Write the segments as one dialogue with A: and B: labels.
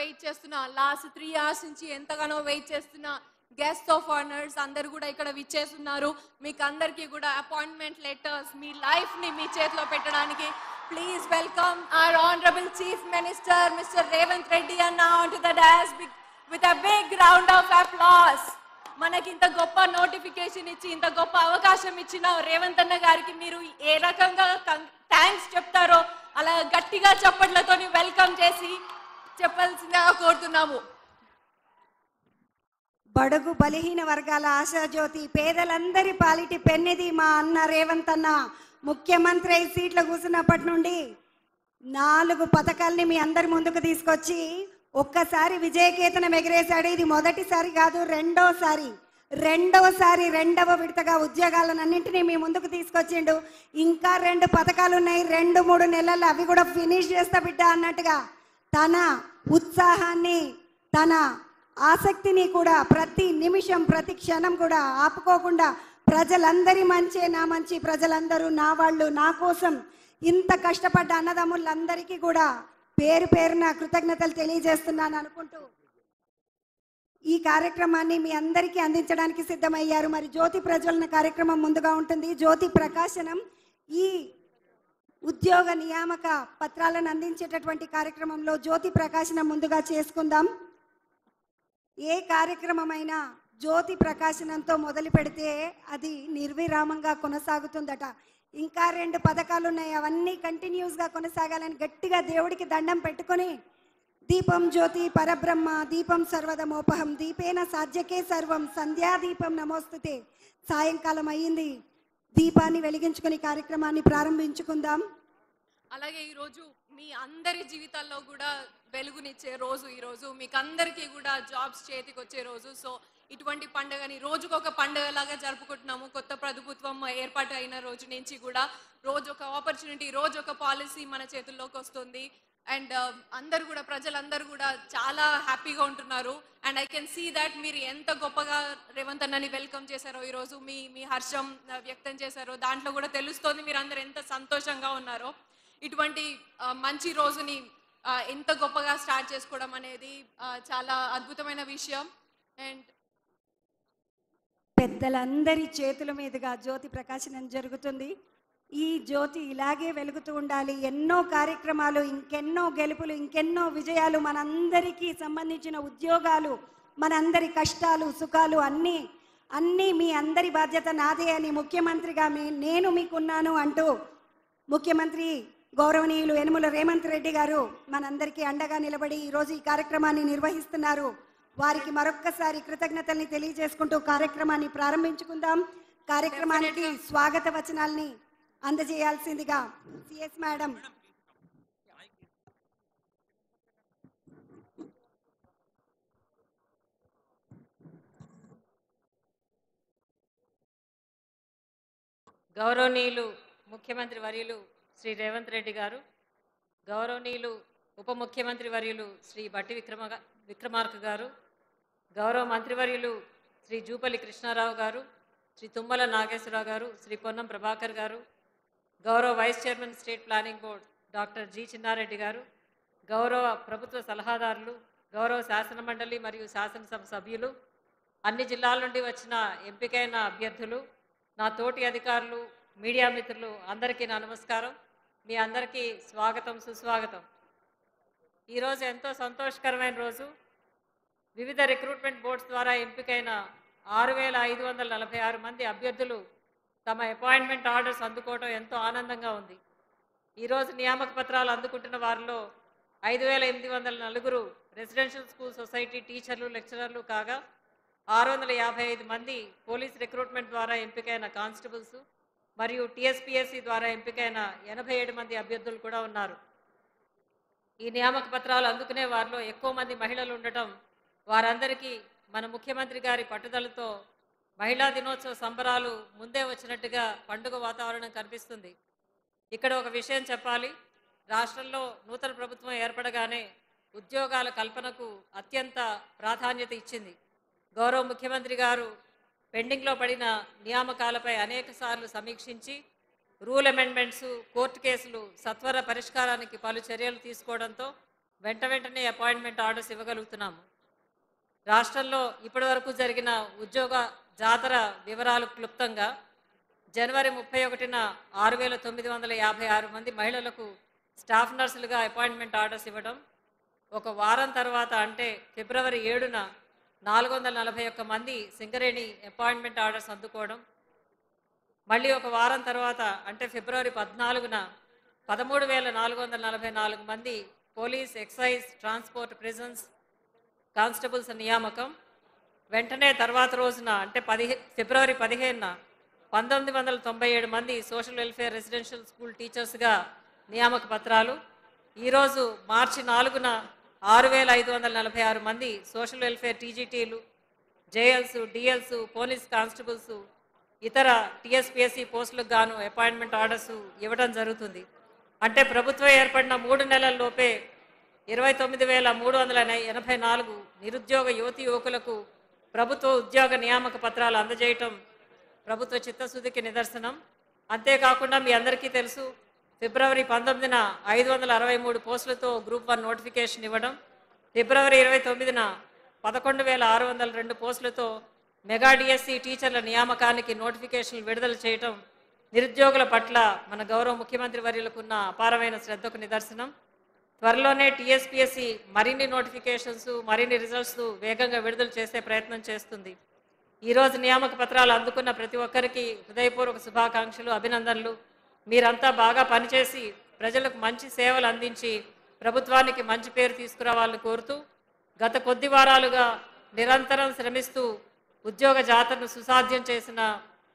A: Wait చేస్తున్న. Last three hours నుంచి ఎంతగానో వెయిట్ చేస్తున్న. గెస్ట్ ఆఫ్ ఆనర్స్ అందరు కూడా ఇక్కడ విచ్చేస్తున్నారు. మీకు అందరికీ కూడా అపాయింట్మెంట్ లెటర్స్ మీ లైఫ్ని మీ చేతిలో పెట్టడానికి. Please welcome our honourable chief minister mister Revanth Reddy అన్న to the dais with a big round of applause మనకి ఇంత గొప్ప నోటిఫికేషన్ ఇచ్చి ఇంత గొప్ప అవకాశం ఇచ్చిన రేవంత్ అన్న గారికి మీరు ఏ రకంగా థ్యాంక్స్ చెప్తారో అలా గట్టిగా చప్పట్లతోని వెల్కమ్ చేసి చెప్పాల్సిందిగా కోరుతున్నాము.
B: బడుగు బలహీన వర్గాల ఆశాజ్యోతి పేదలందరి పాలిటి పెన్నిది మా అన్న రేవంత్ అన్న. ముఖ్యమంత్రి ఐదు సీట్లు కూర్చున్నప్పటి నుండి నాలుగు పథకాల్ని మీ అందరి ముందుకు తీసుకొచ్చి ఒక్కసారి విజయకేతనం ఎగిరేశాడు. ఇది మొదటిసారి కాదు రెండోసారి. రెండవసారి రెండవ విడతగా ఉద్యోగాలను అన్నింటినీ మీ ముందుకు తీసుకొచ్చిండు. ఇంకా రెండు పథకాలు ఉన్నాయి రెండు మూడు నెలలు అవి కూడా ఫినిష్ చేస్తా బిడ్డ అన్నట్టుగా. తన ఉత్సాహాన్ని తన ఆసక్తిని కూడా ప్రతి నిమిషం ప్రతి క్షణం కూడా ఆపుకోకుండా ప్రజలందరి మంచే నా మంచి ప్రజలందరూ నా వాళ్ళు నా కోసం ఇంత కష్టపడ్డ అన్నదమ్ములందరికీ కూడా పేరు పేరున కృతజ్ఞతలు తెలియజేస్తున్నాను అనుకుంటూ ఈ కార్యక్రమాన్ని మీ అందరికీ అందించడానికి సిద్ధమయ్యారు. మరి జ్యోతి ప్రజ్వలన కార్యక్రమం ముందుగా ఉంటుంది. జ్యోతి ప్రకాశనం ఈ ఉద్యోగ నియామక పత్రాలను అందించేటటువంటి కార్యక్రమంలో జ్యోతి ప్రకాశనం ముందుగా చేసుకుందాం. ఏ కార్యక్రమమైనా జ్యోతి ప్రకాశనంతో మొదలు పెడితే అది నిర్విరామంగా కొనసాగుతుందట. ఇంకా రెండు పథకాలు ఉన్నాయి అవన్నీ కంటిన్యూస్గా కొనసాగాలని గట్టిగా దేవుడికి దండం పెట్టుకొని దీపం జ్యోతి పరబ్రహ్మ దీపం సర్వదమోపహం దీపేన సాధ్యకే సర్వం సంధ్యాదీపం నమోస్తుతే సాయంకాలం అయ్యింది. దీపాన్ని వెలిగించుకుని కార్యక్రమాన్ని ప్రారంభించుకుందాం.
A: అలాగే ఈరోజు మీ అందరి జీవితాల్లో కూడా వెలుగునిచ్చే రోజు ఈరోజు మీకు అందరికీ కూడా జాబ్స్ చేతికి వచ్చే రోజు. సో ఇటువంటి పండుగని రోజుకొక ఒక పండుగలాగా జరుపుకుంటున్నాము. కొత్త ప్రభుత్వం ఏర్పాటు అయిన రోజు నుంచి కూడా రోజు ఒక ఆపర్చునిటీ రోజు ఒక పాలసీ మన చేతుల్లోకి వస్తుంది అండ్ um, అందరు కూడా ప్రజలందరూ కూడా చాలా హ్యాపీగా ఉంటున్నారు. And I can see that మీరు ఎంత గొప్పగా రేవంత్ అన్నని వెల్కమ్ చేశారో ఈరోజు మీ మీ హర్షం వ్యక్తం చేశారో దాంట్లో కూడా తెలుస్తోంది మీరు అందరు ఎంత సంతోషంగా ఉన్నారో. ఇటువంటి మంచి రోజుని ఎంత గొప్పగా స్టార్ట్ చేసుకోవడం అనేది చాలా అద్భుతమైన విషయం. అండ్
B: పెద్దలందరి చేతుల మీదుగా జ్యోతి ప్రకాశనం జరుగుతుంది. ఈ జ్యోతి ఇలాగే వెలుగుతూ ఉండాలి. ఎన్నో కార్యక్రమాలు ఇంకెన్నో గెలుపులు ఇంకెన్నో విజయాలు మనందరికీ సంబంధించిన ఉద్యోగాలు మనందరి కష్టాలు సుఖాలు అన్నీ అన్నీ మీ అందరి బాధ్యత నాదే అని ముఖ్యమంత్రిగా మీ నేను మీకున్నాను అంటూ ముఖ్యమంత్రి గౌరవనీయులు యనుమల రేవంత్ రెడ్డి గారు మనందరికీ అండగా నిలబడి ఈరోజు ఈ కార్యక్రమాన్ని నిర్వహిస్తున్నారు. వారికి మరొక్కసారి కృతజ్ఞతల్ని తెలియజేసుకుంటూ కార్యక్రమాన్ని ప్రారంభించుకుందాం. కార్యక్రమానికి స్వాగత వచనాల్ని అందజేయాల్సిందిగా సిఎస్ మేడం.
C: గౌరవనీయులు ముఖ్యమంత్రి వర్యులు శ్రీ రేవంత్ రెడ్డి గారు గౌరవనీయులు ఉప ముఖ్యమంత్రి వర్యులు శ్రీ బట్టి విక్రమ విక్రమార్క గారు గౌరవ మంత్రివర్యులు శ్రీ జూపల్లి కృష్ణారావు గారు శ్రీ తుమ్మల నాగేశ్వరరావు గారు శ్రీ పొన్నం ప్రభాకర్ గారు గౌరవ vice chairman state planning board doctor G Chinnareddy గారు గౌరవ ప్రభుత్వ సలహాదారులు గౌరవ శాసన మండలి మరియు శాసనసభ సభ్యులు అన్ని జిల్లాల నుండి వచ్చిన ఎంపికైన అభ్యర్థులు నా తోటి అధికారులు మీడియా మిత్రులు అందరికీ నా నమస్కారం. మీ అందరికీ స్వాగతం సుస్వాగతం. ఈరోజు ఎంతో సంతోషకరమైన రోజు. వివిధ రిక్రూట్మెంట్ బోర్డ్స్ ద్వారా ఎంపికైన ఆరు వేల ఐదు వందల నలభై ఆరు మంది అభ్యర్థులు తమ అపాయింట్మెంట్ ఆర్డర్స్ అందుకోవడం ఎంతో ఆనందంగా ఉంది. ఈరోజు నియామక పత్రాలు అందుకుంటున్న వారిలో ఐదు వేల ఎనిమిది వందల నలుగురు రెసిడెన్షియల్ స్కూల్ సొసైటీ టీచర్లు లెక్చరర్లు కాగా ఆరు వందల యాభై ఐదు మంది పోలీస్ రిక్రూట్మెంట్ ద్వారా ఎంపికైన కానిస్టేబుల్స్ మరియు టీఎస్పీఎస్సీ ద్వారా ఎంపికైన ఎనభై ఏడు మంది అభ్యర్థులు కూడా ఉన్నారు. ఈ నియామక పత్రాలు అందుకునే వారిలో ఎక్కువ మంది మహిళలు ఉండటం వారందరికీ మన ముఖ్యమంత్రి గారి పట్టుదలతో మహిళా దినోత్సవ సంబరాలు ముందే వచ్చినట్టుగా పండుగ వాతావరణం కనిపిస్తుంది. ఇక్కడ ఒక విషయం చెప్పాలి. రాష్ట్రంలో నూతన ప్రభుత్వం ఏర్పడగానే ఉద్యోగాల కల్పనకు అత్యంత ప్రాధాన్యత ఇచ్చింది. గౌరవ ముఖ్యమంత్రి గారు పెండింగ్లో పడిన నియామకాలపై అనేక సార్లు సమీక్షించి రూల్ అమెండ్మెంట్స్ కోర్టు కేసులు సత్వర పరిష్కారానికి పలు చర్యలు తీసుకోవడంతో వెంట వెంటనే అపాయింట్మెంట్ ఆర్డర్స్ ఇవ్వగలుగుతున్నాము. రాష్ట్రంలో ఇప్పటివరకు జరిగిన ఉద్యోగ జాతర వివరాలు క్లుప్తంగా. జనవరి ముప్పై ఒకటిన ఆరు వేల తొమ్మిది వందల యాభై ఆరు మంది మహిళలకు స్టాఫ్ నర్సులుగా అపాయింట్మెంట్ ఆర్డర్స్ ఇవ్వడం. ఒక వారం తర్వాత అంటే ఫిబ్రవరి ఏడున నాలుగు వందల నలభై ఒక్క మంది సింగరేణి అపాయింట్మెంట్ ఆర్డర్స్ అందుకోవడం. మళ్ళీ ఒక వారం తర్వాత అంటే ఫిబ్రవరి పద్నాలుగున పదమూడు వేల నాలుగు వందల నలభై నాలుగు మంది police excise transport prisons constables నియామకం. వెంటనే తర్వాత రోజున అంటే పదిహే ఫిబ్రవరి పదిహేనున పంతొమ్మిది వందల తొంభై ఏడు మంది సోషల్ వెల్ఫేర్ రెసిడెన్షియల్ స్కూల్ టీచర్స్గా నియామక పత్రాలు. ఈరోజు మార్చి నాలుగున ఆరు వేల ఐదు వందల నలభై ఆరు మంది సోషల్ వెల్ఫేర్ టీజీటీలు జేఎల్స్ డిఎల్స్ పోలీస్ కానిస్టేబుల్స్ ఇతర టీఎస్పిఎస్సి పోస్టులకు గాను అపాయింట్మెంట్ ఆర్డర్స్ ఇవ్వడం జరుగుతుంది. అంటే ప్రభుత్వం ఏర్పడిన మూడు నెలల్లోపే ఇరవై తొమ్మిది వేల మూడు వందల ఎనభై నాలుగు నిరుద్యోగ యువతి యువకులకు ప్రభుత్వ ఉద్యోగ నియామక పత్రాలు అందజేయటం ప్రభుత్వ చిత్తశుద్ధికి నిదర్శనం. అంతేకాకుండా మీ అందరికీ తెలుసు ఫిబ్రవరి పంతొమ్మిదిన ఐదు వందల అరవై మూడు పోస్టులతో గ్రూప్ వన్ నోటిఫికేషన్ ఇవ్వడం. ఫిబ్రవరి ఇరవై తొమ్మిదిన పదకొండు వేల ఆరు వందల రెండు పోస్టులతో మెగా డిఎస్సి టీచర్ల నియామకానికి నోటిఫికేషన్లు విడుదల చేయటం నిరుద్యోగుల పట్ల మన గౌరవ ముఖ్యమంత్రి వర్యులకున్న అపారమైన శ్రద్ధకు నిదర్శనం. త్వరలోనే టీఎస్పీఎస్సి మరిన్ని నోటిఫికేషన్స్ మరిన్ని రిజల్ట్స్ వేగంగా విడుదల చేసే ప్రయత్నం చేస్తుంది. ఈరోజు నియామక పత్రాలు అందుకున్న ప్రతి ఒక్కరికి హృదయపూర్వక శుభాకాంక్షలు అభినందనలు. మీరంతా బాగా పనిచేసి ప్రజలకు మంచి సేవలు అందించి ప్రభుత్వానికి మంచి పేరు తీసుకురావాలని కోరుతూ గత కొద్ది వారాలుగా నిరంతరం శ్రమిస్తూ ఉద్యోగ జాతరను సుసాధ్యం చేసిన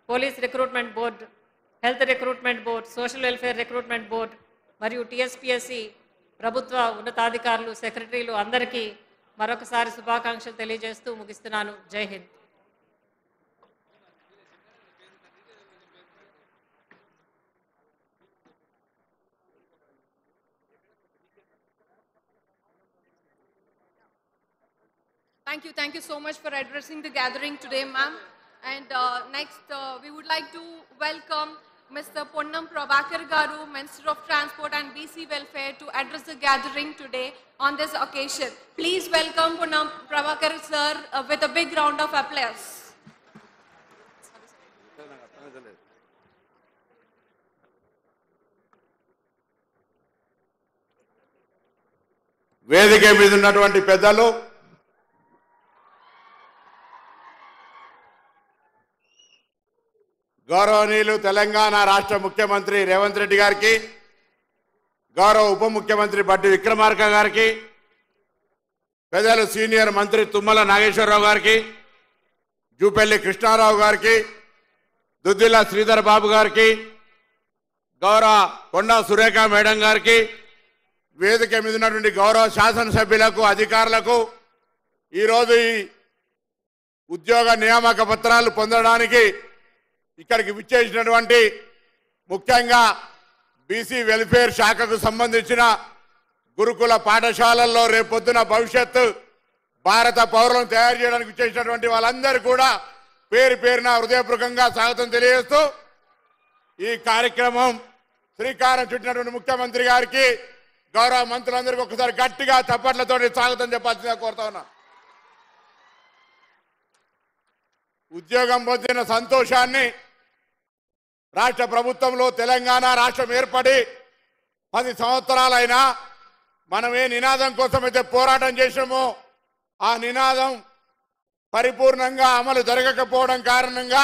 C: police recruitment board health recruitment board social welfare recruitment board మరియు టీఎస్పీఎస్సి ప్రభుత్వ ఉన్నతాధికారులు సెక్రటరీలు అందరికీ మరొకసారి శుభాకాంక్షలు తెలియజేస్తూ ముగిస్తున్నాను జై Hind
A: Thank you. Thank you so much for addressing the gathering today, ma'am. And uh, next, uh, we would like to welcome Mr. Ponnam Prabhakar Garu, Minister of Transport and BC Welfare, to address the gathering today on this occasion. Please welcome Ponnam Prabhakar sir uh, with a big round of applause.
D: వేదిక మీద ఉన్నటువంటి పెద్దలు గౌరవనీయులు తెలంగాణ రాష్ట్ర ముఖ్యమంత్రి రేవంత్ రెడ్డి గారికి గౌరవ ఉప ముఖ్యమంత్రి బట్టి విక్రమార్క గారికి పెద్దలు సీనియర్ మంత్రి తుమ్మల నాగేశ్వరరావు గారికి జూపల్లి కృష్ణారావు గారికి దుద్దిల్ల శ్రీధర్ బాబు గారికి గౌరవ కొండా సురేఖ మేడం గారికి వేదిక మీద ఉన్నటువంటి గౌరవ శాసనసభ్యులకు అధికారులకు ఈరోజు ఈ ఉద్యోగ నియామక పత్రాలు పొందడానికి ఇక్కడికి విచ్చేసినటువంటి ముఖ్యంగా బీసీ వెల్ఫేర్ శాఖకు సంబంధించిన గురుకుల పాఠశాలల్లో రేపొద్దున భవిష్యత్తు భారత పౌరులను తయారు చేయడానికి విచ్చేసినటువంటి వాళ్ళందరూ కూడా పేరు పేరున హృదయపూర్వకంగా స్వాగతం తెలియజేస్తూ ఈ కార్యక్రమం శ్రీకారం చుట్టినటువంటి ముఖ్యమంత్రి గారికి గౌరవ మంత్రులందరికీ ఒకసారి గట్టిగా చప్పట్లతో స్వాగతం చెప్పాల్సిందిగా కోరుతా ఉన్నా. ఉద్యోగం పొందిన సంతోషాన్ని రాష్ట్ర ప్రభుత్వంలో తెలంగాణ రాష్ట్రం ఏర్పడి పది సంవత్సరాలైనా మనం ఏ నినాదం కోసం అయితే పోరాటం చేసామో ఆ నినాదం పరిపూర్ణంగా అమలు జరగకపోవడం కారణంగా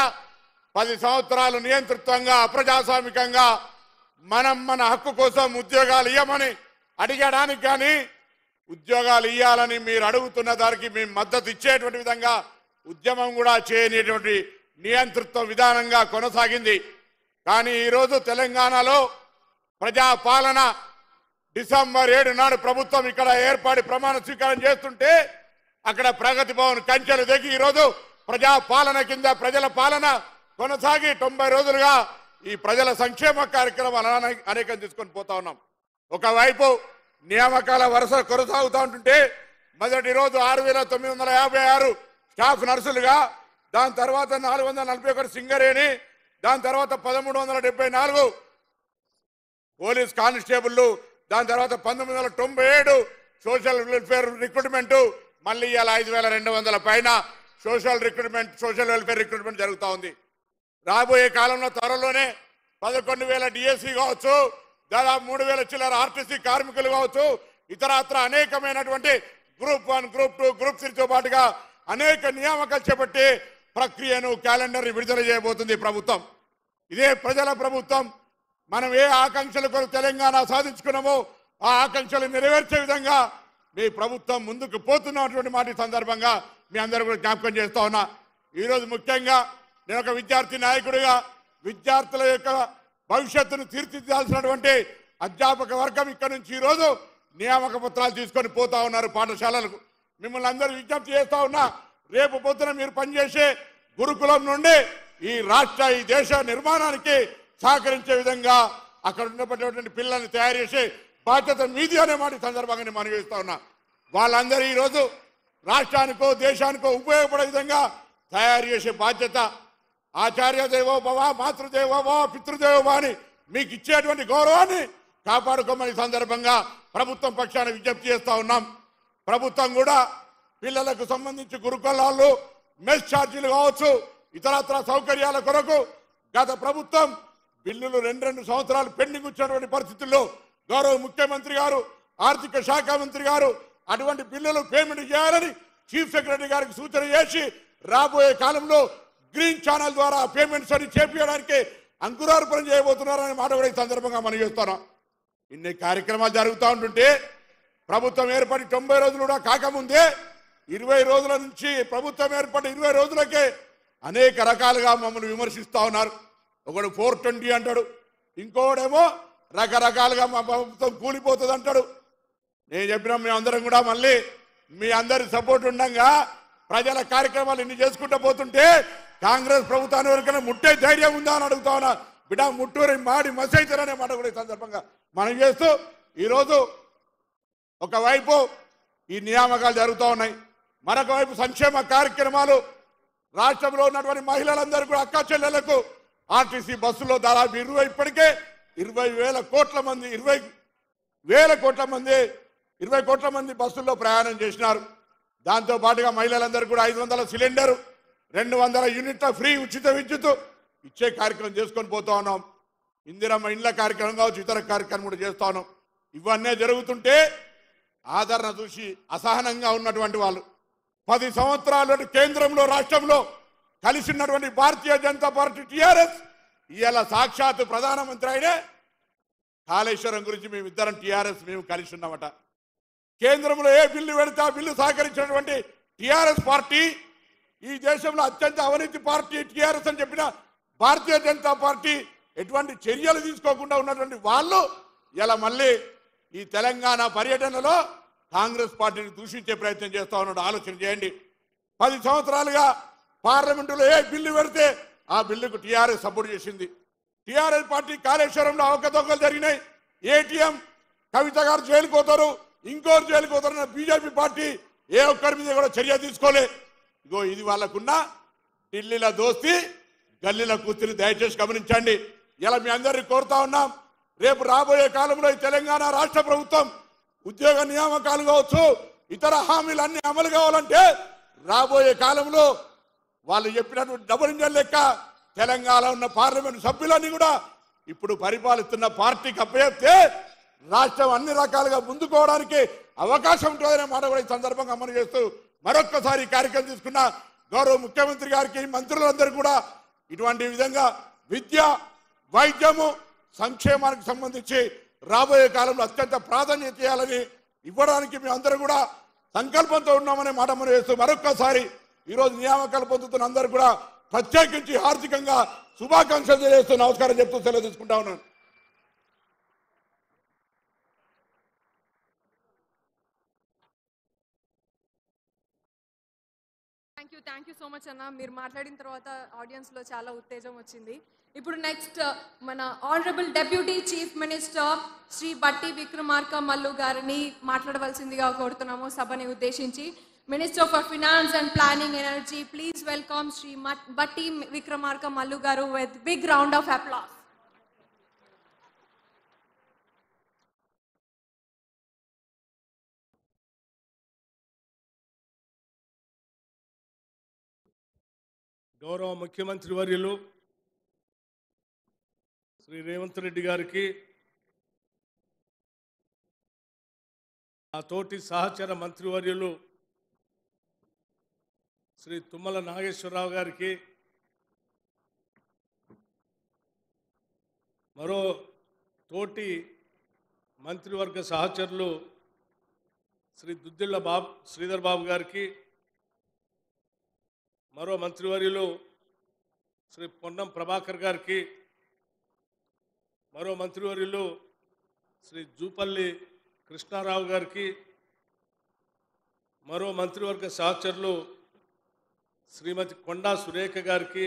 D: పది సంవత్సరాలు నియంతృత్వంగా అప్రజాస్వామికంగా మనం మన హక్కు కోసం ఉద్యోగాలు ఇవ్వమని అడిగడానికి కానీ ఉద్యోగాలు ఇవ్వాలని మీరు అడుగుతున్న దానికి మేము మద్దతు ఇచ్చేటువంటి విధంగా ఉద్యమం కూడా చేయనేటువంటి నియంతృత్వ విధానంగా కొనసాగింది. కానీ ఈరోజు తెలంగాణలో ప్రజాపాలన డిసెంబర్ ఏడు నాడు ప్రభుత్వం ఇక్కడ ఏర్పాటు ప్రమాణ స్వీకారం చేస్తుంటే అక్కడ ప్రగతి భవన్ కంచెలు దిగి ఈరోజు ప్రజా పాలన కింద ప్రజల పాలన కొనసాగి తొంభై రోజులుగా ఈ ప్రజల సంక్షేమ కార్యక్రమాలు అనే- అనేకం తీసుకొని పోతా ఉన్నాం. ఒకవైపు నియామకాల వరుస కొనసాగుతూ ఉంటుంటే మొదటి రోజు ఆరు వేల తొమ్మిది వందల యాభై ఆరు స్టాఫ్ నర్సులుగా దాని తర్వాత నాలుగు వందల నలభై ఒకటి సింగరేణి దాని తర్వాత పదమూడు వందల డెబ్బై నాలుగు పోలీస్ కానిస్టేబుల్ దాని తర్వాత పంతొమ్మిది వందల తొంభై ఏడు సోషల్ వెల్ఫేర్ రిక్రూట్మెంట్ మళ్ళీ ఇవాళ ఐదు వేల రెండు వందల పైన social recruitment social welfare recruitment జరుగుతూ ఉంది. రాబోయే కాలంలో త్వరలోనే పదకొండు వేల డిఎస్సి కావచ్చు దాదాపు మూడు వేల చిల్లర ఆర్టీసీ కార్మికులు కావచ్చు ఇతరత్ర అనేకమైనటువంటి group one group two group త్రీతో పాటుగా అనేక నియామకాలు చేపట్టి ప్రక్రియను క్యాలెండర్ విడుదల చేయబోతుంది ప్రభుత్వం. ఇదే ప్రజల ప్రభుత్వం. మనం ఏ ఆకాంక్షల కొరకు తెలంగాణ సాధించుకున్నామో ఆ ఆకాంక్షలు నెరవేర్చే విధంగా మీ ప్రభుత్వం ముందుకు పోతున్నటువంటి మాట సందర్భంగా మీ అందరూ కూడా జ్ఞాపకం చేస్తా ఉన్నా. ఈరోజు ముఖ్యంగా నేను ఒక విద్యార్థి నాయకుడిగా విద్యార్థుల యొక్క భవిష్యత్తును తీర్చిదిద్దాల్సినటువంటి అధ్యాపక వర్గం ఇక్కడ నుంచి ఈరోజు నియామక పత్రాలు తీసుకొని పోతా ఉన్నారు పాఠశాలలకు. మిమ్మల్ని అందరూ విజ్ఞప్తి చేస్తా ఉన్నా రేపు పొద్దున మీరు పనిచేసే గురుకులం నుండి ఈ రాష్ట్ర ఈ దేశ నిర్మాణానికి సహకరించే విధంగా అక్కడ ఉన్నటువంటి పిల్లల్ని తయారు చేసే బాధ్యత మీది అనే మాట సందర్భంగా నేను ఉన్నా. వాళ్ళందరూ ఈరోజు రాష్ట్రానికో దేశానికో ఉపయోగపడే విధంగా తయారు చేసే బాధ్యత ఆచార్య దేవోభవ మాతృదేవోభవ పితృదేవోభవ అని మీకు ఇచ్చేటువంటి గౌరవాన్ని కాపాడుకోమని సందర్భంగా ప్రభుత్వం పక్షాన విజ్ఞప్తి చేస్తూ ఉన్నాం. ప్రభుత్వం కూడా పిల్లలకు సంబంధించి గురుకులాలు మెస్ ఛార్జీలు కావచ్చు ఇతరత్ర సౌకర్యాల కొరకు గత ప్రభుత్వం బిల్లులు రెండు రెండు సంవత్సరాలు పెండింగ్ వచ్చినటువంటి పరిస్థితుల్లో గౌరవ ముఖ్యమంత్రి గారు ఆర్థిక శాఖ మంత్రి గారు అటువంటి బిల్లులు పేమెంట్ చేయాలని చీఫ్ సెక్రటరీ గారికి సూచన చేసి రాబోయే కాలంలో గ్రీన్ ఛానల్ ద్వారా పేమెంట్స్ అని చేపించడానికి అంకురార్పణ చేయబోతున్నారనే మాట కూడా ఈ సందర్భంగా మనం చేస్తున్నాం ఇన్ని కార్యక్రమాలు జరుగుతూ ఉంటుంటే ప్రభుత్వం ఏర్పడి తొంభై రోజులు కూడా కాకముందే ఇరవై రోజుల నుంచి ప్రభుత్వం ఏర్పడి ఇరవై రోజులకే అనేక రకాలుగా మమ్మల్ని విమర్శిస్తూ ఉన్నారు. ఒకడు ఫోర్ ట్వంటీ అంటాడు ఇంకోడేమో రకరకాలుగా మా ప్రభుత్వం కూలిపోతుంది అంటాడు. నేను చెప్పిన మీ అందరం కూడా మళ్ళీ మీ అందరి సపోర్ట్ ఉండగా ప్రజల కార్యక్రమాలు ఇన్ని చేసుకుంటూ పోతుంటే కాంగ్రెస్ ప్రభుత్వాన్ని ఎవరికైనా ముట్టే ధైర్యం ఉందా అని అడుగుతా ఉన్నా. బిడ్డ ముట్టూరి మాడి మసైతారనే మాట కూడా ఈ సందర్భంగా మనం చేస్తూ ఈరోజు ఒకవైపు ఈ నియామకాలు జరుగుతూ ఉన్నాయి. మరొక వైపు సంక్షేమ కార్యక్రమాలు రాష్ట్రంలో ఉన్నటువంటి మహిళలందరూ కూడా అక్క చెల్లెలకు ఆర్టీసీ బస్సులో దాదాపు ఇరవై ఇప్పటికే ఇరవై వేల కోట్ల మంది ఇరవై వేల కోట్ల మంది ఇరవై కోట్ల మంది బస్సుల్లో ప్రయాణం చేసినారు. దాంతో పాటుగా మహిళలందరూ కూడా ఐదు వందల సిలిండర్ రెండు వందల యూనిట్ల ఫ్రీ ఉచిత విద్యుత్ ఇచ్చే కార్యక్రమం చేసుకొని పోతా ఉన్నాం. ఇందిరమ్మ ఇండ్ల కార్యక్రమం కావచ్చు ఇతర కార్యక్రమం కూడా చేస్తా ఉన్నాం. ఇవన్నీ జరుగుతుంటే ఆదరణ చూసి అసహనంగా ఉన్నటువంటి వాళ్ళు. పది సంవత్సరాలు కేంద్రంలో రాష్ట్రంలో కలిసి ఉన్నటువంటి భారతీయ జనతా పార్టీ టీఆర్ఎస్ ఇవాళ సాక్షాత్ ప్రధానమంత్రి అయినే కాళేశ్వరం గురించి మేమిద్దరం టీఆర్ఎస్ మేము కలిసి ఉన్నామట కేంద్రంలో ఏ బిల్లు పెడితే ఆ బిల్లు సహకరించినటువంటి టీఆర్ఎస్ పార్టీ ఈ దేశంలో అత్యంత అవినీతి పార్టీ టీఆర్ఎస్ అని చెప్పిన భారతీయ జనతా పార్టీ ఎటువంటి చర్యలు తీసుకోకుండా ఉన్నటువంటి వాళ్ళు ఇలా మళ్ళీ ఈ తెలంగాణ పర్యటనలో కాంగ్రెస్ పార్టీని దూషించే ప్రయత్నం చేస్తా ఉన్నాడు. ఆలోచన చేయండి. పది సంవత్సరాలుగా పార్లమెంటులో ఏ బిల్లు పెడితే ఆ బిల్లుకు టీఆర్ఎస్ సపోర్ట్ చేసింది. టీఆర్ఎస్ పార్టీ కాళేశ్వరంలో అవకతవకలు జరిగినాయి. ఏటీఎం కవిత గారు జైలుకు పోతారు. ఇంకోరు జైలుకు పోతారు బీజేపీ పార్టీ ఏ ఒక్కరి మీద కూడా చర్య తీసుకోలే. ఇగో ఇది వాళ్ళకున్న ఢిల్లీల దోస్తి గల్లీల కూతురి దయచేసి గమనించండి. ఇలా మీ అందరినీ కోరుతా ఉన్నాం. రేపు రాబోయే కాలంలో ఈ తెలంగాణ రాష్ట్ర ప్రభుత్వం ఉద్యోగ నియామకాలు కావచ్చు ఇతర హామీలు అన్ని అమలు కావాలంటే రాబోయే కాలంలో వాళ్ళు చెప్పినటువంటి డబుల్ ఇంజన్ లెక్క తెలంగాణ ఉన్న పార్లమెంట్ సభ్యులన్నీ కూడా ఇప్పుడు పరిపాలిస్తున్న పార్టీకి అప్పచెప్తే రాష్ట్రం అన్ని రకాలుగా ముందుకోవడానికి అవకాశం ఉంటుందనే మాట కూడా ఈ సందర్భంగా అమలు చేస్తూ మరొక్కసారి కార్యక్రమం తీసుకున్న గౌరవ ముఖ్యమంత్రి గారికి మంత్రులందరూ కూడా ఇటువంటి విధంగా విద్య వైద్యము సంక్షేమానికి సంబంధించి రాబోయే కాలంలో అత్యంత ప్రాధాన్యత ఇవ్వాలని ఇవ్వడానికి మేమందరూ కూడా సంకల్పంతో ఉన్నామనే మాట మనం వేస్తూ మరొక్కసారి ఈరోజు నియామకాలు పొందుతున్న అందరూ కూడా ప్రత్యేకించి ఆర్థికంగా శుభాకాంక్షలు తెలియజేస్తూ నమస్కారం చెప్తూ సెలవు తీసుకుంటా ఉన్నాను.
A: థ్యాంక్ యూ సో మచ్ అన్న. మీరు మాట్లాడిన తర్వాత ఆడియన్స్లో చాలా ఉత్తేజం వచ్చింది. ఇప్పుడు నెక్స్ట్ మన honourable deputy chief minister Shri Bhatti Vikramarka Mallu గారిని మాట్లాడవలసిందిగా కోరుతున్నాము సభని ఉద్దేశించి. Minister for finance and planning energy please welcome Shri మట్- బట్టి విక్రమార్క మల్లు గారు with big round of applause
E: గౌరవ ముఖ్యమంత్రి వర్యులు శ్రీ రేవంత్ రెడ్డి గారికి ఆ తోటి సహచర మంత్రివర్యులు శ్రీ తుమ్మల నాగేశ్వరరావు గారికి మరో తోటి మంత్రివర్గ సహచరులు శ్రీ దుద్దిళ్ళ బాబు శ్రీధర్ బాబు గారికి మరో మంత్రివర్యులు శ్రీ పొన్నం ప్రభాకర్ గారికి మరో మంత్రివర్యులు శ్రీ జూపల్లి కృష్ణారావు గారికి మరో మంత్రివర్గ సహచరులు శ్రీమతి కొండా సురేఖ గారికి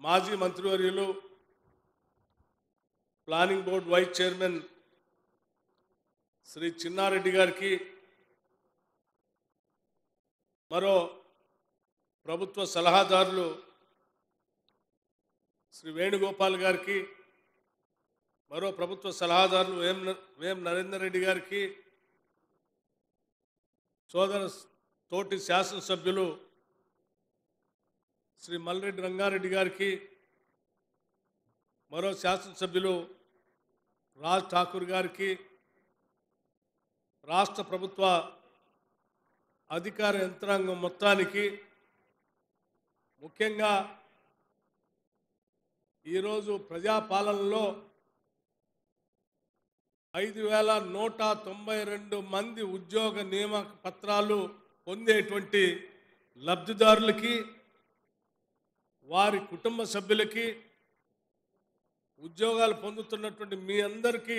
E: మాజీ మంత్రివర్యులు planning board vice chairman Shri Chinnareddy గారికి మరో ప్రభుత్వ సలహాదారులు శ్రీ వేణుగోపాల్ గారికి మరో ప్రభుత్వ సలహాదారులు వేం న- వేం నరేందర్ రెడ్డి గారికి సోదర తోటి శాసనసభ్యులు శ్రీ మల్రెడ్డి రంగారెడ్డి గారికి మరో శాసనసభ్యులు రాజ్ ఠాకూర్ గారికి రాష్ట్ర ప్రభుత్వ అధికార యంత్రాంగం మొత్తానికి ముఖ్యంగా ఈరోజు ప్రజాపాలనలో ఐదు వేల నూట తొంభై రెండు మంది ఉద్యోగ నియామక పత్రాలు పొందేటువంటి లబ్ధిదారులకి వారి కుటుంబ సభ్యులకి ఉద్యోగాలు పొందుతున్నటువంటి మీ అందరికీ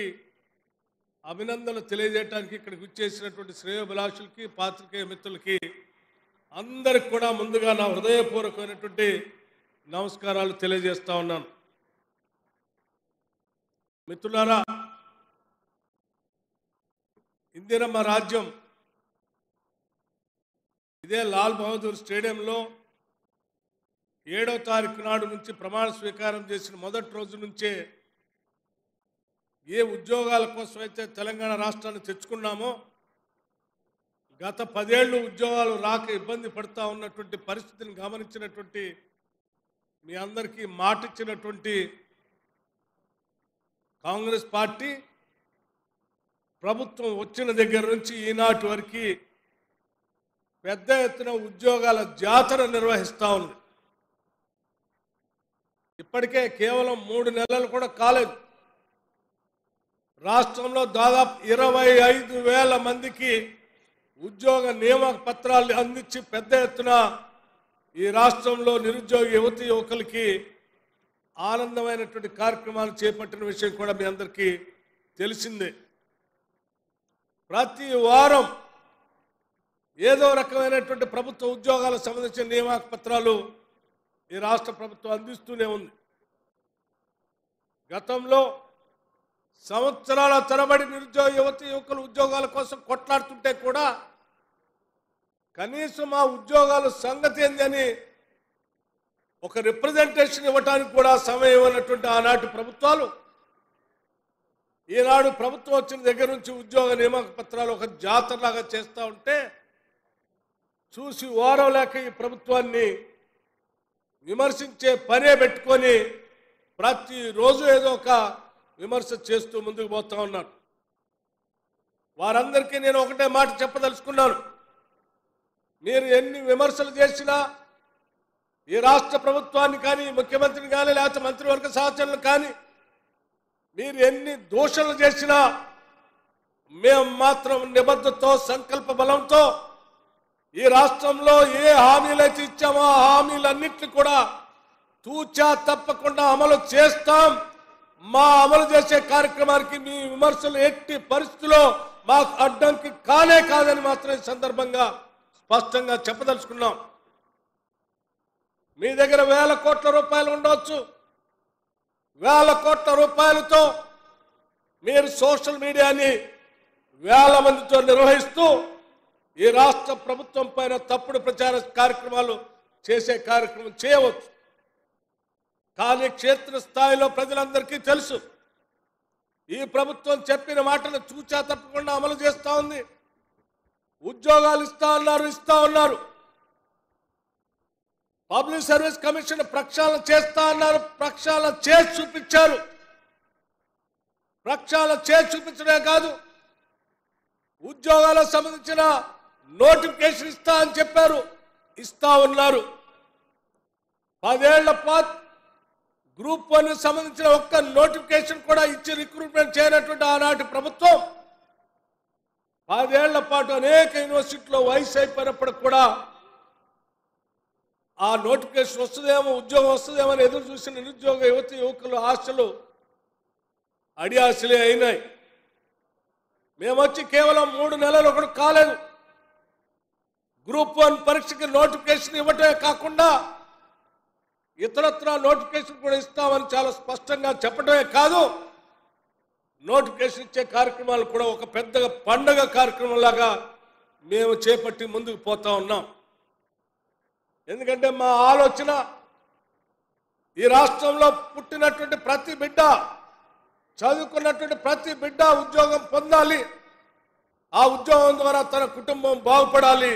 E: అభినందనలు తెలియజేయడానికి ఇక్కడికి వచ్చేసినటువంటి శ్రేయోభిలాషులకి పాత్రికేయ మిత్రులకి అందరికి కూడా ముందుగా నా హృదయపూర్వకమైనటువంటి నమస్కారాలు తెలియజేస్తా ఉన్నాను. మిత్రులారా ఇందిరమ్మ రాజ్యం ఇదే లాల్ బహదూర్ స్టేడియంలో ఏడో తారీఖు నాడు నుంచి ప్రమాణ స్వీకారం చేసిన మొదటి రోజు నుంచే ఏ ఉద్యోగాల కోసం అయితే తెలంగాణ రాష్ట్రాన్ని తెచ్చుకున్నామో గత పదేళ్ళు ఉద్యోగాలు రాక ఇబ్బంది పడుతూ ఉన్నటువంటి పరిస్థితిని గమనించినటువంటి మీ అందరికీ మాటిచ్చినటువంటి కాంగ్రెస్ పార్టీ ప్రభుత్వం వచ్చిన దగ్గర నుంచి ఈనాటి వరకు పెద్ద ఎత్తున ఉద్యోగాల జాతర నిర్వహిస్తూ ఉంది. ఇప్పటికే కేవలం మూడు నెలలు కూడా కాలేదు. రాష్ట్రంలో దాదాపు ఇరవై ఐదు వేల మందికి ఉద్యోగ నియామక పత్రాలు అందించి పెద్ద ఎత్తున ఈ రాష్ట్రంలో నిరుద్యోగ యువతి యువకులకి ఆనందమైనటువంటి కార్యక్రమాలు చేపట్టిన విషయం కూడా మీ అందరికీ తెలిసిందే. ప్రతి వారం ఏదో రకమైనటువంటి ప్రభుత్వ ఉద్యోగాలకు సంబంధించిన నియామక పత్రాలు ఈ రాష్ట్ర ప్రభుత్వం అందిస్తూనే ఉంది. గతంలో సంవత్సరాల తరబడి నిరుద్యోగ యువతి యువకులు ఉద్యోగాల కోసం కొట్లాడుతుంటే కూడా కనీసం ఆ ఉద్యోగాల సంగతి ఏందని ఒక రిప్రజెంటేషన్ ఇవ్వడానికి కూడా సమయం ఇవ్వనటువంటి ఆనాటి ప్రభుత్వాలు. ఈనాడు ప్రభుత్వం వచ్చిన దగ్గర నుంచి ఉద్యోగ నియామక పత్రాలు ఒక జాతరలాగా చేస్తూ ఉంటే చూసి ఓరవలేక ఈ ప్రభుత్వాన్ని విమర్శించే పనే పెట్టుకొని ప్రతిరోజు ఏదో ఒక విమర్శ చేస్తూ ముందుకు పోతా ఉన్నాను వారందరికీ నేను ఒకటే మాట చెప్పదలుచుకున్నాను. మీరు ఎన్ని విమర్శలు చేసినా ఈ రాష్ట్ర ప్రభుత్వాన్ని కానీ ముఖ్యమంత్రిని కానీ లేకపోతే మంత్రివర్గ సహచరులు కానీ మీరు ఎన్ని దూషణలు చేసినా మేము మాత్రం నిబద్ధతో సంకల్ప బలంతో ఈ రాష్ట్రంలో ఏ హామీలైతే ఇచ్చామో ఆ హామీలన్నింటినీ కూడా తూచా తప్పకుండా అమలు చేస్తాం. మా అమలు చేసే కార్యక్రమానికి మీ విమర్శలు ఎట్టి పరిస్థితిలో మాకు అడ్డంకి కానే కాదని మాత్రం ఈ సందర్భంగా స్పష్టంగా చెప్పదలుచుకున్నాం. మీ దగ్గర వేల కోట్ల రూపాయలు ఉండవచ్చు వేల కోట్ల రూపాయలతో మీరు సోషల్ మీడియాని వేల మందితో నిర్వహిస్తూ ఈ రాష్ట్ర ప్రభుత్వం పైన తప్పుడు ప్రచార కార్యక్రమాలు చేసే కార్యక్రమం చేయవచ్చు. కానీ క్షేత్ర స్థాయిలో ప్రజలందరికీ తెలుసు. ఈ ప్రభుత్వం చెప్పిన మాటను చూచా తప్పకుండా అమలు చేస్తా ఉంది. ఉద్యోగాలు ఇస్తా ఉన్నారు ఇస్తా ఉన్నారు. పబ్లిక్ సర్వీస్ కమిషన్ ప్రక్షాళన చేస్తా అన్నారు ప్రక్షాళన చేసి చూపించారు. ప్రక్షాళన చేసి చూపించడమే కాదు ఉద్యోగాలకు సంబంధించిన నోటిఫికేషన్ ఇస్తా అని చెప్పారు ఇస్తా ఉన్నారు. పదేళ్ళ పాత్ గ్రూప్ వన్ సంబంధించిన ఒక్క నోటిఫికేషన్ కూడా ఇచ్చి రిక్రూట్మెంట్ చేయనటువంటి ఆనాటి ప్రభుత్వం పదేళ్ళ పాటు అనేక యూనివర్సిటీలో వయసు అయిపోయినప్పటికి కూడా ఆ నోటిఫికేషన్ వస్తుందేమో ఉద్యోగం వస్తుందేమో అని ఎదురు చూసిన నిరుద్యోగ యువతి యువకులు ఆశలు అడియాసలే అయినాయి. మేము వచ్చి కేవలం మూడు నెలలు ఒకటి కాలేదు. గ్రూప్ వన్ పరీక్షకి నోటిఫికేషన్ ఇవ్వటమే కాకుండా ఇతరత్ర నోటిఫికేషన్ కూడా ఇస్తామని చాలా స్పష్టంగా చెప్పడమే కాదు నోటిఫికేషన్ ఇచ్చే కార్యక్రమాలు కూడా ఒక పెద్ద పండగ కార్యక్రమంలాగా మేము చేపట్టి ముందుకు పోతా ఉన్నాం. ఎందుకంటే మా ఆలోచన ఈ రాష్ట్రంలో పుట్టినటువంటి ప్రతి బిడ్డ చదువుకున్నటువంటి ప్రతి బిడ్డ ఉద్యోగం పొందాలి. ఆ ఉద్యోగం ద్వారా తన కుటుంబం బాగుపడాలి.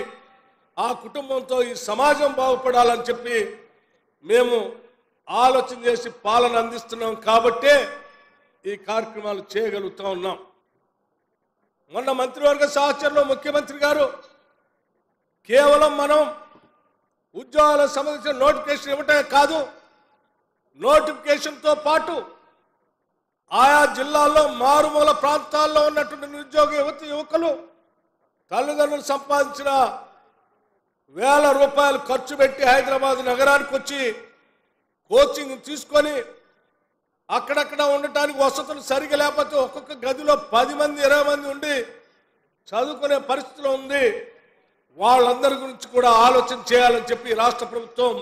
E: ఆ కుటుంబంతో ఈ సమాజం బాగుపడాలని చెప్పి మేము ఆలోచన చేసి పాలన అందిస్తున్నాం కాబట్టే ఈ కార్యక్రమాలు చేయగలుగుతా ఉన్నాం. మొన్న మంత్రివర్గ సహచరులు ముఖ్యమంత్రి గారు కేవలం మనం ఉద్యోగాలకు సంబంధించిన నోటిఫికేషన్ ఇవ్వటమే కాదు నోటిఫికేషన్తో పాటు ఆయా జిల్లాల్లో మారుమూల ప్రాంతాల్లో ఉన్నటువంటి నిరుద్యోగ యువతి యువకులు తల్లిదండ్రులు సంపాదించిన వేల రూపాయలు ఖర్చు పెట్టి హైదరాబాద్ నగరానికి వచ్చి కోచింగ్ తీసుకొని అక్కడక్కడ ఉండటానికి వసతులు సరిగా లేకపోతే ఒక్కొక్క గదిలో పది మంది ఇరవై మంది ఉండి చదువుకునే పరిస్థితిలో ఉంది. వాళ్ళందరి గురించి కూడా ఆలోచన చేయాలని చెప్పి రాష్ట్ర ప్రభుత్వం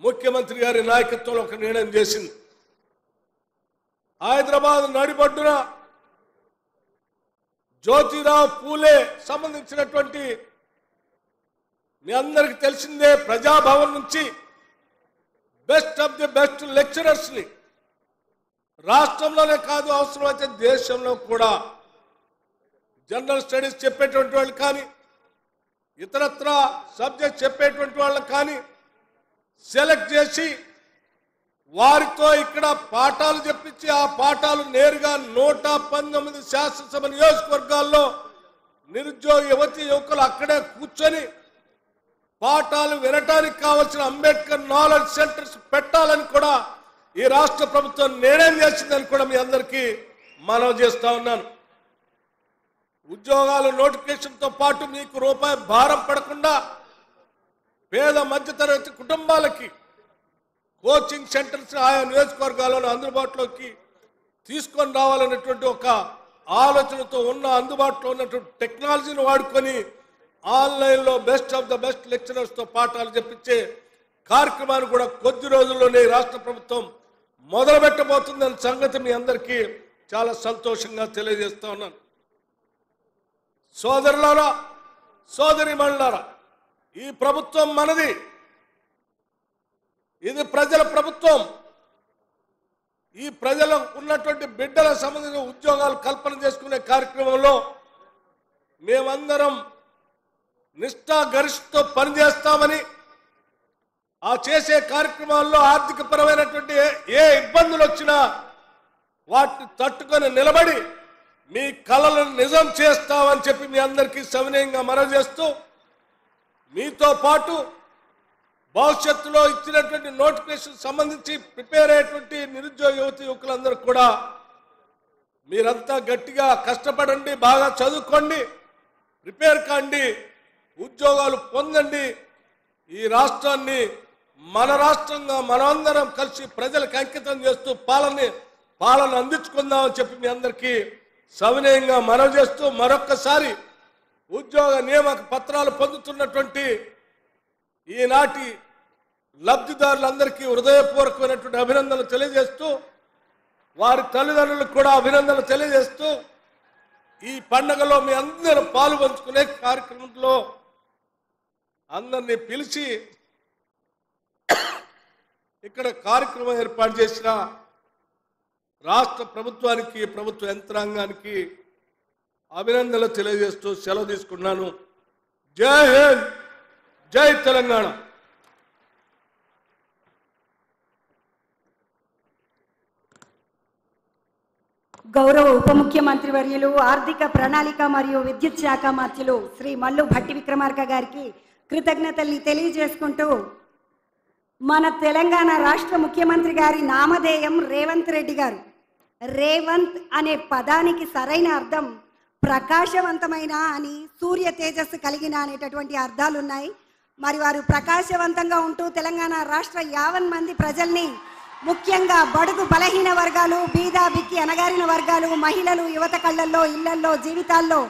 E: ముఖ్యమంత్రి గారి నాయకత్వంలో ఒక నిర్ణయం చేసింది. హైదరాబాద్ నడిబడ్డున జ్యోతిరావు పూలే సంబంధించినటువంటి మీ అందరికి తెలిసిందే ప్రజాభవన్ నుంచి బెస్ట్ ఆఫ్ ది బెస్ట్ లెక్చరర్స్ని రాష్ట్రంలోనే కాదు అవసరమైతే దేశంలో కూడా. జనరల్ స్టడీస్ చెప్పేటువంటి వాళ్ళు కానీ ఇతరత్ర సబ్జెక్ట్ చెప్పేటువంటి వాళ్ళు కానీ సెలెక్ట్ చేసి వారితో ఇక్కడ పాఠాలు చెప్పించి ఆ పాఠాలు నేరుగా నూట పంతొమ్మిది శాసనసభ నియోజకవర్గాల్లో నిరుద్యోగ యువతి యువకులు అక్కడే కూర్చొని పాఠాలు వినటానికి కావలసిన అంబేద్కర్ నాలెడ్జ్ సెంటర్స్ పెట్టాలని కూడా ఈ రాష్ట్ర ప్రభుత్వం నేనేం చేసిందని కూడా మీ అందరికీ మనవి చేస్తా ఉన్నాను. ఉద్యోగాల నోటిఫికేషన్తో పాటు మీకు రూపాయి భారం పడకుండా పేద మధ్యతరగతి కుటుంబాలకి కోచింగ్ సెంటర్స్ ఆయా నియోజకవర్గాలను అందుబాటులోకి తీసుకొని రావాలనేటువంటి ఒక ఆలోచనతో ఉన్న అందుబాటులో ఉన్నటువంటి టెక్నాలజీని వాడుకొని ఆన్లైన్లో బెస్ట్ ఆఫ్ ద బెస్ట్ లెక్చరర్స్తో పాఠాలు చెప్పించే కార్యక్రమాన్ని కూడా కొద్ది రోజుల్లోనే రాష్ట్ర ప్రభుత్వం మొదలుపెట్టబోతుందన్న సంగతి మీ అందరికీ చాలా సంతోషంగా తెలియజేస్తా ఉన్నాను. సోదరులారా సోదరి ఈ ప్రభుత్వం మనది. ఇది ప్రజల ప్రభుత్వం. ఈ ప్రజలకు ఉన్నటువంటి బిడ్డల సంబంధించిన ఉద్యోగాలు కల్పన చేసుకునే కార్యక్రమంలో మేమందరం నిష్ఠా గరిష్ఠతో పనిచేస్తామని ఆ చేసే కార్యక్రమాల్లో ఆర్థిక పరమైనటువంటి ఏ- ఏ ఇబ్బందులు వచ్చినా వాటిని తట్టుకొని నిలబడి మీ కళలను నిజం చేస్తామని చెప్పి మీ అందరికీ సవినయంగా మనవి చేస్తూ మీతో పాటు భవిష్యత్తులో ఇచ్చినటువంటి నోటిఫికేషన్ సంబంధించి ప్రిపేర్ అయ్యేటువంటి నిరుద్యోగ యువతి యువకులందరూ కూడా మీరంతా గట్టిగా కష్టపడండి బాగా చదువుకోండి ప్రిపేర్ కాండి. ఉద్యోగాలు పొందండి. ఈ రాష్ట్రాన్ని మన రాష్ట్రంగా మనమందరం కలిసి ప్రజలకు అంకితం చేస్తూ పాలన పాలన అందించుకుందామని చెప్పి మీ అందరికీ సవినయంగా మనవి చేస్తూ మరొక్కసారి ఉద్యోగ నియామక పత్రాలు పొందుతున్నటువంటి ఈనాటి లబ్ధిదారులందరికీ హృదయపూర్వకమైనటువంటి అభినందనలు తెలియజేస్తూ వారి తల్లిదండ్రులకు కూడా అభినందనలు తెలియజేస్తూ ఈ పండగలో మీ అందరూ పాలు పంచుకునే కార్యక్రమంలో అందరినీ పిలిచి ఇక్కడ కార్యక్రమం ఏర్పాటు చేసిన రాష్ట్ర ప్రభుత్వానికి ప్రభుత్వ యంత్రాంగానికి అభినందనలు తెలియజేస్తూ సెలవు తీసుకున్నాను జై హింద్ జై తెలంగాణ.
B: గౌరవ ఉప ముఖ్యమంత్రి వర్యులు ఆర్థిక ప్రణాళిక మరియు విద్యుత్ శాఖ మంత్రులు శ్రీ మల్లు భట్టి విక్రమార్క గారికి కృతజ్ఞతల్ని తెలియజేసుకుంటూ మన తెలంగాణ రాష్ట్ర ముఖ్యమంత్రి గారి నామధేయం రేవంత్ రెడ్డి గారు. రేవంత్ అనే పదానికి సరైన అర్థం ప్రకాశవంతమైన అని సూర్య తేజస్సు కలిగిన అనేటటువంటి అర్థాలు ఉన్నాయి మరి వారు ప్రకాశవంతంగా ఉంటూ తెలంగాణ రాష్ట్ర యావన్ మంది ప్రజల్ని ముఖ్యంగా బడుగు బలహీన వర్గాలు బీదా బిక్కి అనగారిన వర్గాలు మహిళలు యువత కళ్ళల్లో ఇళ్ళల్లో జీవితాల్లో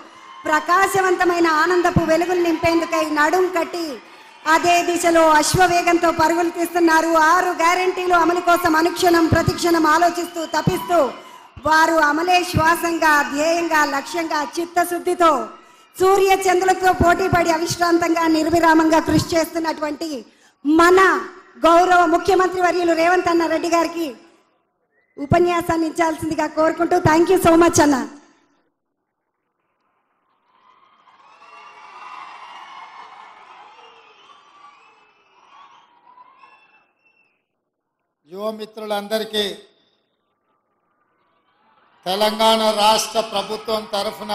B: ప్రకాశవంతమైన ఆనందపు వెలుగులు నింపేందుకై నడుం కట్టి అదే దిశలో అశ్వవేగంతో పరుగులు తీస్తున్నారు. ఆరు గ్యారంటీలు అమలు కోసం అనుక్షణం ప్రతిక్షణం ఆలోచిస్తూ తపిస్తూ వారు అమలే శ్వాసంగా ధ్యేయంగా లక్ష్యంగా చిత్తశుద్ధితో సూర్య చంద్రులతో పోటీపడి అవిశ్రాంతంగా నిర్విరామంగా కృషి చేస్తున్నటువంటి మన గౌరవ ముఖ్యమంత్రి వర్యులు రేవంత్ అన్న రెడ్డి గారికి ఉపన్యాసాన్ని ఇచ్చాల్సిందిగా కోరుకుంటూ థ్యాంక్ యూ సో మచ్ అన్న.
F: యువమిత్రులందరికీ తెలంగాణ రాష్ట్ర ప్రభుత్వం తరఫున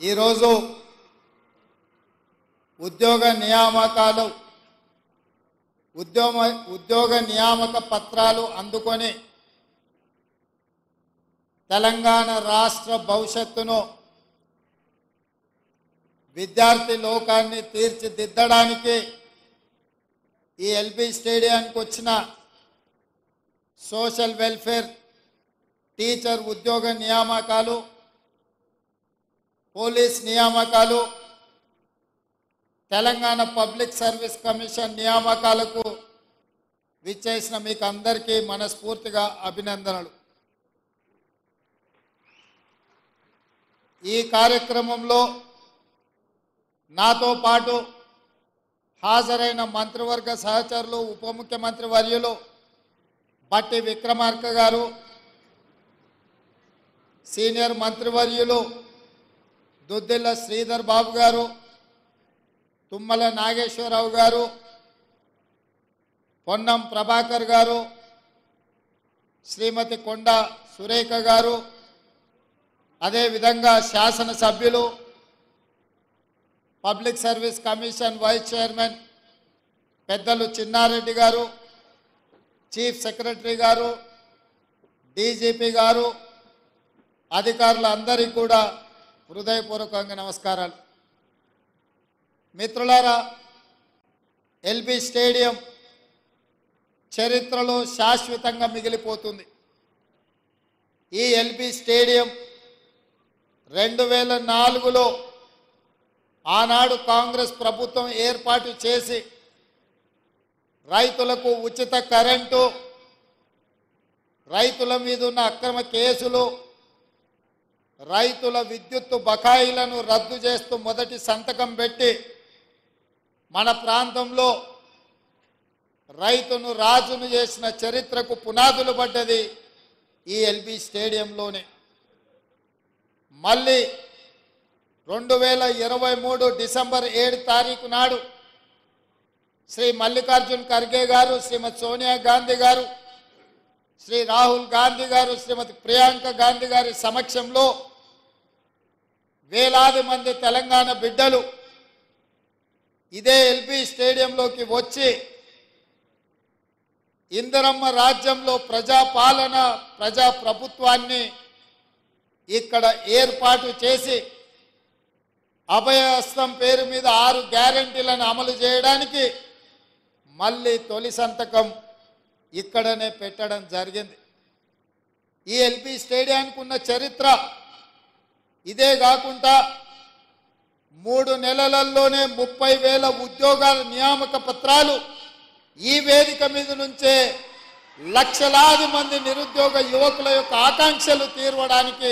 F: ఈరోజు ఉద్యోగ నియామకాలు ఉద్యోగ ఉద్యోగ నియామక పత్రాలు అందుకొని తెలంగాణ రాష్ట్ర భవిష్యత్తును విద్యార్థి లోకాన్ని తీర్చిదిద్దడానికి ఈ ఎల్బీ స్టేడియానికి వచ్చిన సోషల్ వెల్ఫేర్ టీచర్ ఉద్యోగ నియామకాలు పోలీస్ నియామకాలు తెలంగాణ పబ్లిక్ సర్వీస్ కమిషన్ నియామకాలకు విచ్చేసిన మీకు అందరికీ మనస్ఫూర్తిగా అభినందనలు. ఈ కార్యక్రమంలో నాతో పాటు హాజరైన మంత్రివర్గ సహచరులు ఉప ముఖ్యమంత్రి వర్యులు బట్టి విక్రమార్క గారు సీనియర్ మంత్రివర్యులు దుద్దిల్ల శ్రీధర్ బాబు గారు తుమ్మల నాగేశ్వరరావు గారు పొన్నం ప్రభాకర్ గారు శ్రీమతి కొండ సురేఖ గారు అదేవిధంగా శాసనసభ్యులు public service commission vice chairman పెద్దలు చిన్నారెడ్డి గారు చీఫ్ సెక్రటరీ గారు డీజీపీ గారు అధికారులందరికీ కూడా హృదయపూర్వకంగా నమస్కారాలు. మిత్రులారా ఎల్బీ స్టేడియం చరిత్రలో శాశ్వతంగా మిగిలిపోతుంది. ఈ ఎల్బీ స్టేడియం రెండు వేల నాలుగులో ఆనాడు కాంగ్రెస్ ప్రభుత్వం ఏర్పాటు చేసి రైతులకు ఉచిత కరెంటు రైతుల మీద ఉన్న అక్రమ కేసులు రైతుల విద్యుత్తు బకాయిలను రద్దు చేస్తూ మొదటి సంతకం పెట్టి మన ప్రాంతంలో రైతును రాజును చేసిన చరిత్రకు పునాదులు పడ్డది ఈ ఎల్బీ స్టేడియంలోనే. మళ్ళీ రెండు వేల ఇరవై మూడు డిసెంబర్ ఏడు తారీఖు నాడు శ్రీ మల్లికార్జున్ ఖర్గే గారు శ్రీమతి సోనియా గాంధీ గారు శ్రీ రాహుల్ గాంధీ గారు శ్రీమతి ప్రియాంక గాంధీ గారి సమక్షంలో వేలాది మంది తెలంగాణ బిడ్డలు ఇదే ఎల్బీ స్టేడియంలోకి వచ్చి ఇందిరమ్మ రాజ్యంలో ప్రజాపాలన ప్రజా ప్రభుత్వాన్ని ఇక్కడ ఏర్పాటు చేసి అభయహస్తం పేరు మీద ఆరు గ్యారంటీలను అమలు చేయడానికి మళ్ళీ తొలి సంతకం ఇక్కడనే పెట్టడం జరిగింది. ఈ ఎల్పి స్టేడియానికి ఉన్న చరిత్ర ఇదే కాకుండా మూడు నెలలలోనే ముప్పై వేల ఉద్యోగాల నియామక పత్రాలు ఈ వేదిక మీద నుంచే లక్షలాది మంది నిరుద్యోగ యువకుల యొక్క ఆకాంక్షలు తీర్వడానికి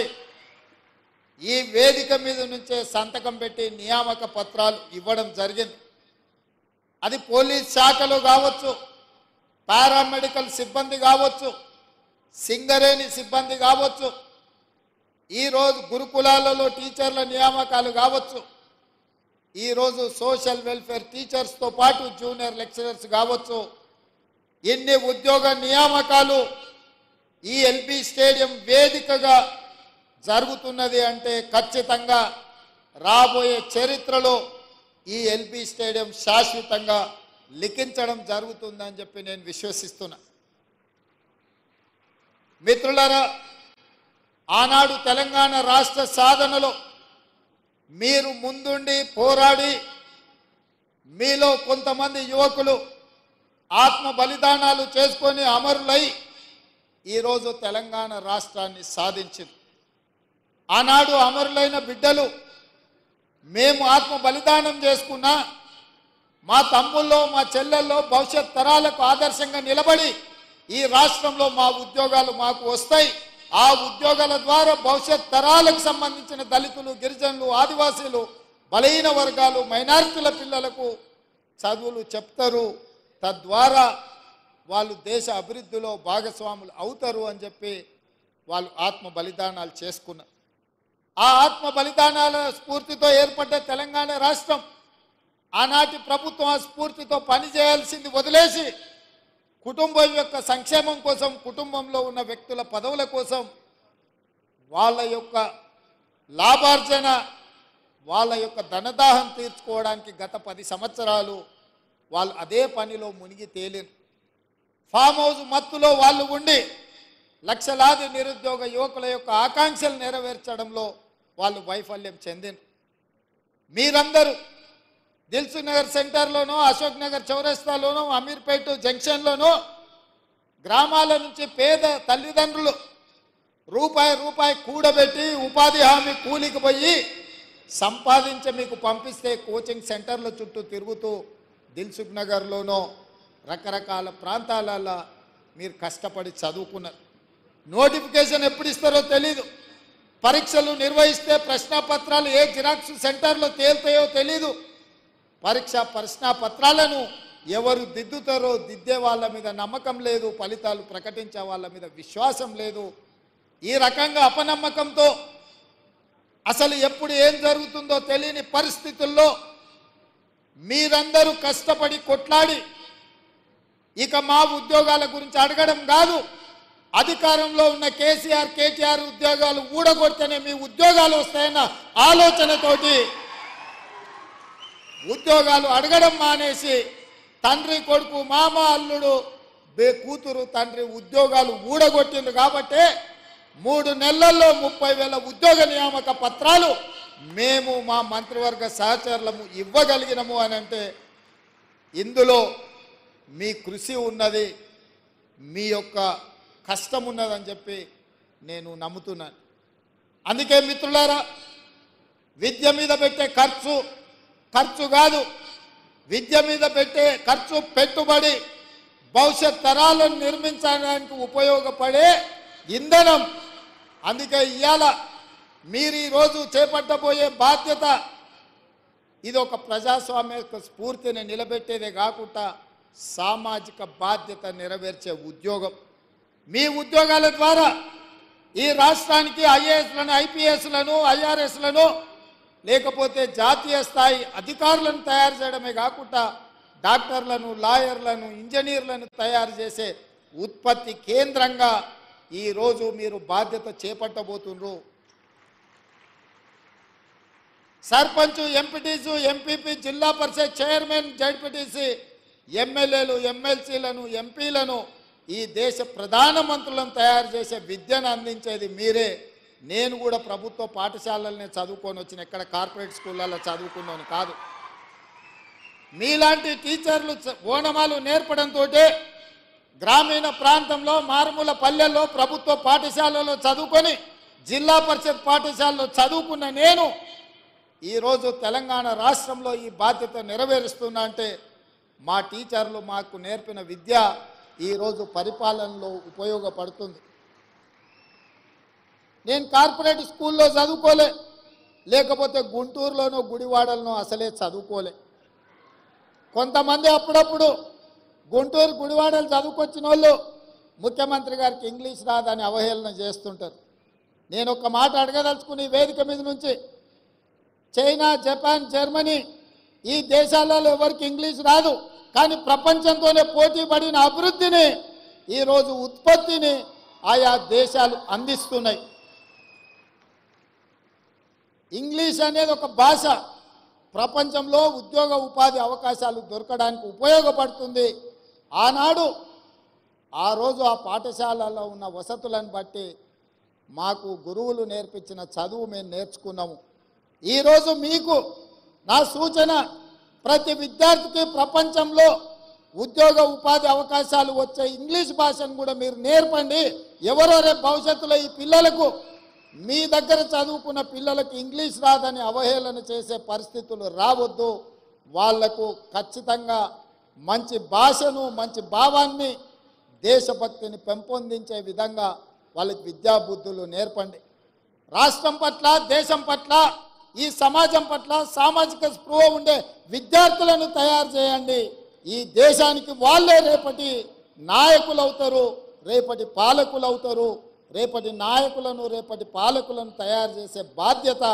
F: ఈ వేదిక మీద నుంచే సంతకం పెట్టి నియామక పత్రాలు ఇవ్వడం జరిగింది. అది పోలీస్ శాఖలో కావచ్చు పారామెడికల్ సిబ్బంది కావచ్చు సింగరేణి సిబ్బంది కావచ్చు ఈరోజు గురుకులాలలో టీచర్ల నియామకాలు కావచ్చు ఈరోజు సోషల్ వెల్ఫేర్ టీచర్స్తో పాటు జూనియర్ లెక్చరర్స్ కావచ్చు ఎన్ని ఉద్యోగ నియామకాలు ఈ ఎల్బీ స్టేడియం వేదికగా జరుగుతున్నది అంటే ఖచ్చితంగా రాబోయే చరిత్రలో ఈ ఎల్బీ స్టేడియం శాశ్వతంగా లిఖించడం జరుగుతుందని చెప్పి నేను విశ్వసిస్తున్నా. మిత్రులరా ఆనాడు తెలంగాణ రాష్ట్ర సాధనలో మీరు ముందుండి పోరాడి మీలో కొంతమంది యువకులు ఆత్మ బలిదానాలు చేసుకొని అమరులై ఈరోజు తెలంగాణ రాష్ట్రాన్ని సాధించింది ఆనాడు అమరులైన బిడ్డలు మేము ఆత్మ బలిదానం చేసుకున్నా మా తమ్ముల్లో మా చెల్లెల్లో భవిష్యత్ తరాలకు ఆదర్శంగా నిలబడి ఈ రాష్ట్రంలో మా ఉద్యోగాలు మాకు వస్తాయి. ఆ ఉద్యోగాల ద్వారా భవిష్యత్ తరాలకు సంబంధించిన దళితులు గిరిజనులు ఆదివాసీలు బలహీన వర్గాలు మైనారిటీల పిల్లలకు చదువులు చెప్తారు. తద్వారా వాళ్ళు దేశ అభివృద్ధిలో భాగస్వాములు అవుతారు అని చెప్పి వాళ్ళు ఆత్మ బలిదానాలు చేసుకున్నారు. ఆ ఆత్మ బలిదానాల స్ఫూర్తితో ఏర్పడ్డ తెలంగాణ రాష్ట్రం ఆనాటి ప్రభుత్వం ఆ స్ఫూర్తితో పనిచేయాల్సింది వదిలేసి కుటుంబం యొక్క సంక్షేమం కోసం కుటుంబంలో ఉన్న వ్యక్తుల పదవుల కోసం వాళ్ళ యొక్క లాభార్జన వాళ్ళ యొక్క ధనదాహం తీర్చుకోవడానికి గత పది సంవత్సరాలు వాళ్ళు అదే పనిలో మునిగి తేలిరు. ఫామ్ హౌస్ మత్తులో వాళ్ళు ఉండి లక్షలాది నిరుద్యోగ యువకుల యొక్క ఆకాంక్షలు నెరవేర్చడంలో వాళ్ళు వైఫల్యం చెందిన. మీరందరూ దిల్సు నగర్ సెంటర్లోనో అశోక్ నగర్ చౌరస్తాలోనో అమీర్పేట జంక్షన్లోనో గ్రామాల నుంచి పేద తల్లిదండ్రులు రూపాయి రూపాయి కూడబెట్టి ఉపాధి హామీ కూలికి పోయి సంపాదించి మీకు పంపిస్తే కోచింగ్ సెంటర్ల చుట్టూ తిరుగుతూ దిల్సుఖ్ నగర్లోనో రకరకాల ప్రాంతాలలో మీరు కష్టపడి చదువుకున్నారు. నోటిఫికేషన్ ఎప్పుడు ఇస్తారో తెలీదు. పరీక్షలు నిర్వహిస్తే ప్రశ్నాపత్రాలు ఏ జిరాక్స్ సెంటర్లో తేలుతాయో తెలీదు. పరీక్ష ప్రశ్నాపత్రాలను ఎవరు దిద్దుతారో దిద్దే వాళ్ళ మీద నమ్మకం లేదు ఫలితాలు ప్రకటించే వాళ్ళ మీద విశ్వాసం లేదు. ఈ రకంగా అపనమ్మకంతో అసలు ఎప్పుడు ఏం జరుగుతుందో తెలియని పరిస్థితుల్లో మీరందరూ కష్టపడి కొట్లాడి ఇక మా ఉద్యోగాల గురించి అడగడం కాదు. అధికారంలో ఉన్న కేసీఆర్ కేటీఆర్ ఉద్యోగాలు ఊడగొడితేనే మీ ఉద్యోగాలు వస్తాయన్న ఆలోచనతోటి ఉద్యోగాలు అడగడం మానేసి తండ్రి కొడుకు మామ అల్లుడు బే కూతురు తండ్రి ఉద్యోగాలు ఊడగొట్టింది కాబట్టి మూడు నెలల్లో ముప్పై వేల ఉద్యోగ నియామక పత్రాలు మేము మా మంత్రివర్గ సహచరులము ఇవ్వగలిగినము అని అంటే ఇందులో మీ కృషి ఉన్నది మీ యొక్క కష్టం ఉన్నదని చెప్పి నేను నమ్ముతున్నాను. అందుకే మిత్రులారా విద్య మీద పెట్టే ఖర్చు ఖర్చు కాదు. విద్య మీద పెట్టే ఖర్చు పెట్టుబడి భవిష్యత్ తరాలను నిర్మించడానికి ఉపయోగపడే ఇంధనం. అందుకే ఇవాళ మీరు ఈరోజు చేపట్టబోయే బాధ్యత ఇది ఒక ప్రజాస్వామ్య స్ఫూర్తిని నిలబెట్టేదే కాకుండా సామాజిక బాధ్యత నెరవేర్చే ఉద్యోగం. మీ ఉద్యోగాల ద్వారా ఈ రాష్ట్రానికి ఐఏఎస్లను ఐపీఎస్లను ఐఆర్ఎస్లను లేకపోతే జాతీయ స్థాయి అధికారులను తయారు చేయడమే కాకుండా డాక్టర్లను లాయర్లను ఇంజనీర్లను తయారు చేసే ఉత్పత్తి కేంద్రంగా ఈరోజు మీరు బాధ్యత చేపట్టబోతున్నారు సర్పంచ్ ఎంపీటీసు ఎంపీపీ జిల్లా పరిషత్ చైర్మన్ జడ్పీటీసీ ఎమ్మెల్యేలు ఎమ్మెల్సీలను ఎంపీలను ఈ దేశ ప్రధానమంత్రులను తయారు చేసే విద్యను అందించేది మీరే. నేను కూడా ప్రభుత్వ పాఠశాలలనే చదువుకొని వచ్చిన ఎక్కడ కార్పొరేట్ స్కూళ్ళల్లో చదువుకున్నాను కాదు. మీలాంటి టీచర్లు ఓనమాలు నేర్పడంతో గ్రామీణ ప్రాంతంలో మారుమూల పల్లెల్లో ప్రభుత్వ పాఠశాలలో చదువుకొని జిల్లా పరిషత్ పాఠశాలలో చదువుకున్న నేను ఈరోజు తెలంగాణ రాష్ట్రంలో ఈ బాధ్యత నెరవేరుస్తున్నా అంటే మా టీచర్లు మాకు నేర్పిన విద్య ఈరోజు పరిపాలనలో ఉపయోగపడుతుంది. నేను కార్పొరేట్ స్కూల్లో చదువుకోలే లేకపోతే గుంటూరులోనో గుడివాడలనో అసలే చదువుకోలే. కొంతమంది అప్పుడప్పుడు గుంటూరు గుడివాడలు చదువుకొచ్చిన వాళ్ళు ముఖ్యమంత్రి గారికి ఇంగ్లీష్ రాదని అవహేళన చేస్తుంటారు. నేను ఒక మాట అడగదలుచుకుని వేదిక మీద నుంచి చైనా జపాన్ జర్మనీ ఈ దేశాలలో ఎవరికి ఇంగ్లీష్ రాదు. కానీ ప్రపంచంతోనే పోటీ పడిన అభివృద్ధిని ఈరోజు ఉత్పత్తిని ఆయా దేశాలు అందిస్తున్నాయి. ఇంగ్లీష్ అనేది ఒక భాష. ప్రపంచంలో ఉద్యోగ ఉపాధి అవకాశాలు దొరకడానికి ఉపయోగపడుతుంది. ఆనాడు ఆ రోజు ఆ పాఠశాలలో ఉన్న వసతులను బట్టి మాకు గురువులు నేర్పించిన చదువు మేము నేర్చుకున్నాము. ఈరోజు మీకు నా సూచన ప్రతి విద్యార్థికి ప్రపంచంలో ఉద్యోగ ఉపాధి అవకాశాలు వచ్చే ఇంగ్లీష్ భాషను కూడా మీరు నేర్పండి. ఎవరో రేపు భవిష్యత్తులో ఈ పిల్లలకు మీ దగ్గర చదువుకున్న పిల్లలకు ఇంగ్లీష్ రాదని అవహేళన చేసే పరిస్థితులు రావద్దు. వాళ్ళకు ఖచ్చితంగా మంచి భాషను మంచి భావాన్ని దేశభక్తిని పెంపొందించే విధంగా వాళ్ళకి విద్యాబుద్ధులు నేర్పండి. రాష్ట్రం పట్ల దేశం పట్ల ఈ సమాజం పట్ల సామాజిక స్పృహ ఉండే విద్యార్థులను తయారు చేయండి. ఈ దేశానికి వాళ్ళే రేపటి నాయకులు అవుతారు రేపటి పాలకులు అవుతారు రేపటి నాయకులను రేపటి పాలకులను తయారు చేసే బాధ్యత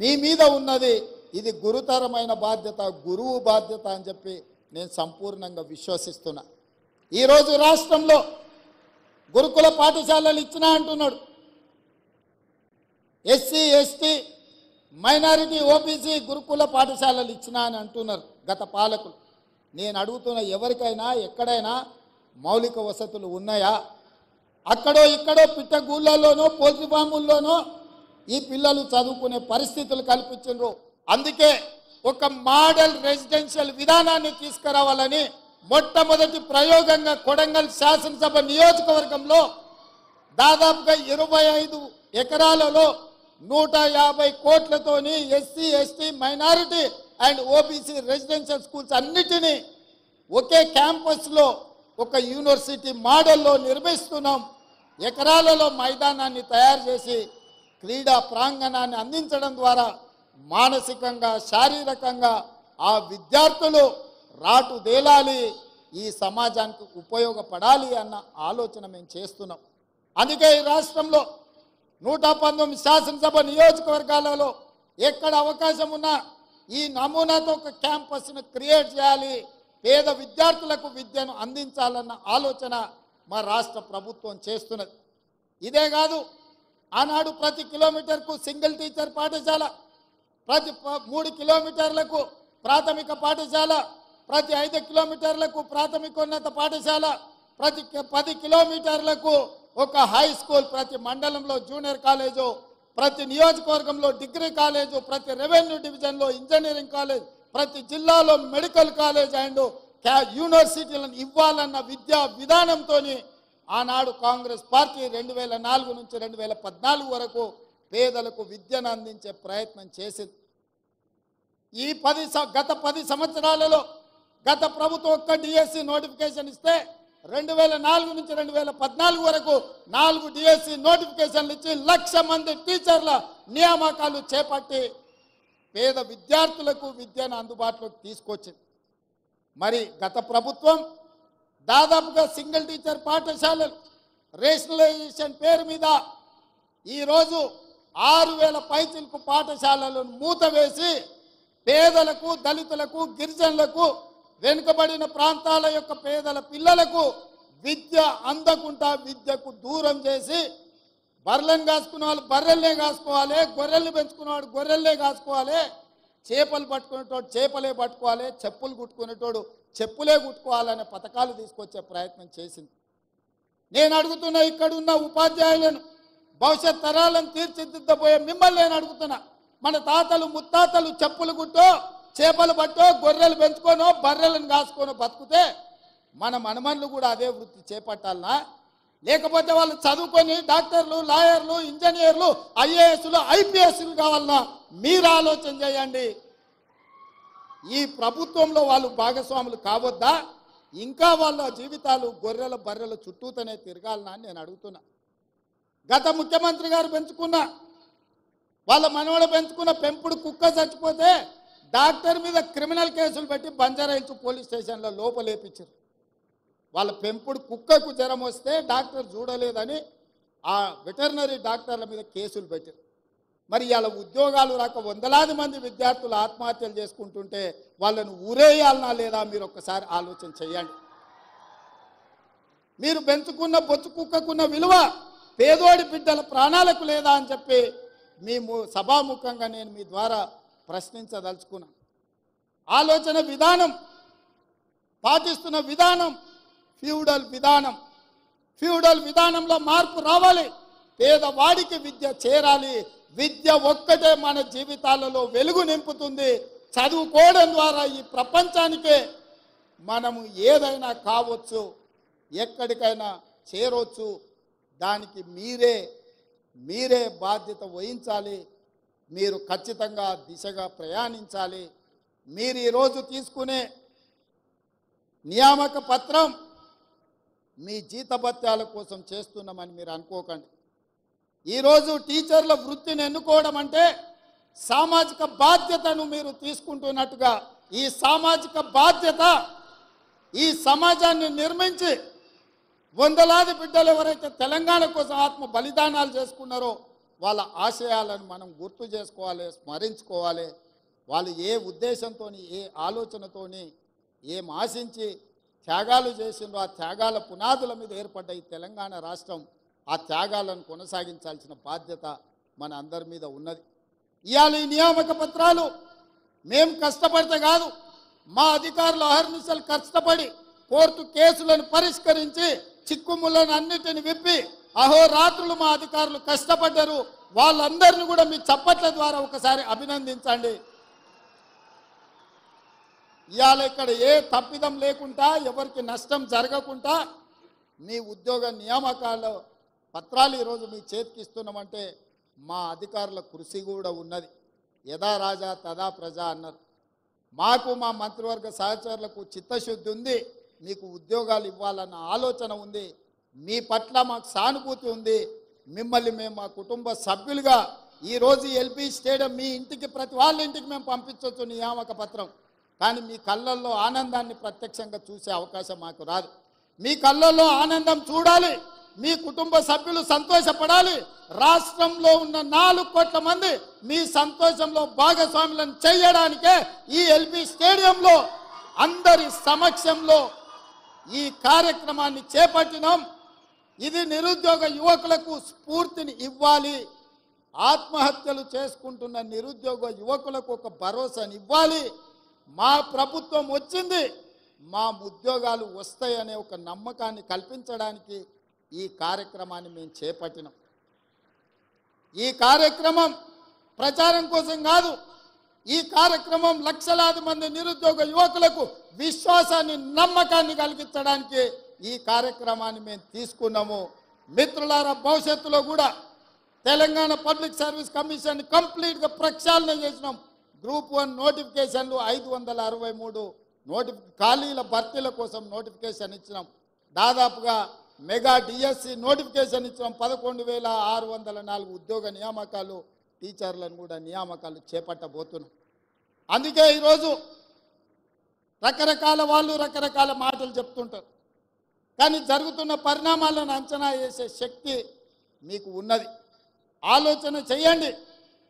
F: మీ మీద ఉన్నది. ఇది గురుతరమైన బాధ్యత గురువు బాధ్యత అని చెప్పి నేను సంపూర్ణంగా విశ్వసిస్తున్నా. ఈరోజు రాష్ట్రంలో గురుకుల పాఠశాలలు ఇచ్చినా అంటున్నాడు. ఎస్సీ ఎస్టీ మైనారిటీ ఓబీసీ గురుకుల పాఠశాలలు ఇచ్చినా అని అంటున్నారు గత పాలకులు. నేను అడుగుతున్న ఎవరికైనా ఎక్కడైనా మౌలిక వసతులు ఉన్నాయా? అక్కడో ఇక్కడో పిట్టగూళ్ళలోనో పోల్ట్రీ ఫాముల్లోనో ఈ పిల్లలు చదువుకునే పరిస్థితులు కల్పించారు అందుకే ఒక మోడల్ రెసిడెన్షియల్ విధానాన్ని తీసుకురావాలని మొట్టమొదటి ప్రయోగంగా కొడంగల్ శాసనసభ నియోజకవర్గంలో దాదాపుగా ఇరవై ఐదు ఎకరాలలో నూట యాభై కోట్లతోని SC ST minority and OBC residential schools అన్నిటినీ ఒకే క్యాంపస్లో ఒక యూనివర్సిటీ మోడల్లో నిర్మిస్తున్నాం. ఎకరాలలో మైదానాన్ని తయారు చేసి క్రీడా ప్రాంగణాన్ని అందించడం ద్వారా మానసికంగా శారీరకంగా ఆ విద్యార్థులు రాటుదేలాలి ఈ సమాజానికి ఉపయోగపడాలి అన్న ఆలోచన మేము చేస్తున్నాం. అందుకే ఈ రాష్ట్రంలో నూట పంతొమ్మిది శాసనసభ నియోజకవర్గాలలో ఎక్కడ అవకాశం ఉన్నా ఈ నమూనాతో ఒక క్యాంపస్ను క్రియేట్ చేయాలి. పేద విద్యార్థులకు విద్యను అందించాలన్న ఆలోచన మా రాష్ట్ర ప్రభుత్వం చేస్తున్నది. ఇదే కాదు ఆనాడు ప్రతి కిలోమీటర్కు సింగిల్ టీచర్ పాఠశాల ప్రతి మూడు కిలోమీటర్లకు ప్రాథమిక పాఠశాల ప్రతి ఐదు కిలోమీటర్లకు ప్రాథమికోన్నత పాఠశాల ప్రతి పది కిలోమీటర్లకు ఒక హై స్కూల్ ప్రతి మండలంలో జూనియర్ కాలేజు ప్రతి నియోజకవర్గంలో డిగ్రీ కాలేజు ప్రతి రెవెన్యూ డివిజన్లో ఇంజనీరింగ్ కాలేజ్ ప్రతి జిల్లాలో మెడికల్ కాలేజ్ అండ్ క్యా- యూనివర్సిటీలను ఇవ్వాలన్న విద్యా విధానంతో ఆనాడు కాంగ్రెస్ పార్టీ రెండు వేల నాలుగు నుంచి రెండు వేల పద్నాలుగు వరకు పేదలకు విద్యను అందించే ప్రయత్నం చేసింది. ఈ పది గత పది సంవత్సరాలలో గత ప్రభుత్వం ఒక్క డిఎస్సి నోటిఫికేషన్ ఇస్తే రెండు వేల నాలుగు నుంచి రెండు వేల పద్నాలుగు వరకు నాలుగు డిఎస్సి నోటిఫికేషన్లు ఇచ్చి లక్ష మంది టీచర్ల నియామకాలు చేపట్టి పేద విద్యార్థులకు విద్యను అందుబాటులోకి తీసుకొచ్చింది. మరి గత ప్రభుత్వం దాదాపుగా సింగిల్ టీచర్ పాఠశాలలు రేషనలైజేషన్ పేరు మీద ఈరోజు ఆరు వేల పైచిల్పు పాఠశాలలను మూతవేసి పేదలకు దళితులకు గిరిజనులకు వెనుకబడిన ప్రాంతాల యొక్క పేదల పిల్లలకు విద్య అందకుండా విద్యకు దూరం చేసి బర్రెలను కాసుకున్న వాళ్ళు బర్రెల్నే కాసుకోవాలి గొర్రెల్ని పెంచుకున్నవాడు గొర్రెల్నే కాసుకోవాలి చేపలు పట్టుకునేటోడు చేపలే పట్టుకోవాలి చెప్పులు కుట్టుకునేటోడు చెప్పులే కుట్టుకోవాలనే పథకాలు తీసుకొచ్చే ప్రయత్నం చేసింది. నేను అడుగుతున్నా ఇక్కడున్న ఉపాధ్యాయులను భవిష్యత్ తరాలను తీర్చిదిద్దబోయే మిమ్మల్ని నేను అడుగుతున్నా. మన తాతలు ముత్తాతలు చెప్పులు కుట్టో చేపలు పట్టో గొర్రెలు పెంచుకోనో బర్రెలను కాసుకోనో బతుకుతే మన మనమన్లు కూడా అదే వృత్తి చేపట్టాలనా? లేకపోతే వాళ్ళు చదువుకొని డాక్టర్లు లాయర్లు ఇంజనీర్లు ఐఏఎస్లు ఐపీఎస్లు కావాలన్నా మీరు ఆలోచన చేయండి. ఈ ప్రభుత్వంలో వాళ్ళు భాగస్వాములు కావద్దా? ఇంకా వాళ్ళ జీవితాలు గొర్రెల బర్రెల చుట్టూతోనే తిరగాలనా అని నేను అడుగుతున్నా. గత ముఖ్యమంత్రి గారు పెంచుకున్న వాళ్ళ మనవడ పెంచుకున్న పెంపుడు కుక్క చచ్చిపోతే డాక్టర్ మీద క్రిమినల్ కేసులు పెట్టి బంజారాయిల్స్ పోలీస్ స్టేషన్లో లోపలేపించారు వాళ్ళ పెంపుడు కుక్కకు జ్వరం వస్తే డాక్టర్ చూడలేదని ఆ వెటర్నరీ డాక్టర్ల మీద కేసులు పెట్టారు. మరి ఇలా ఉద్యోగాలు రాక వందలాది మంది విద్యార్థులు ఆత్మహత్యలు చేసుకుంటుంటే వాళ్ళను ఊరేయాలనా లేదా మీరు ఒక్కసారి ఆలోచన చేయండి. మీరు పెంచుకున్న బొచ్చు కుక్కకున్న విలువ పేదోడి బిడ్డల ప్రాణాలకు లేదా అని చెప్పి మీ సభాముఖంగా నేను మీ ద్వారా ప్రశ్నించదలుచుకున్నాను. ఆలోచన విధానం పాటిస్తున్న విధానం ఫ్యూడల్ విధానం. ఫ్యూడల్ విధానంలో మార్పు రావాలి. పేదవాడికి విద్య చేరాలి. విద్య ఒక్కటే మన జీవితాలలో వెలుగు నింపుతుంది. చదువుకోవడం ద్వారా ఈ ప్రపంచానికే మనము ఏదైనా కావచ్చు ఎక్కడికైనా చేరొచ్చు. దానికి మీరే మీరే బాధ్యత వహించాలి. మీరు ఖచ్చితంగా దిశగా ప్రయాణించాలి. మీరు ఈరోజు తీసుకునే నియామక పత్రం మీ జీతభత్యాల కోసం చేస్తున్నామని మీరు అనుకోకండి. ఈరోజు టీచర్ల వృత్తిని ఎన్నుకోవడం అంటే సామాజిక బాధ్యతను మీరు తీసుకుంటున్నట్టుగా ఈ సామాజిక బాధ్యత ఈ సమాజాన్ని నిర్మించి వందలాది బిడ్డలు ఎవరైతే తెలంగాణ కోసం ఆత్మ బలిదానాలు చేసుకున్నారో వాళ్ళ ఆశయాలను మనం గుర్తు చేసుకోవాలి స్మరించుకోవాలి. వాళ్ళు ఏ ఉద్దేశంతో ఏ ఆలోచనతోని ఏం ఆశించి త్యాగాలు చేసిండ్రో ఆ త్యాగాల పునాదుల మీద ఏర్పడ్డ ఈ తెలంగాణ రాష్ట్రం ఆ త్యాగాలను కొనసాగించాల్సిన బాధ్యత మన అందరి మీద ఉన్నది. ఇవాళ ఈ నియామక పత్రాలు మేం కష్టపడితే కాదు మా అధికారులు అహర్నిశలు కష్టపడి కోర్టు కేసులను పరిష్కరించి చిక్కుములను అన్నిటిని విప్పి అహోరాత్రులు మా అధికారులు కష్టపడ్డారు. వాళ్ళందరినీ కూడా మీ చప్పట్ల ద్వారా ఒకసారి అభినందించండి. ఇవాళ ఇక్కడ ఏ తప్పిదం లేకుండా ఎవరికి నష్టం జరగకుండా మీ ఉద్యోగ నియామకాల పత్రాలు ఈరోజు మీ చేతికి ఇస్తున్నామంటే మా అధికారుల కృషి కూడా ఉన్నది. యథా రాజా తదా ప్రజ అన్నారు. మాకు మా మంత్రివర్గ సహచరులకు చిత్తశుద్ధి ఉంది. మీకు ఉద్యోగాలు ఇవ్వాలన్న ఆలోచన ఉంది. మీ పట్ల మాకు సానుభూతి ఉంది. మిమ్మల్ని మేము మా కుటుంబ సభ్యులుగా ఈరోజు ఎల్పి స్టేడియం మీ ఇంటికి ప్రతి వాళ్ళ ఇంటికి మేము పంపించవచ్చు నియామక పత్రం. కానీ మీ కళ్ళల్లో ఆనందాన్ని ప్రత్యక్షంగా చూసే అవకాశం మాకు రాదు. మీ కళ్ళల్లో ఆనందం చూడాలి. మీ కుటుంబ సభ్యులు సంతోషపడాలి. రాష్ట్రంలో ఉన్న నాలుగు కోట్ల మంది మీ సంతోషంలో భాగస్వాములను చేయడానికే ఈ ఎల్పి స్టేడియంలో అందరి సమక్షంలో ఈ కార్యక్రమాన్ని చేపట్టినాం. ఇది నిరుద్యోగ యువకులకు స్ఫూర్తిని ఇవ్వాలి. ఆత్మహత్యలు చేసుకుంటున్న నిరుద్యోగ యువకులకు ఒక భరోసాని ఇవ్వాలి. మా ప్రభుత్వం వచ్చింది. మా ఉద్యోగాలు వస్తాయనే ఒక నమ్మకాన్ని కల్పించడానికి ఈ కార్యక్రమాన్ని మేము చేపట్టినాం. ఈ కార్యక్రమం ప్రచారం కోసం కాదు ఈ కార్యక్రమం లక్షలాది మంది నిరుద్యోగ యువకులకు విశ్వాసాన్ని నమ్మకాన్ని కలిగించడానికి ఈ కార్యక్రమాన్ని మేము తీసుకున్నాము. మిత్రులారా భవిష్యత్తులో కూడా తెలంగాణ పబ్లిక్ సర్వీస్ కమిషన్ కంప్లీట్గా ప్రక్షాళన చేసినాం. గ్రూప్ వన్ నోటిఫికేషన్లు ఐదు వందల అరవై మూడు నోటిఫి ఖాళీల భర్తీల కోసం నోటిఫికేషన్ ఇచ్చినాం. దాదాపుగా మెగా డిఎస్సి నోటిఫికేషన్ ఇచ్చినాం. పదకొండు వేల ఆరు వందల నాలుగు ఉద్యోగ నియామకాలు టీచర్లను కూడా నియామకాలు చేపట్టబోతున్నాం. అందుకే ఈరోజు రకరకాల వాళ్ళు రకరకాల మాటలు చెప్తుంటారు. కానీ జరుగుతున్న పరిణామాలను అంచనా వేసే శక్తి మీకు ఉన్నది. ఆలోచన చేయండి.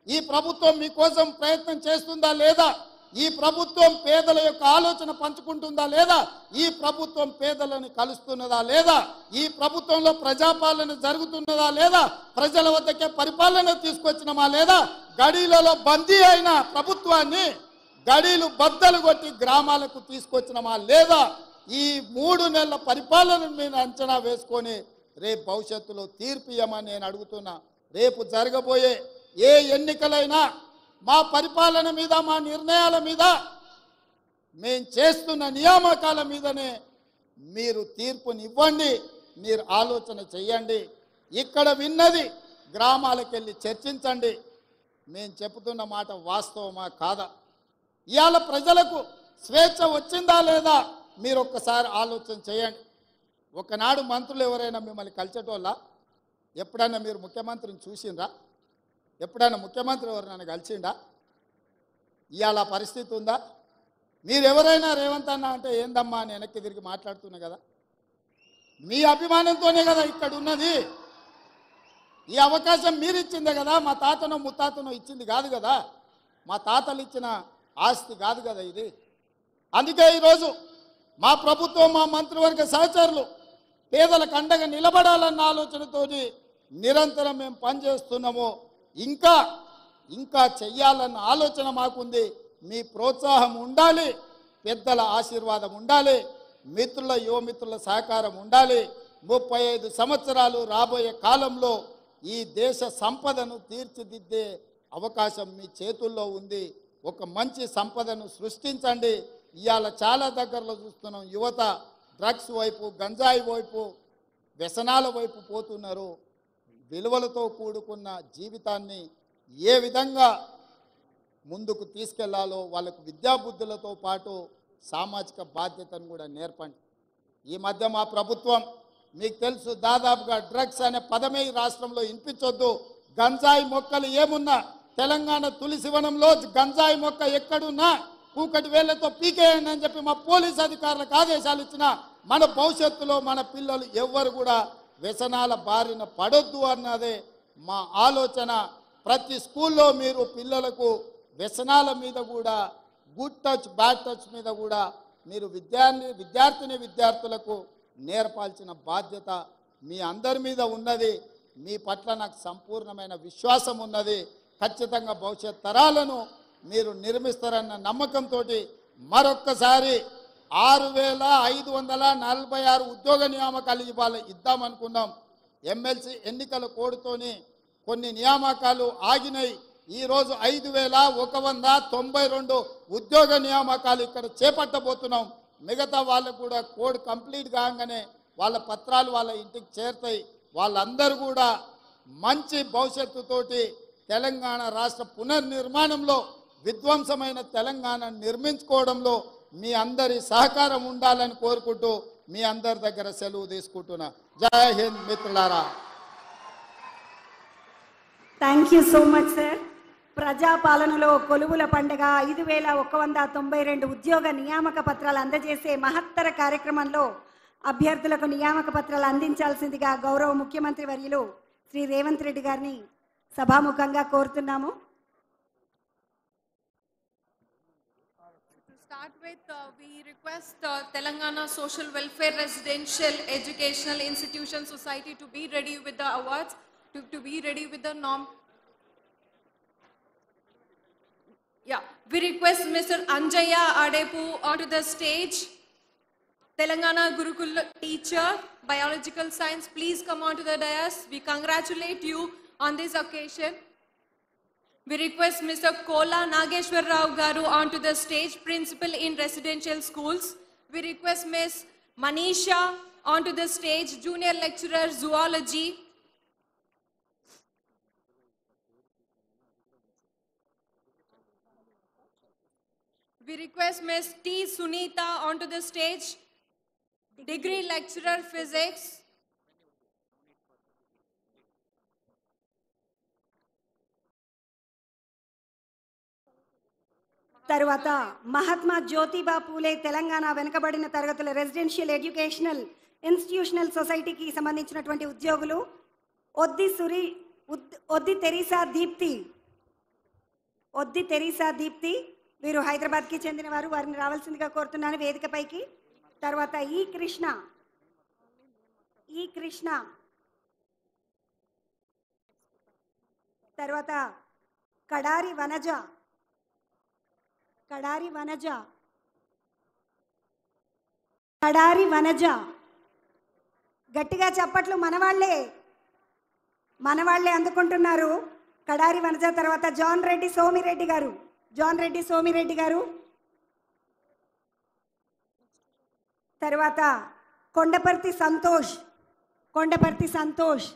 F: ఈ ప్రభుత్వం మీకోసం ప్రయత్నం చేస్తుందా లేదా? ఈ ప్రభుత్వం పేదల యొక్క ఆలోచన పంచుకుంటుందా లేదా? ఈ ప్రభుత్వం పేదలను కలుస్తున్నదా లేదా? ఈ ప్రభుత్వంలో ప్రజాపాలన జరుగుతున్నదా లేదా? ప్రజల వద్దకే పరిపాలన తీసుకొచ్చినమా లేదా? గడీలలో బందీ అయిన ప్రభుత్వాన్ని గడీలు బద్దలు కొట్టి గ్రామాలకు తీసుకొచ్చినమా లేదా? ఈ మూడు నెలల పరిపాలనను మీరు అంచనా వేసుకొని రేపు భవిష్యత్తులో తీర్పు ఇవ్వమని నేను అడుగుతున్నా. రేపు జరగబోయే ఏ ఎన్నికలైనా మా పరిపాలన మీద మా నిర్ణయాల మీద మేము చేస్తున్న నియామకాల మీదనే మీరు తీర్పునివ్వండి మీరు ఆలోచన చెయ్యండి. ఇక్కడ విన్నది గ్రామాలకు వెళ్ళి చర్చించండి. మేము చెబుతున్న మాట వాస్తవమా కాదా? ఇవాళ ప్రజలకు స్వేచ్ఛ వచ్చిందా లేదా? మీరు ఒక్కసారి ఆలోచన చేయండి. ఒకనాడు మంత్రులు ఎవరైనా మిమ్మల్ని కలిసేటోళ్ళ? ఎప్పుడైనా మీరు ముఖ్యమంత్రిని చూసిండ్రా? ఎప్పుడైనా ముఖ్యమంత్రి ఎవరైనా కలిసిండా? ఇవాళ పరిస్థితి ఉందా? మీరు ఎవరైనా రేవంత్ అన్న అంటే ఏందమ్మా అని వెనక్కి తిరిగి మాట్లాడుతున్నా కదా? మీ అభిమానంతోనే కదా ఇక్కడ ఉన్నది. ఈ అవకాశం మీరు ఇచ్చిందే కదా మా తాతనో ముత్తాతనో ఇచ్చింది కాదు కదా? మా తాతలు ఇచ్చిన ఆస్తి కాదు కదా ఇది. అందుకే ఈరోజు మా ప్రభుత్వం మా మంత్రివర్గ సహచరులు పేదలకు అండగా నిలబడాలన్న ఆలోచనతో నిరంతరం మేము పనిచేస్తున్నాము. ఇంకా ఇంకా చెయ్యాలన్న ఆలోచన మాకుంది. మీ ప్రోత్సాహం ఉండాలి పెద్దల ఆశీర్వాదం ఉండాలి మిత్రుల యువమిత్రుల సహకారం ఉండాలి. ముప్పై ఐదు సంవత్సరాలు రాబోయే కాలంలో ఈ దేశ సంపదను తీర్చిదిద్దే అవకాశం మీ చేతుల్లో ఉంది. ఒక మంచి సంపదను సృష్టించండి. ఇవాళ చాలా దగ్గరలో చూస్తున్నాం యువత డ్రగ్స్ వైపు గంజాయి వైపు వ్యసనాల వైపు పోతున్నారు. విలువలతో కూడుకున్న జీవితాన్ని ఏ విధంగా ముందుకు తీసుకెళ్ళాలో వాళ్ళకు విద్యాబుద్ధులతో పాటు సామాజిక బాధ్యతను కూడా నేర్పండి. ఈ మధ్య మా ప్రభుత్వం మీకు తెలుసు దాదాపుగా డ్రగ్స్ అనే పదమే ఈ రాష్ట్రంలో వినిపించొద్దు. గంజాయి మొక్కలు ఏమున్నా? తెలంగాణ తులసివనంలో గంజాయి మొక్క ఎక్కడున్నా? కూకటి వేళ్ళతో పీకేయండి అని చెప్పి మా పోలీస్ అధికారులకు ఆదేశాలు ఇచ్చిన మన భవిష్యత్తులో మన పిల్లలు ఎవ్వరు కూడా వ్యసనాల బారిన పడొద్దు అన్నదే మా ఆలోచన. ప్రతి స్కూల్లో మీరు పిల్లలకు వ్యసనాల మీద కూడా గుడ్ టచ్ బ్యాడ్ టచ్ మీద కూడా మీరు విద్యార్థి విద్యార్థిని విద్యార్థులకు నేర్పాల్సిన బాధ్యత మీ అందరి మీద ఉన్నది. మీ పట్ల నాకు సంపూర్ణమైన విశ్వాసం ఉన్నది. ఖచ్చితంగా భవిష్యత్ తరాలను మీరు నిర్మిస్తారన్న నమ్మకంతో మరొక్కసారి ఆరు వేల ఐదు వందల నలభై ఆరు ఉద్యోగ నియామకాలు ఇవ్వాలి ఇద్దామనుకున్నాం ఎమ్మెల్సీ ఎన్నికల కోడ్తోని కొన్ని నియామకాలు ఆగినాయి. ఈరోజు ఐదు వేల ఒక వంద తొంభై రెండు ఉద్యోగ నియామకాలు ఇక్కడ చేపట్టబోతున్నాం. మిగతా వాళ్ళకు కూడా కోడ్ కంప్లీట్ కాగానే వాళ్ళ పత్రాలు వాళ్ళ ఇంటికి చేరుతాయి. వాళ్ళందరూ కూడా మంచి భవిష్యత్తుతోటి తెలంగాణ రాష్ట్ర పునర్నిర్మాణంలో విధ్వంసమైన తెలంగాణ నిర్మించుకోవడంలో మీ అందరి సహకారం ఉండాలని కోరుకుంటూ మీ అందరి దగ్గర సెలవు తీసుకుంటున్నా. జై హింద్ మిత్రులారా.
B: Thank you so much sir ప్రజాపాలనలో కొలువుల పండుగ ఐదు వేల ఒక వంద తొంభై రెండు ఉద్యోగ నియామక పత్రాలు అందజేసే మహత్తర కార్యక్రమంలో అభ్యర్థులకు నియామక పత్రాలు అందించాల్సిందిగా గౌరవ ముఖ్యమంత్రి వర్యులు శ్రీ రేవంత్ రెడ్డి గారిని సభాముఖంగా కోరుతున్నాము.
A: With, uh, we request uh, Telangana Social Welfare Residential Educational Institution Society to be ready with the awards, to, to be ready with the norm. Yeah, we request Mr. Anjaya Adepu onto the stage. Telangana Gurukul teacher, biological science, please come onto the dais. We congratulate you on this occasion. We request Mr. Kola Nageshwar Rao Garu onto the stage, principal in residential schools. We request Ms. Manisha onto the stage, junior lecturer zoology. We request Ms. T. Sunita onto the stage, degree lecturer physics.
B: తరువాత మహాత్మా జ్యోతిబా పూలే తెలంగాణ వెనుకబడిన తరగతుల residential educational institutional సొసైటీకి సంబంధించినటువంటి ఉద్యోగులు ఒద్ది సురి ఉద్- Oddi Teresa Deepti. Oddi Teresa Deepti వీరు హైదరాబాద్కి చెందిన వారు వారిని రావాల్సిందిగా కోరుతున్నాను వేదికపైకి. తర్వాత ఈ కృష్ణ. ఈ కృష్ణ. తర్వాత కడారి వనజ. కడారి వనజ. కడారి వనజ. గట్టిగా చప్పట్లు మనవాళ్ళే. మనవాళ్ళే అందుకుంటున్నారు. కడారి వనజ తర్వాత జాన్ రెడ్డి సోమిరెడ్డి గారు. జాన్ రెడ్డి సోమిరెడ్డి గారు. తర్వాత కొండపర్తి సంతోష్. కొండపర్తి సంతోష్.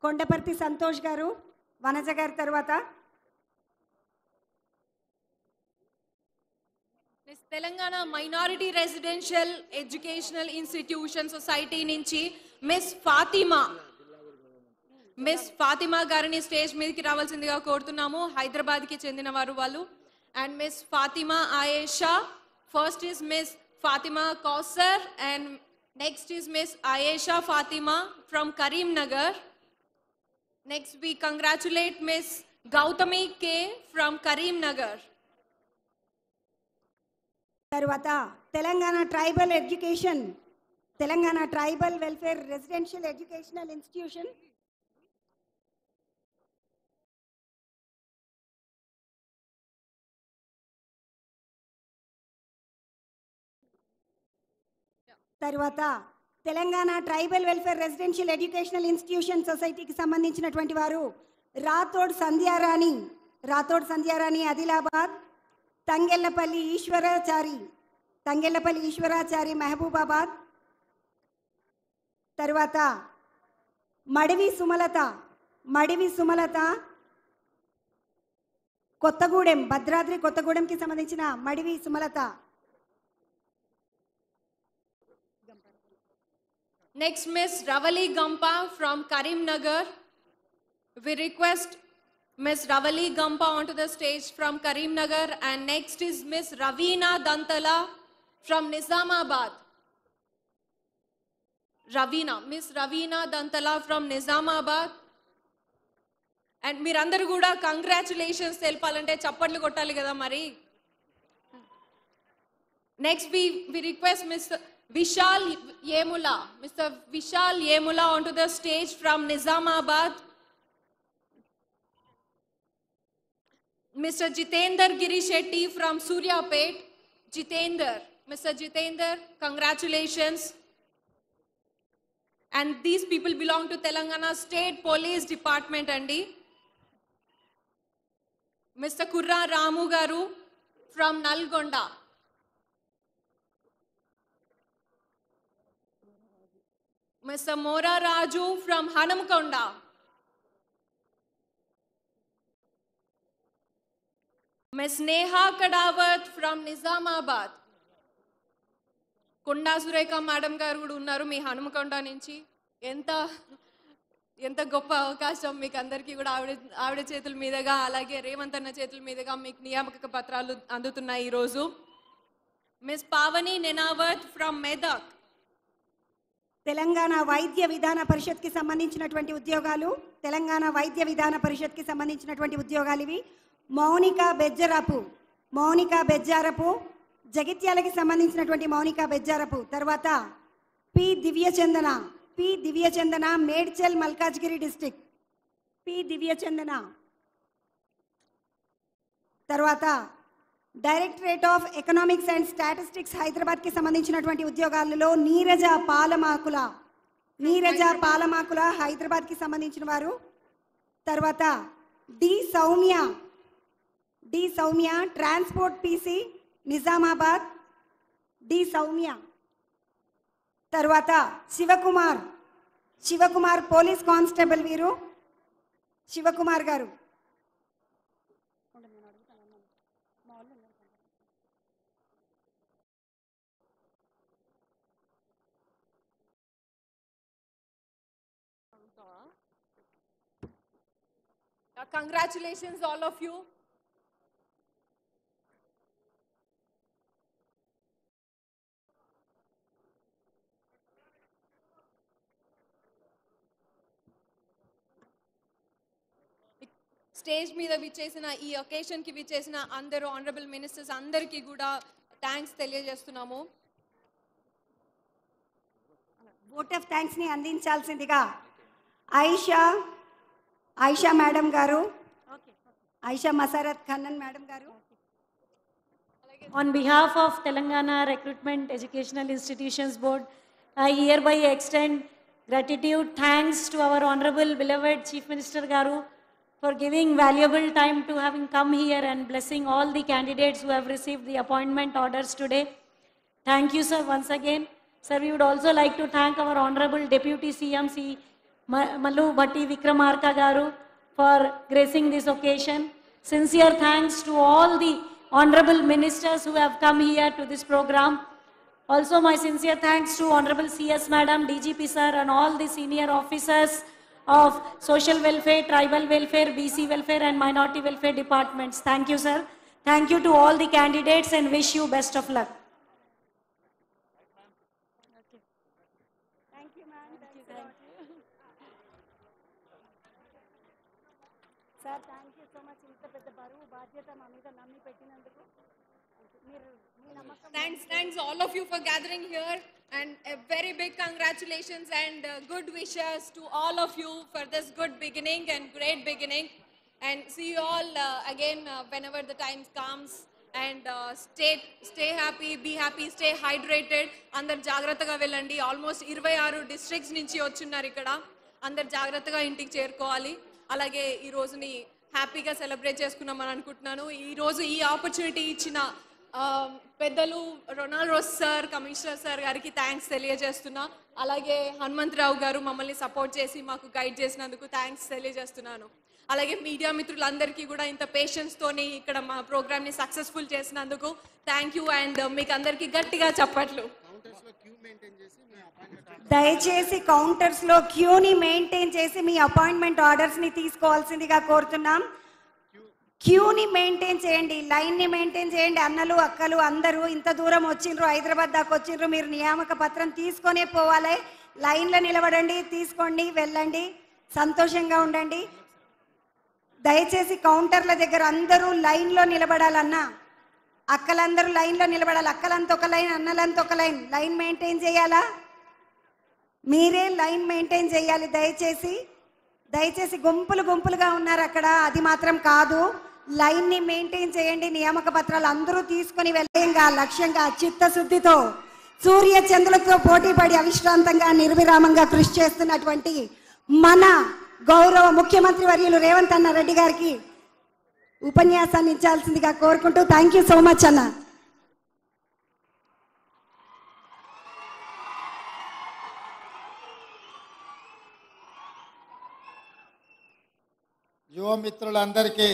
B: కొండపర్తి సంతోష్ గారు. వనజ గారి తర్వాత?
A: Miss Telangana minority residential educational institution society నుంచి మిస్ ఫాతిమా మిస్ ఫాతిమా గారిని స్టేజ్ మీదకి రావాల్సిందిగా కోరుతున్నాము. హైదరాబాద్కి చెందిన వారు వాళ్ళు. And miss Fatima Ayesha first is miss Fatima Kausar and next is miss Ayesha Fatima from Karimnagar Next, we congratulate Miss Gautami K from Karimnagar.
B: తరువాత Telangana tribal education Telangana tribal welfare residential educational institution తరువాత Telangana tribal welfare residential educational institution సొసైటీకి సంబంధించినటువంటి వారు రాథోడ్ సంధ్యారాణి రాథోడ్ సంధ్యారాణి ఆదిలాబాద్ తంగెల్లపల్లి ఈశ్వరాచారి తంగెల్లపల్లి ఈశ్వరాచారి మహబూబాబాద్ తరువాత మడివి సుమలత మడివి సుమలత కొత్తగూడెం భద్రాద్రి కొత్తగూడెంకి సంబంధించిన Madivi Sumalatha.
A: Next, Miss Ravali Gampa from Karimnagar. We request Miss Ravali Gampa onto the stage from Karimnagar. And next is Miss Ravina Dantala from Nizamabad. Ravina, Miss Ravina Dantala from Nizamabad. And మీరందరూ కూడా congratulations తెలపాలంటే చప్పట్లు కొట్టాలి కదా మరి next we we request mister Vishal Yemula, Mr. Vishal Yemula onto the stage from Nizamabad. Mr. Jitender Giri Shetty from Suryapet. Jitender, Mr. Jitender, congratulations. And these people belong to Telangana State Police Department, Andy. Mr. Kurra Ramu Garu from Nalgonda. Mr. Mora Raju from Hanamkonda. Ms. Neha Kadawat from Nizamabad. Konda Surekha madam గారు కూడా ఉన్నారు మీ హనుమకొండ నుంచి ఎంత ఎంత గొప్ప అవకాశం మీకు అందరికీ కూడా ఆవిడ ఆవిడ చేతుల మీదుగా అలాగే రేవంత్ అన్న చేతుల మీదుగా మీకు నియామక పత్రాలు అందుతున్నాయి ఈరోజు మిస్ పావని నెనావత్ ఫ్రమ్ మెదక్
B: తెలంగాణ వైద్య విధాన పరిషత్కి సంబంధించినటువంటి ఉద్యోగాలు తెలంగాణ వైద్య విధాన పరిషత్కి సంబంధించినటువంటి ఉద్యోగాలు ఇవి. మౌనిక బెజ్జరపు మౌనిక బెజ్జారపు జగిత్యాలకి సంబంధించినటువంటి మౌనిక బెజ్జారపు. తర్వాత P Divyachandana P Divyachandana Medchal Malkajgiri district P Divyachandana. తర్వాత directorate of economics and statistics హైదరాబాద్కి సంబంధించినటువంటి ఉద్యోగాలలో నీరజ పాలమాకుల నీరజ పాలమాకుల హైదరాబాద్కి సంబంధించిన వారు. తర్వాత D Soumya D Soumya transport PC Nizamabad. D Soumya. తర్వాత శివకుమార్ శివకుమార్ పోలీస్ కానిస్టేబుల్ వీరు. శివకుమార్ గారు.
A: Congratulations, all of you. Stage మీద విచ్చేసిన ఈ ఒకేషన్కి విచ్చేసిన అందరూ ఆనరబుల్ మినిస్టర్స్ అందరికీ కూడా థ్యాంక్స్ తెలియజేస్తున్నాము
B: ఓట్ ఆఫ్ థ్యాంక్స్ని అందించాల్సిందిగా Aisha ఐషా మేడం గారు ఐషా మసారత్ ఖన్నన్ మేడం గారు
G: On behalf of Telangana Recruitment Educational Institutions Board, I hereby extend gratitude, thanks to our Honorable beloved Chief Minister Garu for giving valuable time to having come here and blessing all the candidates who have received the appointment orders today. Thank you, sir, once again. Sir, we would also like to thank our Honorable Deputy CM Sri Ma- Bhatti Vikramarka Garu for gracing this occasion. Sincere thanks to all the honorable ministers who have come here to this program. Also, my sincere thanks to Honorable CS Madam, DGP Sir, and all the senior officers of Social Welfare, Tribal Welfare, BC Welfare, and Minority Welfare departments. Thank you, sir. Thank you to all the candidates and wish you best of luck.
A: Thanks, thanks all of you for gathering here, and a very big congratulations and uh, good wishes to all of you for this good beginning and great beginning. And see you all uh, again uh, whenever the time comes. And uh, stay stay happy, be happy, stay hydrated. అందరు జాగ్రత్తగా వెళ్ళండి almost ఇరవై ఆరు districts నుంచి వచ్చున్నారు ఇక్కడ అందరు జాగ్రత్తగా ఇంటికి చేరుకోవాలి అలాగే ఈ రోజుని హ్యాపీగా సెలబ్రేట్ చేసుకున్నామని అనుకుంటున్నాను ఈ రోజు ఈ ఆపర్చునిటీ ఇచ్చిన ఆ, పెద్దలు Ronald Rose sir commissioner sir గారికి థ్యాంక్స్ తెలియజేస్తున్నా. అలాగే హనుమంతరావు గారు మమ్మల్ని సపోర్ట్ చేసి మాకు గైడ్ చేసినందుకు థ్యాంక్స్ తెలియజేస్తున్నాను. అలాగే మీడియా మిత్రులందరికీ కూడా ఇంత పేషెన్స్తోని ఇక్కడ మా ప్రోగ్రామ్ని సక్సెస్ఫుల్ చేసినందుకు థ్యాంక్ యూ అండ్ మీకు అందరికీ గట్టిగా చప్పట్లు.
B: దయచేసి కౌంటర్స్లో క్యూని మెయింటైన్ చేసి మీ అపాయింట్మెంట్ ఆర్డర్స్ని తీసుకోవాల్సిందిగా కోరుతున్నాం. క్యూని మెయింటైన్ చేయండి లైన్ని మెయింటైన్ చేయండి. అన్నలు అక్కలు అందరూ ఇంత దూరం వచ్చిండ్రు హైదరాబాద్ దాకా వచ్చిండ్రు మీరు నియామక పత్రం తీసుకొనే పోవాలి. లైన్లో నిలబడండి తీసుకోండి వెళ్ళండి సంతోషంగా ఉండండి. దయచేసి కౌంటర్ల దగ్గర అందరూ లైన్లో నిలబడాలన్నా. అక్కలందరూ లైన్లో నిలబడాలి. అక్కలంత ఒక లైన్ అన్నలంత ఒక లైన్. లైన్ మెయింటైన్ చేయాలా? మీరే లైన్ మెయింటైన్ చేయాలి. దయచేసి దయచేసి గుంపులు గుంపులుగా ఉన్నారు అక్కడ. అది మాత్రం కాదు. లైన్ని మెయింటైన్ చేయండి. నియామక పత్రాలు అందరూ తీసుకుని వెళ్ళంగా లక్ష్యంగా చిత్తశుద్ధితో సూర్య చంద్రులతో పోటీపడి అవిశ్రాంతంగా నిర్విరామంగా కృషి చేస్తున్నటువంటి మన గౌరవ ముఖ్యమంత్రి వర్యులు రేవంత్ అన్న రెడ్డి గారికి ఉపన్యాసాన్ని ఇచ్చాల్సిందిగా కోరుకుంటూ థ్యాంక్ యూ సో మచ్ అన్న.
F: యువ మిత్రులందరికీ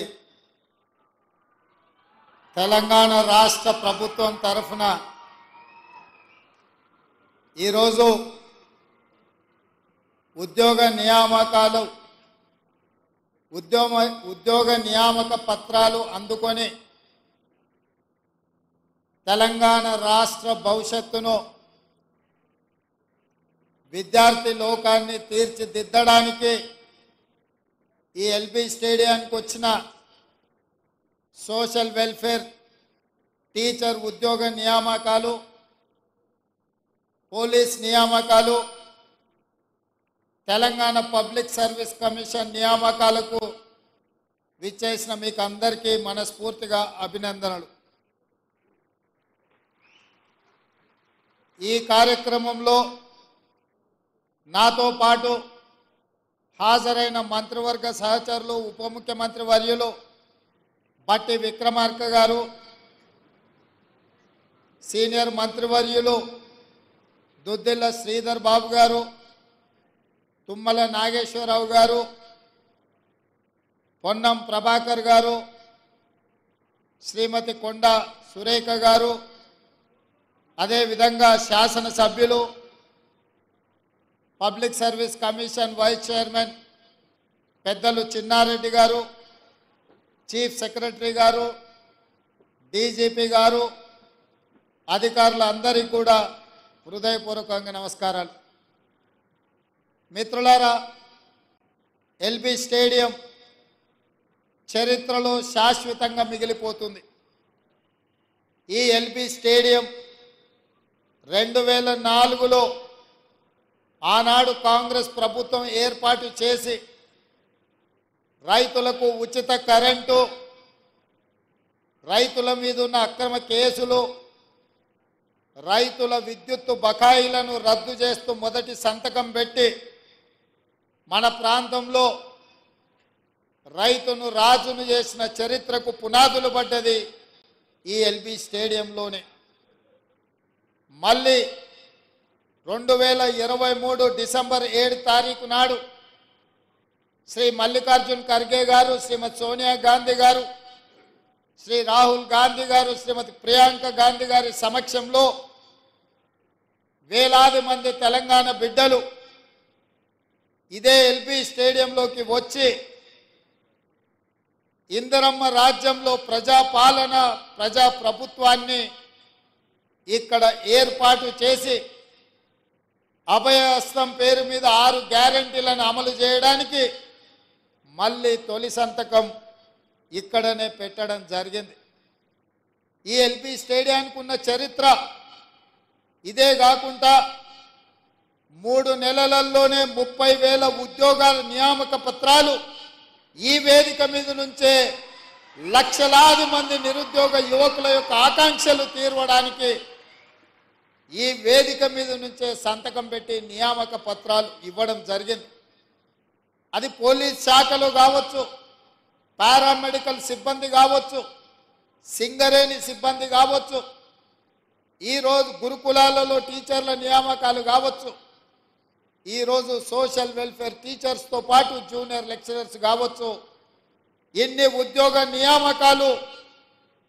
F: తెలంగాణ రాష్ట్ర ప్రభుత్వం తరఫున ఈరోజు ఉద్యోగ నియామకాలు ఉద్యోగ ఉద్యోగ నియామక పత్రాలు అందుకొని తెలంగాణ రాష్ట్ర భవిష్యత్తును విద్యార్థి లోకాన్ని తీర్చిదిద్దడానికి ఈ ఎల్బీ స్టేడియానికి వచ్చిన సోషల్ వెల్ఫేర్ టీచర్ ఉద్యోగ నియామకాలు పోలీస్ నియామకాలు తెలంగాణ పబ్లిక్ సర్వీస్ కమిషన్ నియామకాలకు విచ్చేసిన మీకు అందరికీ మనస్ఫూర్తిగా అభినందనలు. ఈ కార్యక్రమంలో నాతో పాటు హాజరైన మంత్రివర్గ సహచరులు ఉప ముఖ్యమంత్రి వర్యులు బట్టి విక్రమార్క గారు సీనియర్ మంత్రివర్యులు దుద్దిల్ల శ్రీధర్ బాబు గారు తుమ్మల నాగేశ్వరరావు గారు పొన్నం ప్రభాకర్ గారు శ్రీమతి కొండ సురేఖ గారు అదేవిధంగా శాసనసభ్యులు public service commission vice chairman పెద్దలు చిన్నారెడ్డి గారు చీఫ్ సెక్రటరీ గారు డీజీపీ గారు అధికారులందరికీ కూడా హృదయపూర్వకంగా నమస్కారాలు. మిత్రులారా ఎల్బీ స్టేడియం చరిత్రలో శాశ్వతంగా మిగిలిపోతుంది. ఈ ఎల్బీ స్టేడియం రెండు వేల నాలుగులో ఆనాడు కాంగ్రెస్ ప్రభుత్వం ఏర్పాటు చేసి రైతులకు ఉచిత కరెంటు రైతుల మీద ఉన్న అక్రమ కేసులు రైతుల విద్యుత్తు బకాయిలను రద్దు చేస్తూ మొదటి సంతకం పెట్టి మన ప్రాంతంలో రైతును రాజును చేసిన చరిత్రకు పునాదులు పడ్డది ఈ ఎల్బీ స్టేడియంలోనే. మళ్ళీ రెండు వేల ఇరవై మూడు డిసెంబర్ ఏడు తారీఖు నాడు శ్రీ మల్లికార్జున్ ఖర్గే గారు శ్రీమతి సోనియా గాంధీ గారు శ్రీ రాహుల్ గాంధీ గారు శ్రీమతి ప్రియాంక గాంధీ గారి సమక్షంలో వేలాది మంది తెలంగాణ బిడ్డలు ఇదే ఎల్బీ స్టేడియంలోకి వచ్చి ఇందిరమ్మ రాజ్యంలో ప్రజాపాలన ప్రజా ప్రభుత్వాన్ని ఇక్కడ ఏర్పాటు చేసి అభయహస్తం పేరు మీద ఆరు గ్యారంటీలను అమలు చేయడానికి మళ్ళీ తొలి సంతకం ఇక్కడనే పెట్టడం జరిగింది. ఈ ఎల్పి స్టేడియానికి ఉన్న చరిత్ర ఇదే కాకుండా మూడు నెలలలోనే ముప్పై వేల ఉద్యోగాల నియామక పత్రాలు ఈ వేదిక మీద నుంచే లక్షలాది మంది నిరుద్యోగ యువకుల యొక్క ఆకాంక్షలు తీర్వడానికి ఈ వేదిక మీద నుంచే సంతకం పెట్టి నియామక పత్రాలు ఇవ్వడం జరిగింది. అది పోలీస్ శాఖలో కావచ్చు పారామెడికల్ సిబ్బంది కావచ్చు సింగరేణి సిబ్బంది కావచ్చు ఈరోజు గురుకులాలలో టీచర్ల నియామకాలు కావచ్చు ఈరోజు సోషల్ వెల్ఫేర్ టీచర్స్తో పాటు జూనియర్ లెక్చరర్స్ కావచ్చు ఎన్ని ఉద్యోగ నియామకాలు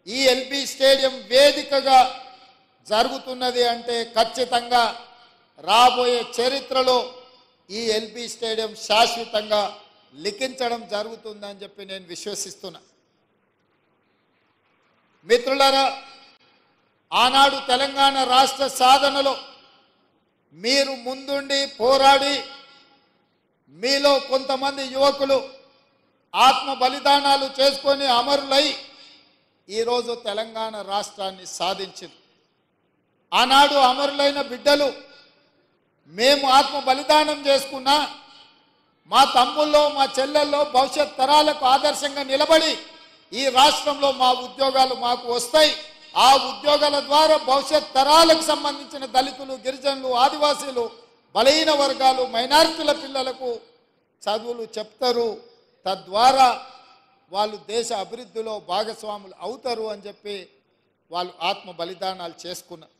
F: ఈ ఎల్బీ స్టేడియం వేదికగా జరుగుతున్నది అంటే ఖచ్చితంగా రాబోయే చరిత్రలో ఈ ఎల్బీ స్టేడియం శాశ్వతంగా లిఖించడం జరుగుతుందని చెప్పి నేను విశ్వసిస్తున్నా. మిత్రులరా ఆనాడు తెలంగాణ రాష్ట్ర సాధనలో మీరు ముందుండి పోరాడి మీలో కొంతమంది యువకులు ఆత్మ బలిదానాలు చేసుకొని అమరులై ఈరోజు తెలంగాణ రాష్ట్రాన్ని సాధించింది. ఆనాడు అమరులైన బిడ్డలు మేము ఆత్మ బలిదానం చేసుకున్నా మా తమ్ముల్లో మా చెల్లెల్లో భవిష్యత్ తరాలకు ఆదర్శంగా నిలబడి ఈ రాష్ట్రంలో మా ఉద్యోగాలు మాకు వస్తాయి. ఆ ఉద్యోగాల ద్వారా భవిష్యత్ తరాలకు సంబంధించిన దళితులు గిరిజనులు ఆదివాసీలు బలహీన వర్గాలు మైనారిటీల పిల్లలకు చదువులు చెప్తారు. తద్వారా వాళ్ళు దేశ అభివృద్ధిలో భాగస్వాములు అవుతారు అని చెప్పి వాళ్ళు ఆత్మ బలిదానాలు చేసుకున్నారు.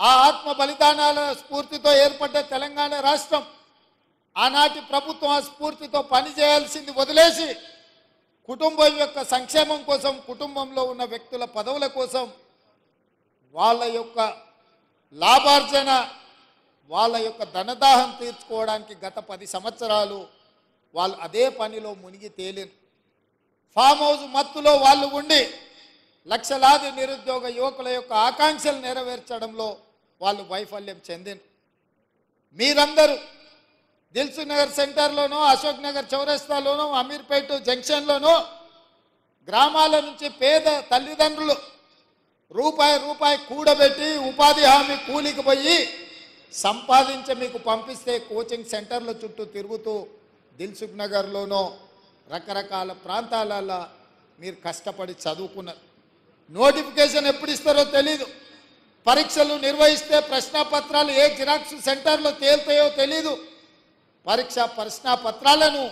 F: ఆ ఆత్మ బలిదానాల స్ఫూర్తితో ఏర్పడ్డ తెలంగాణ రాష్ట్రం ఆనాటి ప్రభుత్వం ఆ స్ఫూర్తితో పనిచేయాల్సింది వదిలేసి కుటుంబం యొక్క సంక్షేమం కోసం కుటుంబంలో ఉన్న వ్యక్తుల పదవుల కోసం వాళ్ళ యొక్క లాభార్జన వాళ్ళ యొక్క ధనదాహం తీర్చుకోవడానికి గత పది సంవత్సరాలు వాళ్ళు అదే పనిలో మునిగి తేలిన ఫామ్ హౌస్ మత్తులో వాళ్ళు ఉండి లక్షలాది నిరుద్యోగ యువకుల యొక్క ఆకాంక్షలు నెరవేర్చడంలో వాళ్ళు వైఫల్యం చెందిన మీరందరూ దిల్సు నగర్ సెంటర్లోనో అశోక్ నగర్ చౌరస్తాలోనో అమీర్పేట జంక్షన్లోనో గ్రామాల నుంచి పేద తల్లిదండ్రులు రూపాయి రూపాయి కూడబెట్టి ఉపాధి హామీ కూలికి పోయి సంపాదించి మీకు పంపిస్తే కోచింగ్ సెంటర్ల చుట్టూ తిరుగుతూ దిల్సుఖ్ నగర్లోనో రకరకాల ప్రాంతాలలో మీరు కష్టపడి చదువుకున్నారు. నోటిఫికేషన్ ఎప్పుడు ఇస్తారో తెలీదు. పరీక్షలు నిర్వహిస్తే ప్రశ్నాపత్రాలు ఏ జిరాక్స్ సెంటర్లో తేలుతాయో తెలీదు. పరీక్ష ప్రశ్నాపత్రాలను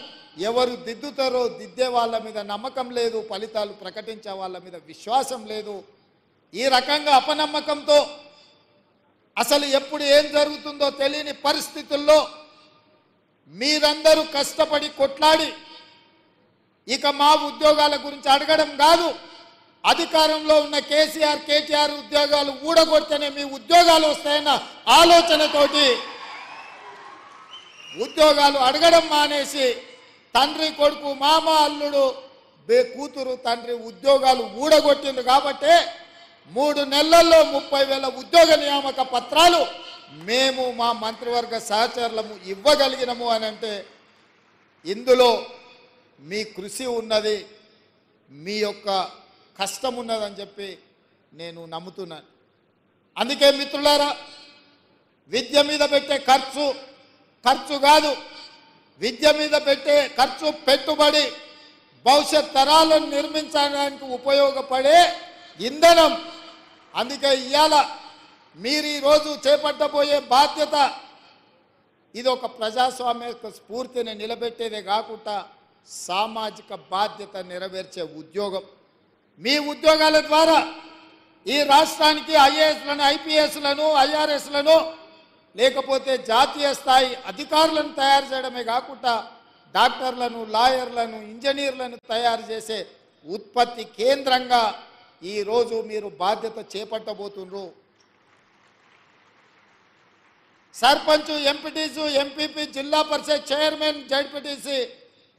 F: ఎవరు దిద్దుతారో దిద్దే వాళ్ళ మీద నమ్మకం లేదు ఫలితాలు ప్రకటించే వాళ్ళ మీద విశ్వాసం లేదు. ఈ రకంగా అపనమ్మకంతో అసలు ఎప్పుడు ఏం జరుగుతుందో తెలియని పరిస్థితుల్లో మీరందరూ కష్టపడి కొట్లాడి ఇక మా ఉద్యోగాల గురించి అడగడం కాదు. అధికారంలో ఉన్న కేసీఆర్ కేటీఆర్ ఉద్యోగాలు ఊడగొడితేనే మీ ఉద్యోగాలు వస్తాయన్న ఆలోచనతోటి ఉద్యోగాలు అడగడం మానేసి తండ్రి కొడుకు మామ అల్లుడు బే కూతురు తండ్రి ఉద్యోగాలు ఊడగొట్టింది కాబట్టే మూడు నెలల్లో ముప్పై వేల ఉద్యోగ నియామక పత్రాలు మేము మా మంత్రివర్గ సహచరులము ఇవ్వగలిగినము అని అంటే ఇందులో మీ కృషి ఉన్నది మీ యొక్క కష్టం ఉన్నదని చెప్పి నేను నమ్ముతున్నాను. అందుకే మిత్రులారా విద్య మీద పెట్టే ఖర్చు ఖర్చు కాదు. విద్య మీద పెట్టే ఖర్చు పెట్టుబడి భవిష్యత్ తరాలను నిర్మించడానికి ఉపయోగపడే ఇంధనం. అందుకే ఇవాళ మీరు ఈరోజు చేపట్టబోయే బాధ్యత ఇది ఒక ప్రజాస్వామ్య స్ఫూర్తిని నిలబెట్టేదే కాకుండా సామాజిక బాధ్యత నెరవేర్చే ఉద్యోగం. మీ ఉద్యోగాల ద్వారా ఈ రాష్ట్రానికి ఐఏఎస్లను ఐపీఎస్లను ఐఆర్ఎస్లను లేకపోతే జాతీయ స్థాయి అధికారులను తయారు చేయడమే కాకుండా డాక్టర్లను లాయర్లను ఇంజనీర్లను తయారు చేసే ఉత్పత్తి కేంద్రంగా ఈరోజు మీరు బాధ్యత చేపట్టబోతున్నారు సర్పంచ్ ఎంపీటీసు ఎంపీపీ జిల్లా పరిషత్ చైర్మన్ జడ్పీటీసీ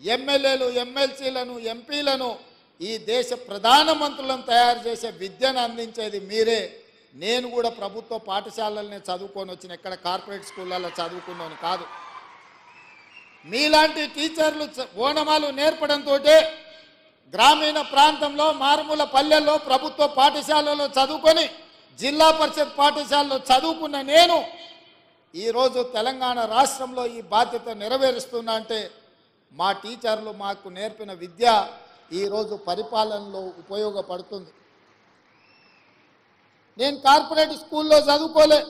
F: ఎమ్మెల్యేలు ఎమ్మెల్సీలను ఎంపీలను ఈ దేశ ప్రధానమంత్రులను తయారు చేసే విద్యను అందించేది మీరే. నేను కూడా ప్రభుత్వ పాఠశాలలనే చదువుకొని వచ్చిన ఎక్కడ కార్పొరేట్ స్కూళ్ళల్లో చదువుకున్నాను కాదు. మీలాంటి టీచర్లు ఓనమాలు నేర్పడంతో గ్రామీణ ప్రాంతంలో మారుమూల పల్లెల్లో ప్రభుత్వ పాఠశాలలో చదువుకొని జిల్లా పరిషత్ పాఠశాలలో చదువుకున్న నేను ఈరోజు తెలంగాణ రాష్ట్రంలో ఈ బాధ్యత నెరవేరుస్తున్నా అంటే మా టీచర్లు మాకు నేర్పిన విద్య ఈరోజు పరిపాలనలో ఉపయోగపడుతుంది. నేను కార్పొరేట్ స్కూల్లో చదువుకోలే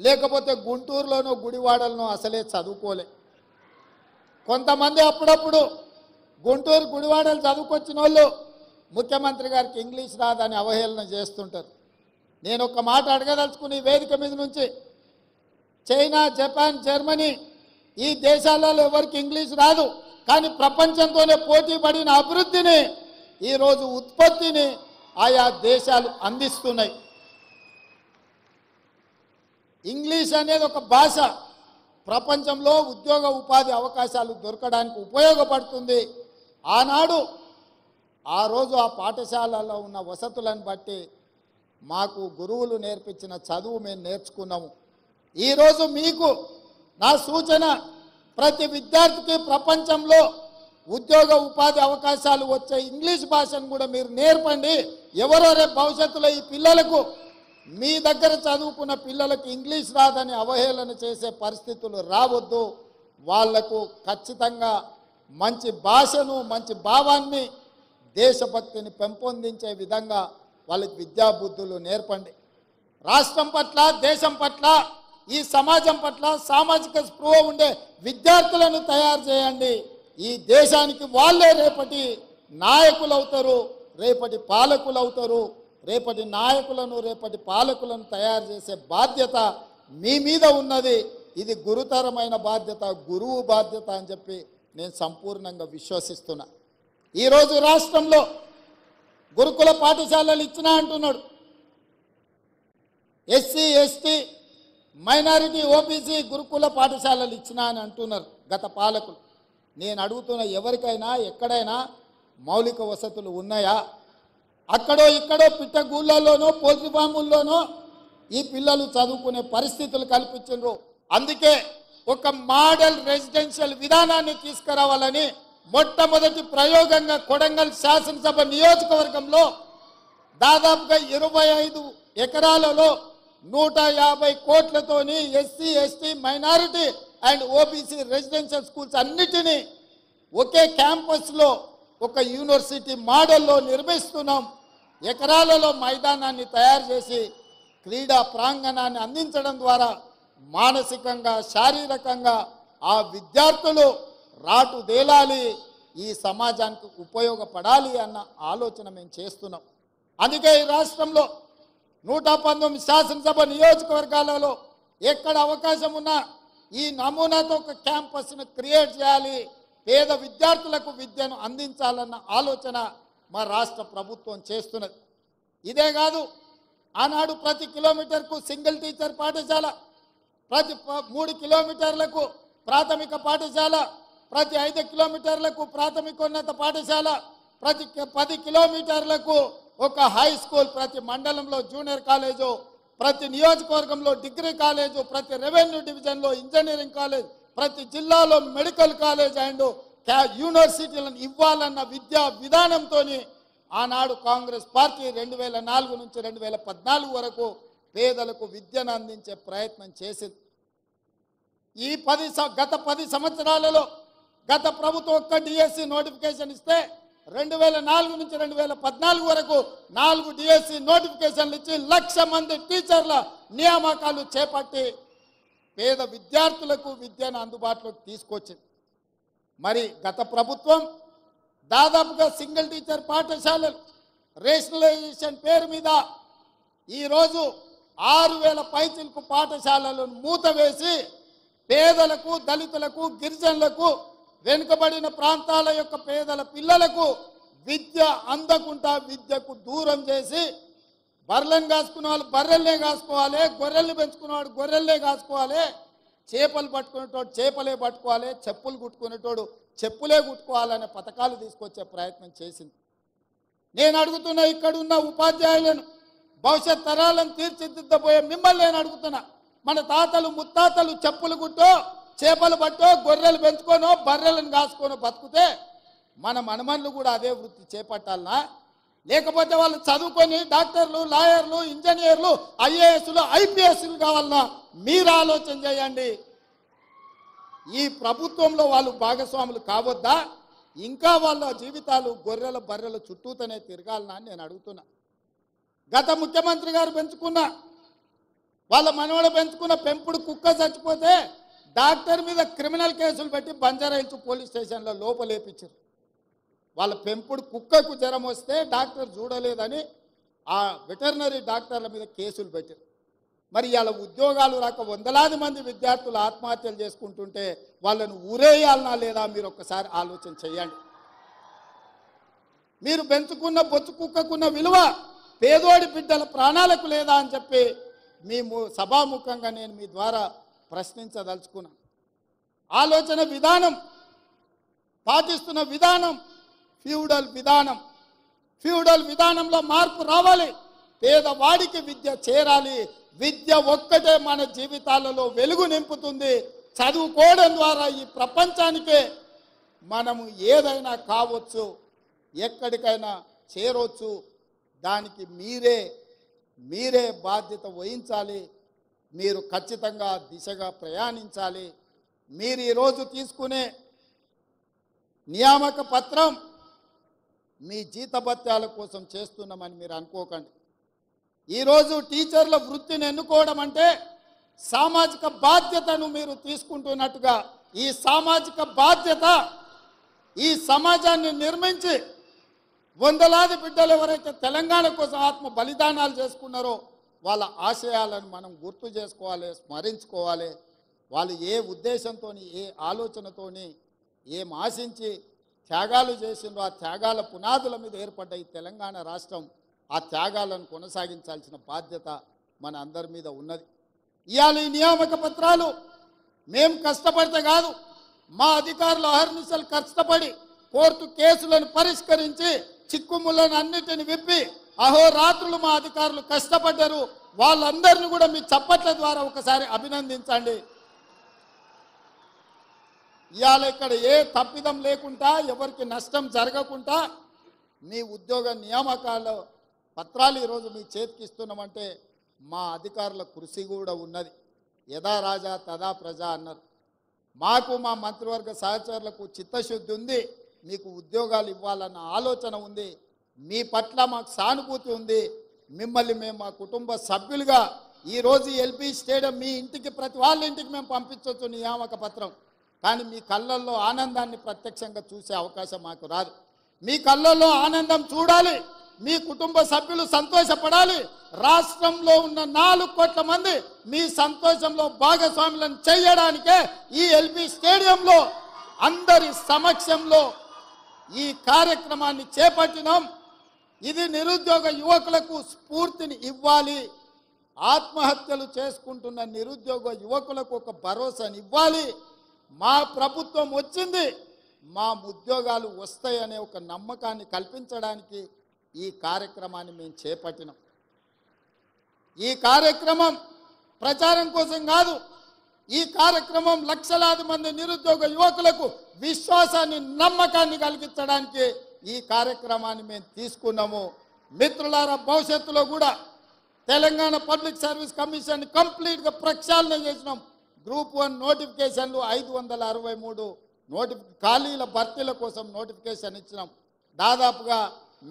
F: లేకపోతే గుంటూరులోనో గుడివాడలనో అసలే చదువుకోలే. కొంతమంది అప్పుడప్పుడు గుంటూరు గుడివాడలు చదువుకొచ్చిన వాళ్ళు ముఖ్యమంత్రి గారికి ఇంగ్లీష్ రాదని అవహేళన చేస్తుంటారు. నేను ఒక మాట అడగదలుచుకుని వేదిక మీద నుంచి చైనా జపాన్ జర్మనీ ఈ దేశాలలో ఎవరికి ఇంగ్లీష్ రాదు. కానీ ప్రపంచంతోనే పోటీ పడిన అభివృద్ధిని ఈరోజు ఉత్పత్తిని ఆయా దేశాలు అందిస్తున్నాయి. ఇంగ్లీష్ అనేది ఒక భాష. ప్రపంచంలో ఉద్యోగ ఉపాధి అవకాశాలు దొరకడానికి ఉపయోగపడుతుంది. ఆనాడు ఆ రోజు ఆ పాఠశాలలో ఉన్న వసతులను బట్టి మాకు గురువులు నేర్పించిన చదువు మేము నేర్చుకున్నాము. ఈరోజు మీకు నా సూచన ప్రతి విద్యార్థికి ప్రపంచంలో ఉద్యోగ ఉపాధి అవకాశాలు వచ్చే ఇంగ్లీష్ భాషను కూడా మీరు నేర్పండి. ఎవరో రేపు భవిష్యత్తులో ఈ పిల్లలకు మీ దగ్గర చదువుకున్న పిల్లలకు ఇంగ్లీష్ రాదని అవహేళన చేసే పరిస్థితులు రావద్దు. వాళ్ళకు ఖచ్చితంగా మంచి భాషను మంచి భావాన్ని దేశభక్తిని పెంపొందించే విధంగా వాళ్ళకి విద్యాబుద్ధులు నేర్పండి. రాష్ట్రం పట్ల దేశం పట్ల ఈ సమాజం పట్ల సామాజిక స్పృహ ఉండే విద్యార్థులను తయారు చేయండి. ఈ దేశానికి వాళ్ళే రేపటి నాయకులు అవుతారు రేపటి పాలకులు అవుతారు రేపటి నాయకులను రేపటి పాలకులను తయారు చేసే బాధ్యత మీ మీద ఉన్నది. ఇది గురుతరమైన బాధ్యత గురువు బాధ్యత అని చెప్పి నేను సంపూర్ణంగా విశ్వసిస్తున్నా. ఈరోజు రాష్ట్రంలో గురుకుల పాఠశాలలు ఇచ్చినా అంటున్నాడు. ఎస్సీ ఎస్టీ మైనారిటీ ఓబీసీ గురుకుల పాఠశాలలు ఇచ్చినా అని అంటున్నారు గత పాలకులు. నేను అడుగుతున్న ఎవరికైనా ఎక్కడైనా మౌలిక వసతులు ఉన్నాయా? అక్కడో ఇక్కడో పిట్టగూళ్ళలోనో పోల్ట్రీ ఫాముల్లోనో ఈ పిల్లలు చదువుకునే పరిస్థితులు కల్పించారు అందుకే ఒక మోడల్ రెసిడెన్షియల్ విధానాన్ని తీసుకురావాలని మొట్టమొదటి ప్రయోగంగా కొడంగల్ శాసనసభ నియోజకవర్గంలో దాదాపుగా ఇరవై ఐదు ఎకరాలలో నూట యాభై కోట్లతోని SC ST minority and OBC residential schools అన్నిటినీ ఒకే క్యాంపస్లో ఒక యూనివర్సిటీ మోడల్లో నిర్మిస్తున్నాం. ఎకరాలలో మైదానాన్ని తయారు చేసి క్రీడా ప్రాంగణాన్ని అందించడం ద్వారా మానసికంగా శారీరకంగా ఆ విద్యార్థులు రాటు దేలాలి ఈ సమాజానికి ఉపయోగపడాలి అన్న ఆలోచన మేము చేస్తున్నాం. అందుకే ఈ రాష్ట్రంలో నూట పంతొమ్మిది శాసనసభ నియోజకవర్గాలలో ఎక్కడ అవకాశం ఉన్నా ఈ నమూనాతో ఒక క్యాంపస్ను క్రియేట్ చేయాలి. పేద విద్యార్థులకు విద్యను అందించాలన్న ఆలోచన మా రాష్ట్ర ప్రభుత్వం చేస్తున్నది. ఇదే కాదు ఆనాడు ప్రతి కిలోమీటర్కు సింగిల్ టీచర్ పాఠశాల ప్రతి మూడు కిలోమీటర్లకు ప్రాథమిక పాఠశాల ప్రతి ఐదు కిలోమీటర్లకు ప్రాథమికోన్నత పాఠశాల ప్రతి పది కిలోమీటర్లకు ఒక హై స్కూల్ ప్రతి మండలంలో జూనియర్ కాలేజు ప్రతి నియోజకవర్గంలో డిగ్రీ కాలేజు ప్రతి రెవెన్యూ డివిజన్లో ఇంజనీరింగ్ కాలేజ్ ప్రతి జిల్లాలో మెడికల్ కాలేజ్ అండ్ క్యా- యూనివర్సిటీలను ఇవ్వాలన్న విద్యా విధానంతో ఆనాడు కాంగ్రెస్ పార్టీ రెండు వేల నాలుగు నుంచి రెండు వేల పద్నాలుగు వరకు పేదలకు విద్యను అందించే ప్రయత్నం చేసింది. ఈ పది గత పది సంవత్సరాలలో గత ప్రభుత్వం ఒక్క డిఎస్సి నోటిఫికేషన్ ఇస్తే రెండు వేల నాలుగు నుంచి రెండు వేల పద్నాలుగు వరకు నాలుగు డిఎస్సి నోటిఫికేషన్లు ఇచ్చి లక్ష మంది టీచర్ల నియామకాలు చేపట్టి పేద విద్యార్థులకు విద్యను అందుబాటులోకి తీసుకొచ్చింది. మరి గత ప్రభుత్వం దాదాపుగా సింగిల్ టీచర్ పాఠశాలలు రేషనలైజేషన్ పేరు మీద ఈరోజు ఆరు వేల పైచిలకు పాఠశాలలను మూతవేసి పేదలకు దళితులకు గిరిజనులకు వెనుకబడిన ప్రాంతాల యొక్క పేదల పిల్లలకు విద్య అందకుండా విద్యకు దూరం చేసి బర్రెలను కాసుకున్న వాళ్ళు బర్రెల్నే కాసుకోవాలి గొర్రెల్ని పెంచుకున్నవాడు గొర్రెల్నే కాసుకోవాలి చేపలు పట్టుకునేటోడు చేపలే పట్టుకోవాలి చెప్పులు కుట్టుకునేటోడు చెప్పులే కుట్టుకోవాలనే పథకాలు తీసుకొచ్చే ప్రయత్నం చేసింది. నేను అడుగుతున్న ఇక్కడున్న ఉపాధ్యాయులను భవిష్యత్ తరాలను తీర్చిదిద్దబోయే మిమ్మల్ని నేను అడుగుతున్నా. మన తాతలు ముత్తాతలు చెప్పులు కుట్టో చేపలు పట్టో గొర్రెలు పెంచుకోనో బర్రెలను కాసుకోనో బతుకుతే మన మనమన్లు కూడా అదే వృత్తి చేపట్టాలనా? లేకపోతే వాళ్ళు చదువుకొని డాక్టర్లు లాయర్లు ఇంజనీర్లు ఐఏఎస్లు ఐపీఎస్లు కావాలన్నా మీరు ఆలోచన చేయండి. ఈ ప్రభుత్వంలో వాళ్ళు భాగస్వాములు కావద్దా? ఇంకా వాళ్ళ జీవితాలు గొర్రెల బర్రెల చుట్టూతోనే తిరగాలనా అని నేను అడుగుతున్నా. గత ముఖ్యమంత్రి గారు పెంచుకున్న వాళ్ళ మనవడు పెంచుకున్న పెంపుడు కుక్క చచ్చిపోతే డాక్టర్ మీద క్రిమినల్ కేసులు పెట్టి బంజారాయిల్స్ పోలీస్ స్టేషన్లో లోపలేపించారు వాళ్ళ పెంపుడు కుక్కకు జ్వరం వస్తే డాక్టర్ చూడలేదని ఆ వెటర్నరీ డాక్టర్ల మీద కేసులు పెట్టారు. మరి వాళ్ళ ఉద్యోగాలు రాక వందలాది మంది విద్యార్థులు ఆత్మహత్యలు చేసుకుంటుంటే వాళ్ళను ఊరేయాలనా లేదా మీరు ఒక్కసారి ఆలోచన చేయండి. మీరు పెంచుకున్న బొచ్చు కుక్కకున్న విలువ పేదోడి బిడ్డల ప్రాణాలకు లేదా అని చెప్పి మేము సభాముఖంగా నేను మీ ద్వారా ప్రశ్నించదలుచుకున్నాను. ఆలోచన విధానం పాటిస్తున్న విధానం ఫ్యూడల్ విధానం. ఫ్యూడల్ విధానంలో మార్పు రావాలి. పేదవాడికి విద్య చేరాలి. విద్య ఒక్కటే మన జీవితాలలో వెలుగు నింపుతుంది. చదువుకోవడం ద్వారా ఈ ప్రపంచానికే మనము ఏదైనా కావచ్చు ఎక్కడికైనా చేరవచ్చు దానికి మీరే మీరే బాధ్యత వహించాలి. మీరు ఖచ్చితంగా దిశగా ప్రయాణించాలి. మీరు ఈరోజు తీసుకునే నియామక పత్రం మీ జీతభత్యాల కోసం చేస్తున్నామని మీరు అనుకోకండి. ఈరోజు టీచర్ల వృత్తిని ఎన్నుకోవడం అంటే సామాజిక బాధ్యతను మీరు తీసుకుంటున్నట్టుగా ఈ సామాజిక బాధ్యత ఈ సమాజాన్ని నిర్మించి వందలాది బిడ్డలు ఎవరైతే తెలంగాణ కోసం ఆత్మ బలిదానాలు చేసుకున్నారో వాళ్ళ ఆశయాలను మనం గుర్తు చేసుకోవాలి స్మరించుకోవాలి. వాళ్ళు ఏ ఉద్దేశంతో ఏ ఆలోచనతోని ఏం ఆశించి త్యాగాలు చేసిండ్రో ఆ త్యాగాల పునాదుల మీద ఏర్పడ్డ ఈ తెలంగాణ రాష్ట్రం ఆ త్యాగాలను కొనసాగించాల్సిన బాధ్యత మన అందరి మీద ఉన్నది. ఇవాళ ఈ నియామక పత్రాలు మేం కష్టపడితే కాదు మా అధికారులు అహర్నిశలు కష్టపడి కోర్టు కేసులను పరిష్కరించి చిక్కుములను అన్నిటిని విప్పి అహోరాత్రులు మా అధికారులు కష్టపడ్డారు. వాళ్ళందరినీ కూడా మీ చప్పట్ల ద్వారా ఒకసారి అభినందించండి. ఇవాళ ఇక్కడ ఏ తప్పిదం లేకుండా ఎవరికి నష్టం జరగకుండా మీ ఉద్యోగ నియామకాల పత్రాలు ఈరోజు మీ చేతికి ఇస్తున్నామంటే మా అధికారుల కృషి కూడా ఉన్నది. యథా రాజా తదా ప్రజా అన్నారు. మాకు మా మంత్రివర్గ సహచరులకు చిత్తశుద్ధి ఉంది. మీకు ఉద్యోగాలు ఇవ్వాలన్న ఆలోచన ఉంది. మీ పట్ల మాకు సానుభూతి ఉంది. మిమ్మల్ని మేము మా కుటుంబ సభ్యులుగా ఈరోజు ఎల్పి స్టేడియం మీ ఇంటికి ప్రతి వాళ్ళ ఇంటికి మేము పంపించవచ్చు నియామక పత్రం. కానీ మీ కళ్ళల్లో ఆనందాన్ని ప్రత్యక్షంగా చూసే అవకాశం మాకు రాదు. మీ కళ్ళల్లో ఆనందం చూడాలి. మీ కుటుంబ సభ్యులు సంతోషపడాలి. రాష్ట్రంలో ఉన్న నాలుగు కోట్ల మంది మీ సంతోషంలో భాగస్వాములను చేయడానికే ఈ ఎల్పి స్టేడియంలో అందరి సమక్షంలో ఈ కార్యక్రమాన్ని చేపట్టినాం. ఇది నిరుద్యోగ యువకులకు స్ఫూర్తిని ఇవ్వాలి. ఆత్మహత్యలు చేసుకుంటున్న నిరుద్యోగ యువకులకు ఒక భరోసాని ఇవ్వాలి. మా ప్రభుత్వం వచ్చింది. మా ఉద్యోగాలు వస్తాయనే ఒక నమ్మకాన్ని కల్పించడానికి ఈ కార్యక్రమాన్ని మేము చేపట్టినాం. ఈ కార్యక్రమం ప్రచారం కోసం కాదు ఈ కార్యక్రమం లక్షలాది మంది నిరుద్యోగ యువకులకు విశ్వాసాన్ని నమ్మకాన్ని కలిగించడానికి ఈ కార్యక్రమాన్ని మేము తీసుకున్నాము. మిత్రులారా భవిష్యత్తులో కూడా తెలంగాణ పబ్లిక్ సర్వీస్ కమిషన్ కంప్లీట్గా ప్రక్షాళన చేసినాం. గ్రూప్ వన్ నోటిఫికేషన్లు ఐదు వందల అరవై మూడు నోటిఫి ఖాళీల భర్తీల కోసం నోటిఫికేషన్ ఇచ్చినాం. దాదాపుగా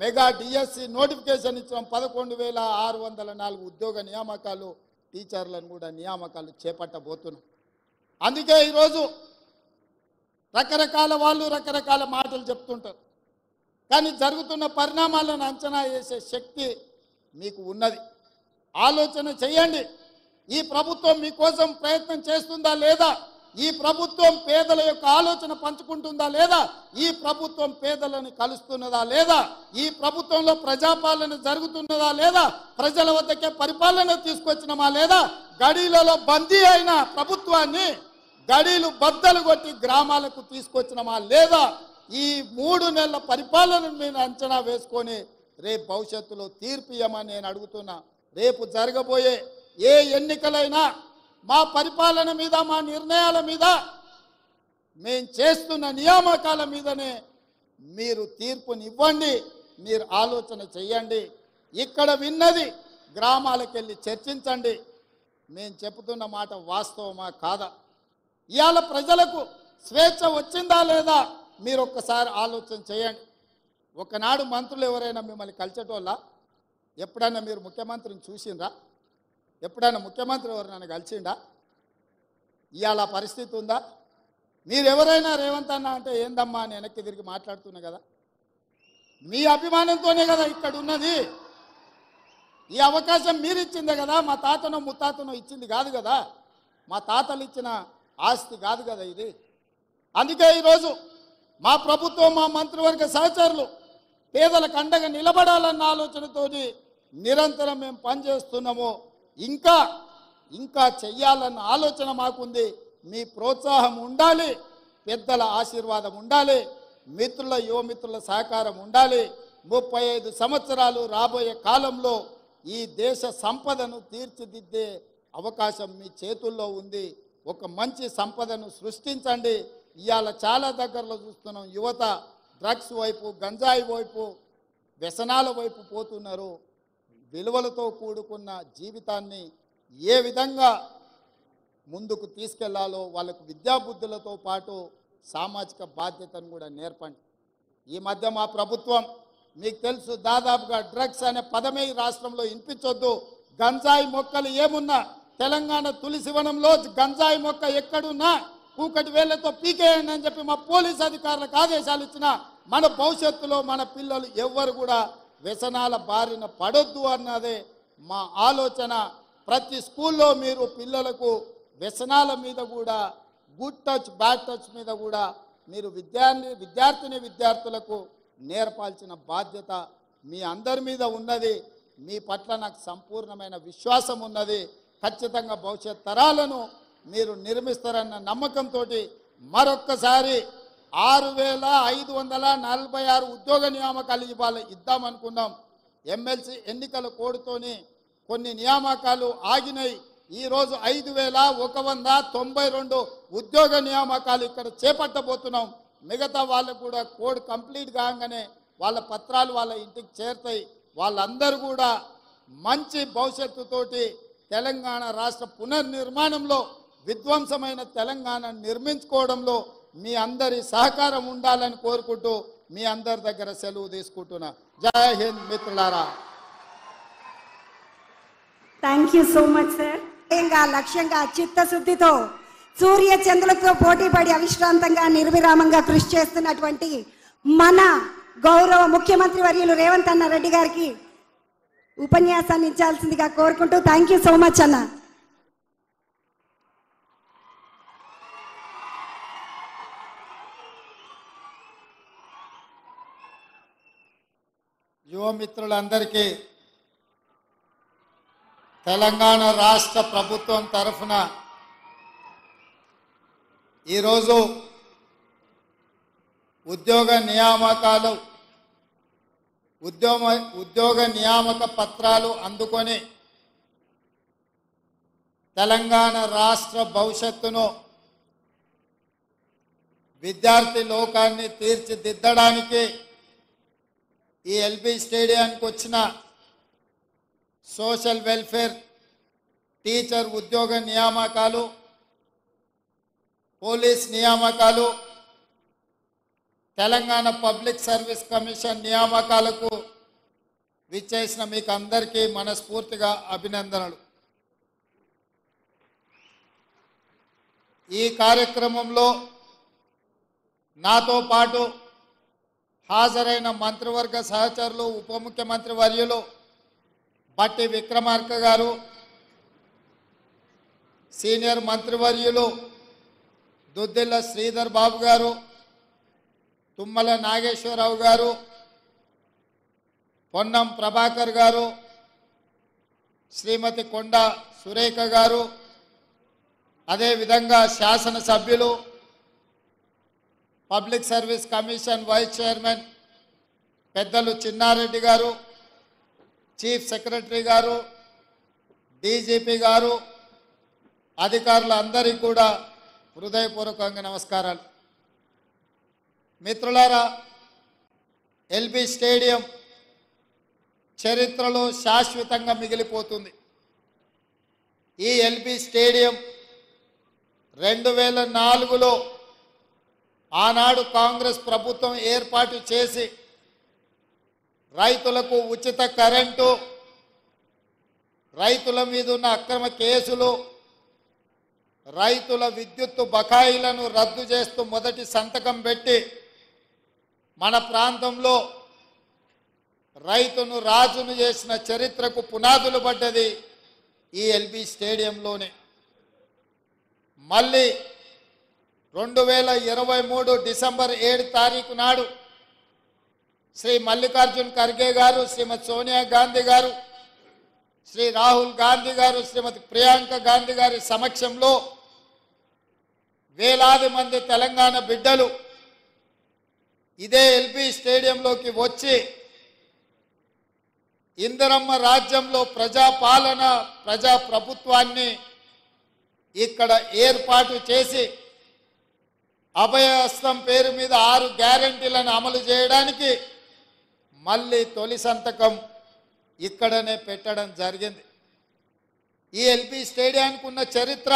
F: మెగా డిఎస్సి నోటిఫికేషన్ ఇచ్చినాం. పదకొండు వేల ఆరు వందల నాలుగు ఉద్యోగ నియామకాలు టీచర్లను కూడా నియామకాలు చేపట్టబోతున్నాం. అందుకే ఈరోజు రకరకాల వాళ్ళు రకరకాల మాటలు చెప్తుంటారు. కానీ జరుగుతున్న పరిణామాలను అంచనా వేసే శక్తి మీకు ఉన్నది. ఆలోచన చేయండి. ఈ ప్రభుత్వం మీకోసం ప్రయత్నం చేస్తుందా లేదా? ఈ ప్రభుత్వం పేదల యొక్క ఆలోచన పంచుకుంటుందా లేదా? ఈ ప్రభుత్వం పేదలను కలుస్తున్నదా లేదా? ఈ ప్రభుత్వంలో ప్రజాపాలన జరుగుతున్నదా లేదా? ప్రజల వద్దకే పరిపాలన తీసుకొచ్చినమా లేదా? గడీలలో బందీ అయిన ప్రభుత్వాన్ని గడీలు బద్దలు కొట్టి గ్రామాలకు తీసుకొచ్చినమా లేదా? ఈ మూడు నెలల పరిపాలనను మీరు అంచనా వేసుకొని రేపు భవిష్యత్తులో తీర్పు ఇవ్వమని నేను అడుగుతున్నా. రేపు జరగబోయే ఏ ఎన్నికలైనా మా పరిపాలన మీద మా నిర్ణయాల మీద మేం చేస్తున్న నియామకాల మీదనే మీరు తీర్పునివ్వండి మీరు ఆలోచన చెయ్యండి. ఇక్కడ విన్నది గ్రామాలకు వెళ్ళి చర్చించండి. మేము చెబుతున్న మాట వాస్తవమా కాదా? ఇవాళ ప్రజలకు స్వేచ్ఛ వచ్చిందా లేదా? మీరు ఒక్కసారి ఆలోచన చేయండి. ఒకనాడు మంత్రులు ఎవరైనా మిమ్మల్ని కలిసేటోళ్ళ? ఎప్పుడైనా మీరు ముఖ్యమంత్రిని చూసిండ్రా? ఎప్పుడైనా ముఖ్యమంత్రి ఎవరినైనా కలిసిండా? ఇవాళ పరిస్థితి ఉందా? మీరెవరైనా రేవంత్ అన్న అంటే ఏందమ్మా అని వెనక్కి తిరిగి మాట్లాడుతున్నా కదా? మీ అభిమానంతోనే కదా ఇక్కడ ఉన్నది ఈ అవకాశం మీరు ఇచ్చిందే కదా మా తాతనో ముత్తాతనో ఇచ్చింది కాదు కదా? మా తాతలు ఇచ్చిన ఆస్తి కాదు కదా ఇది. అందుకే ఈరోజు మా ప్రభుత్వం మా మంత్రివర్గ సహచరులు పేదలకు అండగా నిలబడాలన్న ఆలోచనతో నిరంతరం మేము పనిచేస్తున్నాము. ఇంకా ఇంకా చెయ్యాలన్న ఆలోచన మాకుంది. మీ ప్రోత్సాహం ఉండాలి పెద్దల ఆశీర్వాదం ఉండాలి మిత్రుల యువమిత్రుల సహకారం ఉండాలి. ముప్పై ఐదు సంవత్సరాలు రాబోయే కాలంలో ఈ దేశ సంపదను తీర్చిదిద్దే అవకాశం మీ చేతుల్లో ఉంది. ఒక మంచి సంపదను సృష్టించండి. ఇవాళ చాలా దగ్గరలో చూస్తున్నాం యువత డ్రగ్స్ వైపు గంజాయి వైపు వ్యసనాల వైపు పోతున్నారు. విలువలతో కూడుకున్న జీవితాన్ని ఏ విధంగా ముందుకు తీసుకెళ్ళాలో వాళ్ళకు విద్యాబుద్ధులతో పాటు సామాజిక బాధ్యతను కూడా నేర్పండి. ఈ మధ్య మా ప్రభుత్వం మీకు తెలుసు దాదాపుగా డ్రగ్స్ అనే పదమే ఈ రాష్ట్రంలో వినిపించొద్దు. గంజాయి మొక్కలు ఏమున్నా తెలంగాణ తులసివనంలో గంజాయి మొక్క ఎక్కడున్నా కూకటి వేళ్ళతో పీకేయండి అని చెప్పి మా పోలీస్ అధికారులకు ఆదేశాలు ఇచ్చిన మన భవిష్యత్తులో మన పిల్లలు ఎవ్వరు కూడా వ్యసనాల బారిన పడొద్దు అన్నదే మా ఆలోచన. ప్రతి స్కూల్లో మీరు పిల్లలకు వ్యసనాల మీద కూడా గుడ్ టచ్ బ్యాడ్ టచ్ మీద కూడా మీరు విద్యార్థి విద్యార్థిని విద్యార్థులకు నేర్పాల్సిన బాధ్యత మీ అందరి మీద ఉన్నది. మీ పట్ల నాకు సంపూర్ణమైన విశ్వాసం ఉన్నది. ఖచ్చితంగా భవిష్యత్ తరాలను మీరు నిర్మిస్తారన్న నమ్మకంతో మరొక్కసారి ఆరు వేల ఐదు వందల నలభై ఆరు ఉద్యోగ నియామకాలు ఇవ్వాలి ఇద్దామనుకున్నాం ఎమ్మెల్సీ ఎన్నికల కోడ్తోని కొన్ని నియామకాలు ఆగినాయి. ఈరోజు ఐదు వేల ఒక వంద తొంభై రెండు ఉద్యోగ నియామకాలు ఇక్కడ చేపట్టబోతున్నాం. మిగతా వాళ్ళకు కూడా కోడ్ కంప్లీట్ కాగానే వాళ్ళ పత్రాలు వాళ్ళ ఇంటికి చేరుతాయి. వాళ్ళందరూ కూడా మంచి భవిష్యత్తుతోటి తెలంగాణ రాష్ట్ర పునర్నిర్మాణంలో విధ్వంసమైన తెలంగాణ నిర్మించుకోవడంలో మీ అందరి సహకారం ఉండాలని కోరుకుంటూ మీ అందరి దగ్గర సెలవు తీసుకుంటున్నా. జై హింద్ మిత్రులారా.
B: Thank you so much sir లక్ష్యంగా లక్ష్యంగా చిత్తశుద్ధితో సూర్య చంద్రులతో పోటీపడి అవిశ్రాంతంగా నిర్విరామంగా కృషి చేస్తున్నటువంటి మన గౌరవ ముఖ్యమంత్రి వర్యులు రేవంత్ అన్న రెడ్డి గారికి ఉపన్యాసాన్ని ఇచ్చాల్సిందిగా కోరుకుంటూ థ్యాంక్ యూ సో మచ్ అన్న.
F: యువమిత్రులందరికీ తెలంగాణ రాష్ట్ర ప్రభుత్వం తరఫున ఈరోజు ఉద్యోగ నియామకాలు ఉద్యోగ ఉద్యోగ నియామక పత్రాలు అందుకొని తెలంగాణ రాష్ట్ర భవిష్యత్తును విద్యార్థి లోకాన్ని తీర్చిదిద్దడానికి ఈ ఎల్బీ స్టేడియానికి వచ్చిన సోషల్ వెల్ఫేర్ టీచర్ ఉద్యోగ నియామకాలు పోలీస్ నియామకాలు తెలంగాణ పబ్లిక్ సర్వీస్ కమిషన్ నియామకాలకు విచ్చేసిన మీకు అందరికీ మనస్ఫూర్తిగా అభినందనలు. ఈ కార్యక్రమంలో నాతో పాటు హాజరైన మంత్రివర్గ సహచరులు ఉప ముఖ్యమంత్రి వర్యులు బట్టి విక్రమార్క గారు సీనియర్ మంత్రివర్యులు దుద్దిల్ల శ్రీధర్ బాబు గారు తుమ్మల నాగేశ్వరరావు గారు పొన్నం ప్రభాకర్ గారు శ్రీమతి కొండ సురేఖ గారు అదేవిధంగా శాసనసభ్యులు public service commission vice chairman పెద్దలు చిన్నారెడ్డి గారు చీఫ్ సెక్రటరీ గారు డీజీపీ గారు అధికారులందరికీ కూడా హృదయపూర్వకంగా నమస్కారాలు. మిత్రులారా ఎల్బీ స్టేడియం చరిత్రలో శాశ్వతంగా మిగిలిపోతుంది. ఈ ఎల్బీ స్టేడియం రెండు వేల నాలుగులో ఆనాడు కాంగ్రెస్ ప్రభుత్వం ఏర్పాటు చేసి రైతులకు ఉచిత కరెంటు రైతుల మీద ఉన్న అక్రమ కేసులు రైతుల విద్యుత్తు బకాయిలను రద్దు చేస్తూ మొదటి సంతకం పెట్టి మన ప్రాంతంలో రైతును రాజును చేసిన చరిత్రకు పునాదులు పడ్డది ఈ ఎల్బీ స్టేడియంలోనే. మళ్ళీ రెండు వేల ఇరవై మూడు డిసెంబర్ ఏడు తారీఖు నాడు శ్రీ మల్లికార్జున్ ఖర్గే గారు శ్రీమతి సోనియా గాంధీ గారు శ్రీ రాహుల్ గాంధీ గారు శ్రీమతి ప్రియాంక గాంధీ గారి సమక్షంలో వేలాది మంది తెలంగాణ బిడ్డలు ఇదే ఎల్బీ స్టేడియంలోకి వచ్చి ఇందిరమ్మ రాజ్యంలో ప్రజాపాలన ప్రజా ప్రభుత్వాన్ని ఇక్కడ ఏర్పాటు చేసి అభయహస్తం పేరు మీద ఆరు గ్యారంటీలను అమలు చేయడానికి మళ్ళీ తొలి సంతకం ఇక్కడనే పెట్టడం జరిగింది. ఈ ఎల్పి స్టేడియానికి ఉన్న చరిత్ర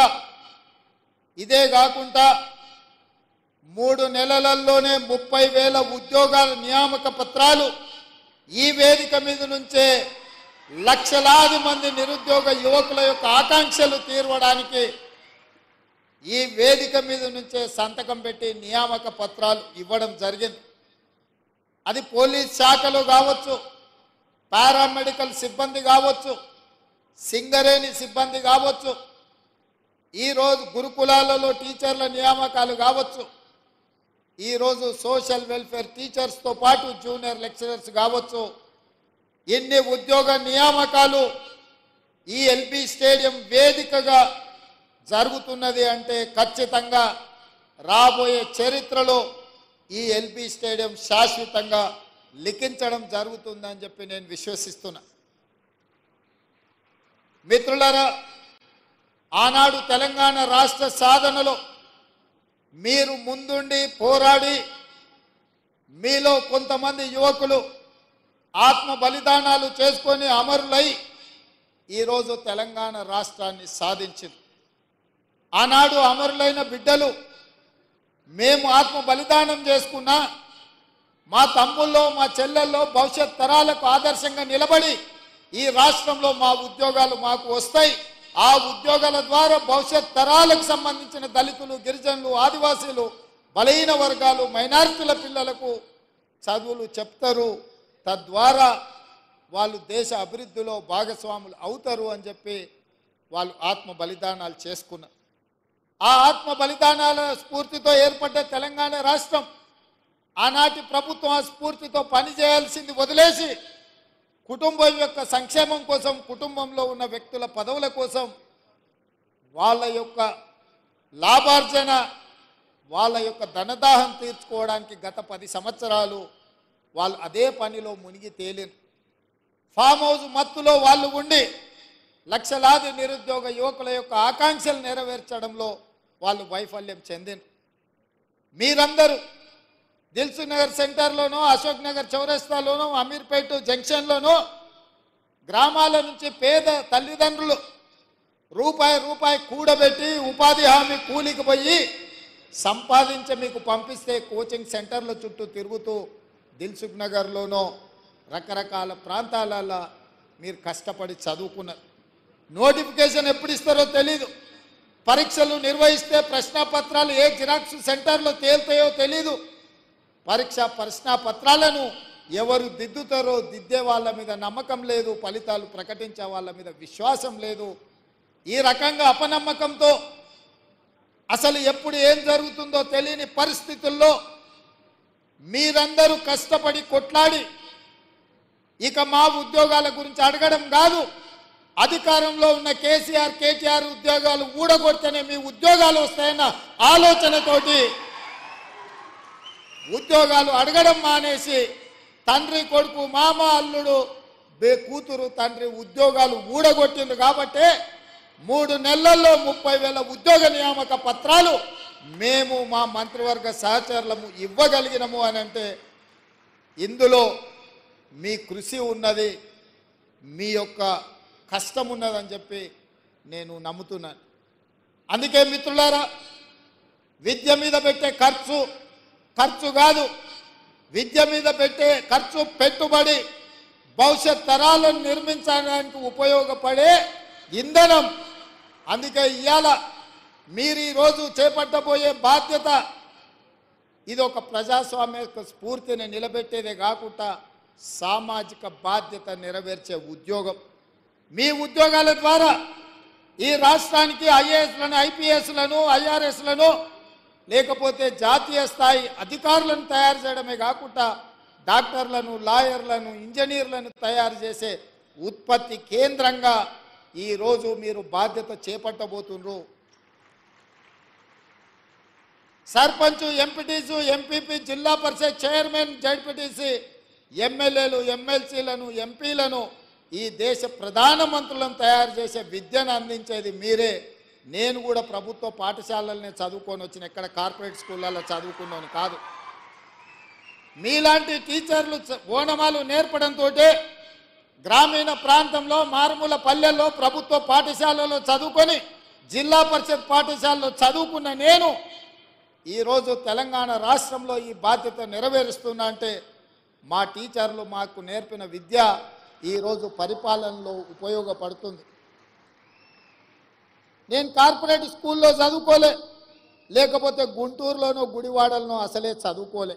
F: ఇదే కాకుండా మూడు నెలలలోనే ముప్పై వేల ఉద్యోగాల నియామక పత్రాలు ఈ వేదిక మీద నుంచే లక్షలాది మంది నిరుద్యోగ యువకుల యొక్క ఆకాంక్షలు తీర్వడానికి ఈ వేదిక మీద నుంచే సంతకం పెట్టి నియామక పత్రాలు ఇవ్వడం జరిగింది. అది పోలీస్ శాఖలు కావచ్చు పారామెడికల్ సిబ్బంది కావచ్చు సింగరేణి సిబ్బంది కావచ్చు ఈరోజు గురుకులాలలో టీచర్ల నియామకాలు కావచ్చు ఈరోజు సోషల్ వెల్ఫేర్ టీచర్స్తో పాటు జూనియర్ లెక్చరర్స్ కావచ్చు ఎన్ని ఉద్యోగ నియామకాలు ఈ ఎల్బీ స్టేడియం వేదికగా జరుగుతున్నది అంటే ఖచ్చితంగా రాబోయే చరిత్రలో ఈ ఎల్బీ స్టేడియం శాశ్వతంగా లిఖించడం జరుగుతుందని చెప్పి నేను విశ్వసిస్తున్నా. మిత్రులరా ఆనాడు తెలంగాణ రాష్ట్ర సాధనలో మీరు ముందుండి పోరాడి మీలో కొంతమంది యువకులు ఆత్మ బలిదానాలు చేసుకొని అమరులై ఈరోజు తెలంగాణ రాష్ట్రాన్ని సాధించింది ఆనాడు అమరులైన బిడ్డలు మేము ఆత్మ బలిదానం చేసుకున్నా మా తమ్ముల్లో మా చెల్లెల్లో భవిష్యత్ తరాలకు ఆదర్శంగా నిలబడి ఈ రాష్ట్రంలో మా ఉద్యోగాలు మాకు వస్తాయి. ఆ ఉద్యోగాల ద్వారా భవిష్యత్ తరాలకు సంబంధించిన దళితులు గిరిజనులు ఆదివాసీలు బలహీన వర్గాలు మైనారిటీల పిల్లలకు చదువులు చెప్తారు. తద్వారా వాళ్ళు దేశ అభివృద్ధిలో భాగస్వాములు అవుతారు అని చెప్పి వాళ్ళు ఆత్మ బలిదానాలు చేసుకున్నారు ఆ ఆత్మ బలిదానాల స్ఫూర్తితో ఏర్పడ్డ తెలంగాణ రాష్ట్రం ఆనాటి ప్రభుత్వం ఆ స్ఫూర్తితో పనిచేయాల్సింది వదిలేసి కుటుంబం యొక్క సంక్షేమం కోసం కుటుంబంలో ఉన్న వ్యక్తుల పదవుల కోసం వాళ్ళ యొక్క లాభార్జన వాళ్ళ యొక్క ధనదాహం తీర్చుకోవడానికి గత పది సంవత్సరాలు వాళ్ళు అదే పనిలో మునిగి తేలిన ఫామ్ హౌస్ మత్తులో వాళ్ళు ఉండి లక్షలాది నిరుద్యోగ యువకుల యొక్క ఆకాంక్షలు నెరవేర్చడంలో వాళ్ళు వైఫల్యం చెందిన. మీరందరూ దిల్సు నగర్ సెంటర్లోనో అశోక్ నగర్ చౌరస్తాలోనో అమీర్పేట జంక్షన్లోనో గ్రామాల నుంచి పేద తల్లిదండ్రులు రూపాయి రూపాయి కూడబెట్టి ఉపాధి హామీ కూలికి పోయి సంపాదించి మీకు పంపిస్తే కోచింగ్ సెంటర్ల చుట్టూ తిరుగుతూ దిల్సుఖ్ నగర్లోనో రకరకాల ప్రాంతాలలో మీరు కష్టపడి చదువుకున్నారు. నోటిఫికేషన్ ఎప్పుడు ఇస్తారో తెలీదు. పరీక్షలు నిర్వహిస్తే ప్రశ్నాపత్రాలు ఏ జిరాక్స్ సెంటర్లో తేలుతాయో తెలీదు. పరీక్ష ప్రశ్నాపత్రాలను ఎవరు దిద్దుతారో దిద్దే వాళ్ళ మీద నమ్మకం లేదు ఫలితాలు ప్రకటించే వాళ్ళ మీద విశ్వాసం లేదు. ఈ రకంగా అపనమ్మకంతో అసలు ఎప్పుడు ఏం జరుగుతుందో తెలియని పరిస్థితుల్లో మీరందరూ కష్టపడి కొట్లాడి ఇక మా ఉద్యోగాల గురించి అడగడం కాదు. అధికారంలో ఉన్న కేసీఆర్ కేటీఆర్ ఉద్యోగాలు ఊడగొడితేనే మీ ఉద్యోగాలు వస్తాయన్న ఆలోచనతోటి ఉద్యోగాలు అడగడం మానేసి తండ్రి కొడుకు మామ అల్లుడు బే కూతురు తండ్రి ఉద్యోగాలు ఊడగొట్టింది కాబట్టే మూడు నెలల్లో ముప్పై వేల ఉద్యోగ నియామక పత్రాలు మేము మా మంత్రివర్గ సహచరులము ఇవ్వగలిగినము అని అంటే ఇందులో మీ కృషి ఉన్నది మీ యొక్క కష్టం ఉన్నదని చెప్పి నేను నమ్ముతున్నాను. అందుకే మిత్రులారా విద్య మీద పెట్టే ఖర్చు ఖర్చు కాదు. విద్య మీద పెట్టే ఖర్చు పెట్టుబడి భవిష్యత్ తరాలను నిర్మించడానికి ఉపయోగపడే ఇంధనం. అందుకే ఇవాళ మీరు ఈరోజు చేపట్టబోయే బాధ్యత ఇది ఒక ప్రజాస్వామ్య స్ఫూర్తిని నిలబెట్టేదే కాకుండా సామాజిక బాధ్యత నెరవేర్చే ఉద్యోగం. మీ ఉద్యోగాల ద్వారా ఈ రాష్ట్రానికి ఐఏఎస్లను ఐపీఎస్లను ఐఆర్ఎస్లను లేకపోతే జాతీయ స్థాయి అధికారులను తయారు చేయడమే కాకుండా డాక్టర్లను లాయర్లను ఇంజనీర్లను తయారు చేసే ఉత్పత్తి కేంద్రంగా ఈరోజు మీరు బాధ్యత చేపట్టబోతున్నారు సర్పంచ్ ఎంపీటీసు ఎంపీపీ జిల్లా పరిషత్ చైర్మన్ జడ్పీటీసీ ఎమ్మెల్యేలు ఎమ్మెల్సీలను ఎంపీలను ఈ దేశ ప్రధానమంత్రులను తయారు చేసే విద్యను అందించేది మీరే. నేను కూడా ప్రభుత్వ పాఠశాలలనే చదువుకొని వచ్చిన ఎక్కడ కార్పొరేట్ స్కూళ్ళల్లో చదువుకున్నాను కాదు. మీలాంటి టీచర్లు ఓనమాలు నేర్పడంతో గ్రామీణ ప్రాంతంలో మారుమూల పల్లెల్లో ప్రభుత్వ పాఠశాలలో చదువుకొని జిల్లా పరిషత్ పాఠశాలలో చదువుకున్న నేను ఈరోజు తెలంగాణ రాష్ట్రంలో ఈ బాధ్యత నెరవేరుస్తున్నా అంటే మా టీచర్లు మాకు నేర్పిన విద్య ఈరోజు పరిపాలనలో ఉపయోగపడుతుంది. నేను కార్పొరేట్ స్కూల్లో చదువుకోలే లేకపోతే గుంటూరులోనో గుడివాడలనో అసలే చదువుకోలే.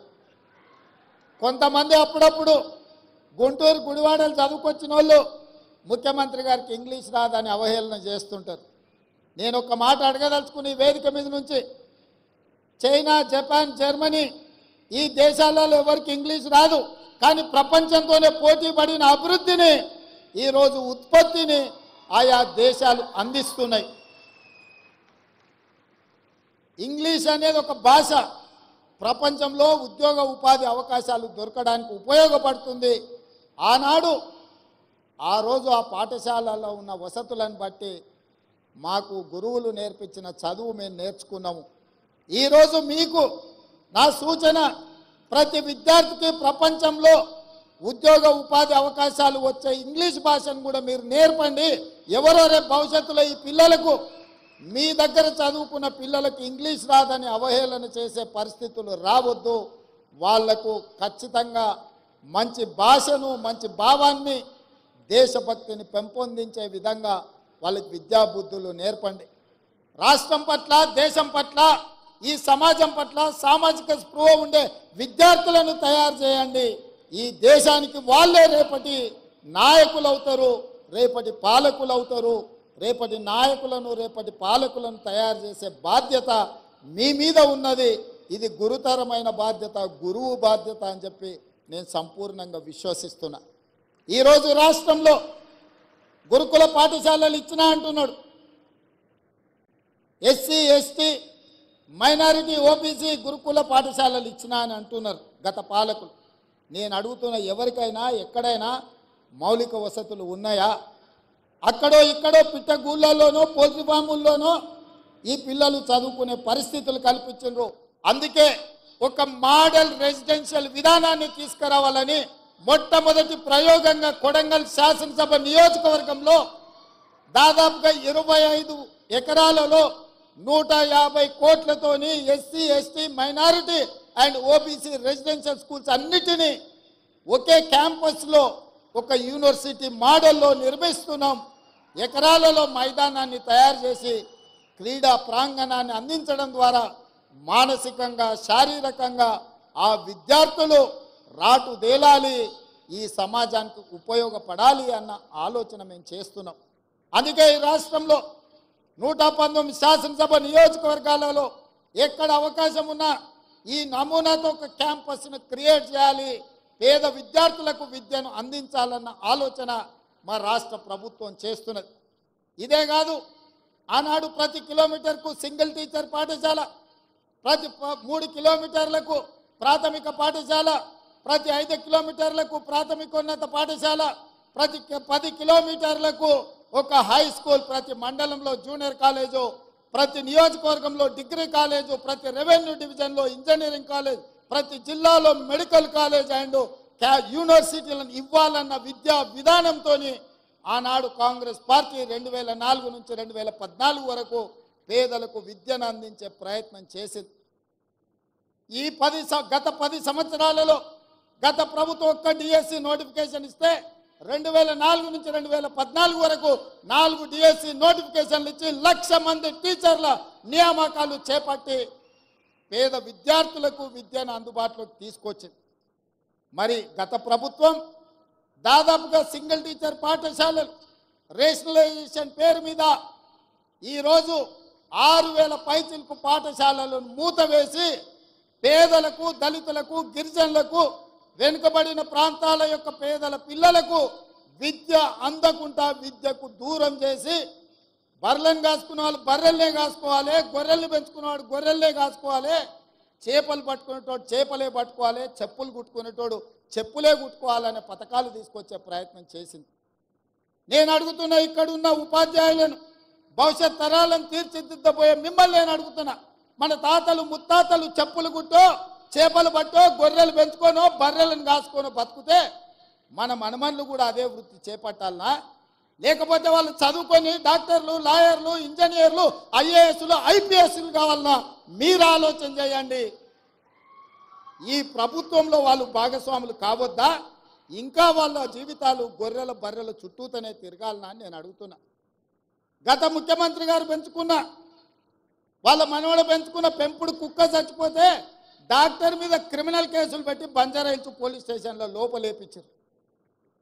F: కొంతమంది అప్పుడప్పుడు గుంటూరు గుడివాడలు చదువుకొచ్చిన వాళ్ళు ముఖ్యమంత్రి గారికి ఇంగ్లీష్ రాదని అవహేళన చేస్తుంటారు. నేను ఒక మాట అడగదలుచుకుని వేదిక మీద నుంచి చైనా జపాన్ జర్మనీ ఈ దేశాలలో ఎవరికి ఇంగ్లీష్ రాదు. కానీ ప్రపంచంతోనే పోటీ పడిన అభివృద్ధిని ఈరోజు ఉత్పత్తిని ఆయా దేశాలు అందిస్తున్నాయి. ఇంగ్లీష్ అనేది ఒక భాష. ప్రపంచంలో ఉద్యోగ ఉపాధి అవకాశాలు దొరకడానికి ఉపయోగపడుతుంది. ఆనాడు ఆ రోజు ఆ పాఠశాలలో ఉన్న వసతులను బట్టి మాకు గురువులు నేర్పించిన చదువు మేము నేర్చుకున్నాము. ఈరోజు మీకు నా సూచన ప్రతి విద్యార్థికి ప్రపంచంలో ఉద్యోగ ఉపాధి అవకాశాలు వచ్చే ఇంగ్లీష్ భాషను కూడా మీరు నేర్పండి. ఎవరో రేపు భవిష్యత్తులో ఈ పిల్లలకు మీ దగ్గర చదువుకున్న పిల్లలకు ఇంగ్లీష్ రాదని అవహేళన చేసే పరిస్థితులు రావద్దు. వాళ్ళకు ఖచ్చితంగా మంచి భాషను మంచి భావాన్ని దేశభక్తిని పెంపొందించే విధంగా వాళ్ళకి విద్యాబుద్ధులు నేర్పండి. రాష్ట్రం పట్ల దేశం పట్ల ఈ సమాజం పట్ల సామాజిక స్పృహ ఉండే విద్యార్థులను తయారు చేయండి. ఈ దేశానికి వాళ్ళే రేపటి నాయకులు అవుతారు రేపటి పాలకులు అవుతారు రేపటి నాయకులను రేపటి పాలకులను తయారు చేసే బాధ్యత మీ మీద ఉన్నది. ఇది గురుతరమైన బాధ్యత గురువు బాధ్యత అని చెప్పి నేను సంపూర్ణంగా విశ్వసిస్తున్నా. ఈరోజు రాష్ట్రంలో గురుకుల పాఠశాలలు ఇచ్చినా అంటున్నాడు. ఎస్సీ ఎస్టీ మైనారిటీ ఓబీసీ గురుకుల పాఠశాలలు ఇచ్చినా అని అంటున్నారు గత పాలకులు. నేను అడుగుతున్న ఎవరికైనా ఎక్కడైనా మౌలిక వసతులు ఉన్నాయా? అక్కడో ఇక్కడో పిట్టగూళ్ళలోనో పోల్ట్రీ ఫాముల్లోనో ఈ పిల్లలు చదువుకునే పరిస్థితులు కల్పించారు అందుకే ఒక మోడల్ రెసిడెన్షియల్ విధానాన్ని తీసుకురావాలని మొట్టమొదటి ప్రయోగంగా కొడంగల్ శాసనసభ నియోజకవర్గంలో దాదాపుగా ఇరవై ఐదు ఎకరాలలో నూట యాభై కోట్లతోని SC ST minority and OBC residential schools అన్నిటినీ ఒకే క్యాంపస్లో ఒక యూనివర్సిటీ మోడల్లో నిర్మిస్తున్నాం. ఎకరాలలో మైదానాన్ని తయారు చేసి క్రీడా ప్రాంగణాన్ని అందించడం ద్వారా మానసికంగా శారీరకంగా ఆ విద్యార్థులు రాటు దేలాలి ఈ సమాజానికి ఉపయోగపడాలి అన్న ఆలోచన మేము చేస్తున్నాం. అందుకే ఈ రాష్ట్రంలో నూట పంతొమ్మిది శాసనసభ నియోజకవర్గాలలో ఎక్కడ అవకాశం ఉన్నా ఈ నమూనాతో ఒక క్యాంపస్ను క్రియేట్ చేయాలి. పేద విద్యార్థులకు విద్యను అందించాలన్న ఆలోచన మా రాష్ట్ర ప్రభుత్వం చేస్తున్నది. ఇదే కాదు ఆనాడు ప్రతి కిలోమీటర్కు సింగిల్ టీచర్ పాఠశాల ప్రతి మూడు కిలోమీటర్లకు ప్రాథమిక పాఠశాల ప్రతి ఐదు కిలోమీటర్లకు ప్రాథమికోన్నత పాఠశాల ప్రతి పది కిలోమీటర్లకు ఒక హై స్కూల్ ప్రతి మండలంలో జూనియర్ కాలేజు ప్రతి నియోజకవర్గంలో డిగ్రీ కాలేజు ప్రతి రెవెన్యూ డివిజన్లో ఇంజనీరింగ్ కాలేజ్ ప్రతి జిల్లాలో మెడికల్ కాలేజ్ అండ్ క్యా- యూనివర్సిటీలను ఇవ్వాలన్న విద్యా విధానంతో ఆనాడు కాంగ్రెస్ పార్టీ రెండు వేల నాలుగు నుంచి రెండు వేల పద్నాలుగు వరకు పేదలకు విద్యను అందించే ప్రయత్నం చేసింది. ఈ పది స- గత పది సంవత్సరాలలో గత ప్రభుత్వం ఒక్క డిఎస్సి నోటిఫికేషన్ ఇస్తే రెండు వేల నాలుగు నుంచి రెండు వేల పద్నాలుగు వరకు నాలుగు డిఎస్సి నోటిఫికేషన్లు ఇచ్చి లక్ష మంది టీచర్ల నియామకాలు చేపట్టి పేద విద్యార్థులకు విద్యను అందుబాటులోకి తీసుకొచ్చింది. మరి గత ప్రభుత్వం దాదాపుగా సింగిల్ టీచర్ పాఠశాలలు రేషనలైజేషన్ పేరు మీద ఈరోజు ఆరు వేల పైచిల్పు పాఠశాలలను మూతవేసి పేదలకు దళితులకు గిరిజనులకు వెనుకబడిన ప్రాంతాల యొక్క పేదల పిల్లలకు విద్య అందకుండా విద్యకు దూరం చేసి బర్రెలను కాసుకున్న వాళ్ళు బర్రెల్నే కాసుకోవాలి గొర్రెల్ని పెంచుకున్నవాడు గొర్రెల్నే కాసుకోవాలి చేపలు పట్టుకునేటోడు చేపలే పట్టుకోవాలి చెప్పులు కుట్టుకునేటోడు చెప్పులే కుట్టుకోవాలనే పథకాలు తీసుకొచ్చే ప్రయత్నం చేసింది. నేను అడుగుతున్న ఇక్కడ ఉన్న ఉపాధ్యాయులను భవిష్యత్ తరాలను తీర్చిదిద్దబోయే మిమ్మల్ని నేను అడుగుతున్నా. మన తాతలు ముత్తాతలు చెప్పులు కుట్టో చేపలు పట్టో గొర్రెలు పెంచుకోనో బర్రెలను కాసుకోనో బతుకుతే మన మనమన్లు కూడా అదే వృత్తి చేపట్టాలనా? లేకపోతే వాళ్ళు చదువుకొని డాక్టర్లు లాయర్లు ఇంజనీర్లు ఐఏఎస్లు ఐపీఎస్లు కావాలన్నా మీరు ఆలోచన చేయండి. ఈ ప్రభుత్వంలో వాళ్ళు భాగస్వాములు కావద్దా? ఇంకా వాళ్ళ జీవితాలు గొర్రెల బర్రెల చుట్టూతోనే తిరగాలనా అని నేను అడుగుతున్నా. గత ముఖ్యమంత్రి గారు పెంచుకున్న వాళ్ళ మనవడు పెంచుకున్న పెంపుడు కుక్క చచ్చిపోతే డాక్టర్ మీద క్రిమినల్ కేసులు పెట్టి బంజారాయిల్స్ పోలీస్ స్టేషన్లో లోపలేపించారు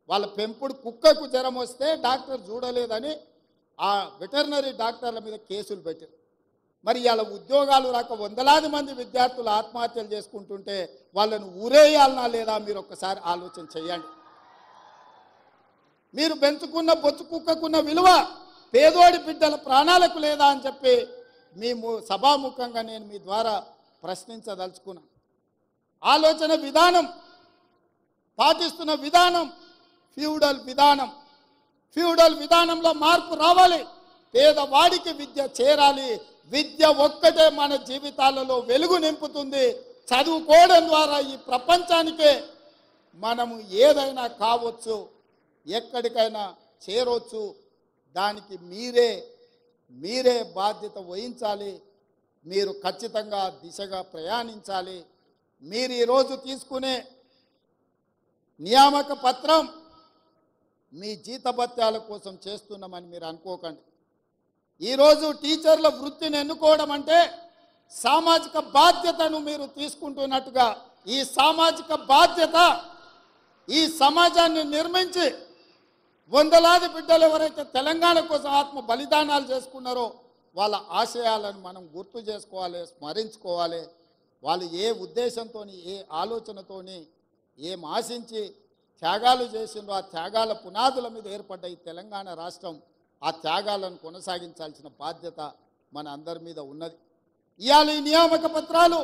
F: వాళ్ళ పెంపుడు కుక్కకు జ్వరం వస్తే డాక్టర్ చూడలేదని ఆ వెటర్నరీ డాక్టర్ల మీద కేసులు పెట్టారు. మరి ఇలా ఉద్యోగాలు రాక వందలాది మంది విద్యార్థులు ఆత్మహత్యలు చేసుకుంటుంటే వాళ్ళను ఊరేయాలనా లేదా మీరు ఒక్కసారి ఆలోచన చేయండి. మీరు పెంచుకున్న బొచ్చు కుక్కకున్న విలువ పేదోడి బిడ్డల ప్రాణాలకు లేదా అని చెప్పి మీ సభాముఖంగా నేను మీ ద్వారా ప్రశ్నించదలుచుకున్నాను ఆలోచన విధానం పాటిస్తున్న విధానం ఫ్యూడల్ విధానం. ఫ్యూడల్ విధానంలో మార్పు రావాలి. పేదవాడికి విద్య చేరాలి. విద్య ఒక్కటే మన జీవితాలలో వెలుగు నింపుతుంది. చదువుకోవడం ద్వారా ఈ ప్రపంచానికే మనము ఏదైనా కావచ్చు ఎక్కడికైనా చేరొచ్చు. దానికి మీరే మీరే బాధ్యత వహించాలి. మీరు ఖచ్చితంగా దిశగా ప్రయాణించాలి. మీరు ఈరోజు తీసుకునే నియామక పత్రం మీ జీతభత్యాల కోసం చేస్తున్నామని మీరు అనుకోకండి. ఈరోజు టీచర్ల వృత్తిని ఎన్నుకోవడం అంటే సామాజిక బాధ్యతను మీరు తీసుకుంటున్నట్టుగా ఈ సామాజిక బాధ్యత ఈ సమాజాన్ని నిర్మించి వందలాది బిడ్డలు ఎవరైతే తెలంగాణ కోసం ఆత్మ బలిదానాలు చేసుకున్నారో వాళ్ళ ఆశయాలను మనం గుర్తు చేసుకోవాలి స్మరించుకోవాలి. వాళ్ళు ఏ ఉద్దేశంతో ఏ ఆలోచనతోని ఏం ఆశించి త్యాగాలు చేసిండ్రో ఆ త్యాగాల పునాదుల మీద ఏర్పడ్డ ఈ తెలంగాణ రాష్ట్రం ఆ త్యాగాలను కొనసాగించాల్సిన బాధ్యత మన అందరి మీద ఉన్నది. ఇవాళ ఈ నియామక పత్రాలు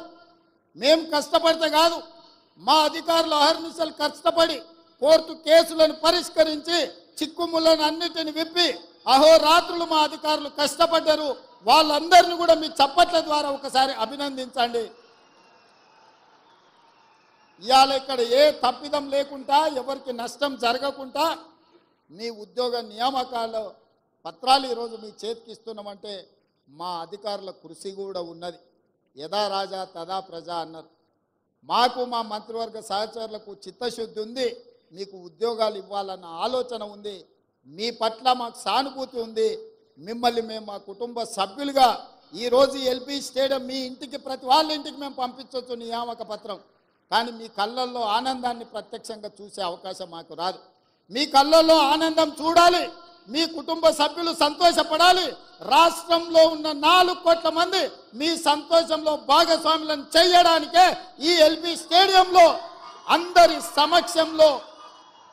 F: మేం కష్టపడితే కాదు మా అధికారులు అహర్నిశలు కష్టపడి కోర్టు కేసులను పరిష్కరించి చిక్కుములను అన్నిటిని విప్పి అహోరాత్రులు మా అధికారులు కష్టపడ్డారు. వాళ్ళందరినీ కూడా మీ చప్పట్ల ద్వారా ఒకసారి అభినందించండి. ఇవాళ ఇక్కడ ఏ తప్పిదం లేకుండా ఎవరికి నష్టం జరగకుండా మీ ఉద్యోగ నియామకాల పత్రాలు ఈరోజు మీ చేతికి ఇస్తున్నామంటే మా అధికారుల కృషి కూడా ఉన్నది. యథా రాజా తదా ప్రజ అన్నారు. మాకు మా మంత్రివర్గ సహచరులకు చిత్తశుద్ధి ఉంది. మీకు ఉద్యోగాలు ఇవ్వాలన్న ఆలోచన ఉంది. మీ పట్ల మాకు సానుభూతి ఉంది. మిమ్మల్ని మేము మా కుటుంబ సభ్యులుగా ఈరోజు ఎల్పి స్టేడియం మీ ఇంటికి ప్రతి వాళ్ళ ఇంటికి మేము పంపించవచ్చు నియామక పత్రం. కానీ మీ కళ్ళల్లో ఆనందాన్ని ప్రత్యక్షంగా చూసే అవకాశం మాకు రాదు. మీ కళ్ళల్లో ఆనందం చూడాలి. మీ కుటుంబ సభ్యులు సంతోషపడాలి. రాష్ట్రంలో ఉన్న నాలుగు కోట్ల మంది మీ సంతోషంలో భాగస్వాములను చేయడానికే ఈ ఎల్బి స్టేడియంలో అందరి సమక్షంలో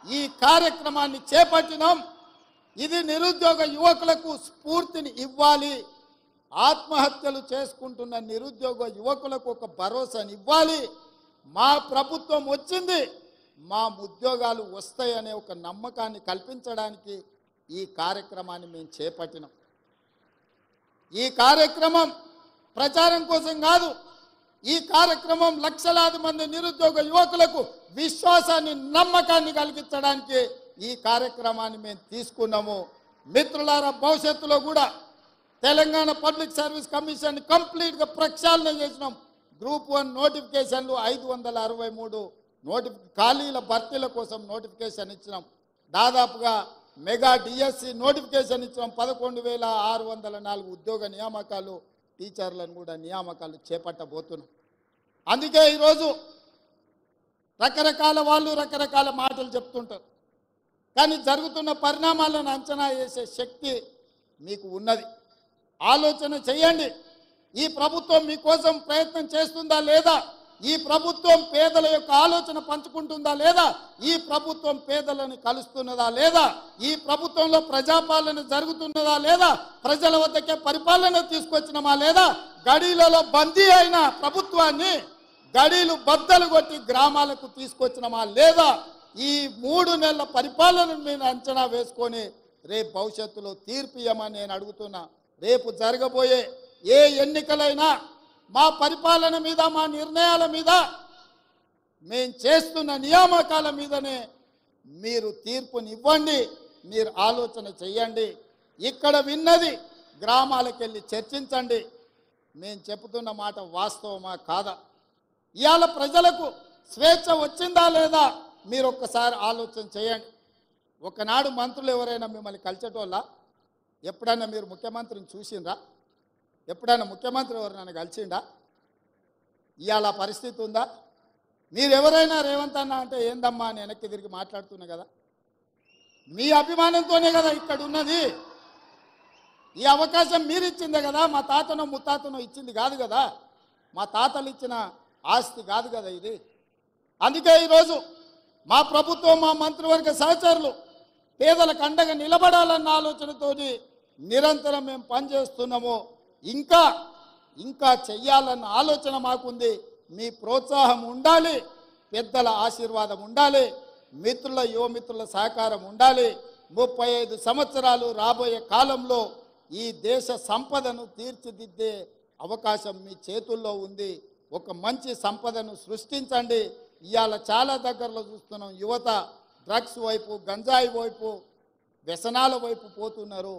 F: ఈ కార్యక్రమాన్ని చేపట్టినాం. ఇది నిరుద్యోగ యువకులకు స్ఫూర్తిని ఇవ్వాలి. ఆత్మహత్యలు చేసుకుంటున్న నిరుద్యోగ యువకులకు ఒక భరోసాని ఇవ్వాలి. మా ప్రభుత్వం వచ్చింది. మా ఉద్యోగాలు వస్తాయనే ఒక నమ్మకాన్ని కల్పించడానికి ఈ కార్యక్రమాన్ని మేము చేపట్టినాం. ఈ కార్యక్రమం ప్రచారం కోసం కాదు ఈ కార్యక్రమం లక్షలాది మంది నిరుద్యోగ యువకులకు విశ్వాసాన్ని నమ్మకాన్ని కలిగించడానికి ఈ కార్యక్రమాన్ని మేము తీసుకున్నాము. మిత్రులారా భవిష్యత్తులో కూడా తెలంగాణ పబ్లిక్ సర్వీస్ కమిషన్ కంప్లీట్గా ప్రక్షాళన చేసినాం. గ్రూప్ వన్ నోటిఫికేషన్లు ఐదు వందల అరవై మూడు నోటిఫి ఖాళీల భర్తీల కోసం నోటిఫికేషన్ ఇచ్చినాం. దాదాపుగా మెగా డిఎస్సి నోటిఫికేషన్ ఇచ్చినాం. పదకొండు వేల ఆరు వందల నాలుగు ఉద్యోగ నియామకాలు టీచర్లను కూడా నియామకాలు చేపట్టబోతున్నాం. అందుకే ఈరోజు రకరకాల వాళ్ళు రకరకాల మాటలు చెప్తుంటారు. కానీ జరుగుతున్న పరిణామాలను అంచనా వేసే శక్తి మీకు ఉన్నది. ఆలోచన చేయండి. ఈ ప్రభుత్వం మీకోసం ప్రయత్నం చేస్తుందా లేదా? ఈ ప్రభుత్వం పేదల యొక్క ఆలోచన పంచుకుంటుందా లేదా? ఈ ప్రభుత్వం పేదలను కలుస్తున్నదా లేదా? ఈ ప్రభుత్వంలో ప్రజాపాలన జరుగుతున్నదా లేదా? ప్రజల వద్దకే పరిపాలన తీసుకొచ్చినమా లేదా? గడీలలో బందీ అయిన ప్రభుత్వాన్ని గడీలు బద్దలు కొట్టి గ్రామాలకు తీసుకొచ్చినమా లేదా? ఈ మూడు నెలల పరిపాలనను మీరు అంచనా వేసుకొని రేపు భవిష్యత్తులో తీర్పు ఇవ్వమని నేను అడుగుతున్నా. రేపు జరగబోయే ఏ ఎన్నికలైనా మా పరిపాలన మీద మా నిర్ణయాల మీద మేము చేస్తున్న నియామకాల మీదనే మీరు తీర్పునివ్వండి మీరు ఆలోచన చెయ్యండి. ఇక్కడ విన్నది గ్రామాలకు వెళ్ళి చర్చించండి. మేము చెబుతున్న మాట వాస్తవమా కాదా? ఇవాళ ప్రజలకు స్వేచ్ఛ వచ్చిందా లేదా? మీరు ఒక్కసారి ఆలోచన చేయండి. ఒకనాడు మంత్రులు ఎవరైనా మిమ్మల్ని కలిసేటోళ్ళ? ఎప్పుడైనా మీరు ముఖ్యమంత్రిని చూసిండ్రా? ఎప్పుడైనా ముఖ్యమంత్రి ఎవరినైనా కలిసిండా? ఇవాళ పరిస్థితి ఉందా? మీరెవరైనా రేవంత్ అన్న అంటే ఏందమ్మా అని వెనక్కి తిరిగి మాట్లాడుతున్నా కదా? మీ అభిమానంతోనే కదా ఇక్కడ ఉన్నది. ఈ అవకాశం మీరు ఇచ్చిందే కదా మా తాతనో ముత్తాతనో ఇచ్చింది కాదు కదా? మా తాతలు ఇచ్చిన ఆస్తి కాదు కదా ఇది. అందుకే ఈరోజు మా ప్రభుత్వం మా మంత్రివర్గ సహచరులు పేదలకు అండగా నిలబడాలన్న ఆలోచనతోటి నిరంతరం మేము పనిచేస్తున్నాము. ఇంకా ఇంకా చెయ్యాలన్న ఆలోచన మాకుంది. మీ ప్రోత్సాహం ఉండాలి పెద్దల ఆశీర్వాదం ఉండాలి మిత్రుల యువమిత్రుల సహకారం ఉండాలి. ముప్పై ఐదు సంవత్సరాలు రాబోయే కాలంలో ఈ దేశ సంపదను తీర్చిదిద్దే అవకాశం మీ చేతుల్లో ఉంది. ఒక మంచి సంపదను సృష్టించండి. ఇవాళ చాలా దగ్గరలో చూస్తున్నాం యువత డ్రగ్స్ వైపు గంజాయి వైపు వ్యసనాల వైపు పోతున్నారు.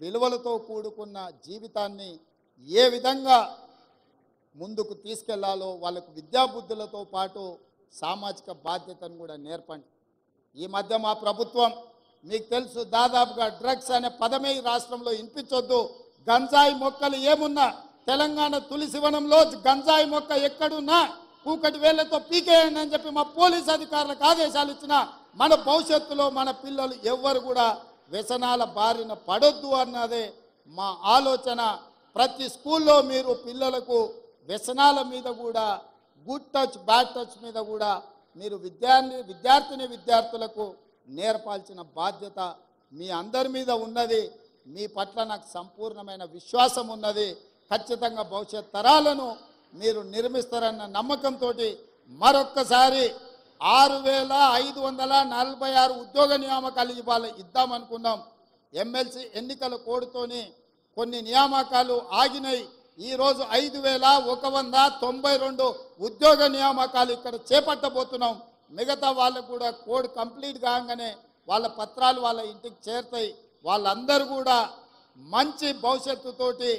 F: విలువలతో కూడుకున్న జీవితాన్ని ఏ విధంగా ముందుకు తీసుకెళ్ళాలో వాళ్ళకు విద్యాబుద్ధులతో పాటు సామాజిక బాధ్యతను కూడా నేర్పండి. ఈ మధ్య మా ప్రభుత్వం మీకు తెలుసు దాదాపుగా డ్రగ్స్ అనే పదమే ఈ రాష్ట్రంలో వినిపించొద్దు. గంజాయి మొక్కలు ఏమున్నా తెలంగాణ తులసివనంలో గంజాయి మొక్క ఎక్కడున్నా కూకటి వేళ్ళతో పీకేయండి అని చెప్పి మా పోలీస్ అధికారులకు ఆదేశాలు ఇచ్చిన మన భవిష్యత్తులో మన పిల్లలు ఎవ్వరు కూడా వ్యసనాల బారిన పడొద్దు అన్నదే మా ఆలోచన. ప్రతి స్కూల్లో మీరు పిల్లలకు వ్యసనాల మీద కూడా గుడ్ టచ్ బ్యాడ్ టచ్ మీద కూడా మీరు విద్యార్థి విద్యార్థిని విద్యార్థులకు నేర్పాల్సిన బాధ్యత మీ అందరి మీద ఉన్నది. మీ పట్ల నాకు సంపూర్ణమైన విశ్వాసం ఉన్నది. ఖచ్చితంగా భవిష్యత్ తరాలను మీరు నిర్మిస్తారన్న నమ్మకంతో మరొక్కసారి ఆరు వేల ఐదు వందల నలభై ఆరు ఉద్యోగ నియామకాలు ఇవ్వాలి ఇద్దామనుకున్నాం ఎమ్మెల్సీ ఎన్నికల కోడ్తోని కొన్ని నియామకాలు ఆగినాయి. ఈరోజు ఐదు వేల ఒక వంద తొంభై రెండు ఉద్యోగ నియామకాలు ఇక్కడ చేపట్టబోతున్నాం. మిగతా వాళ్ళకు కూడా కోడ్ కంప్లీట్ కాగానే వాళ్ళ పత్రాలు వాళ్ళ ఇంటికి చేరుతాయి. వాళ్ళందరూ కూడా మంచి భవిష్యత్తుతోటి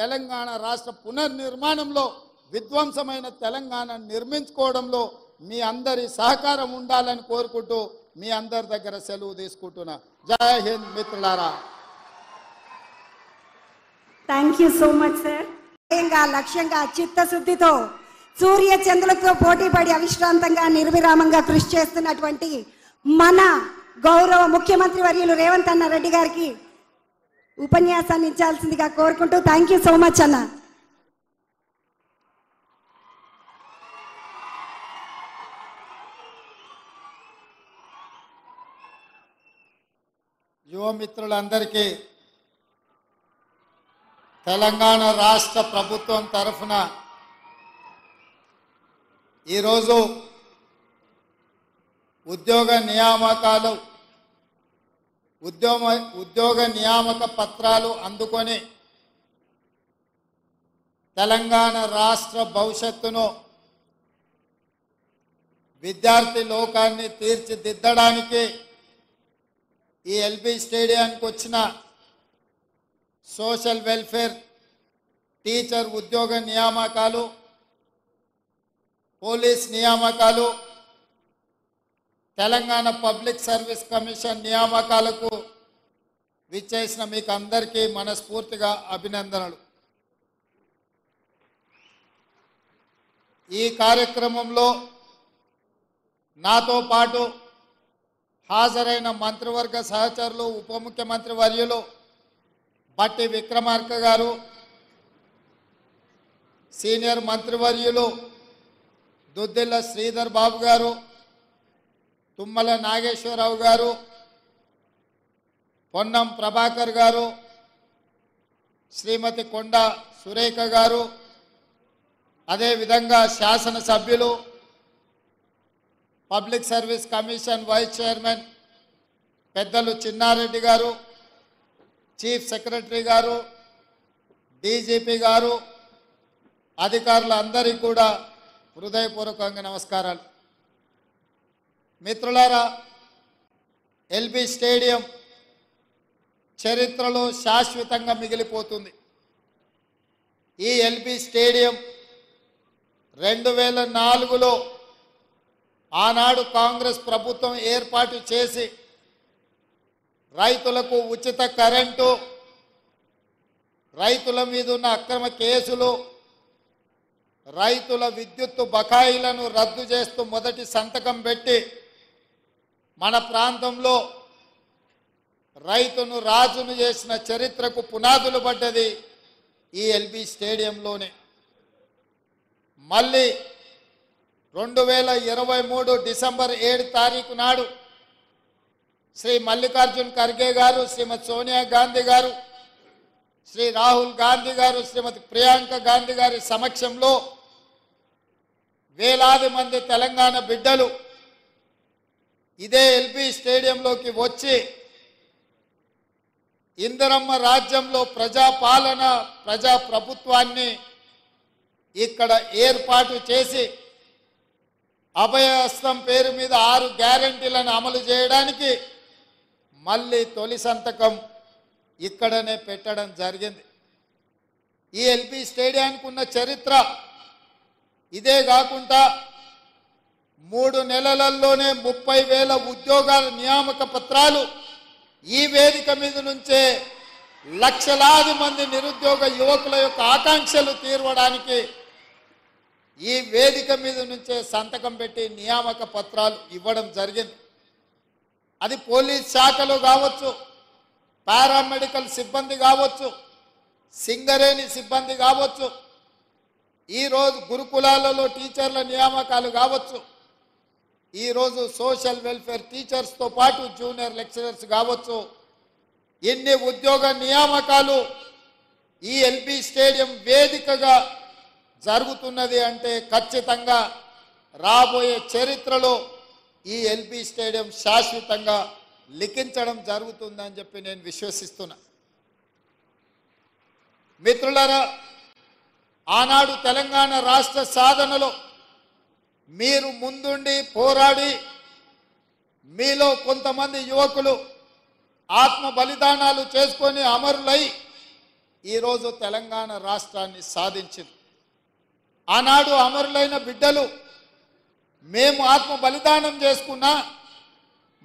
F: తెలంగాణ రాష్ట్ర పునర్నిర్మాణంలో విధ్వంసమైన తెలంగాణ నిర్మించుకోవడంలో మీ అందరి సహకారం ఉండాలని కోరుకుంటూ మీ అందరి దగ్గర సెలవు తీసుకుంటున్నా. జై హింద్ మిత్రులారా.
B: Thank you so much sir లక్ష్యంగా చిత్తశుద్ధితో సూర్య చంద్రులతో పోటీపడి అవిశ్రాంతంగా నిర్విరామంగా కృషి చేస్తున్నటువంటి మన గౌరవ ముఖ్యమంత్రి వర్యులు రేవంత్ అన్న రెడ్డి గారికి ఉపన్యాసాన్ని ఇచ్చాల్సిందిగా కోరుకుంటూ థ్యాంక్ యూ సో మచ్ అన్న.
F: యువమిత్రులందరికీ తెలంగాణ రాష్ట్ర ప్రభుత్వం తరఫున ఈరోజు ఉద్యోగ నియామకాలు ఉద్యోగ ఉద్యోగ నియామక పత్రాలు అందుకొని తెలంగాణ రాష్ట్ర భవిష్యత్తును విద్యార్థి లోకాన్ని తీర్చిదిద్దడానికి ఈ ఎల్బీ స్టేడియానికి వచ్చిన సోషల్ వెల్ఫేర్ టీచర్ ఉద్యోగ నియామకాలు పోలీస్ నియామకాలు తెలంగాణ పబ్లిక్ సర్వీస్ కమిషన్ నియామకాలకు విచ్చేసిన మీకు అందరికీ మనస్ఫూర్తిగా అభినందనలు. ఈ కార్యక్రమంలో నాతో పాటు హాజరైన మంత్రివర్గ సహచరులు ఉప ముఖ్యమంత్రి వర్యులు బట్టి విక్రమార్క గారు సీనియర్ మంత్రివర్యులు దుద్దిల్ల శ్రీధర్ బాబు గారు తుమ్మల నాగేశ్వరరావు గారు పొన్నం ప్రభాకర్ గారు శ్రీమతి కొండ సురేఖ గారు అదేవిధంగా శాసనసభ్యులు public service commission vice chairman పెద్దలు చిన్నారెడ్డి గారు చీఫ్ సెక్రటరీ గారు డీజీపీ గారు అధికారులందరికీ కూడా హృదయపూర్వకంగా నమస్కారాలు. మిత్రులారా ఎల్బీ స్టేడియం చరిత్రలో శాశ్వతంగా మిగిలిపోతుంది. ఈ ఎల్బీ స్టేడియం రెండు వేల నాలుగులో ఆనాడు కాంగ్రెస్ ప్రభుత్వం ఏర్పాటు చేసి రైతులకు ఉచిత కరెంటు రైతుల మీద ఉన్న అక్రమ కేసులు రైతుల విద్యుత్తు బకాయిలను రద్దు చేస్తూ మొదటి సంతకం పెట్టి మన ప్రాంతంలో రైతును రాజును చేసిన చరిత్రకు పునాదులు పడ్డది ఈ ఎల్బీ స్టేడియంలోనే. మళ్ళీ రెండు వేల ఇరవై మూడు డిసెంబర్ ఏడు తారీఖు నాడు శ్రీ మల్లికార్జున్ ఖర్గే గారు శ్రీమతి సోనియా గాంధీ గారు శ్రీ రాహుల్ గాంధీ గారు శ్రీమతి ప్రియాంక గాంధీ గారి సమక్షంలో వేలాది మంది తెలంగాణ బిడ్డలు ఇదే ఎల్బీ స్టేడియంలోకి వచ్చి ఇందిరమ్మ రాజ్యంలో ప్రజాపాలన ప్రజా ప్రభుత్వాన్ని ఇక్కడ ఏర్పాటు చేసి అభయహస్తం పేరు మీద ఆరు గ్యారంటీలను అమలు చేయడానికి మళ్ళీ తొలి సంతకం ఇక్కడనే పెట్టడం జరిగింది. ఈ ఎల్పి స్టేడియానికి ఉన్న చరిత్ర ఇదే కాకుండా మూడు నెలలలోనే ముప్పై వేల ఉద్యోగాల నియామక పత్రాలు ఈ వేదిక మీద నుంచే లక్షలాది మంది నిరుద్యోగ యువకుల యొక్క ఆకాంక్షలు తీర్వడానికి ఈ వేదిక మీద నుంచే సంతకం పెట్టి నియామక పత్రాలు ఇవ్వడం జరిగింది. అది పోలీస్ శాఖలో కావచ్చు పారామెడికల్ సిబ్బంది కావచ్చు సింగరేణి సిబ్బంది కావచ్చు ఈరోజు గురుకులాలలో టీచర్ల నియామకాలు కావచ్చు ఈరోజు సోషల్ వెల్ఫేర్ టీచర్స్తో పాటు జూనియర్ లెక్చరర్స్ కావచ్చు ఎన్ని ఉద్యోగ నియామకాలు ఈ ఎల్బీ స్టేడియం వేదికగా జరుగుతున్నది అంటే ఖచ్చితంగా రాబోయే చరిత్రలో ఈ ఎల్బీ స్టేడియం శాశ్వతంగా లిఖించడం జరుగుతుందని చెప్పి నేను విశ్వసిస్తున్నా. మిత్రులరా ఆనాడు తెలంగాణ రాష్ట్ర సాధనలో మీరు ముందుండి పోరాడి మీలో కొంతమంది యువకులు ఆత్మ బలిదానాలు చేసుకొని అమరులై ఈరోజు తెలంగాణ రాష్ట్రాన్ని సాధించింది. ఆనాడు అమరులైన బిడ్డలు మేము ఆత్మ బలిదానం చేసుకున్నా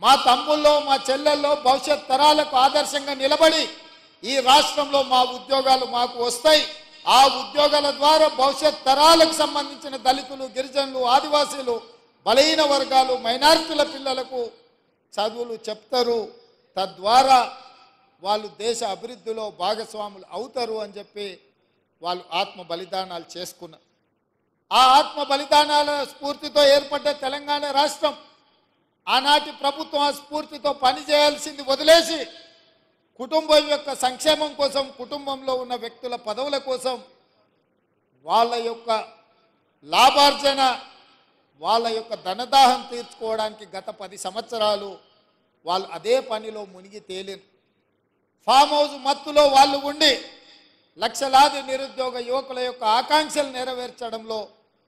F: మా తమ్ముల్లో మా చెల్లెల్లో భవిష్యత్ తరాలకు ఆదర్శంగా నిలబడి ఈ రాష్ట్రంలో మా ఉద్యోగాలు మాకు వస్తాయి. ఆ ఉద్యోగాల ద్వారా భవిష్యత్ తరాలకు సంబంధించిన దళితులు గిరిజనులు ఆదివాసీలు బలహీన వర్గాలు మైనారిటీల పిల్లలకు చదువులు చెప్తారు. తద్వారా వాళ్ళు దేశ అభివృద్ధిలో భాగస్వాములు అవుతారు అని చెప్పి వాళ్ళు ఆత్మ బలిదానాలు చేసుకున్నారు ఆ ఆత్మ బలిదానాల స్ఫూర్తితో ఏర్పడ్డ తెలంగాణ రాష్ట్రం ఆనాటి ప్రభుత్వం ఆ స్ఫూర్తితో పనిచేయాల్సింది వదిలేసి కుటుంబం యొక్క సంక్షేమం కోసం కుటుంబంలో ఉన్న వ్యక్తుల పదవుల కోసం వాళ్ళ యొక్క లాభార్జన వాళ్ళ యొక్క ధనదాహం తీర్చుకోవడానికి గత పది సంవత్సరాలు వాళ్ళు అదే పనిలో మునిగి తేలిరు. ఫామ్ హౌస్ మత్తులో వాళ్ళు ఉండి లక్షలాది నిరుద్యోగ యువకుల యొక్క ఆకాంక్షలు నెరవేర్చడంలో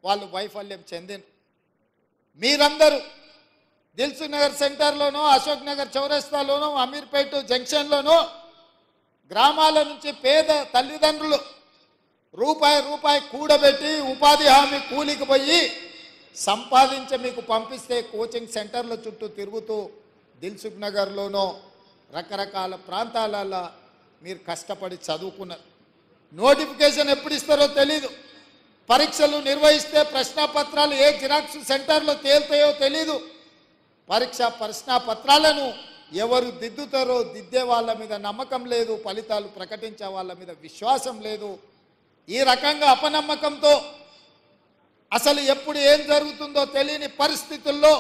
F: వాళ్ళు వైఫల్యం చెందిన. మీరందరూ దిల్సు నగర్ సెంటర్లోనో అశోక్ నగర్ చౌరస్తాలోనో అమీర్పేట జంక్షన్లోనో గ్రామాల నుంచి పేద తల్లిదండ్రులు రూపాయి రూపాయి కూడబెట్టి ఉపాధి హామీ కూలికి పోయి సంపాదించి మీకు పంపిస్తే కోచింగ్ సెంటర్ల చుట్టూ తిరుగుతూ దిల్సుఖ్ నగర్లోనో రకరకాల ప్రాంతాలలో మీరు కష్టపడి చదువుకున్నారు. నోటిఫికేషన్ ఎప్పుడు ఇస్తారో తెలీదు. పరీక్షలు నిర్వహిస్తే ప్రశ్నాపత్రాలు ఏ జిరాక్స్ సెంటర్లో తేలుతాయో తెలీదు. పరీక్ష ప్రశ్నాపత్రాలను ఎవరు దిద్దుతారో దిద్దే వాళ్ళ మీద నమ్మకం లేదు ఫలితాలు ప్రకటించే వాళ్ళ మీద విశ్వాసం లేదు. ఈ రకంగా అపనమ్మకంతో అసలు ఎప్పుడు ఏం జరుగుతుందో తెలియని పరిస్థితుల్లో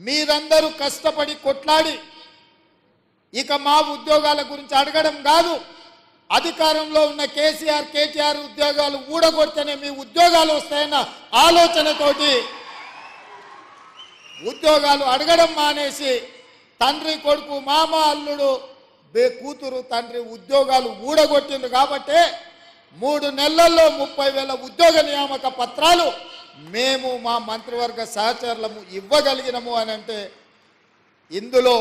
F: మీరందరూ కష్టపడి కొట్లాడి ఇక మా ఉద్యోగాల గురించి అడగడం కాదు. అధికారంలో ఉన్న కేసీఆర్ కేటీఆర్ ఉద్యోగాలు ఊడగొడితేనే మీ ఉద్యోగాలు వస్తాయన్న ఆలోచనతోటి ఉద్యోగాలు అడగడం మానేసి తండ్రి కొడుకు మామ అల్లుడు బే కూతురు తండ్రి ఉద్యోగాలు ఊడగొట్టింది కాబట్టి మూడు నెలల్లో ముప్పై వేల ఉద్యోగ నియామక పత్రాలు మేము మా మంత్రివర్గ సహచరులము ఇవ్వగలిగినము అని అంటే ఇందులో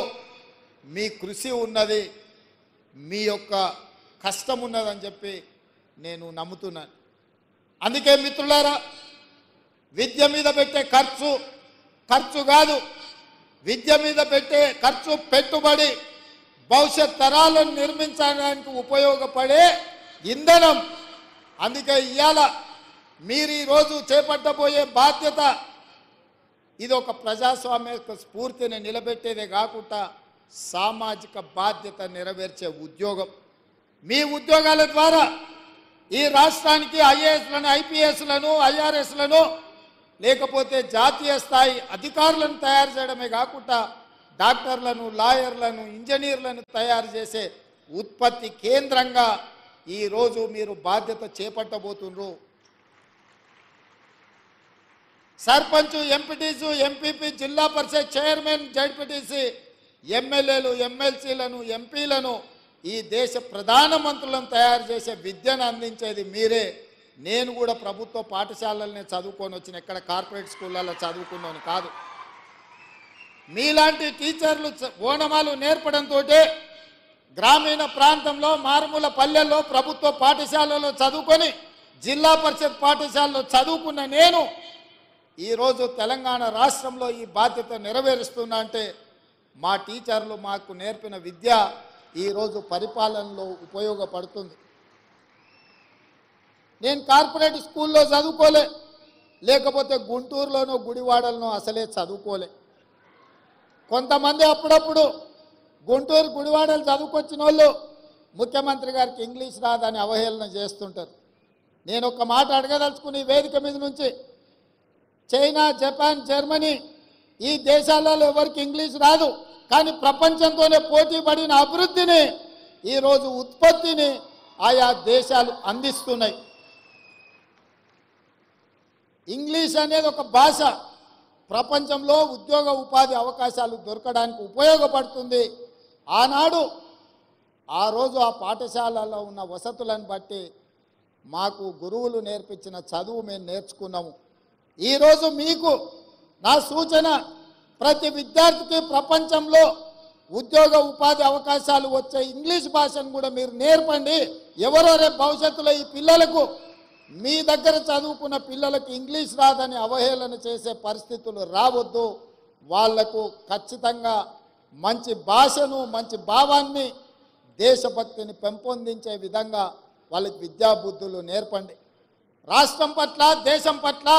F: మీ కృషి ఉన్నది మీ యొక్క కష్టం ఉన్నదని చెప్పి నేను నమ్ముతున్నాను. అందుకే మిత్రులారా విద్య మీద పెట్టే ఖర్చు ఖర్చు కాదు. విద్య మీద పెట్టే ఖర్చు పెట్టుబడి భవిష్యత్ తరాలను నిర్మించడానికి ఉపయోగపడే ఇంధనం. అందుకే ఇవాళ మీరు ఈరోజు చేపట్టబోయే బాధ్యత ఇది ఒక ప్రజాస్వామ్య స్ఫూర్తిని నిలబెట్టేదే కాకుండా సామాజిక బాధ్యత నెరవేర్చే ఉద్యోగం. మీ ఉద్యోగాల ద్వారా ఈ రాష్ట్రానికి ఐఏఎస్లను ఐపీఎస్లను ఐఆర్ఎస్లను లేకపోతే జాతీయ స్థాయి అధికారులను తయారు చేయడమే కాకుండా డాక్టర్లను లాయర్లను ఇంజనీర్లను తయారు చేసే ఉత్పత్తి కేంద్రంగా ఈరోజు మీరు బాధ్యత చేపట్టబోతున్నారు సర్పంచ్ ఎంపీటీసు ఎంపీపీ జిల్లా పరిషత్ చైర్మన్ జడ్పీటీసీ ఎమ్మెల్యేలు ఎమ్మెల్సీలను ఎంపీలను ఈ దేశ ప్రధానమంత్రులను తయారు చేసే విద్యను అందించేది మీరే. నేను కూడా ప్రభుత్వ పాఠశాలలనే చదువుకొని వచ్చిన ఎక్కడ కార్పొరేట్ స్కూళ్ళల్లో చదువుకున్నాను కాదు. మీలాంటి టీచర్లు ఓనమాలు నేర్పడంతో గ్రామీణ ప్రాంతంలో మారుమూల పల్లెల్లో ప్రభుత్వ పాఠశాలలో చదువుకొని జిల్లా పరిషత్ పాఠశాలలో చదువుకున్న నేను ఈరోజు తెలంగాణ రాష్ట్రంలో ఈ బాధ్యత నెరవేరుస్తున్నా అంటే మా టీచర్లు మాకు నేర్పిన విద్య ఈరోజు పరిపాలనలో ఉపయోగపడుతుంది. నేను కార్పొరేట్ స్కూల్లో చదువుకోలే లేకపోతే గుంటూరులోనో గుడివాడలనో అసలే చదువుకోలే. కొంతమంది అప్పుడప్పుడు గుంటూరు గుడివాడలు చదువుకొచ్చిన వాళ్ళు ముఖ్యమంత్రి గారికి ఇంగ్లీష్ రాదని అవహేళన చేస్తుంటారు. నేను ఒక మాట అడగదలుచుకుని వేదిక మీద నుంచి చైనా జపాన్ జర్మనీ ఈ దేశాలలో ఎవరికి ఇంగ్లీష్ రాదు. కానీ ప్రపంచంతోనే పోటీ పడిన అభివృద్ధిని ఈరోజు ఉత్పత్తిని ఆయా దేశాలు అందిస్తున్నాయి. ఇంగ్లీష్ అనేది ఒక భాష. ప్రపంచంలో ఉద్యోగ ఉపాధి అవకాశాలు దొరకడానికి ఉపయోగపడుతుంది. ఆనాడు ఆ రోజు ఆ పాఠశాలలో ఉన్న వసతులను బట్టి మాకు గురువులు నేర్పించిన చదువు మేము నేర్చుకున్నాము. ఈరోజు మీకు నా సూచన ప్రతి విద్యార్థికి ప్రపంచంలో ఉద్యోగ ఉపాధి అవకాశాలు వచ్చే ఇంగ్లీష్ భాషను కూడా మీరు నేర్పండి. ఎవరో రేపు భవిష్యత్తులో ఈ పిల్లలకు మీ దగ్గర చదువుకున్న పిల్లలకు ఇంగ్లీష్ రాదని అవహేళన చేసే పరిస్థితులు రావద్దు. వాళ్ళకు ఖచ్చితంగా మంచి భాషను మంచి భావాన్ని దేశభక్తిని పెంపొందించే విధంగా వాళ్ళకి విద్యాబుద్ధులు నేర్పండి. రాష్ట్రం పట్ల దేశం పట్ల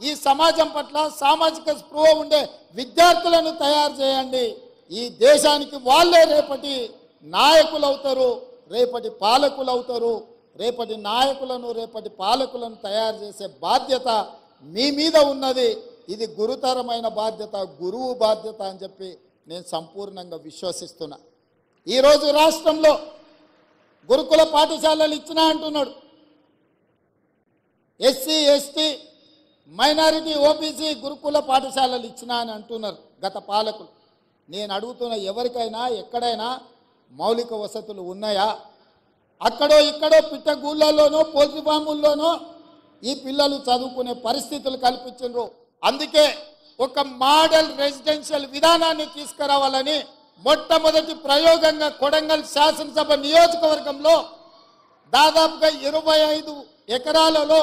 F: ఈ సమాజం పట్ల సామాజిక స్పృహ ఉండే విద్యార్థులను తయారు చేయండి. ఈ దేశానికి వాళ్ళే రేపటి నాయకులు అవుతారు రేపటి పాలకులు అవుతారు రేపటి నాయకులను రేపటి పాలకులను తయారు చేసే బాధ్యత మీ మీద ఉన్నది. ఇది గురుతరమైన బాధ్యత గురువు బాధ్యత అని చెప్పి నేను సంపూర్ణంగా విశ్వసిస్తున్నా. ఈరోజు రాష్ట్రంలో గురుకుల పాఠశాలలు ఇచ్చినా అంటున్నాడు. ఎస్సీ ఎస్టీ మైనారిటీ ఓబీసీ గురుకుల పాఠశాలలు ఇచ్చినా అని అంటున్నారు గత పాలకులు. నేను అడుగుతున్న ఎవరికైనా ఎక్కడైనా మౌలిక వసతులు ఉన్నాయా? అక్కడో ఇక్కడో పిట్టగూళ్ళలోనో పోల్ట్రీ ఫాముల్లోనో ఈ పిల్లలు చదువుకునే పరిస్థితులు కల్పించారు అందుకే ఒక మోడల్ రెసిడెన్షియల్ విధానాన్ని తీసుకురావాలని మొట్టమొదటి ప్రయోగంగా కొడంగల్ శాసనసభ నియోజకవర్గంలో దాదాపుగా ఇరవై ఐదు ఎకరాలలో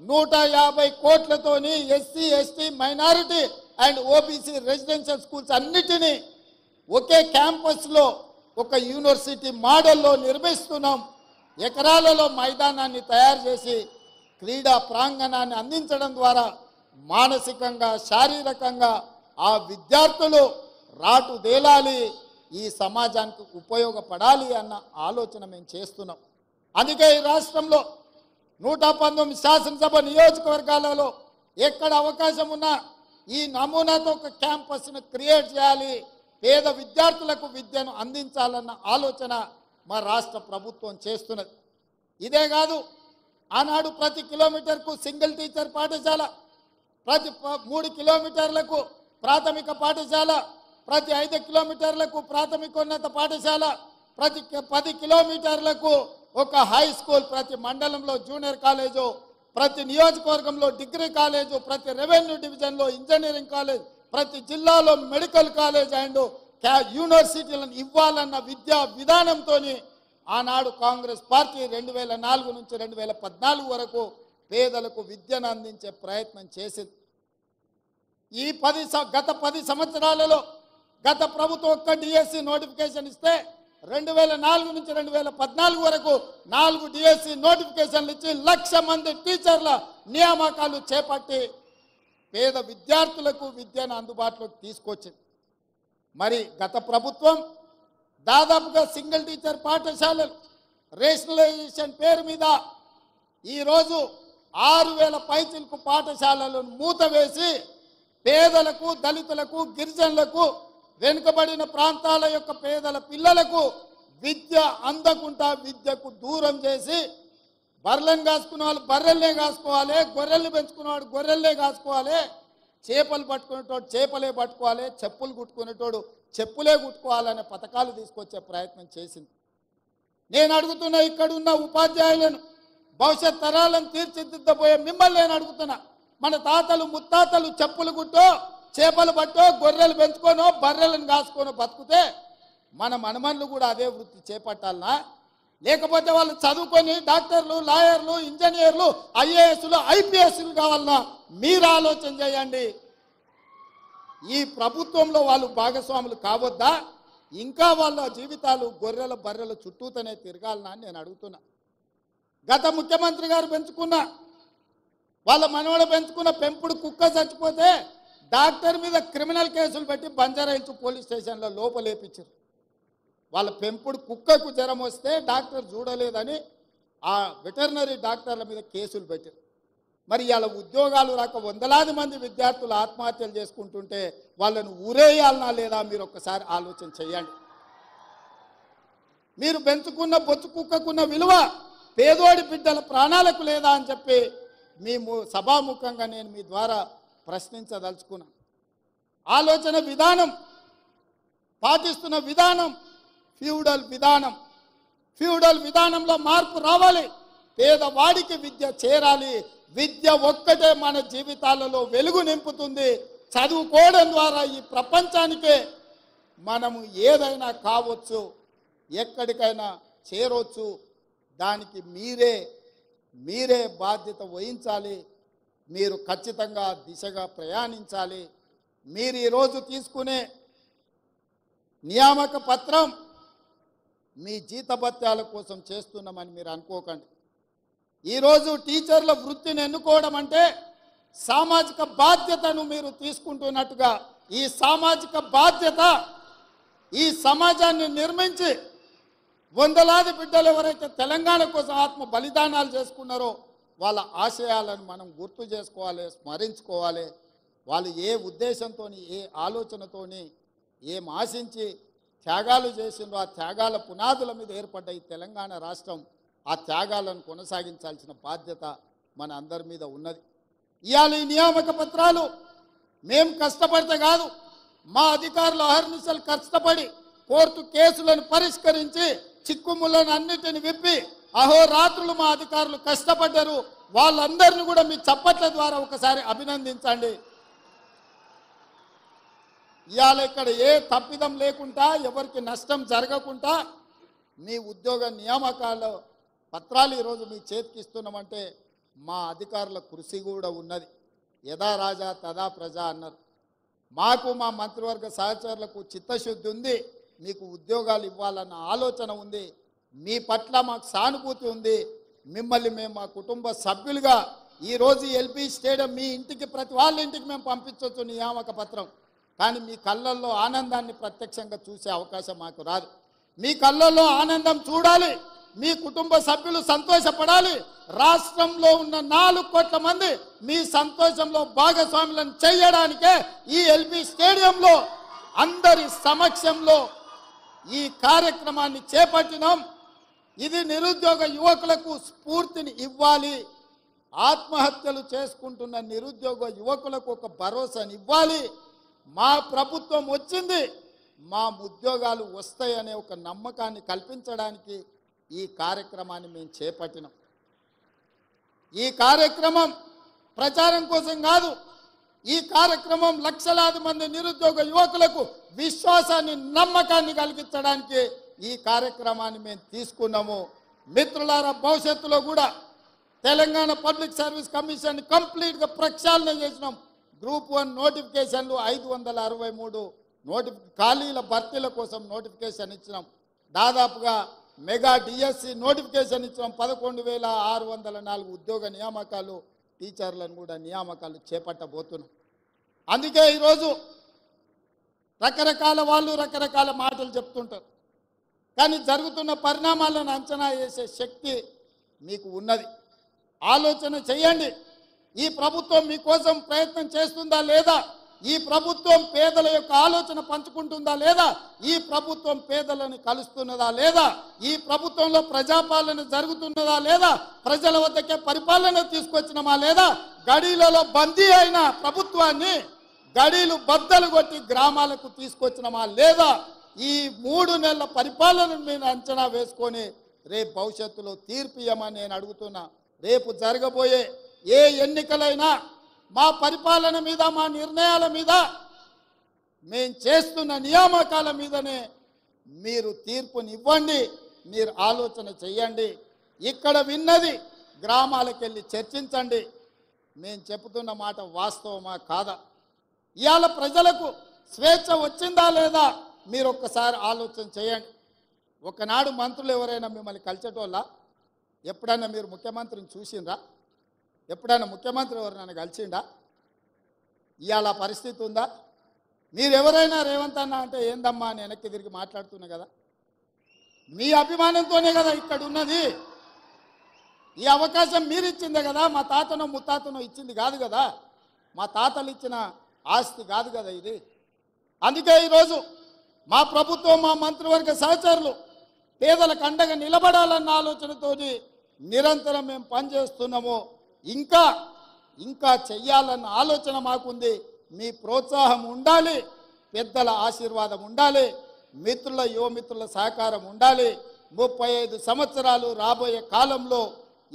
F: నూట యాభై కోట్లతోని SC ST minority and OBC residential schools అన్నిటినీ ఒకే క్యాంపస్లో ఒక యూనివర్సిటీ మోడల్లో నిర్మిస్తున్నాం. ఎకరాలలో మైదానాన్ని తయారు చేసి క్రీడా ప్రాంగణాన్ని అందించడం ద్వారా మానసికంగా శారీరకంగా ఆ విద్యార్థులు రాటు దేలాలి ఈ సమాజానికి ఉపయోగపడాలి అన్న ఆలోచన మేము చేస్తున్నాం. అందుకే ఈ రాష్ట్రంలో నూట పంతొమ్మిది శాసనసభ నియోజకవర్గాలలో ఎక్కడ అవకాశం ఉన్నా ఈ నమూనాతో ఒక క్యాంపస్ను క్రియేట్ చేయాలి. పేద విద్యార్థులకు విద్యను అందించాలన్న ఆలోచన మా రాష్ట్ర ప్రభుత్వం చేస్తున్నది. ఇదే కాదు ఆనాడు ప్రతి కిలోమీటర్కు సింగిల్ టీచర్ పాఠశాల ప్రతి మూడు కిలోమీటర్లకు ప్రాథమిక పాఠశాల ప్రతి ఐదు కిలోమీటర్లకు ప్రాథమికోన్నత పాఠశాల ప్రతి పది కిలోమీటర్లకు ఒక హై స్కూల్ ప్రతి మండలంలో జూనియర్ కాలేజు ప్రతి నియోజకవర్గంలో డిగ్రీ కాలేజు ప్రతి రెవెన్యూ డివిజన్లో ఇంజనీరింగ్ కాలేజ్ ప్రతి జిల్లాలో మెడికల్ కాలేజ్ అండ్ క్యా- యూనివర్సిటీలను ఇవ్వాలన్న విద్యా విధానంతో ఆనాడు కాంగ్రెస్ పార్టీ రెండు వేల నాలుగు నుంచి రెండు వేల పద్నాలుగు వరకు పేదలకు విద్యను అందించే ప్రయత్నం చేసింది. ఈ పది గత పది సంవత్సరాలలో గత ప్రభుత్వం ఒక్క డిఎస్సి నోటిఫికేషన్ ఇస్తే రెండు వేల నాలుగు నుంచి రెండు వేల పద్నాలుగు వరకు నాలుగు డిఎస్సి నోటిఫికేషన్లు ఇచ్చి లక్ష మంది టీచర్ల నియామకాలు చేపట్టి పేద విద్యార్థులకు విద్యను అందుబాటులోకి తీసుకొచ్చింది. మరి గత ప్రభుత్వం దాదాపుగా సింగిల్ టీచర్ పాఠశాలలు రేషనలైజేషన్ పేరు మీద ఈరోజు ఆరు వేల పైచిలకు పాఠశాలలను మూతవేసి పేదలకు దళితులకు గిరిజనులకు వెనుకబడిన ప్రాంతాల యొక్క పేదల పిల్లలకు విద్య అందకుండా విద్యకు దూరం చేసి బర్రెలను కాసుకునే వాళ్ళు బర్రెల్నే కాసుకోవాలి గొర్రెల్ని పెంచుకున్నవాడు గొర్రెల్నే కాసుకోవాలి. చేపలు పట్టుకునేటోడు చేపలే పట్టుకోవాలి చెప్పులు కుట్టుకునేటోడు చెప్పులే కుట్టుకోవాలనే పథకాలు తీసుకొచ్చే ప్రయత్నం చేసింది. నేను అడుగుతున్న ఇక్కడున్న ఉపాధ్యాయులను భవిష్యత్ తరాలను తీర్చిదిద్దబోయే మిమ్మల్ని నేను అడుగుతున్నా. మన తాతలు ముత్తాతలు చెప్పులు కుట్టో చేపలు పట్టో గొర్రెలు పెంచుకోనో బర్రెలను కాసుకోనో బతుకుతే మన మనమన్లు కూడా అదే వృత్తి చేపట్టాలనా? లేకపోతే వాళ్ళు చదువుకొని డాక్టర్లు లాయర్లు ఇంజనీర్లు ఐఏఎస్లు ఐపీఎస్లు కావాలన్నా మీరు ఆలోచన చేయండి. ఈ ప్రభుత్వంలో వాళ్ళు భాగస్వాములు కావద్దా? ఇంకా వాళ్ళ జీవితాలు గొర్రెల బర్రెల చుట్టూతోనే తిరగాలనా అని నేను అడుగుతున్నా. గత ముఖ్యమంత్రి గారు పెంచుకున్న వాళ్ళ మనవడు పెంచుకున్న పెంపుడు కుక్క చచ్చిపోతే డాక్టర్ మీద క్రిమినల్ కేసులు పెట్టి బంజారాయిల్స్ పోలీస్ స్టేషన్లో లోపలేపించారు వాళ్ళ పెంపుడు కుక్కకు జ్వరం వస్తే డాక్టర్ చూడలేదని ఆ వెటర్నరీ డాక్టర్ల మీద కేసులు పెట్టారు. మరి వాళ్ళ ఉద్యోగాలు రాక వందలాది మంది విద్యార్థులు ఆత్మహత్యలు చేసుకుంటుంటే వాళ్ళను ఊరేయాలనా లేదా మీరు ఒక్కసారి ఆలోచన చేయండి. మీరు పెంచుకున్న బొచ్చు కుక్కకున్న విలువ పేదోడి బిడ్డల ప్రాణాలకు లేదా అని చెప్పి మేము సభాముఖంగా నేను మీ ద్వారా ప్రశ్నించదలుచుకున్నాను. ఆలోచన విధానం పాటిస్తున్న విధానం ఫ్యూడల్ విధానం. ఫ్యూడల్ విధానంలో మార్పు రావాలి. పేదవాడికి విద్య చేరాలి. విద్య ఒక్కటే మన జీవితాలలో వెలుగు నింపుతుంది. చదువుకోవడం ద్వారా ఈ ప్రపంచానికే మనము ఏదైనా కావచ్చు ఎక్కడికైనా చేరవచ్చు దానికి మీరే మీరే బాధ్యత వహించాలి. మీరు ఖచ్చితంగా దిశగా ప్రయాణించాలి. మీరు ఈరోజు తీసుకునే నియామక పత్రం మీ జీతభత్యాల కోసం చేస్తున్నామని మీరు అనుకోకండి. ఈరోజు టీచర్ల వృత్తిని ఎన్నుకోవడం అంటే సామాజిక బాధ్యతను మీరు తీసుకుంటున్నట్టుగా ఈ సామాజిక బాధ్యత ఈ సమాజాన్ని నిర్మించి వందలాది బిడ్డలు ఎవరైతే తెలంగాణ కోసం ఆత్మ బలిదానాలు చేసుకున్నారో వాళ్ళ ఆశయాలను మనం గుర్తు చేసుకోవాలి స్మరించుకోవాలి. వాళ్ళు ఏ ఉద్దేశంతో ఏ ఆలోచనతోని ఏం ఆశించి త్యాగాలు చేసిండ్రో ఆ త్యాగాల పునాదుల మీద ఏర్పడ్డ ఈ తెలంగాణ రాష్ట్రం ఆ త్యాగాలను కొనసాగించాల్సిన బాధ్యత మన అందరి మీద ఉన్నది. ఇవాళ ఈ నియామక పత్రాలు మేం కష్టపడితే కాదు మా అధికారులు అహర్నిశలు కష్టపడి కోర్టు కేసులను పరిష్కరించి చిక్కుములను అన్నిటిని విప్పి అహోరాత్రులు మా అధికారులు కష్టపడ్డారు. వాళ్ళందరినీ కూడా మీ చప్పట్ల ద్వారా ఒకసారి అభినందించండి. ఇవాళ ఇక్కడ ఏ తప్పిదం లేకుండా ఎవరికి నష్టం జరగకుండా మీ ఉద్యోగ నియామకాల పత్రాలు ఈరోజు మీ చేతికి ఇస్తున్నామంటే మా అధికారుల కృషి కూడా ఉన్నది. యథా రాజా తదా ప్రజా అన్నారు. మాకు మా మంత్రివర్గ సహచరులకు చిత్తశుద్ధి ఉంది. మీకు ఉద్యోగాలు ఇవ్వాలన్న ఆలోచన ఉంది. మీ పట్ల మాకు సానుభూతి ఉంది. మిమ్మల్ని మేము మా కుటుంబ సభ్యులుగా ఈరోజు ఎల్పి స్టేడియం మీ ఇంటికి ప్రతి వాళ్ళ ఇంటికి మేము పంపించవచ్చు నియామక పత్రం. కానీ మీ కళ్ళల్లో ఆనందాన్ని ప్రత్యక్షంగా చూసే అవకాశం మాకు రాదు. మీ కళ్ళల్లో ఆనందం చూడాలి. మీ కుటుంబ సభ్యులు సంతోషపడాలి. రాష్ట్రంలో ఉన్న నాలుగు కోట్ల మంది మీ సంతోషంలో భాగస్వాములను చేయడానికే ఈ ఎల్పి స్టేడియంలో అందరి సమక్షంలో ఈ కార్యక్రమాన్ని చేపట్టినాం. ఇది నిరుద్యోగ యువకులకు స్ఫూర్తిని ఇవ్వాలి. ఆత్మహత్యలు చేసుకుంటున్న నిరుద్యోగ యువకులకు ఒక భరోసాని ఇవ్వాలి. మా ప్రభుత్వం వచ్చింది. మా ఉద్యోగాలు వస్తాయనే ఒక నమ్మకాన్ని కల్పించడానికి ఈ కార్యక్రమాన్ని మేము చేపట్టినాం. ఈ కార్యక్రమం ప్రచారం కోసం కాదు ఈ కార్యక్రమం లక్షలాది మంది నిరుద్యోగ యువకులకు విశ్వాసాన్ని నమ్మకాన్ని కలిగించడానికి ఈ కార్యక్రమాన్ని మేము తీసుకున్నాము. మిత్రులారా భవిష్యత్తులో కూడా తెలంగాణ పబ్లిక్ సర్వీస్ కమిషన్ కంప్లీట్గా ప్రక్షాళన చేసినాం. గ్రూప్ వన్ నోటిఫికేషన్లు ఐదు వందల అరవై మూడు నోటిఫి ఖాళీల భర్తీల కోసం నోటిఫికేషన్ ఇచ్చినాం. దాదాపుగా మెగా డిఎస్సి నోటిఫికేషన్ ఇచ్చినాం. పదకొండు వేల ఆరు వందల నాలుగు ఉద్యోగ నియామకాలు టీచర్లను కూడా నియామకాలు చేపట్టబోతున్నాం. అందుకే ఈరోజు రకరకాల వాళ్ళు రకరకాల మాటలు చెప్తుంటారు. కానీ జరుగుతున్న పరిణామాలను అంచనా వేసే శక్తి మీకు ఉన్నది. ఆలోచన చేయండి. ఈ ప్రభుత్వం మీకోసం ప్రయత్నం చేస్తుందా లేదా? ఈ ప్రభుత్వం పేదల యొక్క ఆలోచన పంచుకుంటుందా లేదా? ఈ ప్రభుత్వం పేదలను కలుస్తున్నదా లేదా? ఈ ప్రభుత్వంలో ప్రజాపాలన జరుగుతున్నదా లేదా? ప్రజల వద్దకే పరిపాలన తీసుకొచ్చినమా లేదా? గడీలలో బందీ అయిన ప్రభుత్వాన్ని గడీలు బద్దలు కొట్టి గ్రామాలకు తీసుకొచ్చినమా లేదా? ఈ మూడు నెలల పరిపాలనను మీరు అంచనా వేసుకొని రేపు భవిష్యత్తులో తీర్పు ఇవ్వమని నేను అడుగుతున్నా. రేపు జరగబోయే ఏ ఎన్నికలైనా మా పరిపాలన మీద మా నిర్ణయాల మీద మేం చేస్తున్న నియామకాల మీదనే మీరు తీర్పునివ్వండి మీరు ఆలోచన చెయ్యండి. ఇక్కడ విన్నది గ్రామాలకు వెళ్ళి చర్చించండి. మేము చెబుతున్న మాట వాస్తవమా కాదా? ఇవాళ ప్రజలకు స్వేచ్ఛ వచ్చిందా లేదా? మీరు ఒక్కసారి ఆలోచన చేయండి. ఒకనాడు మంత్రులు ఎవరైనా మిమ్మల్ని కలిసేటోళ్ళ? ఎప్పుడైనా మీరు ముఖ్యమంత్రిని చూసిండ్రా? ఎప్పుడైనా ముఖ్యమంత్రి ఎవరినైనా కలిసిండా? ఇవాళ పరిస్థితి ఉందా? మీరు ఎవరైనా రేవంత్ అన్న అంటే ఏందమ్మా అని వెనక్కి తిరిగి మాట్లాడుతున్నా కదా? మీ అభిమానంతోనే కదా ఇక్కడ ఉన్నది ఈ అవకాశం మీరు ఇచ్చిందే కదా మా తాతనో ముత్తాతనో ఇచ్చింది కాదు కదా? మా తాతలు ఇచ్చిన ఆస్తి కాదు కదా ఇది. అందుకే ఈరోజు మా ప్రభుత్వం మా మంత్రివర్గ సహచరులు పేదలకు అండగా నిలబడాలన్న ఆలోచనతోటి నిరంతరం మేము పనిచేస్తున్నాము. ఇంకా ఇంకా చెయ్యాలన్న ఆలోచన మాకుంది. మీ ప్రోత్సాహం ఉండాలి పెద్దల ఆశీర్వాదం ఉండాలి మిత్రుల యువమిత్రుల సహకారం ఉండాలి. ముప్పై ఐదు సంవత్సరాలు రాబోయే కాలంలో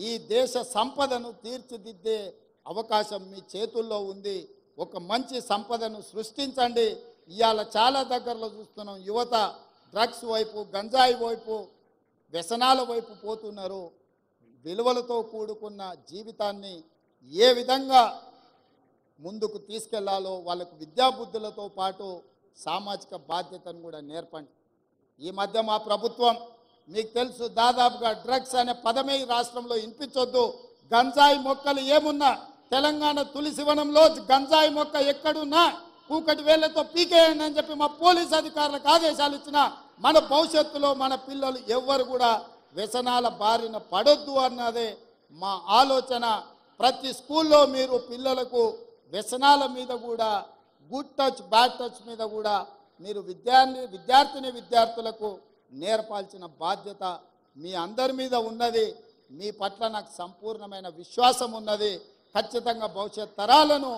F: ఈ దేశ సంపదను తీర్చిదిద్దే అవకాశం మీ చేతుల్లో ఉంది. ఒక మంచి సంపదను సృష్టించండి. ఇవాళ చాలా దగ్గరలో చూస్తున్నాం యువత డ్రగ్స్ వైపు గంజాయి వైపు వ్యసనాల వైపు పోతున్నారు. విలువలతో కూడుకున్న జీవితాన్ని ఏ విధంగా ముందుకు తీసుకెళ్ళాలో వాళ్ళకు విద్యాబుద్ధులతో పాటు సామాజిక బాధ్యతను కూడా నేర్పండి. ఈ మధ్య మా ప్రభుత్వం మీకు తెలుసు దాదాపుగా డ్రగ్స్ అనే పదమే ఈ రాష్ట్రంలో వినిపించొద్దు. గంజాయి మొక్కలు ఏమున్నా తెలంగాణ తులసివనంలో గంజాయి మొక్క ఎక్కడున్నా కూకటి వేళ్ళతో పీకేయండి అని చెప్పి మా పోలీస్ అధికారులకు ఆదేశాలు ఇచ్చిన మన భవిష్యత్తులో మన పిల్లలు ఎవ్వరు కూడా వ్యసనాల బారిన పడొద్దు అన్నదే మా ఆలోచన. ప్రతి స్కూల్లో మీరు పిల్లలకు వ్యసనాల మీద కూడా గుడ్ టచ్ బ్యాడ్ టచ్ మీద కూడా మీరు విద్యార్థి విద్యార్థిని విద్యార్థులకు నేర్పాల్సిన బాధ్యత మీ అందరి మీద ఉన్నది. మీ పట్ల నాకు సంపూర్ణమైన విశ్వాసం ఉన్నది. ఖచ్చితంగా భవిష్యత్ తరాలను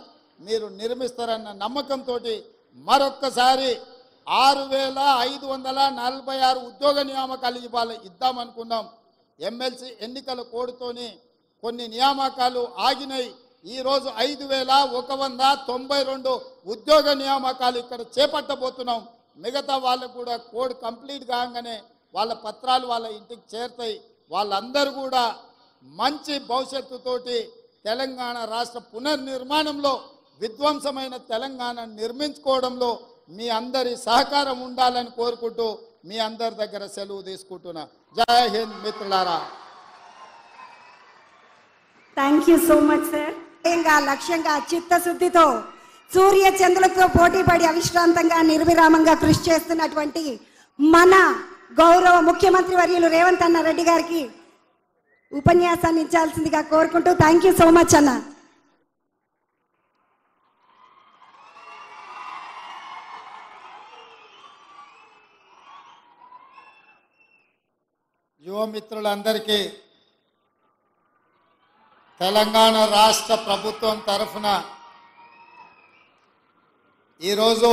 F: మీరు నిర్మిస్తారన్న నమ్మకంతో మరొక్కసారి ఆరు వేల ఐదు వందల నలభై ఆరు ఉద్యోగ నియామకాలు ఇవ్వాలి ఇద్దామనుకున్నాం ఎమ్మెల్సీ ఎన్నికల కోడ్తోని కొన్ని నియామకాలు ఆగినాయి. ఈరోజు ఐదు వేల ఒక వంద తొంభై రెండు ఉద్యోగ నియామకాలు ఇక్కడ చేపట్టబోతున్నాం. మిగతా వాళ్ళకు కూడా కోడ్ కంప్లీట్ కాగానే వాళ్ళ పత్రాలు వాళ్ళ ఇంటికి చేరుతాయి. వాళ్ళందరూ కూడా మంచి భవిష్యత్తుతోటి తెలంగాణ రాష్ట్ర పునర్నిర్మాణంలో విధ్వంసమైన తెలంగాణ నిర్మించుకోవడంలో మీ అందరి సహకారం ఉండాలని కోరుకుంటూ మీ అందరి దగ్గర సెలవు తీసుకుంటున్నా. జై హింద్ మిత్రులారా.
B: Thank you so much sir లక్ష్యంగా చిత్తశుద్ధితో సూర్య చంద్రులతో పోటీపడి అవిశ్రాంతంగా నిర్విరామంగా కృషి చేస్తున్నటువంటి మన గౌరవ ముఖ్యమంత్రి వర్యులు రేవంత్ అన్న రెడ్డి గారికి ఉపన్యాసాన్ని ఇచ్చాల్సిందిగా కోరుకుంటూ థ్యాంక్ యూ సో మచ్ అన్న.
F: యువమిత్రులందరికీ తెలంగాణ రాష్ట్ర ప్రభుత్వం తరఫున ఈరోజు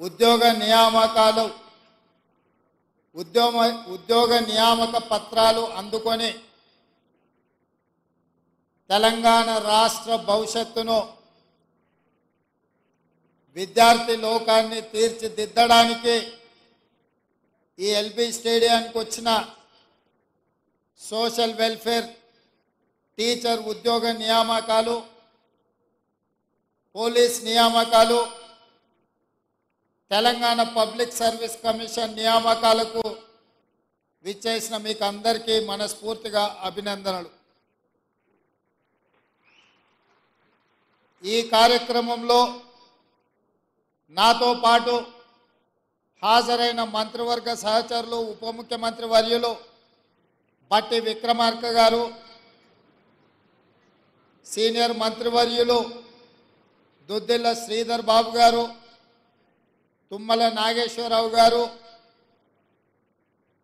F: ఉద్యోగ నియామకాలు ఉద్యోగ ఉద్యోగ నియామక పత్రాలు అందుకొని తెలంగాణ రాష్ట్ర భవిష్యత్తును విద్యార్థి లోకాన్ని తీర్చిదిద్దడానికి ఈ ఎల్బీ స్టేడియానికి వచ్చిన సోషల్ వెల్ఫేర్ టీచర్ ఉద్యోగ నియామకాలు పోలీస్ నియామకాలు తెలంగాణ పబ్లిక్ సర్వీస్ కమిషన్ నియామకాలకు విచ్చేసిన మీకు అందరికీ మనస్ఫూర్తిగా అభినందనలు. ఈ కార్యక్రమంలో నాతో పాటు హాజరైన మంత్రివర్గ సహచరులు ఉప ముఖ్యమంత్రి వర్యులు బట్టి విక్రమార్క గారు సీనియర్ మంత్రివర్యులు దుద్దిల్ల శ్రీధర్ బాబు గారు తుమ్మల నాగేశ్వరరావు గారు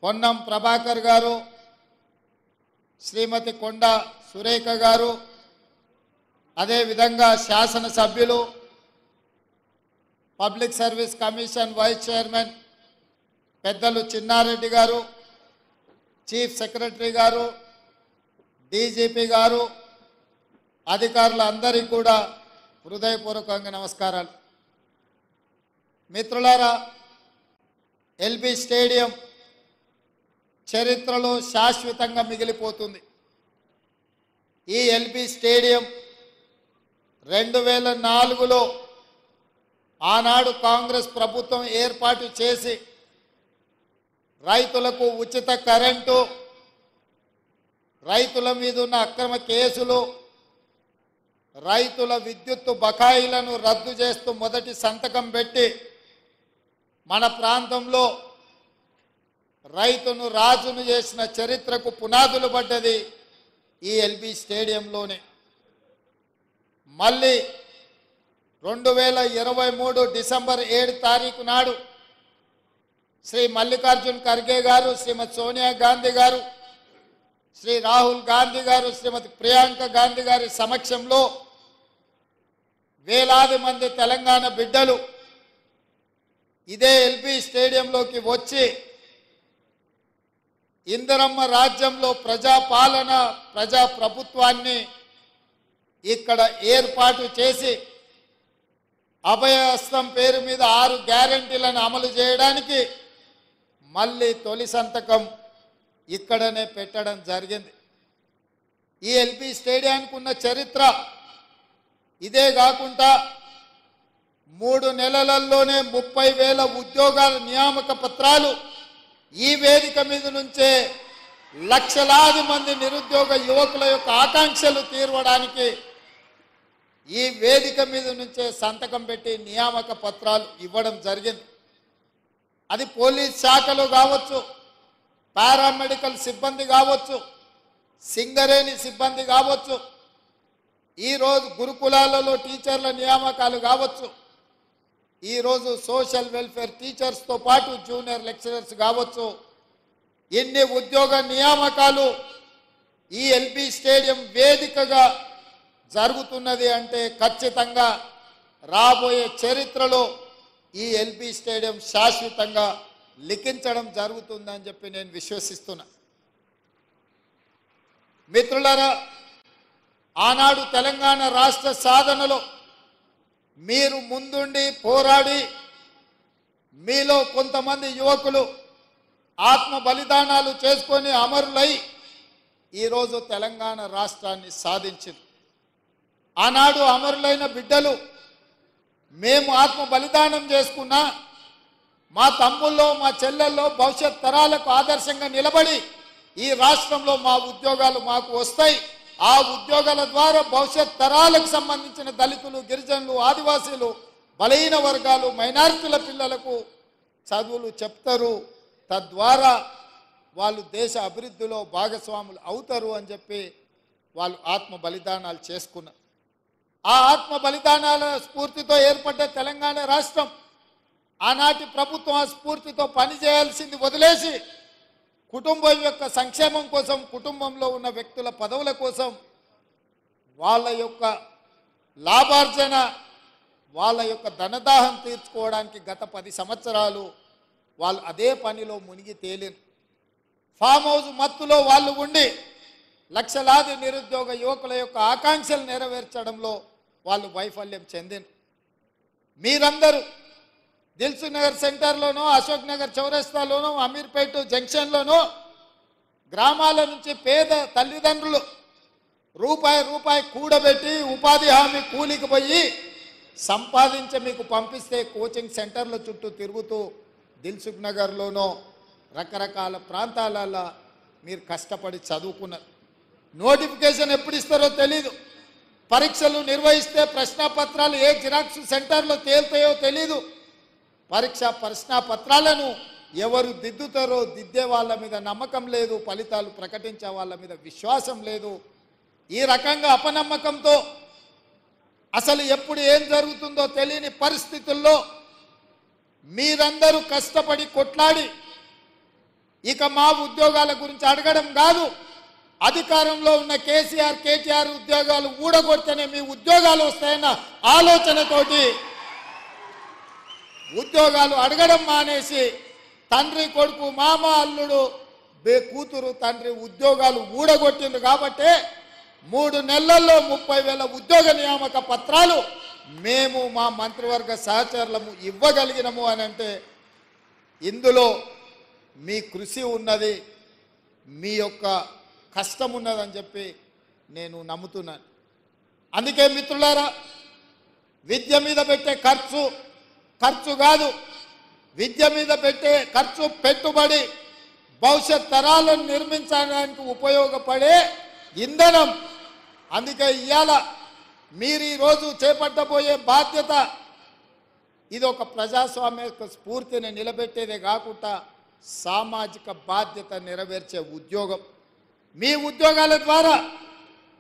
F: పొన్నం ప్రభాకర్ గారు శ్రీమతి కొండ సురేఖ గారు అదేవిధంగా శాసనసభ్యులు public service commission vice chairman పెద్దలు చిన్నారెడ్డి గారు చీఫ్ సెక్రటరీ గారు డీజీపీ గారు అధికారులందరికీ కూడా హృదయపూర్వకంగా నమస్కారాలు. మిత్రులారా ఎల్బీ స్టేడియం చరిత్రలో శాశ్వతంగా మిగిలిపోతుంది. ఈ ఎల్బీ స్టేడియం రెండు వేల నాలుగులో ఆనాడు కాంగ్రెస్ ప్రభుత్వం ఏర్పాటు చేసి రైతులకు ఉచిత కరెంటు రైతుల మీద ఉన్న అక్రమ కేసులు రైతుల విద్యుత్తు బకాయిలను రద్దు చేస్తూ మొదటి సంతకం పెట్టి మన ప్రాంతంలో రైతును రాజును చేసిన చరిత్రకు పునాదులు పడ్డది ఈ ఎల్బీ స్టేడియంలోనే. మళ్ళీ రెండు వేల ఇరవై మూడు డిసెంబర్ ఏడు తారీఖు నాడు శ్రీ మల్లికార్జున్ ఖర్గే గారు శ్రీమతి సోనియా గాంధీ గారు శ్రీ రాహుల్ గాంధీ గారు శ్రీమతి ప్రియాంక గాంధీ గారి సమక్షంలో వేలాది మంది తెలంగాణ బిడ్డలు ఇదే ఎల్బీ స్టేడియంలోకి వచ్చి ఇందరమ్మ రాజ్యంలో ప్రజాపాలన ప్రజా ప్రభుత్వాన్ని ఇక్కడ ఏర్పాటు చేసి అభయహస్తం పేరు మీద ఆరు గ్యారంటీలను అమలు చేయడానికి మళ్ళీ తొలి సంతకం ఇక్కడనే పెట్టడం జరిగింది. ఈ ఎల్బీ స్టేడియానికి ఉన్న చరిత్ర ఇదే కాకుండా మూడు నెలలలోనే ముప్పై వేల ఉద్యోగాల నియామక పత్రాలు ఈ వేదిక మీద నుంచే లక్షలాది మంది నిరుద్యోగ యువకుల యొక్క ఆకాంక్షలు తీర్వడానికి ఈ వేదిక మీద నుంచే సంతకం పెట్టి నియామక పత్రాలు ఇవ్వడం జరిగింది. అది పోలీస్ శాఖలో కావచ్చు పారామెడికల్ సిబ్బంది కావచ్చు సింగరేణి సిబ్బంది కావచ్చు ఈరోజు గురుకులాలలో టీచర్ల నియామకాలు కావచ్చు ఈరోజు సోషల్ వెల్ఫేర్ టీచర్స్తో పాటు జూనియర్ లెక్చరర్స్ కావచ్చు ఎన్ని ఉద్యోగ నియామకాలు ఈ ఎల్బీ స్టేడియం వేదికగా జరుగుతున్నది అంటే ఖచ్చితంగా రాబోయే చరిత్రలో ఈ ఎల్బీ స్టేడియం శాశ్వతంగా లిఖించడం జరుగుతుందని చెప్పి నేను విశ్వసిస్తున్నా. మిత్రులరా ఆనాడు తెలంగాణ రాష్ట్ర సాధనలో మీరు ముందుండి పోరాడి మీలో కొంతమంది యువకులు ఆత్మ బలిదానాలు చేసుకొని అమరులై ఈరోజు తెలంగాణ రాష్ట్రాన్ని సాధించింది ఆనాడు అమరులైన బిడ్డలు మేము ఆత్మ బలిదానం చేసుకున్నా మా తమ్ముల్లో మా చెల్లెల్లో భవిష్యత్ తరాలకు ఆదర్శంగా నిలబడి ఈ రాష్ట్రంలో మా ఉద్యోగాలు మాకు వస్తాయి. ఆ ఉద్యోగాల ద్వారా భవిష్యత్ తరాలకు సంబంధించిన దళితులు గిరిజనులు ఆదివాసీలు బలహీన వర్గాలు మైనారిటీల పిల్లలకు చదువులు చెప్తారు. తద్వారా వాళ్ళు దేశ అభివృద్ధిలో భాగస్వాములు అవుతారు అని చెప్పి వాళ్ళు ఆత్మ బలిదానాలు చేసుకున్నారు ఆ ఆత్మ బలిదానాల స్ఫూర్తితో ఏర్పడ్డ తెలంగాణ రాష్ట్రం ఆనాటి ప్రభుత్వం ఆ స్ఫూర్తితో పనిచేయాల్సింది వదిలేసి కుటుంబం యొక్క సంక్షేమం కోసం కుటుంబంలో ఉన్న వ్యక్తుల పదవుల కోసం వాళ్ళ యొక్క లాభార్జన వాళ్ళ యొక్క ధనదాహం తీర్చుకోవడానికి గత పది సంవత్సరాలు వాళ్ళు అదే పనిలో మునిగి తేలిరు. ఫామ్ హౌస్ మత్తులో వాళ్ళు ఉండి లక్షలాది నిరుద్యోగ యువకుల యొక్క ఆకాంక్షలు నెరవేర్చడంలో వాళ్ళు వైఫల్యం చెందిన. మీరందరూ దిల్సు నగర్ సెంటర్లోనో అశోక్ నగర్ చౌరస్తాలోనో అమీర్పేట జంక్షన్లోనో గ్రామాల నుంచి పేద తల్లిదండ్రులు రూపాయి రూపాయి కూడబెట్టి ఉపాధి హామీ కూలికి పోయి సంపాదించి మీకు పంపిస్తే కోచింగ్ సెంటర్ల చుట్టూ తిరుగుతూ దిల్సుఖ్ నగర్లోనో రకరకాల ప్రాంతాలలో మీరు కష్టపడి చదువుకున్నారు. నోటిఫికేషన్ ఎప్పుడు ఇస్తారో తెలీదు. పరీక్షలు నిర్వహిస్తే ప్రశ్నాపత్రాలు ఏ జిరాక్స్ సెంటర్లో తేలుతాయో తెలీదు. పరీక్ష ప్రశ్నాపత్రాలను ఎవరు దిద్దుతారో దిద్దే వాళ్ళ మీద నమ్మకం లేదు ఫలితాలు ప్రకటించే వాళ్ళ మీద విశ్వాసం లేదు. ఈ రకంగా అపనమ్మకంతో అసలు ఎప్పుడు ఏం జరుగుతుందో తెలియని పరిస్థితుల్లో మీరందరూ కష్టపడి కొట్లాడి ఇక మా ఉద్యోగాల గురించి అడగడం కాదు. అధికారంలో ఉన్న కేసీఆర్ కేటీఆర్ ఉద్యోగాలు ఊడగొడితేనే మీ ఉద్యోగాలు వస్తాయన్న ఆలోచనతోటి ఉద్యోగాలు అడగడం మానేసి తండ్రి కొడుకు మామ అల్లుడు బే కూతురు తండ్రి ఉద్యోగాలు ఊడగొట్టింది కాబట్టే మూడు నెలల్లో ముప్పై వేల ఉద్యోగ నియామక పత్రాలు మేము మా మంత్రివర్గ సహచరులము ఇవ్వగలిగినము అని అంటే ఇందులో మీ కృషి ఉన్నది మీ యొక్క కష్టం ఉన్నదని చెప్పి నేను నమ్ముతున్నాను. అందుకే మిత్రులారా విద్య మీద పెట్టే ఖర్చు ఖర్చు కాదు. విద్య మీద పెట్టే ఖర్చు పెట్టుబడి భవిష్యత్ తరాలను నిర్మించడానికి ఉపయోగపడే ఇంధనం. అందుకే ఇవాళ మీరు ఈరోజు చేపట్టబోయే బాధ్యత ఇది ఒక ప్రజాస్వామ్య స్ఫూర్తిని నిలబెట్టేదే కాకుండా సామాజిక బాధ్యత నెరవేర్చే ఉద్యోగం. మీ ఉద్యోగాల ద్వారా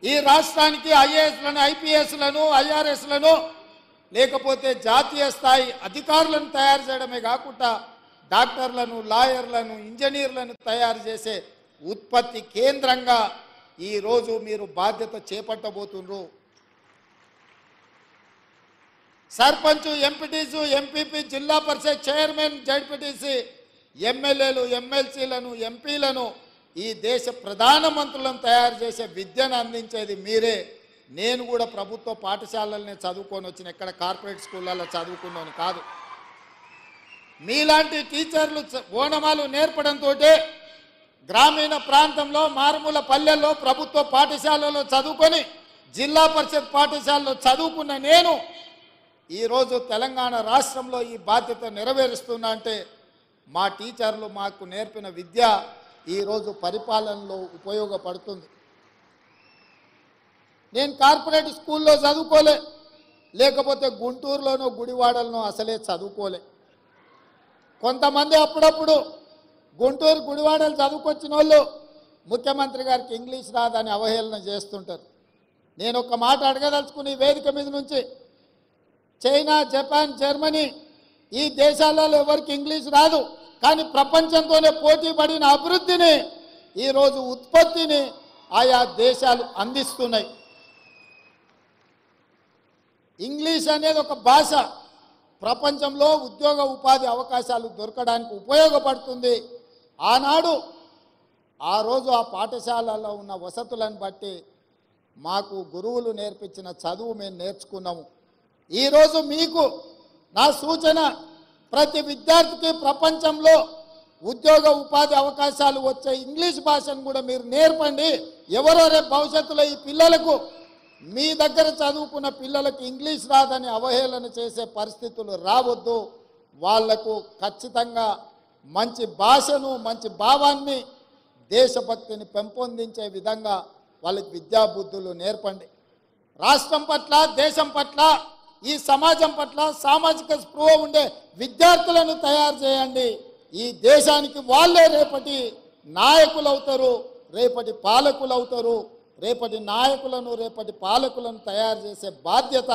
F: ఈ రాష్ట్రానికి ఐఏఎస్లను ఐపీఎస్లను ఐఆర్ఎస్లను లేకపోతే జాతీయ స్థాయి అధికారులను తయారు చేయడమే కాకుండా డాక్టర్లను లాయర్లను ఇంజనీర్లను తయారు చేసే ఉత్పత్తి కేంద్రంగా ఈరోజు మీరు బాధ్యత చేపట్టబోతున్నారు సర్పంచ్ ఎంపీటీసు ఎంపీపీ జిల్లా పరిషత్ చైర్మన్ జడ్పీటీసీ ఎమ్మెల్యేలు ఎమ్మెల్సీలను ఎంపీలను ఈ దేశ ప్రధానమంత్రులను తయారు చేసే విద్యను అందించేది మీరే. నేను కూడా ప్రభుత్వ పాఠశాలలనే చదువుకొని వచ్చిన ఎక్కడ కార్పొరేట్ స్కూళ్ళల్లో చదువుకున్నాను కాదు. మీలాంటి టీచర్లు ఓనమాలు నేర్పడంతో గ్రామీణ ప్రాంతంలో మారుమూల పల్లెల్లో ప్రభుత్వ పాఠశాలలో చదువుకొని జిల్లా పరిషత్ పాఠశాలలో చదువుకున్న నేను ఈరోజు తెలంగాణ రాష్ట్రంలో ఈ బాధ్యత నెరవేరుస్తున్నా అంటే మా టీచర్లు మాకు నేర్పిన విద్య ఈరోజు పరిపాలనలో ఉపయోగపడుతుంది. నేను కార్పొరేట్ స్కూల్లో చదువుకోలే లేకపోతే గుంటూరులోనో గుడివాడలనో అసలే చదువుకోలే. కొంతమంది అప్పుడప్పుడు గుంటూరు గుడివాడలు చదువుకొచ్చిన వాళ్ళు ముఖ్యమంత్రి గారికి ఇంగ్లీష్ రాదని అవహేళన చేస్తుంటారు. నేను ఒక మాట అడగదలుచుకుని వేదిక మీద నుంచి చైనా జపాన్ జర్మనీ ఈ దేశాలలో ఎవరికి ఇంగ్లీష్ రాదు. కానీ ప్రపంచంతోనే పోటీ పడిన అభివృద్ధిని ఈరోజు ఉత్పత్తిని ఆయా దేశాలు అందిస్తున్నాయి. ఇంగ్లీష్ అనేది ఒక భాష. ప్రపంచంలో ఉద్యోగ ఉపాధి అవకాశాలు దొరకడానికి ఉపయోగపడుతుంది. ఆనాడు ఆ రోజు ఆ పాఠశాలలో ఉన్న వసతులను బట్టి మాకు గురువులు నేర్పించిన చదువు మేము నేర్చుకున్నాము. ఈరోజు మీకు నా సూచన ప్రతి విద్యార్థికి ప్రపంచంలో ఉద్యోగ ఉపాధి అవకాశాలు వచ్చే ఇంగ్లీష్ భాషను కూడా మీరు నేర్పండి. ఎవరో రేపు భవిష్యత్తులో ఈ పిల్లలకు మీ దగ్గర చదువుకున్న పిల్లలకు ఇంగ్లీష్ రాదని అవహేళన చేసే పరిస్థితులు రావద్దు. వాళ్ళకు ఖచ్చితంగా మంచి భాషను మంచి భావాన్ని దేశభక్తిని పెంపొందించే విధంగా వాళ్ళకి విద్యాబుద్ధులు నేర్పండి. రాష్ట్రం పట్ల దేశం పట్ల ఈ సమాజం పట్ల సామాజిక స్పృహ ఉండే విద్యార్థులను తయారు చేయండి. ఈ దేశానికి వాళ్ళే రేపటి నాయకులు అవుతారు రేపటి పాలకులు అవుతారు రేపటి నాయకులను రేపటి పాలకులను తయారు చేసే బాధ్యత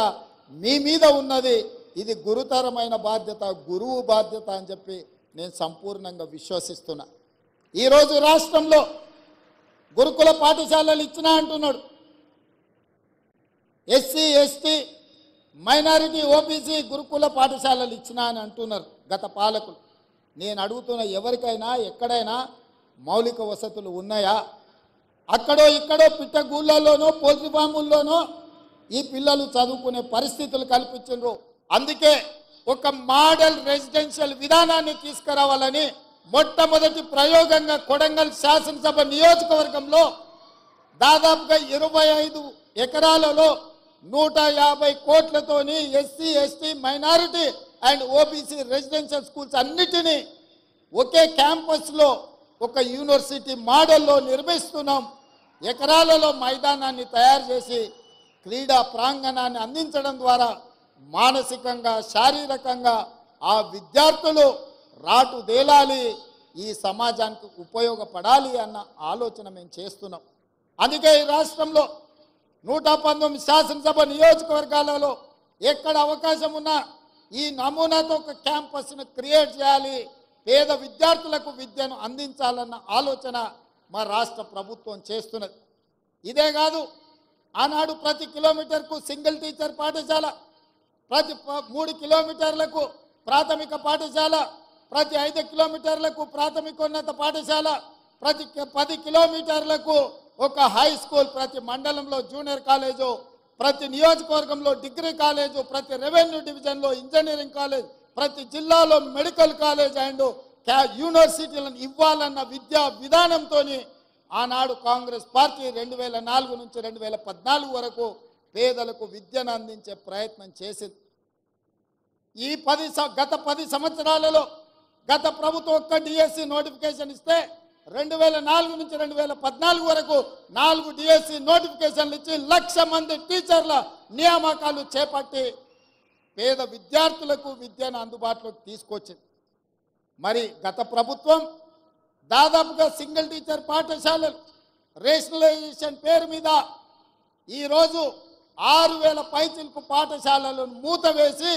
F: మీ మీద ఉన్నది. ఇది గురుతరమైన బాధ్యత గురువు బాధ్యత అని చెప్పి నేను సంపూర్ణంగా విశ్వసిస్తున్నా. ఈరోజు రాష్ట్రంలో గురుకుల పాఠశాలలు ఇచ్చినా అంటున్నాడు. ఎస్సీ ఎస్టీ మైనారిటీ ఓబీసీ గురుకుల పాఠశాలలు ఇచ్చినా అని అంటున్నారు గత పాలకులు. నేను అడుగుతున్న ఎవరికైనా ఎక్కడైనా మౌలిక వసతులు ఉన్నాయా? అక్కడో ఇక్కడో పిట్టగూళ్ళలోనో పోల్ట్రీ ఫాముల్లోనో ఈ పిల్లలు చదువుకునే పరిస్థితులు కల్పించారు అందుకే ఒక మోడల్ రెసిడెన్షియల్ విధానాన్ని తీసుకురావాలని మొట్టమొదటి ప్రయోగంగా కొడంగల్ శాసనసభ నియోజకవర్గంలో దాదాపుగా ఇరవై ఐదు ఎకరాలలో నూట యాభై కోట్లతోని SC ST minority and OBC residential schools అన్నిటినీ ఒకే క్యాంపస్లో ఒక యూనివర్సిటీ మోడల్లో నిర్మిస్తున్నాం. ఎకరాలలో మైదానాన్ని తయారు చేసి క్రీడా ప్రాంగణాన్ని అందించడం ద్వారా మానసికంగా శారీరకంగా ఆ విద్యార్థులు రాటుదేలాలి ఈ సమాజానికి ఉపయోగపడాలి అన్న ఆలోచన మేము చేస్తున్నాం. అందుకే ఈ రాష్ట్రంలో నూట పంతొమ్మిది శాసనసభ నియోజకవర్గాలలో ఎక్కడ అవకాశం ఉన్నా ఈ నమూనాతో ఒక క్యాంపస్ను క్రియేట్ చేయాలి. పేద విద్యార్థులకు విద్యను అందించాలన్న ఆలోచన మా రాష్ట్ర ప్రభుత్వం చేస్తున్నది. ఇదే కాదు ఆనాడు ప్రతి కిలోమీటర్కు సింగిల్ టీచర్ పాఠశాల ప్రతి మూడు కిలోమీటర్లకు ప్రాథమిక పాఠశాల ప్రతి ఐదు కిలోమీటర్లకు ప్రాథమికోన్నత పాఠశాల ప్రతి పది కిలోమీటర్లకు ఒక హై స్కూల్ ప్రతి మండలంలో జూనియర్ కాలేజు ప్రతి నియోజకవర్గంలో డిగ్రీ కాలేజు ప్రతి రెవెన్యూ డివిజన్లో ఇంజనీరింగ్ కాలేజ్ ప్రతి జిల్లాలో మెడికల్ కాలేజ్ అండ్ యూనివర్సిటీలను ఇవ్వాలన్న విద్యా విధానంతో ఆనాడు కాంగ్రెస్ పార్టీ రెండు వేల నాలుగు నుంచి రెండు వేల పద్నాలుగు వరకు పేదలకు విద్యను అందించే ప్రయత్నం చేసింది. ఈ పది గత పది సంవత్సరాలలో గత ప్రభుత్వం ఒక్క డిఎస్సి నోటిఫికేషన్ ఇస్తే రెండు వేల నాలుగు నుంచి రెండు వేల పద్నాలుగు వరకు నాలుగు డిఎస్సి నోటిఫికేషన్లు ఇచ్చి లక్ష మంది టీచర్ల నియామకాలు చేపట్టి పేద విద్యార్థులకు విద్యను అందుబాటులోకి తీసుకొచ్చింది. మరి గత ప్రభుత్వం దాదాపుగా సింగిల్ టీచర్ పాఠశాలలు రేషనలైజేషన్ పేరు మీద ఈరోజు ఆరు వేల పైచిల్పు పాఠశాలలను మూతవేసి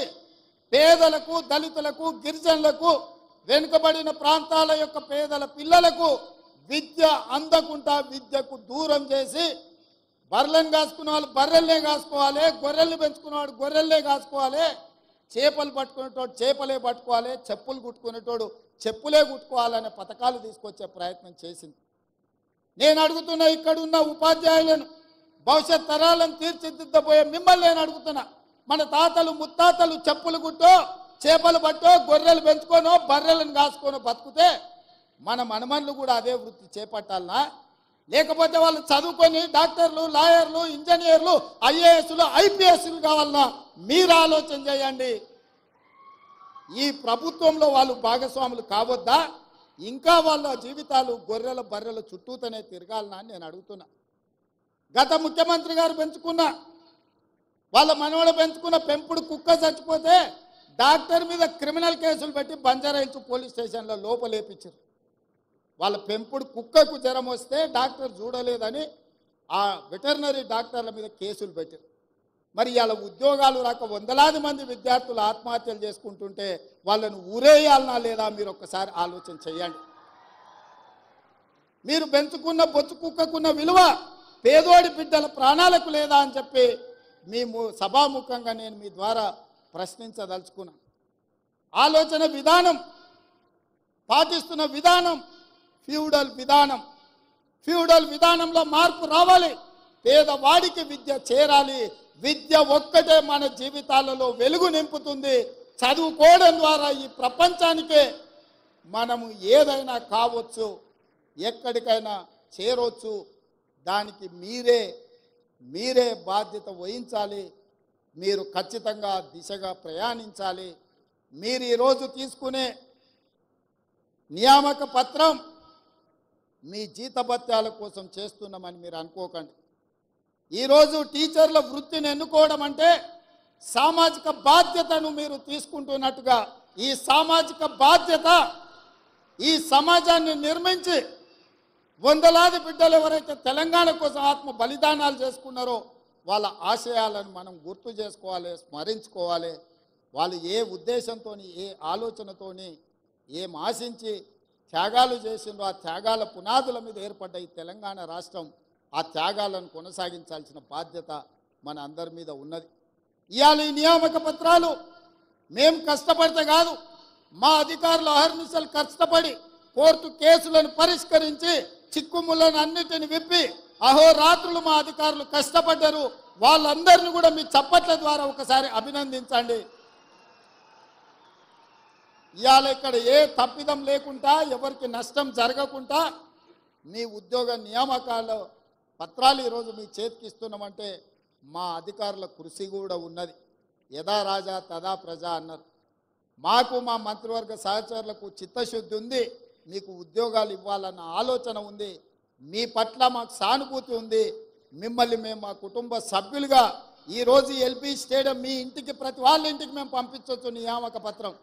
F: పేదలకు దళితులకు గిరిజనులకు వెనుకబడిన ప్రాంతాల యొక్క పేదల పిల్లలకు విద్య అందకుండా విద్యకు దూరం చేసి బర్రెలను కాసుకునేవాళ్ళు బర్రెల్నే కాసుకోవాలి గొర్రెల్ని పెంచుకున్నవాడు గొర్రెల్నే కాసుకోవాలి చేపలు పట్టుకునేటోడు చేపలే పట్టుకోవాలి చెప్పులు కుట్టుకునేటోడు చెప్పులే కుట్టుకోవాలనే పథకాలు తీసుకొచ్చే ప్రయత్నం చేసింది. నేను అడుగుతున్న ఇక్కడ ఉన్న ఉపాధ్యాయులను భవిష్యత్ తరాలను తీర్చిదిద్దబోయే మిమ్మల్ని నేను అడుగుతున్నా. మన తాతలు ముత్తాతలు చెప్పులు కుట్టో చేపలు పట్టో గొర్రెలు పెంచుకోనో బర్రెలను కాసుకోనో బతుకుతే మన మనమన్లు కూడా అదే వృత్తి చేపట్టాలనా? లేకపోతే వాళ్ళు చదువుకొని డాక్టర్లు లాయర్లు ఇంజనీర్లు ఐఏఎస్లు ఐపీఎస్లు కావాలన్నా మీరు ఆలోచన చేయండి. ఈ ప్రభుత్వంలో వాళ్ళు భాగస్వాములు కావద్దా? ఇంకా వాళ్ళ జీవితాలు గొర్రెల బర్రెల చుట్టూతోనే తిరగాలనా అని నేను అడుగుతున్నా. గత ముఖ్యమంత్రి గారు పెంచుకున్న వాళ్ళ మనవడు పెంచుకున్న పెంపుడు కుక్క చచ్చిపోతే డాక్టర్ మీద క్రిమినల్ కేసులు పెట్టి బంజారాయిల్స్ పోలీస్ స్టేషన్లో లోపలేపించారు వాళ్ళ పెంపుడు కుక్కకు జ్వరం వస్తే డాక్టర్ చూడలేదని ఆ వెటర్నరీ డాక్టర్ల మీద కేసులు పెట్టారు. మరి ఇలా ఉద్యోగాలు రాక వందలాది మంది విద్యార్థులు ఆత్మహత్యలు చేసుకుంటుంటే వాళ్ళను ఊరేయాలనా లేదా మీరు ఒక్కసారి ఆలోచన చేయండి. మీరు పెంచుకున్న బొచ్చు కుక్కకున్న విలువ పేదోడి బిడ్డల ప్రాణాలకు లేదా అని చెప్పి మేము సభాముఖంగా నేను మీ ద్వారా ప్రశ్నించదలుచుకున్నాను. ఆలోచన విధానం పాటిస్తున్న విధానం ఫ్యూడల్ విధానం. ఫ్యూడల్ విధానంలో మార్పు రావాలి. పేదవాడికి విద్య చేరాలి. విద్య ఒక్కటే మన జీవితాలలో వెలుగు నింపుతుంది. చదువుకోవడం ద్వారా ఈ ప్రపంచానికే మనము ఏదైనా కావచ్చు ఎక్కడికైనా చేరొచ్చు. దానికి మీరే మీరే బాధ్యత వహించాలి. మీరు ఖచ్చితంగా దిశగా ప్రయాణించాలి. మీరు ఈరోజు తీసుకునే నియామక పత్రం మీ జీతభత్యాల కోసం చేస్తున్నామని మీరు అనుకోకండి. ఈరోజు టీచర్ల వృత్తిని ఎన్నుకోవడం అంటే సామాజిక బాధ్యతను మీరు తీసుకుంటున్నట్టుగా ఈ సామాజిక బాధ్యత ఈ సమాజాన్ని నిర్మించి వందలాది బిడ్డలు ఎవరైతే తెలంగాణ కోసం ఆత్మ బలిదానాలు చేసుకున్నారో వాళ్ళ ఆశయాలను మనం గుర్తు చేసుకోవాలి స్మరించుకోవాలి. వాళ్ళు ఏ ఉద్దేశంతో ఏ ఆలోచనతోని ఏం ఆశించి త్యాగాలు చేసిండ్రో ఆ త్యాగాల పునాదుల మీద ఏర్పడ్డ ఈ తెలంగాణ రాష్ట్రం ఆ త్యాగాలను కొనసాగించాల్సిన బాధ్యత మన అందరి మీద ఉన్నది. ఇవాళ ఈ నియామక పత్రాలు మేం కష్టపడితే కాదు మా అధికారులు అహర్నిశలు కష్టపడి కోర్టు కేసులను పరిష్కరించి చిక్కుములను అన్నిటిని విప్పి అహోరాత్రులు మా అధికారులు కష్టపడ్డారు. వాళ్ళందరినీ కూడా మీ చప్పట్ల ద్వారా ఒకసారి అభినందించండి. ఇవాళ ఇక్కడ ఏ తప్పిదం లేకుండా ఎవరికి నష్టం జరగకుండా మీ ఉద్యోగ నియామకాల పత్రాలు ఈరోజు మీ చేతికి ఇస్తున్నామంటే మా అధికారుల కృషి కూడా ఉన్నది. యథా రాజా తదా ప్రజ అన్నారు. మాకు మా మంత్రివర్గ సహచరులకు చిత్తశుద్ధి ఉంది. మీకు ఉద్యోగాలు ఇవ్వాలన్న ఆలోచన ఉంది. మీ పట్ల మాకు సానుభూతి ఉంది. మిమ్మల్ని మేము మా కుటుంబ సభ్యులుగా ఈరోజు ఎల్పి స్టేడియం మీ ఇంటికి ప్రతి వాళ్ళ ఇంటికి మేము పంపించవచ్చు నియామక పత్రం.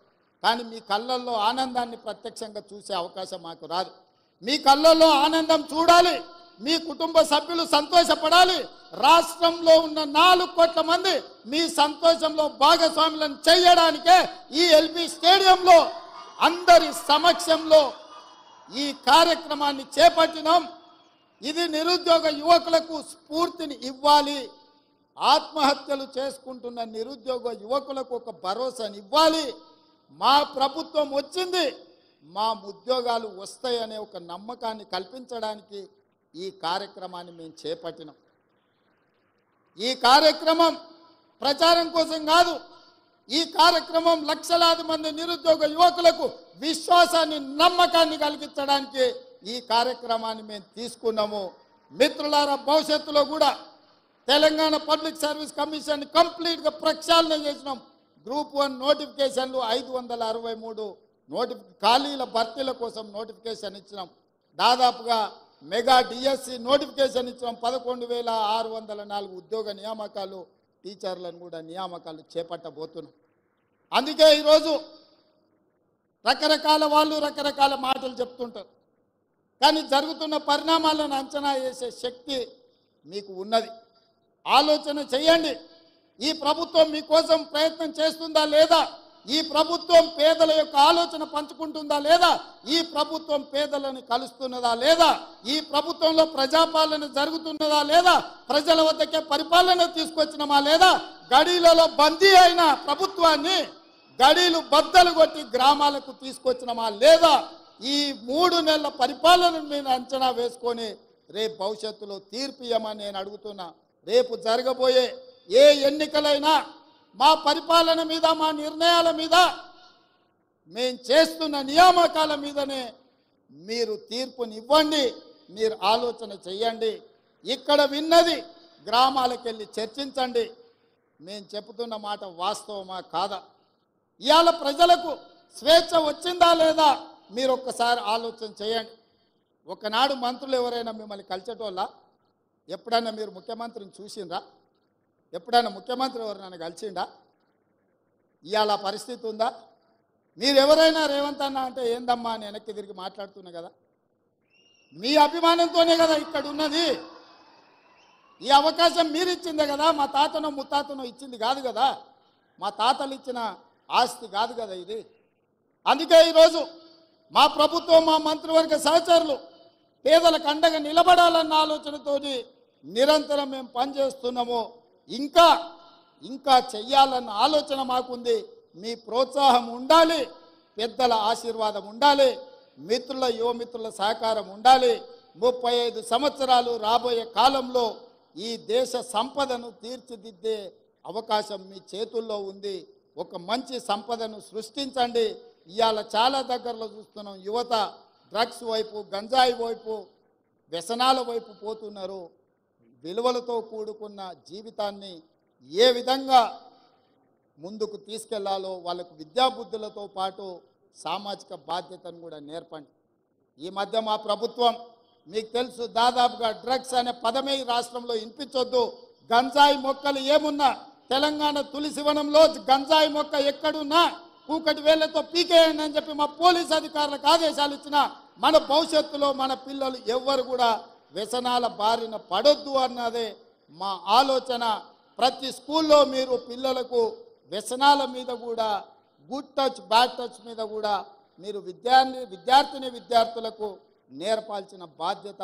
F: కానీ మీ కళ్ళల్లో ఆనందాన్ని ప్రత్యక్షంగా చూసే అవకాశం మాకు రాదు. మీ కళ్ళల్లో ఆనందం చూడాలి. మీ కుటుంబ సభ్యులు సంతోషపడాలి. రాష్ట్రంలో ఉన్న నాలుగు కోట్ల మంది మీ సంతోషంలో భాగస్వాములను చేయడానికే ఈ ఎల్బి స్టేడియంలో అందరి సమక్షంలో ఈ కార్యక్రమాన్ని చేపట్టినాం. ఇది నిరుద్యోగ యువకులకు స్ఫూర్తిని ఇవ్వాలి. ఆత్మహత్యలు చేసుకుంటున్న నిరుద్యోగ యువకులకు ఒక భరోసాని ఇవ్వాలి. మా ప్రభుత్వం వచ్చింది. మా ఉద్యోగాలు వస్తాయనే ఒక నమ్మకాన్ని కల్పించడానికి ఈ కార్యక్రమాన్ని మేము చేపట్టినాం. ఈ కార్యక్రమం ప్రచారం కోసం కాదు ఈ కార్యక్రమం లక్షలాది మంది నిరుద్యోగ యువకులకు విశ్వాసాన్ని నమ్మకాన్ని కలిగించడానికి ఈ కార్యక్రమాన్ని మేము తీసుకున్నాము. మిత్రులారా భవిష్యత్తులో కూడా తెలంగాణ పబ్లిక్ సర్వీస్ కమిషన్ కంప్లీట్గా ప్రక్షాళన చేసినాం. గ్రూప్ వన్ నోటిఫికేషన్లు ఐదు వందల అరవై మూడు నోటిఫి ఖాళీల భర్తీల కోసం నోటిఫికేషన్ ఇచ్చినాం. దాదాపుగా మెగా డిఎస్సి నోటిఫికేషన్ ఇచ్చినాం. పదకొండు వేల ఆరు వందల నాలుగు ఉద్యోగ నియామకాలు టీచర్లను కూడా నియామకాలు చేపట్టబోతున్నాం. అందుకే ఈరోజు రకరకాల వాళ్ళు రకరకాల మాటలు చెప్తుంటారు. కానీ జరుగుతున్న పరిణామాలను అంచనా వేసే శక్తి మీకు ఉన్నది. ఆలోచన చేయండి. ఈ ప్రభుత్వం మీకోసం ప్రయత్నం చేస్తుందా లేదా? ఈ ప్రభుత్వం పేదల యొక్క ఆలోచన పంచుకుంటుందా లేదా? ఈ ప్రభుత్వం పేదలను కలుస్తున్నదా లేదా? ఈ ప్రభుత్వంలో ప్రజాపాలన జరుగుతున్నదా లేదా? ప్రజల వద్దకే పరిపాలన తీసుకొచ్చినమా లేదా? గడీలలో బందీ అయిన ప్రభుత్వాన్ని గడీలు బద్దలు కొట్టి గ్రామాలకు తీసుకొచ్చినమా లేదా? ఈ మూడు నెలల పరిపాలన నేను అంచనా వేసుకొని రేపు భవిష్యత్తులో తీర్పు ఇవ్వమని నేను అడుగుతున్నా. రేపు జరగబోయే ఏ ఎన్నికలైనా మా పరిపాలన మీద మా నిర్ణయాల మీద మేము చేస్తున్న నియామకాల మీదనే మీరు తీర్పునివ్వండి మీరు ఆలోచన చెయ్యండి. ఇక్కడ విన్నది గ్రామాలకు వెళ్ళి చర్చించండి. మేము చెబుతున్న మాట వాస్తవమా కాదా? ఇవాళ ప్రజలకు స్వేచ్ఛ వచ్చిందా లేదా? మీరు ఒక్కసారి ఆలోచన చేయండి. ఒకనాడు మంత్రులు ఎవరైనా మిమ్మల్ని కలిసేటోళ్ళ? ఎప్పుడైనా మీరు ముఖ్యమంత్రిని చూసిండ్రా? ఎప్పుడైనా ముఖ్యమంత్రి ఎవరైనా కలిసిండా ఇవాళ పరిస్థితి ఉందా? మీరు ఎవరైనా రేవంత్ అన్న అంటే ఏందమ్మా అని వెనక్కి తిరిగి మాట్లాడుతున్నా కదా? మీ అభిమానంతోనే కదా ఇక్కడ ఉన్నది. ఈ అవకాశం మీరు ఇచ్చిందే కదా? మా తాతనో ముత్తాతనో ఇచ్చింది కాదు కదా? మా తాతలు ఇచ్చిన ఆస్తి కాదు కదా ఇది. అందుకే ఈరోజు మా ప్రభుత్వం మా మంత్రివర్గ సహచరులు పేదలకు అండగా నిలబడాలన్న ఆలోచనతో నిరంతరం మేము పనిచేస్తున్నాము. ఇంకా ఇంకా చెయ్యాలన్న ఆలోచన మాకుంది. మీ ప్రోత్సాహం ఉండాలి పెద్దల ఆశీర్వాదం ఉండాలి మిత్రుల యువమిత్రుల సహకారం ఉండాలి. ముప్పై ఐదు సంవత్సరాలు రాబోయే కాలంలో ఈ దేశ సంపదను తీర్చిదిద్దే అవకాశం మీ చేతుల్లో ఉంది. ఒక మంచి సంపదను సృష్టించండి. ఇవాళ చాలా దగ్గరలో చూస్తున్నాం యువత డ్రగ్స్ వైపు గంజాయి వైపు వ్యసనాల వైపు పోతున్నారు. విలువలతో కూడుకున్న జీవితాన్ని ఏ విధంగా ముందుకు తీసుకెళ్ళాలో వాళ్ళకు విద్యాబుద్ధులతో పాటు సామాజిక బాధ్యతను కూడా నేర్పండి. ఈ మధ్య మా ప్రభుత్వం మీకు తెలుసు దాదాపుగా డ్రగ్స్ అనే పదమే ఈ రాష్ట్రంలో వినిపించొద్దు. గంజాయి మొక్కలు ఏమున్నా తెలంగాణ తులసివనంలో గంజాయి మొక్క ఎక్కడున్నా కూకటి వేళ్ళతో పీకేయండి అని చెప్పి మా పోలీస్ అధికారులకు ఆదేశాలు ఇచ్చిన మన భవిష్యత్తులో మన పిల్లలు ఎవ్వరు కూడా వ్యసనాల బారిన పడొద్దు అన్నదే మా ఆలోచన. ప్రతి స్కూల్లో మీరు పిల్లలకు వ్యసనాల మీద కూడా గుడ్ టచ్ బ్యాడ్ టచ్ మీద కూడా మీరు విద్యార్థి విద్యార్థిని విద్యార్థులకు నేర్పాల్సిన బాధ్యత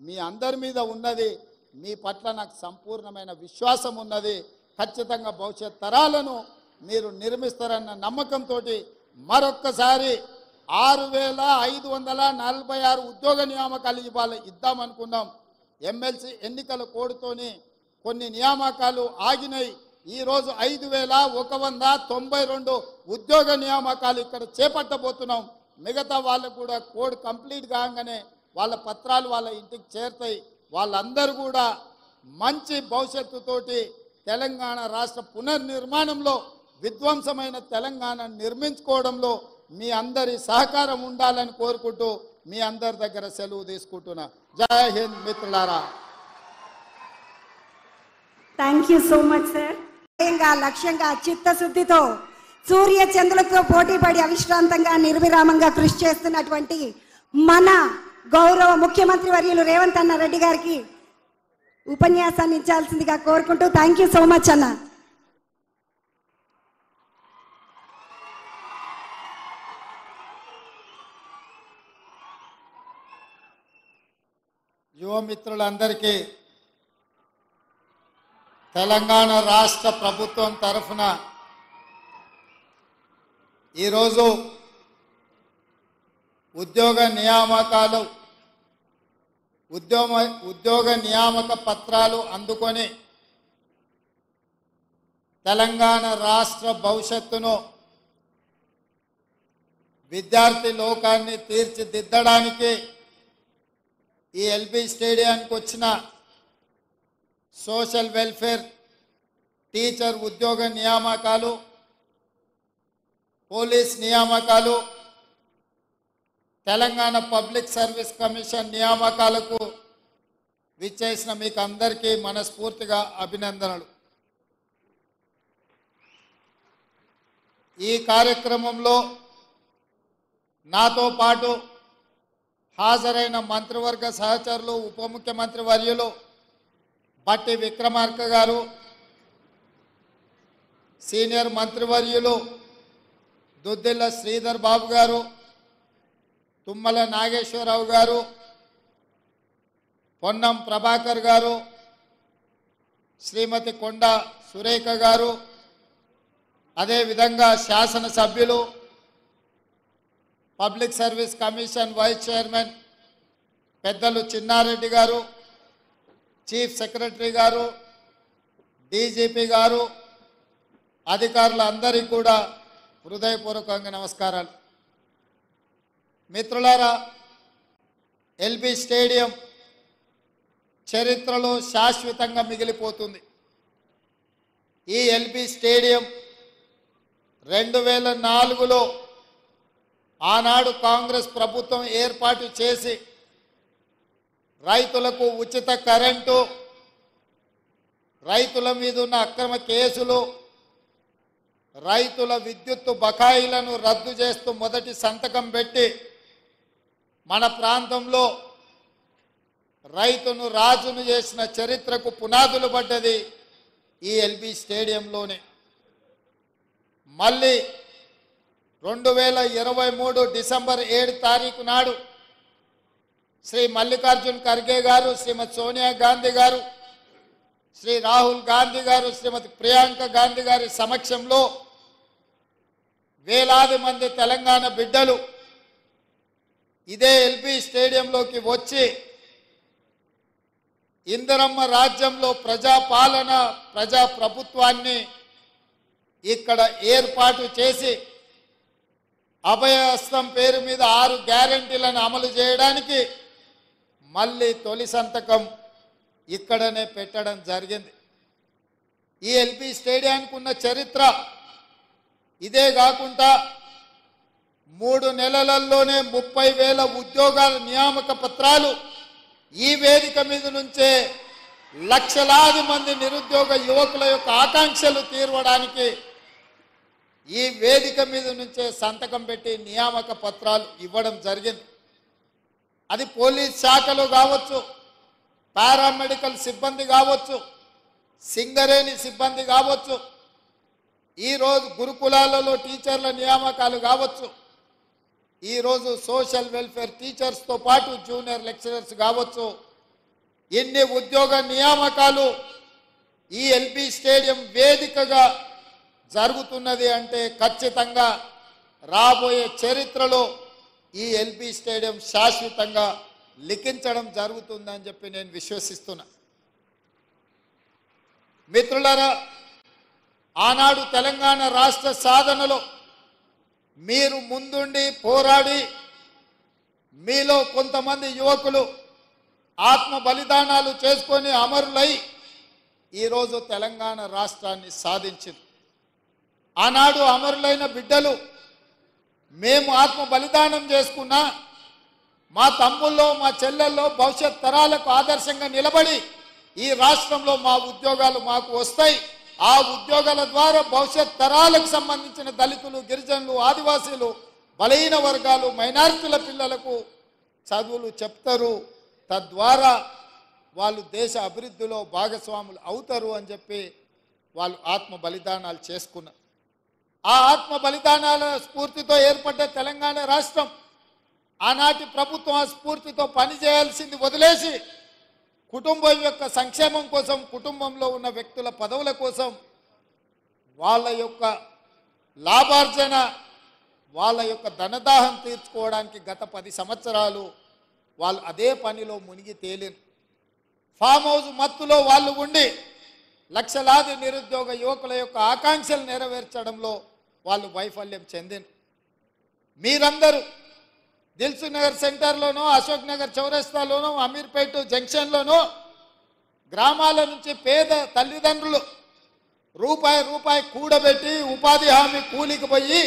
F: మీ అందరి మీద ఉన్నది. మీ పట్ల నాకు సంపూర్ణమైన విశ్వాసం ఉన్నది. ఖచ్చితంగా భవిష్యత్ తరాలను మీరు నిర్మిస్తారన్న నమ్మకంతో మరొక్కసారి ఆరు వేల ఐదు వందల నలభై ఆరు ఉద్యోగ నియామకాలు ఇవ్వాలి ఇద్దామనుకున్నాం. ఎమ్మెల్సీ ఎన్నికల కోడ్తోని కొన్ని నియామకాలు ఆగినాయి. ఈరోజు ఐదు వేల ఒక వంద తొంభై రెండు ఉద్యోగ నియామకాలు ఇక్కడ చేపట్టబోతున్నాం. మిగతా వాళ్ళకు కూడా కోడ్ కంప్లీట్ కాగానే వాళ్ళ పత్రాలు వాళ్ళ ఇంటికి చేరుతాయి. వాళ్ళందరూ కూడా మంచి భవిష్యత్తుతోటి తెలంగాణ రాష్ట్ర పునర్నిర్మాణంలో విధ్వంసమైన తెలంగాణ నిర్మించుకోవడంలో మీ అందరి సహకారం ఉండాలని కోరుకుంటూ మీ అందరి దగ్గర సెలవు తీసుకుంటున్నా. జై హింద్ మిత్రులారా.
B: Thank you so much sir లక్ష్యంగా చిత్తశుద్ధితో సూర్య చంద్రులతో పోటీపడి అవిశ్రాంతంగా నిర్విరామంగా కృషి చేస్తున్నటువంటి మన గౌరవ ముఖ్యమంత్రి వర్యులు రేవంత్ అన్న రెడ్డి గారికి ఉపన్యాసాన్ని ఇచ్చాల్సిందిగా కోరుకుంటూ థ్యాంక్ యూ సో మచ్ అన్న.
F: యువమిత్రులందరికీ తెలంగాణ రాష్ట్ర ప్రభుత్వం తరఫున ఈరోజు ఉద్యోగ నియామకాలు ఉద్యోగ ఉద్యోగ నియామక పత్రాలు అందుకొని తెలంగాణ రాష్ట్ర భవిష్యత్తును విద్యార్థి లోకాన్ని తీర్చిదిద్దడానికి ఈ ఎల్బీ స్టేడియానికి వచ్చిన సోషల్ వెల్ఫేర్ టీచర్ ఉద్యోగ నియామకాలు పోలీస్ నియామకాలు తెలంగాణ పబ్లిక్ సర్వీస్ కమిషన్ నియామకాలకు విచ్చేసిన మీకు అందరికీ మనస్ఫూర్తిగా అభినందనలు. ఈ కార్యక్రమంలో నాతో పాటు హాజరైన మంత్రివర్గ సహచరులు ఉప ముఖ్యమంత్రి వర్యులు బట్టి విక్రమార్క గారు సీనియర్ మంత్రివర్యులు దుద్దిల్ల శ్రీధర్ బాబు గారు తుమ్మల నాగేశ్వరరావు గారు పొన్నం ప్రభాకర్ గారు శ్రీమతి కొండ సురేఖ గారు అదేవిధంగా శాసనసభ్యులు public service commission vice chairman పెద్దలు చిన్నారెడ్డి గారు చీఫ్ సెక్రటరీ గారు డీజీపీ గారు అధికారులందరికీ కూడా హృదయపూర్వకంగా నమస్కారాలు. మిత్రులారా ఎల్బీ స్టేడియం చరిత్రలో శాశ్వతంగా మిగిలిపోతుంది. ఈ ఎల్బీ స్టేడియం రెండు వేల నాలుగులో ఆనాడు కాంగ్రెస్ ప్రభుత్వం ఏర్పాటు చేసి రైతులకు ఉచిత కరెంటు రైతుల మీద ఉన్న అక్రమ కేసులు రైతుల విద్యుత్తు బకాయిలను రద్దు చేస్తూ మొదటి సంతకం పెట్టి మన ప్రాంతంలో రైతును రాజును చేసిన చరిత్రకు పునాదులు పడ్డది ఈ ఎల్బీ స్టేడియంలోనే. మళ్ళీ రెండు వేల ఇరవై మూడు డిసెంబర్ ఏడు తారీఖు నాడు శ్రీ మల్లికార్జున్ ఖర్గే గారు శ్రీమతి సోనియా గాంధీ గారు శ్రీ రాహుల్ గాంధీ గారు శ్రీమతి ప్రియాంక గాంధీ గారి సమక్షంలో వేలాది మంది తెలంగాణ బిడ్డలు ఇదే ఎల్బి స్టేడియంలోకి వచ్చి ఇందిరమ్మ రాజ్యంలో ప్రజాపాలన ప్రజా ప్రభుత్వాన్ని ఇక్కడ ఏర్పాటు చేసి అభయహస్తం పేరు మీద ఆరు గ్యారంటీలను అమలు చేయడానికి మళ్ళీ తొలి సంతకం ఇక్కడనే పెట్టడం జరిగింది. ఈ ఎల్బీ స్టేడియానికి ఉన్న చరిత్ర ఇదే కాకుండా మూడు నెలలలోనే ముప్పై వేల ఉద్యోగాల నియామక పత్రాలు ఈ వేదిక మీద నుంచే లక్షలాది మంది నిరుద్యోగ యువకుల యొక్క ఆకాంక్షలు తీర్వడానికి ఈ వేదిక మీద నుంచే సంతకం పెట్టి నియామక పత్రాలు ఇవ్వడం జరిగింది. అది పోలీస్ శాఖలో కావచ్చు పారామెడికల్ సిబ్బంది కావచ్చు సింగరేణి సిబ్బంది కావచ్చు ఈరోజు గురుకులాలలో టీచర్ల నియామకాలు కావచ్చు ఈరోజు సోషల్ వెల్ఫేర్ టీచర్స్తో పాటు జూనియర్ లెక్చరర్స్ కావచ్చు ఎన్ని ఉద్యోగ నియామకాలు ఈ ఎల్బీ స్టేడియం వేదికగా జరుగుతున్నది అంటే ఖచ్చితంగా రాబోయే చరిత్రలో ఈ ఎల్బీ స్టేడియం శాశ్వతంగా లిఖించడం జరుగుతుందని చెప్పి నేను విశ్వసిస్తున్నా. మిత్రులరా ఆనాడు తెలంగాణ రాష్ట్ర సాధనలో మీరు ముందుండి పోరాడి మీలో కొంతమంది యువకులు ఆత్మ బలిదానాలు చేసుకొని అమరులై ఈరోజు తెలంగాణ రాష్ట్రాన్ని సాధించింది. ఆనాడు అమరులైన బిడ్డలు మేము ఆత్మ బలిదానం చేసుకున్నా మా తమ్ముల్లో మా చెల్లెల్లో భవిష్యత్ తరాలకు ఆదర్శంగా నిలబడి ఈ రాష్ట్రంలో మా ఉద్యోగాలు మాకు వస్తాయి. ఆ ఉద్యోగాల ద్వారా భవిష్యత్ తరాలకు సంబంధించిన దళితులు గిరిజనులు ఆదివాసీలు బలహీన వర్గాలు మైనారిటీల పిల్లలకు చదువులు చెప్తారు. తద్వారా వాళ్ళు దేశ అభివృద్ధిలో భాగస్వాములు అవుతారు అని చెప్పి వాళ్ళు ఆత్మ బలిదానాలు చేసుకున్నారు. ఆ ఆత్మ బలిదానాల స్ఫూర్తితో ఏర్పడ్డ తెలంగాణ రాష్ట్రం ఆనాటి ప్రభుత్వం ఆ స్ఫూర్తితో పనిచేయాల్సింది వదిలేసి కుటుంబం యొక్క సంక్షేమం కోసం కుటుంబంలో ఉన్న వ్యక్తుల పదవుల కోసం వాళ్ళ యొక్క లాభార్జన వాళ్ళ యొక్క ధనదాహం తీర్చుకోవడానికి గత పది సంవత్సరాలు వాళ్ళు అదే పనిలో మునిగి తేలిరు. ఫామ్ హౌస్ మత్తులో వాళ్ళు ఉండి లక్షలాది నిరుద్యోగ యువకుల యొక్క ఆకాంక్షలు నెరవేర్చడంలో వాళ్ళు వైఫల్యం చెందిన. మీరందరూ దిల్సు నగర్ సెంటర్లోనో అశోక్ నగర్ చౌరస్తాలోనో అమీర్పేట జంక్షన్లోనో గ్రామాల నుంచి పేద తల్లిదండ్రులు రూపాయి రూపాయి కూడబెట్టి ఉపాధి హామీ కూలికి పోయి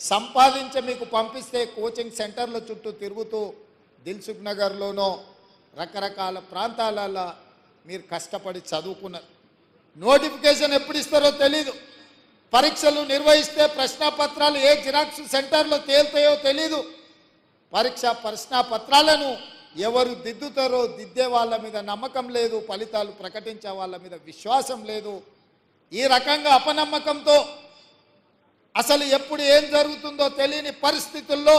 F: సంపాదించి మీకు పంపిస్తే కోచింగ్ సెంటర్ల చుట్టూ తిరుగుతూ దిల్సుఖ్ నగర్లోనో రకరకాల ప్రాంతాలలో మీరు కష్టపడి చదువుకున్నారు. నోటిఫికేషన్ ఎప్పుడు ఇస్తారో తెలీదు. పరీక్షలు నిర్వహిస్తే ప్రశ్నాపత్రాలు ఏ జిరాక్స్ సెంటర్లో తేలుతాయో తెలీదు. పరీక్ష ప్రశ్నాపత్రాలను ఎవరు దిద్దుతారో దిద్దే వాళ్ళ మీద నమ్మకం లేదు ఫలితాలు ప్రకటించే వాళ్ళ మీద విశ్వాసం లేదు. ఈ రకంగా అపనమ్మకంతో అసలు ఎప్పుడు ఏం జరుగుతుందో తెలియని పరిస్థితుల్లో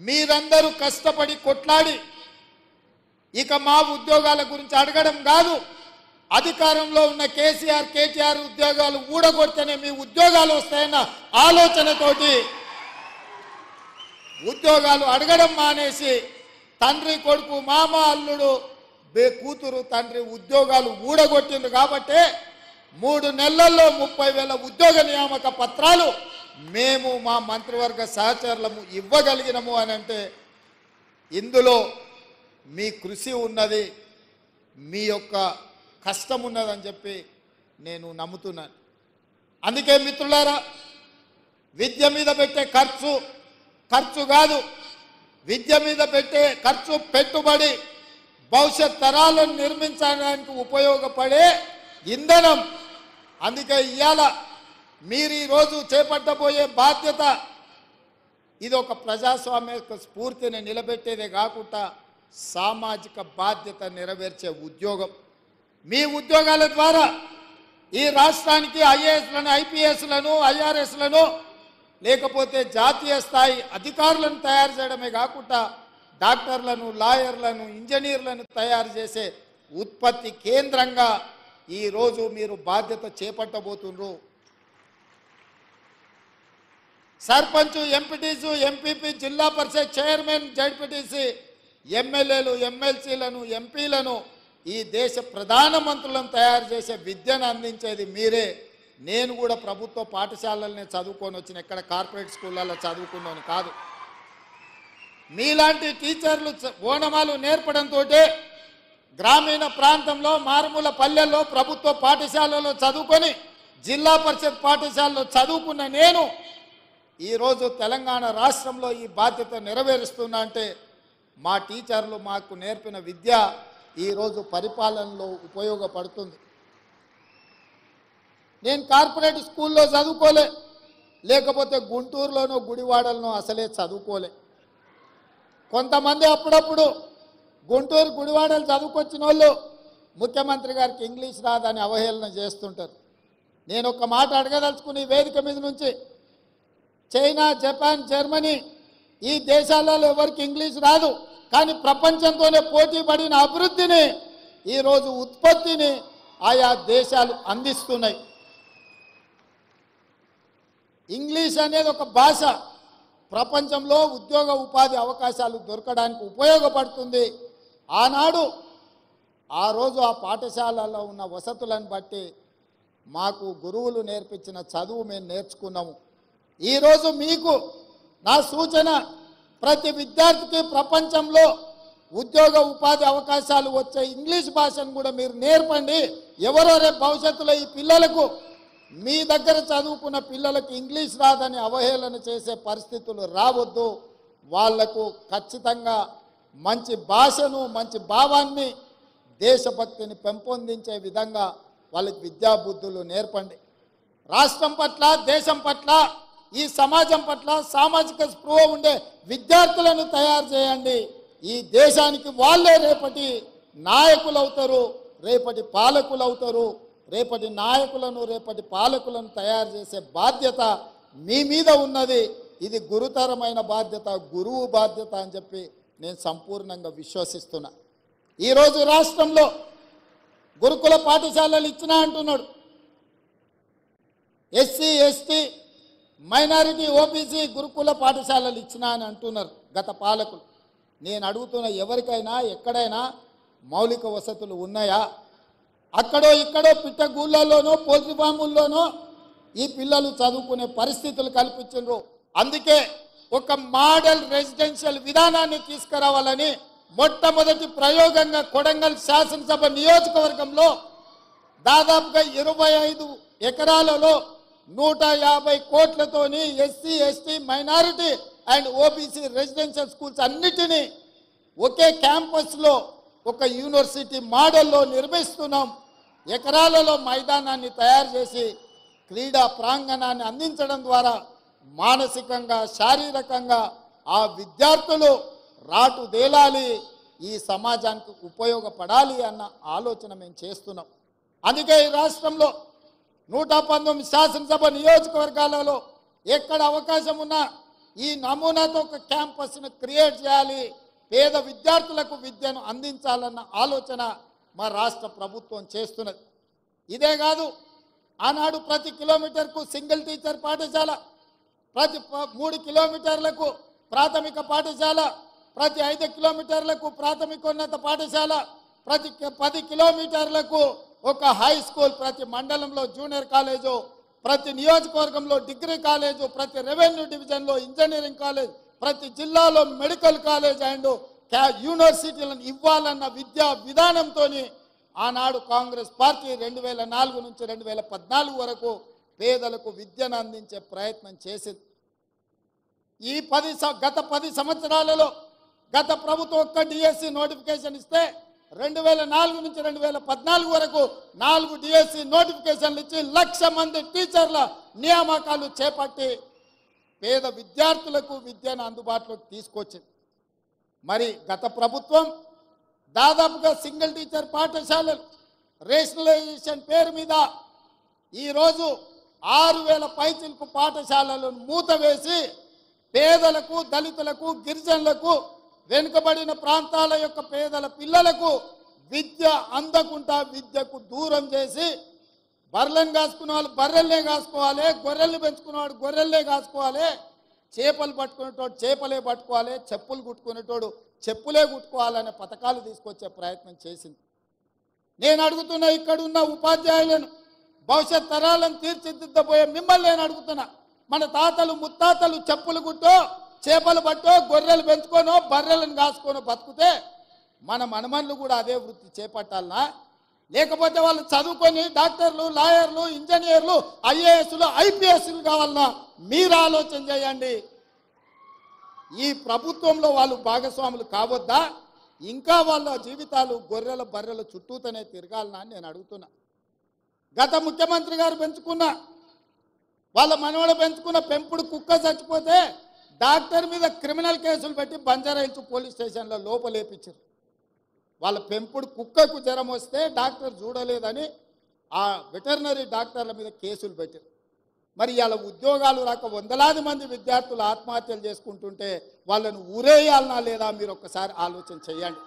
F: మీరందరూ కష్టపడి కొట్లాడి ఇక మా ఉద్యోగాల గురించి అడగడం కాదు. అధికారంలో ఉన్న కేసీఆర్ కేటీఆర్ ఉద్యోగాలు ఊడగొడితేనే మీ ఉద్యోగాలు వస్తాయన్న ఆలోచనతోటి ఉద్యోగాలు అడగడం మానేసి తండ్రి కొడుకు మామ అల్లుడు బే కూతురు తండ్రి ఉద్యోగాలు ఊడగొట్టింది కాబట్టే మూడు నెలల్లో ముప్పై వేల ఉద్యోగ నియామక పత్రాలు మేము మా మంత్రివర్గ సహచరులము ఇవ్వగలిగినము అని అంటే ఇందులో మీ కృషి ఉన్నది మీ యొక్క కష్టం ఉన్నదని చెప్పి నేను నమ్ముతున్నాను. అందుకే మిత్రులారా విద్య మీద పెట్టే ఖర్చు ఖర్చు కాదు. విద్య మీద పెట్టే ఖర్చు పెట్టుబడి భవిష్యత్ తరాలను నిర్మించడానికి ఉపయోగపడే ఇంధనం. అందుకే ఇవాళ మీరు ఈరోజు చేపట్టబోయే బాధ్యత ఇది ఒక ప్రజాస్వామ్య స్ఫూర్తిని నిలబెట్టేదే కాకుండా సామాజిక బాధ్యత నెరవేర్చే ఉద్యోగం. మీ ఉద్యోగాల ద్వారా ఈ రాష్ట్రానికి ఐఏఎస్లను ఐపీఎస్లను ఐఆర్ఎస్లను లేకపోతే జాతీయ స్థాయి అధికారులను తయారు చేయడమే కాకుండా డాక్టర్లను లాయర్లను ఇంజనీర్లను తయారు చేసే ఉత్పత్తి కేంద్రంగా ఈరోజు మీరు బాధ్యత చేపట్టబోతున్నారు సర్పంచ్ ఎంపీటీసు ఎంపీపీ జిల్లా పరిషత్ చైర్మన్ జడ్పీటీసీ ఎమ్మెల్యేలు ఎమ్మెల్సీలను ఎంపీలను ఈ దేశ ప్రధానమంత్రులను తయారు చేసే విద్యను అందించేది మీరే. నేను కూడా ప్రభుత్వ పాఠశాలలనే చదువుకొని వచ్చిన ఎక్కడ కార్పొరేట్ స్కూళ్ళల్లో చదువుకున్నాను కాదు. మీలాంటి టీచర్లు ఓనమాలు నేర్పడంతో గ్రామీణ ప్రాంతంలో మారుమూల పల్లెల్లో ప్రభుత్వ పాఠశాలలో చదువుకొని జిల్లా పరిషత్ పాఠశాలలో చదువుకున్న నేను ఈరోజు తెలంగాణ రాష్ట్రంలో ఈ బాధ్యత నెరవేరుస్తున్నా అంటే మా టీచర్లు మాకు నేర్పిన విద్య ఈరోజు పరిపాలనలో ఉపయోగపడుతుంది. నేను కార్పొరేట్ స్కూల్లో చదువుకోలే లేకపోతే గుంటూరులోనో గుడివాడలనో అసలే చదువుకోలే. కొంతమంది అప్పుడప్పుడు గుంటూరు గుడివాడలు చదువుకొచ్చిన వాళ్ళు ముఖ్యమంత్రి గారికి ఇంగ్లీష్ రాదని అవహేళన చేస్తుంటారు. నేను ఒక మాట అడగదలుచుకుని వేదిక మీద నుంచి చైనా జపాన్ జర్మనీ ఈ దేశాలలో ఎవరికి ఇంగ్లీష్ రాదు కానీ ప్రపంచంతోనే పోటీ పడిన అభివృద్ధిని ఈరోజు ఉత్పత్తిని ఆయా దేశాలు అందిస్తున్నాయి. ఇంగ్లీష్ అనేది ఒక భాష. ప్రపంచంలో ఉద్యోగ ఉపాధి అవకాశాలు దొరకడానికి ఉపయోగపడుతుంది. ఆనాడు ఆ రోజు ఆ పాఠశాలలో ఉన్న వసతులను బట్టి మాకు గురువులు నేర్పించిన చదువు మేము నేర్చుకున్నాము. ఈరోజు మీకు నా సూచన ప్రతి విద్యార్థికి ప్రపంచంలో ఉద్యోగ ఉపాధి అవకాశాలు వచ్చే ఇంగ్లీష్ భాషను కూడా మీరు నేర్పండి. ఎవరో రేపు భవిష్యత్తులో ఈ పిల్లలకు మీ దగ్గర చదువుకున్న పిల్లలకు ఇంగ్లీష్ రాదని అవహేళన చేసే పరిస్థితులు రావద్దు. వాళ్ళకు ఖచ్చితంగా మంచి భాషను మంచి భావాన్ని దేశభక్తిని పెంపొందించే విధంగా వాళ్ళకి విద్యాబుద్ధులు నేర్పండి. రాష్ట్రం పట్ల దేశం పట్ల ఈ సమాజం పట్ల సామాజిక స్పృహ ఉండే విద్యార్థులను తయారు చేయండి. ఈ దేశానికి వాళ్ళే రేపటి నాయకులు అవుతారు రేపటి పాలకులు అవుతారు రేపటి నాయకులను రేపటి పాలకులను తయారు చేసే బాధ్యత మీ మీద ఉన్నది. ఇది గురుతరమైన బాధ్యత గురువు బాధ్యత అని చెప్పి నేను సంపూర్ణంగా విశ్వసిస్తున్నా. ఈరోజు రాష్ట్రంలో గురుకుల పాఠశాలలు ఇచ్చినా అంటున్నాడు. ఎస్సీ ఎస్టీ మైనారిటీ ఓబీసీ గురుకుల పాఠశాలలు ఇచ్చినా అని అంటున్నారు గత పాలకులు. నేను అడుగుతున్న ఎవరికైనా ఎక్కడైనా మౌలిక వసతులు ఉన్నాయా? అక్కడో ఇక్కడో పిట్టగూళ్ళలోనో పోల్ట్రీ ఫాముల్లోనో ఈ పిల్లలు చదువుకునే పరిస్థితులు కల్పించారు అందుకే ఒక మోడల్ రెసిడెన్షియల్ విధానాన్ని తీసుకురావాలని మొట్టమొదటి ప్రయోగంగా కొడంగల్ శాసనసభ నియోజకవర్గంలో దాదాపుగా ఇరవై ఐదు ఎకరాలలో నూట యాభై కోట్లతోని SC ST minority and OBC residential schools అన్నిటినీ ఒకే క్యాంపస్లో ఒక యూనివర్సిటీ మోడల్లో నిర్మిస్తున్నాం. ఎకరాలలో మైదానాన్ని తయారు చేసి క్రీడా ప్రాంగణాన్ని అందించడం ద్వారా మానసికంగా శారీరకంగా ఆ విద్యార్థులు రాటుదేలాలి ఈ సమాజానికి ఉపయోగపడాలి అన్న ఆలోచన మేము చేస్తున్నాం. అందుకే ఈ రాష్ట్రంలో నూట పంతొమ్మిది శాసనసభ నియోజకవర్గాలలో ఎక్కడ అవకాశం ఉన్నా ఈ నమూనాతో ఒక క్యాంపస్ను క్రియేట్ చేయాలి. పేద విద్యార్థులకు విద్యను అందించాలన్న ఆలోచన మా రాష్ట్ర ప్రభుత్వం చేస్తున్నది. ఇదే కాదు ఆనాడు ప్రతి కిలోమీటర్కు సింగిల్ టీచర్ పాఠశాల ప్రతి మూడు కిలోమీటర్లకు ప్రాథమిక పాఠశాల ప్రతి ఐదు కిలోమీటర్లకు ప్రాథమికోన్నత పాఠశాల ప్రతి పది కిలోమీటర్లకు ఒక హై స్కూల్ ప్రతి మండలంలో జూనియర్ కాలేజు ప్రతి నియోజకవర్గంలో డిగ్రీ కాలేజు ప్రతి రెవెన్యూ డివిజన్లో ఇంజనీరింగ్ కాలేజ్ ప్రతి జిల్లాలో మెడికల్ కాలేజ్ అండ్ క్యా- యూనివర్సిటీలను ఇవ్వాలన్న విద్యా విధానంతో ఆనాడు కాంగ్రెస్ పార్టీ రెండు వేల నాలుగు నుంచి రెండు వేల పద్నాలుగు వరకు పేదలకు విద్యను అందించే ప్రయత్నం చేసింది. ఈ పది గత పది సంవత్సరాలలో గత ప్రభుత్వం ఒక్క డిఎస్సి నోటిఫికేషన్ ఇస్తే రెండు వేల నాలుగు నుంచి రెండు వేల పద్నాలుగు వరకు నాలుగు డిఎస్సి నోటిఫికేషన్లు ఇచ్చి లక్ష మంది టీచర్ల నియామకాలు చేపట్టి పేద విద్యార్థులకు విద్యను అందుబాటులోకి తీసుకొచ్చింది. మరి గత ప్రభుత్వం దాదాపుగా సింగిల్ టీచర్ పాఠశాలలు రేషనలైజేషన్ పేరు మీద ఈరోజు ఆరు వేల పైచిల్పు పాఠశాలలను మూతవేసి పేదలకు దళితులకు గిరిజనులకు వెనుకబడిన ప్రాంతాల యొక్క పేదల పిల్లలకు విద్య అందకుండా విద్యకు దూరం చేసి బర్రెలను కాసుకున్న వాళ్ళు బర్రెల్నే కాసుకోవాలి గొర్రెల్ని పెంచుకునేవాడు గొర్రెల్నే కాసుకోవాలి చేపలు పట్టుకునేటోడు చేపలే పట్టుకోవాలి చెప్పులు కుట్టుకునేటోడు చెప్పులే కుట్టుకోవాలనే పథకాలు తీసుకొచ్చే ప్రయత్నం చేసింది. నేను అడుగుతున్నా ఇక్కడ ఉన్న ఉపాధ్యాయులను భవిష్యత్ తరాలను తీర్చిదిద్దబోయే మిమ్మల్ని నేను అడుగుతున్నా. మన తాతలు ముత్తాతలు చెప్పులు కుట్టో చేపలు పట్టో గొర్రెలు పెంచుకోనో బర్రెలను కాసుకోనో బతుకుతే మన మనమన్లు కూడా అదే వృత్తి చేపట్టాలనా? లేకపోతే వాళ్ళు చదువుకొని డాక్టర్లు లాయర్లు ఇంజనీర్లు ఐఏఎస్లు ఐపీఎస్లు కావాలన్నా మీరు ఆలోచన చేయండి. ఈ ప్రభుత్వంలో వాళ్ళు భాగస్వాములు కావద్దా? ఇంకా వాళ్ళ జీవితాలు గొర్రెల బర్రెల చుట్టూతోనే తిరగాలనా అని నేను అడుగుతున్నా. గత ముఖ్యమంత్రి గారు పెంచుకున్న వాళ్ళ మనవడ పెంచుకున్న పెంపుడు కుక్క చచ్చిపోతే డాక్టర్ మీద క్రిమినల్ కేసులు పెట్టి బంజారాయిల్స్ పోలీస్ స్టేషన్లో లోపలేపించారు వాళ్ళ పెంపుడు కుక్కకు జ్వరం వస్తే డాక్టర్ చూడలేదని ఆ వెటర్నరీ డాక్టర్ల మీద కేసులు పెట్టారు. మరి ఇలా ఉద్యోగాలు రాక వందలాది మంది విద్యార్థులు ఆత్మహత్యలు చేసుకుంటుంటే వాళ్ళను ఊరేయాలనా లేదా మీరు ఒక్కసారి ఆలోచన చేయండి.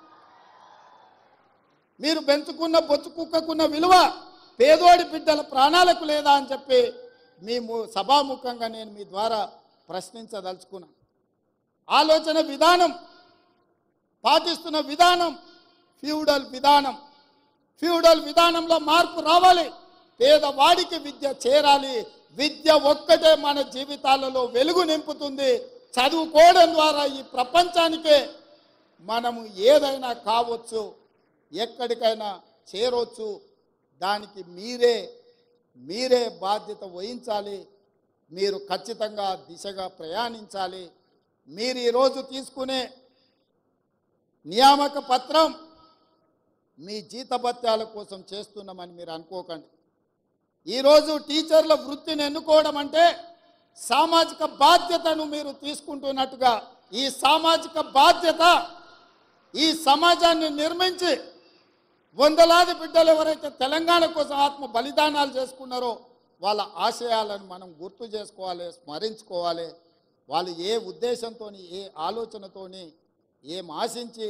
F: మీరు పెంచుకున్న బొచ్చు కుక్కకున్న విలువ పేదోడి బిడ్డల ప్రాణాలకు లేదా అని చెప్పి మేము సభాముఖంగా నేను మీ ద్వారా ప్రశ్నించదలుచుకున్నాను. ఆలోచన విధానం పాటిస్తున్న విధానం ఫ్యూడల్ విధానం. ఫ్యూడల్ విధానంలో మార్పు రావాలి. పేదవాడికి విద్య చేరాలి. విద్య ఒక్కటే మన జీవితాలలో వెలుగు నింపుతుంది. చదువుకోవడం ద్వారా ఈ ప్రపంచానికే మనము ఏదైనా కావచ్చు ఎక్కడికైనా చేరొచ్చు. దానికి మీరే మీరే బాధ్యత వహించాలి. మీరు ఖచ్చితంగా దిశగా ప్రయాణించాలి. మీరు ఈరోజు తీసుకునే నియామక పత్రం మీ జీతభత్యాల కోసం చేస్తున్నామని మీరు అనుకోకండి. ఈరోజు టీచర్ల వృత్తిని ఎన్నుకోవడం అంటే సామాజిక బాధ్యతను మీరు తీసుకుంటున్నట్టుగా ఈ సామాజిక బాధ్యత ఈ సమాజాన్ని నిర్మించి వందలాది బిడ్డలు ఎవరైతే తెలంగాణ కోసం ఆత్మ బలిదానాలు చేసుకున్నారో వాళ్ళ ఆశయాలను మనం గుర్తు చేసుకోవాలి స్మరించుకోవాలి. వాళ్ళు ఏ ఉద్దేశంతో ఏ ఆలోచనతోని ఏం ఆశించి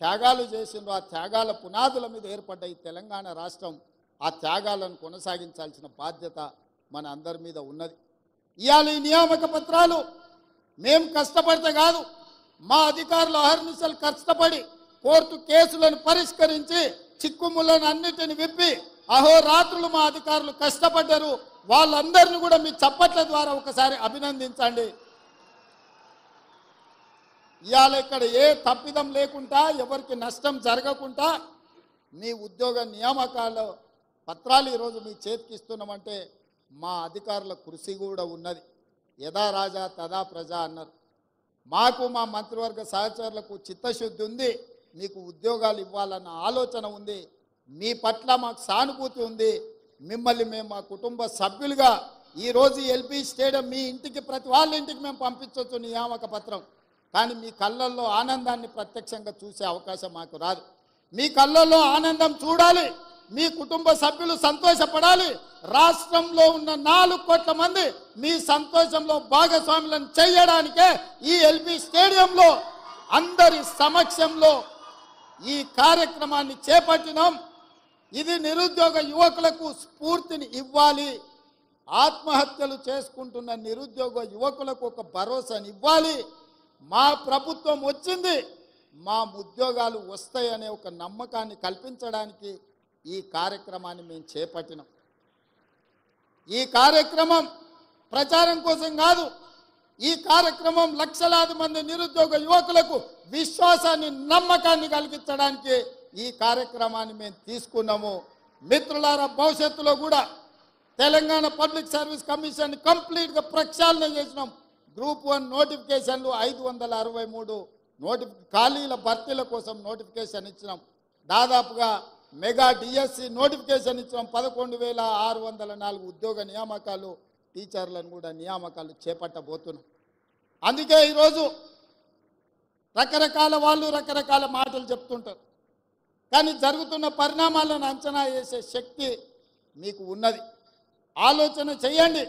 F: త్యాగాలు చేసిండ్రో ఆ త్యాగాల పునాదుల మీద ఏర్పడ్డ ఈ తెలంగాణ రాష్ట్రం ఆ త్యాగాలను కొనసాగించాల్సిన బాధ్యత మన అందరి మీద ఉన్నది. ఇవాళ ఈ నియామక పత్రాలు మేం కష్టపడితే కాదు మా అధికారులు అహర్నిశలు కష్టపడి కోర్టు కేసులను పరిష్కరించి చిక్కుములను అన్నిటిని విప్పి అహోరాత్రులు మా అధికారులు కష్టపడ్డారు. వాళ్ళందరిని కూడా మీ చప్పట్ల ద్వారా ఒకసారి అభినందించండి. ఇవాళ ఇక్కడ ఏ తప్పిదం లేకుండా ఎవరికి నష్టం జరగకుండా మీ ఉద్యోగ నియామకాల పత్రాలు ఈరోజు మీ చేతికి ఇస్తున్నామంటే మా అధికారుల కృషి కూడా ఉన్నది. యథా రాజా తదా ప్రజ అన్నారు. మాకు మా మంత్రివర్గ సహచరులకు చిత్తశుద్ధి ఉంది. మీకు ఉద్యోగాలు ఇవ్వాలన్న ఆలోచన ఉంది. మీ పట్ల మాకు సానుభూతి ఉంది. మిమ్మల్ని మేము మా కుటుంబ సభ్యులుగా ఈరోజు ఎల్పి స్టేడియం మీ ఇంటికి ప్రతి వాళ్ళ ఇంటికి మేము పంపించవచ్చు నియామక పత్రం. కానీ మీ కళ్ళల్లో ఆనందాన్ని ప్రత్యక్షంగా చూసే అవకాశం మాకు రాదు. మీ కళ్ళల్లో ఆనందం చూడాలి. మీ కుటుంబ సభ్యులు సంతోషపడాలి. రాష్ట్రంలో ఉన్న నాలుగు కోట్ల మంది మీ సంతోషంలో భాగస్వాములను చేయడానికే ఈ ఎల్బి స్టేడియంలో అందరి సమక్షంలో ఈ కార్యక్రమాన్ని చేపట్టినాం. ఇది నిరుద్యోగ యువకులకు స్ఫూర్తిని ఇవ్వాలి. ఆత్మహత్యలు చేసుకుంటున్న నిరుద్యోగ యువకులకు ఒక భరోసాని ఇవ్వాలి. మా ప్రభుత్వం వచ్చింది. మా ఉద్యోగాలు వస్తాయనే ఒక నమ్మకాన్ని కల్పించడానికి ఈ కార్యక్రమాన్ని మేము చేపట్టినాం. ఈ కార్యక్రమం ప్రచారం కోసం కాదు ఈ కార్యక్రమం లక్షలాది మంది నిరుద్యోగ యువకులకు విశ్వాసాన్ని నమ్మకాన్ని కలిగించడానికి ఈ కార్యక్రమాన్ని మేము తీసుకున్నాము. మిత్రులారా భవిష్యత్తులో కూడా తెలంగాణ పబ్లిక్ సర్వీస్ కమిషన్ కంప్లీట్గా ప్రక్షాళన చేసినాం. గ్రూప్ వన్ నోటిఫికేషన్లు ఐదు వందల అరవై మూడు నోటిఫి ఖాళీల భర్తీల కోసం నోటిఫికేషన్ ఇచ్చినాం. దాదాపుగా మెగా డిఎస్సి నోటిఫికేషన్ ఇచ్చినాం. పదకొండు వేల ఆరు వందల నాలుగు ఉద్యోగ నియామకాలు టీచర్లను కూడా నియామకాలు చేపట్టబోతున్నాం. అందుకే ఈరోజు రకరకాల వాళ్ళు రకరకాల మాటలు చెప్తుంటారు. కానీ జరుగుతున్న పరిణామాలను అంచనా వేసే శక్తి మీకు ఉన్నది. ఆలోచన చేయండి.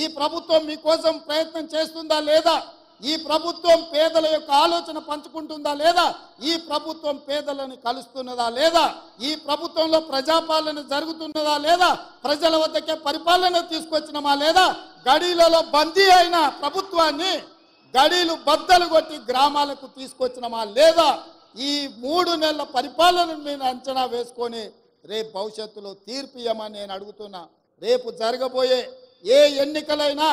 F: ఈ ప్రభుత్వం మీకోసం ప్రయత్నం చేస్తుందా లేదా? ఈ ప్రభుత్వం పేదల యొక్క ఆలోచన పంచుకుంటుందా లేదా? ఈ ప్రభుత్వం పేదలను కలుస్తున్నదా లేదా? ఈ ప్రభుత్వంలో ప్రజాపాలన జరుగుతున్నదా లేదా? ప్రజల వద్దకే పరిపాలన తీసుకొచ్చినమా లేదా? గడీలలో బందీ అయిన ప్రభుత్వాన్ని గడీలు బద్దలు కొట్టి గ్రామాలకు తీసుకొచ్చినమా లేదా? ఈ మూడు నెలల పరిపాలన నేను అంచనా వేసుకొని రేపు భవిష్యత్తులో తీర్పు ఇవ్వమని నేను అడుగుతున్నా. రేపు జరగబోయే ఏ ఎన్నికలైనా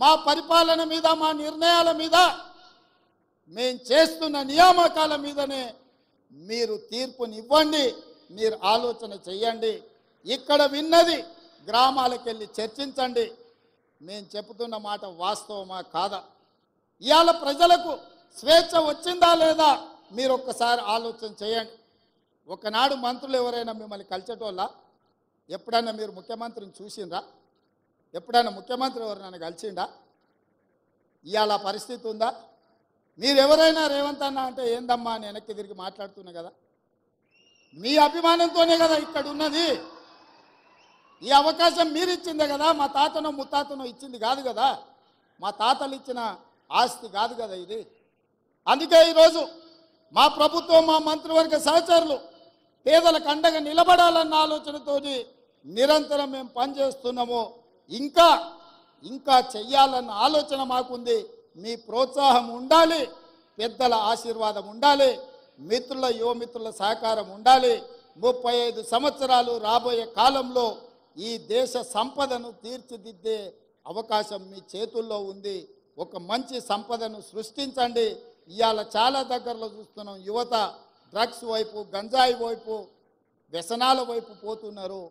F: మా పరిపాలన మీద మా నిర్ణయాల మీద మేం చేస్తున్న నియామకాల మీదనే మీరు తీర్పునివ్వండి మీరు ఆలోచన చెయ్యండి. ఇక్కడ విన్నది గ్రామాలకు వెళ్ళి చర్చించండి. మేము చెబుతున్న మాట వాస్తవమా కాదా? ఇవాళ ప్రజలకు స్వేచ్ఛ వచ్చిందా లేదా? మీరు ఒక్కసారి ఆలోచన చేయండి. ఒకనాడు మంత్రులు ఎవరైనా మిమ్మల్ని కలిసేటోళ్ళ? ఎప్పుడైనా మీరు ముఖ్యమంత్రిని చూసిండ్రా? ఎప్పుడైనా ముఖ్యమంత్రి ఎవరైనా కలిసిండా ఇవాళ పరిస్థితి ఉందా? మీరెవరైనా రేవంత్ అన్న అంటే ఏందమ్మా అని వెనక్కి తిరిగి మాట్లాడుతున్నా కదా? మీ అభిమానంతోనే కదా ఇక్కడ ఉన్నది. ఈ అవకాశం మీరు ఇచ్చిందే కదా మా తాతనో ముత్తాతనో ఇచ్చింది కాదు కదా? మా తాతలు ఇచ్చిన ఆస్తి కాదు కదా ఇది. అందుకే ఈరోజు మా ప్రభుత్వం మా మంత్రివర్గ సహచరులు పేదలకు అండగా నిలబడాలన్న ఆలోచనతో నిరంతరం మేము పనిచేస్తున్నాము. ఇంకా ఇంకా చెయ్యాలన్న ఆలోచన మాకుంది. మీ ప్రోత్సాహం ఉండాలి పెద్దల ఆశీర్వాదం ఉండాలి మిత్రుల యువమిత్రుల సహకారం ఉండాలి. ముప్పై ఐదు సంవత్సరాలు రాబోయే కాలంలో ఈ దేశ సంపదను తీర్చిదిద్దే అవకాశం మీ చేతుల్లో ఉంది. ఒక మంచి సంపదను సృష్టించండి. ఇవాళ చాలా దగ్గరలో చూస్తున్నాం యువత డ్రగ్స్ వైపు గంజాయి వైపు వ్యసనాల వైపు పోతున్నారు.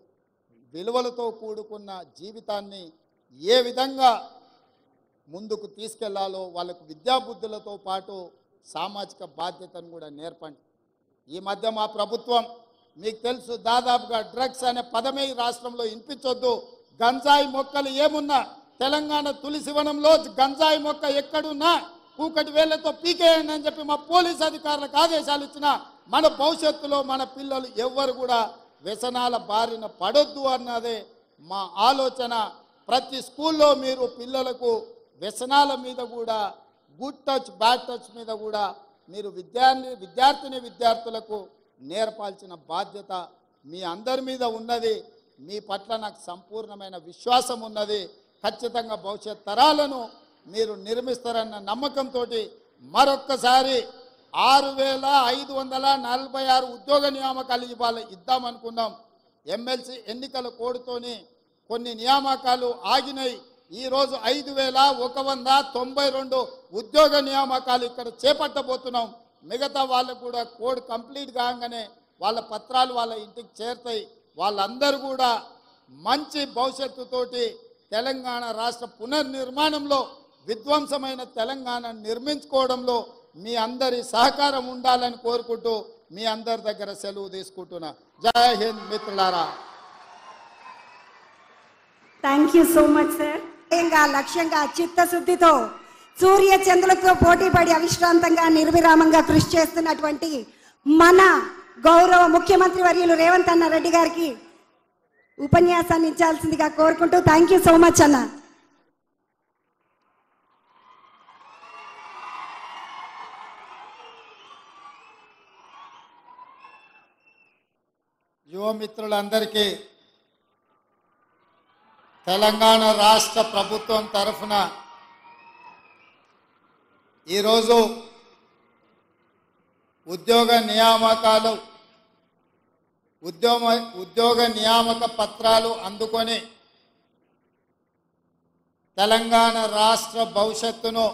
F: విలువలతో కూడుకున్న జీవితాన్ని ఏ విధంగా ముందుకు తీసుకెళ్ళాలో వాళ్ళకు విద్యాబుద్ధులతో పాటు సామాజిక బాధ్యతను కూడా నేర్పండి. ఈ మధ్య మా ప్రభుత్వం మీకు తెలుసు దాదాపుగా డ్రగ్స్ అనే పదమే ఈ రాష్ట్రంలో వినిపించొద్దు. గంజాయి మొక్కలు ఏమున్నా? తెలంగాణ తులసివనంలో గంజాయి మొక్క ఎక్కడున్నా? కూకటి వేళ్ళతో పీకేయండి అని చెప్పి మా పోలీస్ అధికారులకు ఆదేశాలు ఇచ్చిన మన భవిష్యత్తులో మన పిల్లలు ఎవ్వరు కూడా వ్యసనాల బారిన పడొద్దు అన్నదే మా ఆలోచన. ప్రతి స్కూల్లో మీరు పిల్లలకు వ్యసనాల మీద కూడా గుడ్ టచ్ బ్యాడ్ టచ్ మీద కూడా మీరు విద్యార్థి విద్యార్థిని విద్యార్థులకు నేర్పాల్సిన బాధ్యత మీ అందరి మీద ఉన్నది. మీ పట్ల నాకు సంపూర్ణమైన విశ్వాసం ఉన్నది. ఖచ్చితంగా భవిష్యత్ తరాలను మీరు నిర్మిస్తారన్న నమ్మకంతో మరొక్కసారి ఆరు వేల ఐదు వందల నలభై ఆరు ఉద్యోగ నియామకాలు ఇవ్వాలి ఇద్దామనుకున్నాం. ఎమ్మెల్సీ ఎన్నికల కోడ్తోని కొన్ని నియామకాలు ఆగినాయి. ఈరోజు ఐదు వేల ఒక వంద తొంభై రెండు ఉద్యోగ నియామకాలు ఇక్కడ చేపట్టబోతున్నాం. మిగతా వాళ్ళకు కూడా కోడ్ కంప్లీట్ కాగానే వాళ్ళ పత్రాలు వాళ్ళ ఇంటికి చేరుతాయి. వాళ్ళందరూ కూడా మంచి భవిష్యత్తుతోటి తెలంగాణ రాష్ట్ర పునర్నిర్మాణంలో విధ్వంసమైన తెలంగాణ నిర్మించుకోవడంలో మీ అందరి సహకారం ఉండాలని కోరుకుంటూ మీ అందరి దగ్గర సెలవు తీసుకుంటున్నా. జై హింద్ మిత్రులారా.
B: Thank you so much sir ధ్యేయంగా లక్ష్యంగా చిత్తశుద్ధితో సూర్య చంద్రులతో పోటీపడి అవిశ్రాంతంగా నిర్విరామంగా కృషి చేస్తున్నటువంటి మన గౌరవ ముఖ్యమంత్రి వర్యులు రేవంత్ అన్న రెడ్డి గారికి ఉపన్యాసాన్ని ఇచ్చాల్సిందిగా కోరుకుంటూ థ్యాంక్ యూ సో మచ్ అన్న.
F: యువమిత్రులందరికీ తెలంగాణ రాష్ట్ర ప్రభుత్వం తరఫున ఈరోజు ఉద్యోగ నియామకాలు ఉద్యోగ ఉద్యోగ నియామక పత్రాలు అందుకొని తెలంగాణ రాష్ట్ర భవిష్యత్తును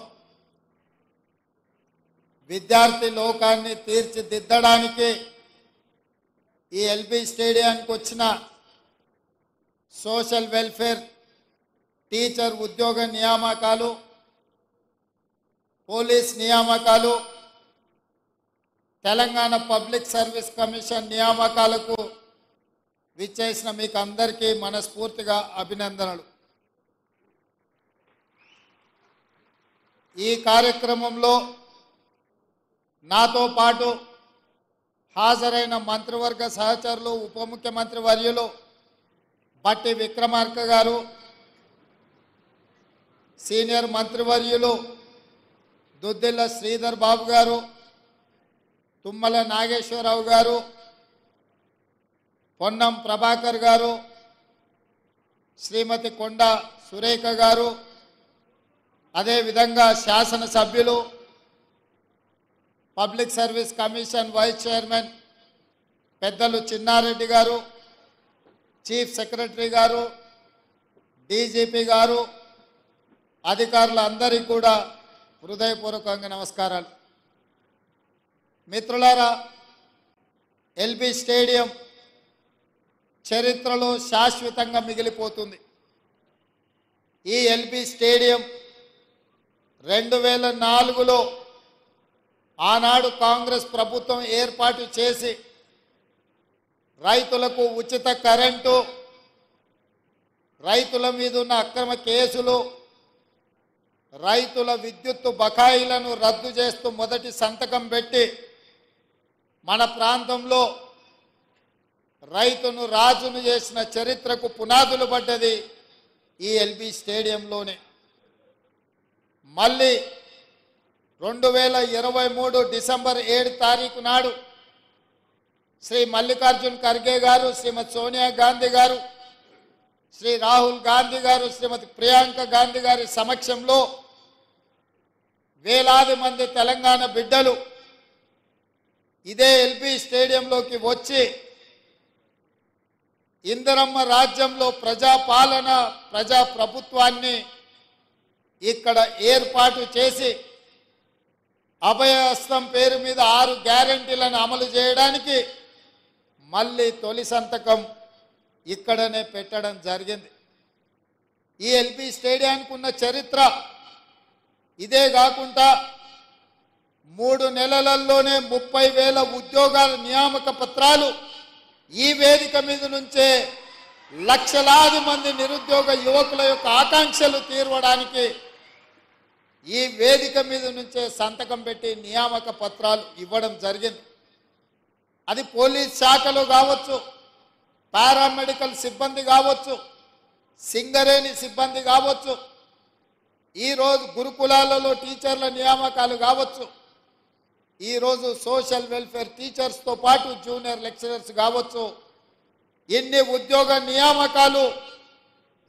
F: విద్యార్థి లోకాన్ని తీర్చిదిద్దడానికి ఈ ఎల్బీ స్టేడియానికి వచ్చిన సోషల్ వెల్ఫేర్ టీచర్ ఉద్యోగ నియామకాలు పోలీస్ నియామకాలు తెలంగాణ పబ్లిక్ సర్వీస్ కమిషన్ నియామకాలకు విచ్చేసిన మీకు అందరికీ మనస్ఫూర్తిగా అభినందనలు. ఈ కార్యక్రమంలో నాతో పాటు హాజరైన మంత్రివర్గ సహచరులు ఉప ముఖ్యమంత్రి వర్యులు బట్టి విక్రమార్క గారు సీనియర్ మంత్రివర్యులు దుద్దిల్ల శ్రీధర్ బాబు గారు తుమ్మల నాగేశ్వరరావు గారు పొన్నం ప్రభాకర్ గారు శ్రీమతి కొండ సురేఖ గారు అదేవిధంగా శాసనసభ్యులు public service commission vice chairman పెద్దలు చిన్నారెడ్డి గారు చీఫ్ సెక్రటరీ గారు డీజీపీ గారు అధికారులందరికీ కూడా హృదయపూర్వకంగా నమస్కారాలు. మిత్రులారా ఎల్బీ స్టేడియం చరిత్రలో శాశ్వతంగా మిగిలిపోతుంది. ఈ ఎల్బీ స్టేడియం రెండు వేల నాలుగులో ఆనాడు కాంగ్రెస్ ప్రభుత్వం ఏర్పాటు చేసి రైతులకు ఉచిత కరెంటు రైతుల మీద ఉన్న అక్రమ కేసులు రైతుల విద్యుత్తు బకాయిలను రద్దు చేస్తూ మొదటి సంతకం పెట్టి మన ప్రాంతంలో రైతును రాజును చేసిన చరిత్రకు పునాదులు పడ్డది ఈ ఎల్బీ స్టేడియంలోనే. మళ్ళీ రెండు వేల ఇరవై మూడు డిసెంబర్ ఏడు తారీఖు నాడు శ్రీ మల్లికార్జున్ ఖర్గే గారు శ్రీమతి సోనియా గాంధీ గారు శ్రీ రాహుల్ గాంధీ గారు శ్రీమతి ప్రియాంక గాంధీ గారి సమక్షంలో వేలాది మంది తెలంగాణ బిడ్డలు ఇదే ఎల్బీ స్టేడియంలోకి వచ్చి ఇందిరమ్మ రాజ్యంలో ప్రజాపాలన ప్రజా ప్రభుత్వాన్ని ఇక్కడ ఏర్పాటు చేసి అభయహస్తం పేరు మీద ఆరు గ్యారంటీలను అమలు చేయడానికి మళ్ళీ తొలి సంతకం ఇక్కడనే పెట్టడం జరిగింది. ఈ ఎల్పి స్టేడియానికి ఉన్న చరిత్ర ఇదే కాకుండా మూడు నెలలలోనే ముప్పై వేల ఉద్యోగాల నియామక పత్రాలు ఈ వేదిక మీద నుంచే లక్షలాది మంది నిరుద్యోగ యువకుల యొక్క ఆకాంక్షలు తీర్వడానికి ఈ వేదిక మీద నుంచే సంతకం పెట్టి నియామక పత్రాలు ఇవ్వడం జరిగింది. అది పోలీస్ శాఖలో కావచ్చు పారామెడికల్ సిబ్బంది కావచ్చు సింగరేణి సిబ్బంది కావచ్చు ఈరోజు గురుకులాలలో టీచర్ల నియామకాలు కావచ్చు ఈరోజు సోషల్ వెల్ఫేర్ టీచర్స్తో పాటు జూనియర్ లెక్చరర్స్ కావచ్చు ఎన్ని ఉద్యోగ నియామకాలు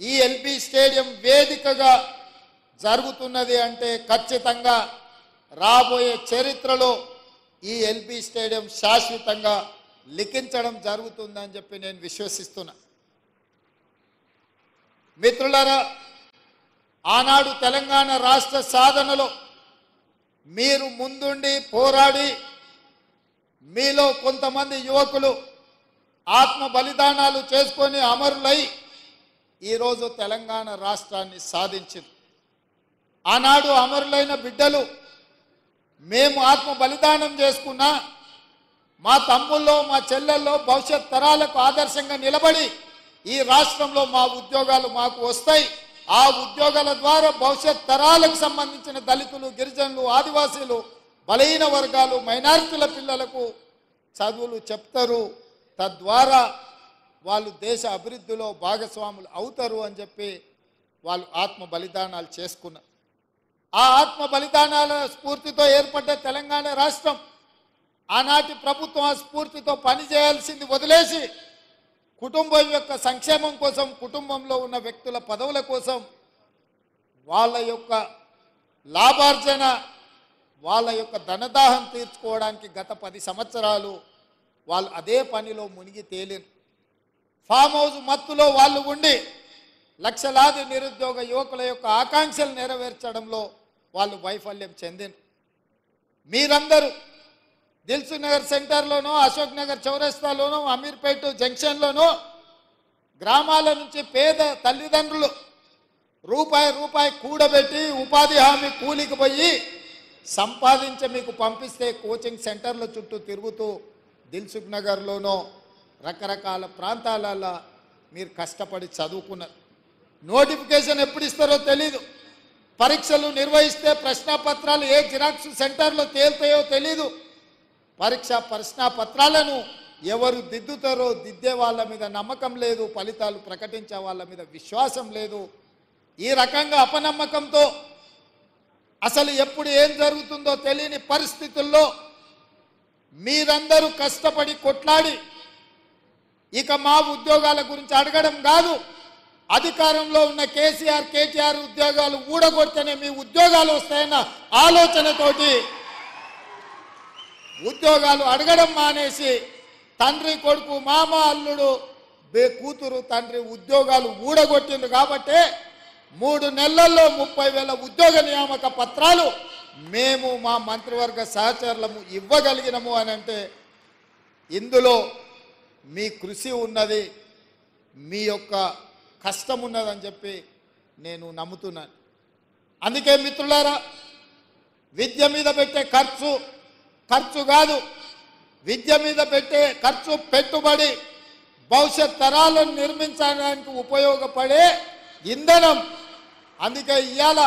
F: ఈ ఎల్బీ స్టేడియం వేదికగా జరుగుతున్నది అంటే ఖచ్చితంగా రాబోయే చరిత్రలో ఈ ఎల్బీ స్టేడియం శాశ్వతంగా లిఖించడం జరుగుతుందని చెప్పి నేను విశ్వసిస్తున్నా. మిత్రులరా ఆనాడు తెలంగాణ రాష్ట్ర సాధనలో మీరు ముందుండి పోరాడి మీలో కొంతమంది యువకులు ఆత్మ బలిదానాలు చేసుకొని అమరులై ఈరోజు తెలంగాణ రాష్ట్రాన్ని సాధించింది. ఆనాడు అమరులైన బిడ్డలు మేము ఆత్మ బలిదానం చేసుకున్నా మా తమ్ముల్లో మా చెల్లెల్లో భవిష్యత్ తరాలకు ఆదర్శంగా నిలబడి ఈ రాష్ట్రంలో మా ఉద్యోగాలు మాకు వస్తాయి. ఆ ఉద్యోగాల ద్వారా భవిష్యత్ తరాలకు సంబంధించిన దళితులు గిరిజనులు ఆదివాసీలు బలహీన వర్గాలు మైనారిటీల పిల్లలకు చదువులు చెప్తారు. తద్వారా వాళ్ళు దేశ అభివృద్ధిలో భాగస్వాములు అవుతారు అని చెప్పి వాళ్ళు ఆత్మ బలిదానాలు చేసుకున్నారు. ఆ ఆత్మ బలిదానాల స్ఫూర్తితో ఏర్పడ్డ తెలంగాణ రాష్ట్రం ఆనాటి ప్రభుత్వం ఆ స్ఫూర్తితో పనిచేయాల్సింది వదిలేసి కుటుంబం యొక్క సంక్షేమం కోసం కుటుంబంలో ఉన్న వ్యక్తుల పదవుల కోసం వాళ్ళ యొక్క లాభార్జన వాళ్ళ యొక్క ధనదాహం తీర్చుకోవడానికి గత పది సంవత్సరాలు వాళ్ళు అదే పనిలో మునిగి తేలిరు. ఫామ్ హౌస్ మత్తులో వాళ్ళు ఉండి లక్షలాది నిరుద్యోగ యువకుల యొక్క ఆకాంక్షలు నెరవేర్చడంలో వాళ్ళు వైఫల్యం చెందిన మీరందరూ దిల్సు నగర్ సెంటర్లోనో అశోక్ నగర్ చౌరస్తాలోనో అమీర్పేట జంక్షన్లోనో గ్రామాల నుంచి పేద తల్లిదండ్రులు రూపాయి రూపాయి కూడబెట్టి ఉపాధి హామీ కూలికి పోయి సంపాదించి మీకు పంపిస్తే కోచింగ్ సెంటర్ల చుట్టూ తిరుగుతూ దిల్సుఖ్ నగర్లోనో రకరకాల ప్రాంతాలలో మీరు కష్టపడి చదువుకున్నారు. నోటిఫికేషన్ ఎప్పుడు ఇస్తారో తెలీదు. పరీక్షలు నిర్వహిస్తే ప్రశ్నాపత్రాలు ఏ జిరాక్స్ సెంటర్లో తేలుతాయో తెలీదు. పరీక్ష ప్రశ్నాపత్రాలను ఎవరు దిద్దుతారో దిద్దే వాళ్ళ మీద నమ్మకం లేదు ఫలితాలు ప్రకటించే వాళ్ళ మీద విశ్వాసం లేదు. ఈ రకంగా అపనమ్మకంతో అసలు ఎప్పుడు ఏం జరుగుతుందో తెలియని పరిస్థితుల్లో మీరందరూ కష్టపడి కొట్లాడి ఇక మా ఉద్యోగాల గురించి అడగడం కాదు. అధికారంలో ఉన్న కేసీఆర్ కేటీఆర్ ఉద్యోగాలు ఊడగొడితేనే మీ ఉద్యోగాలు వస్తాయన్న ఆలోచనతోటి ఉద్యోగాలు అడగడం మానేసి తండ్రి కొడుకు మామ అల్లుడు బే కూతురు తండ్రి ఉద్యోగాలు ఊడగొట్టింది కాబట్టే మూడు నెలల్లో ముప్పై వేల ఉద్యోగ నియామక పత్రాలు మేము మా మంత్రివర్గ సహచరులము ఇవ్వగలిగినము అని అంటే ఇందులో మీ కృషి ఉన్నది మీ యొక్క కష్టం ఉన్నదని చెప్పి నేను నమ్ముతున్నాను. అందుకే మిత్రులారా విద్య మీద పెట్టే ఖర్చు ఖర్చు కాదు. విద్య మీద పెట్టే ఖర్చు పెట్టుబడి భవిష్యత్ తరాలను నిర్మించడానికి ఉపయోగపడే ఇంధనం. అందుకే ఇవాళ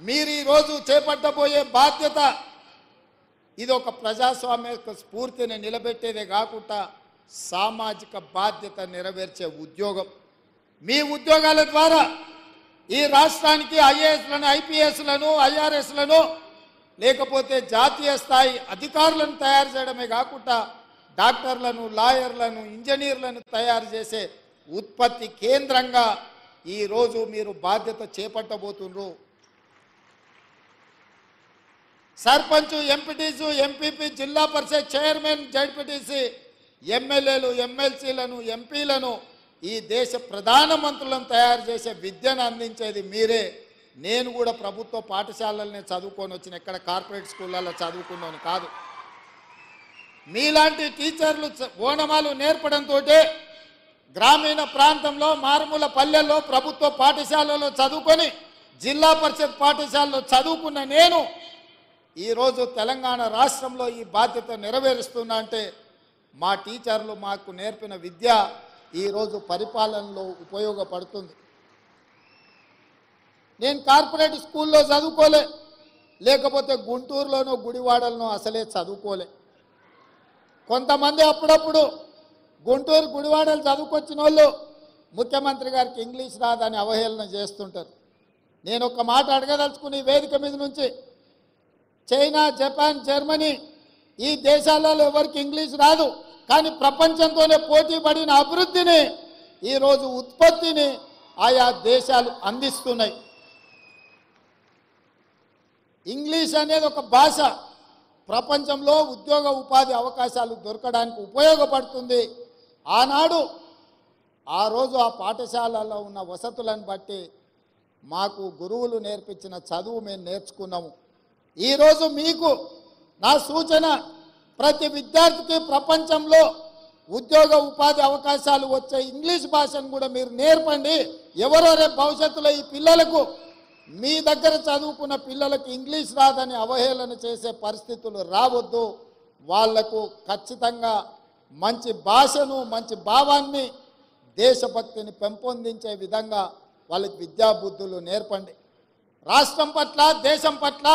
F: మీరు ఈరోజు చేపట్టబోయే బాధ్యత ఇది ఒక ప్రజాస్వామ్య స్ఫూర్తిని నిలబెట్టేదే కాకుండా సామాజిక బాధ్యత నెరవేర్చే ఉద్యోగం. మీ ఉద్యోగాల ద్వారా ఈ రాష్ట్రానికి ఐఏఎస్లను ఐపీఎస్లను ఐఆర్ఎస్లను లేకపోతే జాతీయ స్థాయి అధికారులను తయారు చేయడమే కాకుండా డాక్టర్లను లాయర్లను ఇంజనీర్లను తయారు చేసే ఉత్పత్తి కేంద్రంగా ఈరోజు మీరు బాధ్యత చేపట్టబోతున్నారు సర్పంచ్ ఎంపీటీసు ఎంపీపీ జిల్లా పరిషత్ చైర్మన్ జడ్పీటీసీ ఎమ్మెల్యేలు ఎమ్మెల్సీలను ఎంపీలను ఈ దేశ ప్రధానమంత్రులను తయారు చేసే విద్యను అందించేది మీరే. నేను కూడా ప్రభుత్వ పాఠశాలల్ని చదువుకొని వచ్చిన ఎక్కడ కార్పొరేట్ స్కూళ్ళల్లో చదువుకున్నాను కాదు. మీలాంటి టీచర్లు ఓనమాలు నేర్పడంతో గ్రామీణ ప్రాంతంలో మారుమూల పల్లెల్లో ప్రభుత్వ పాఠశాలలో చదువుకొని జిల్లా పరిషత్ పాఠశాలలో చదువుకున్న నేను ఈరోజు తెలంగాణ రాష్ట్రంలో ఈ బాధ్యత నెరవేరుస్తున్నా అంటే మా టీచర్లు మాకు నేర్పిన విద్య ఈరోజు పరిపాలనలో ఉపయోగపడుతుంది. నేను కార్పొరేట్ స్కూల్లో చదువుకోలే లేకపోతే గుంటూరులోనో గుడివాడలనో అసలే చదువుకోలే. కొంతమంది అప్పుడప్పుడు గుంటూరు గుడివాడలు చదువుకొచ్చిన వాళ్ళు ముఖ్యమంత్రి గారికి ఇంగ్లీష్ రాదని అవహేళన చేస్తుంటారు. నేను ఒక మాట అడగదలుచుకుని వేదిక మీద నుంచి చైనా జపాన్ జర్మనీ ఈ దేశాలలో ఎవరికి ఇంగ్లీష్ రాదు. కానీ ప్రపంచంతోనే పోటీ పడిన అభివృద్ధిని ఈరోజు ఉత్పత్తిని ఆయా దేశాలు అందిస్తున్నాయి. ఇంగ్లీష్ అనేది ఒక భాష. ప్రపంచంలో ఉద్యోగ ఉపాధి అవకాశాలు దొరకడానికి ఉపయోగపడుతుంది. ఆనాడు ఆ రోజు ఆ పాఠశాలలో ఉన్న వసతులను బట్టి మాకు గురువులు నేర్పించిన చదువు మేము నేర్చుకున్నాము. ఈరోజు మీకు నా సూచన ప్రతి విద్యార్థికి ప్రపంచంలో ఉద్యోగ ఉపాధి అవకాశాలు వచ్చే ఇంగ్లీష్ భాషను కూడా మీరు నేర్పండి. ఎవరో రేపు భవిష్యత్తులో ఈ పిల్లలకు మీ దగ్గర చదువుకున్న పిల్లలకు ఇంగ్లీష్ రాదని అవహేళన చేసే పరిస్థితులు రావద్దు. వాళ్ళకు ఖచ్చితంగా మంచి భాషను మంచి భావాన్ని దేశభక్తిని పెంపొందించే విధంగా వాళ్ళకి విద్యాబుద్ధులు నేర్పండి. రాష్ట్రం పట్ల దేశం పట్ల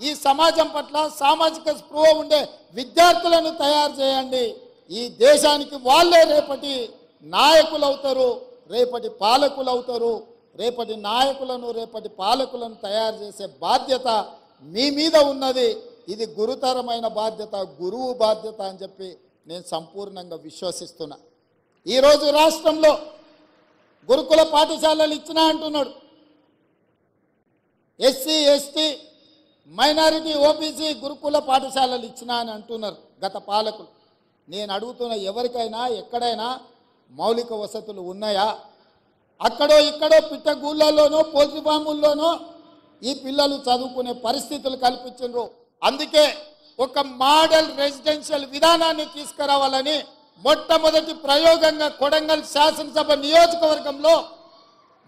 F: ఈ సమాజం పట్ల సామాజిక స్పృహ ఉండే విద్యార్థులను తయారు చేయండి. ఈ దేశానికి వాళ్ళే రేపటి నాయకులు అవుతారు రేపటి పాలకులు అవుతారు రేపటి నాయకులను రేపటి పాలకులను తయారు చేసే బాధ్యత మీ మీద ఉన్నది. ఇది గురుతరమైన బాధ్యత గురువు బాధ్యత అని చెప్పి నేను సంపూర్ణంగా విశ్వసిస్తున్నా. ఈరోజు రాష్ట్రంలో గురుకుల పాఠశాలలు ఇచ్చినా అంటున్నాడు. ఎస్సీ ఎస్టీ మైనారిటీ ఓబీసీ గురుకుల పాఠశాలలు ఇచ్చినా అని అంటున్నారు గత పాలకులు. నేను అడుగుతున్న ఎవరికైనా ఎక్కడైనా మౌలిక వసతులు ఉన్నాయా? అక్కడో ఇక్కడో పిట్టగూళ్ళలోనో పోల్ట్రీ ఫాముల్లోనో ఈ పిల్లలు చదువుకునే పరిస్థితులు కల్పించారు అందుకే ఒక మోడల్ రెసిడెన్షియల్ విధానాన్ని తీసుకురావాలని మొట్టమొదటి ప్రయోగంగా కొడంగల్ శాసనసభ నియోజకవర్గంలో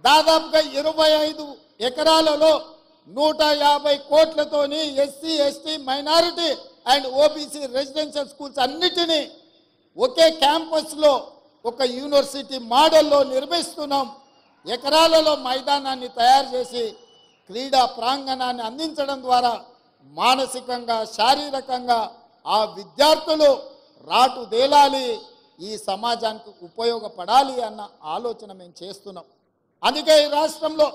F: దాదాపుగా ఇరవై ఐదు ఎకరాలలో నూట యాభై కోట్లతోని SC ST minority and OBC residential schools అన్నిటినీ ఒకే క్యాంపస్లో ఒక యూనివర్సిటీ మోడల్లో నిర్మిస్తున్నాం. ఎకరాలలో మైదానాన్ని తయారు చేసి క్రీడా ప్రాంగణాన్ని అందించడం ద్వారా మానసికంగా శారీరకంగా ఆ విద్యార్థులు రాటు దేలాలి ఈ సమాజానికి ఉపయోగపడాలి అన్న ఆలోచన మేము చేస్తున్నాం. అందుకే ఈ రాష్ట్రంలో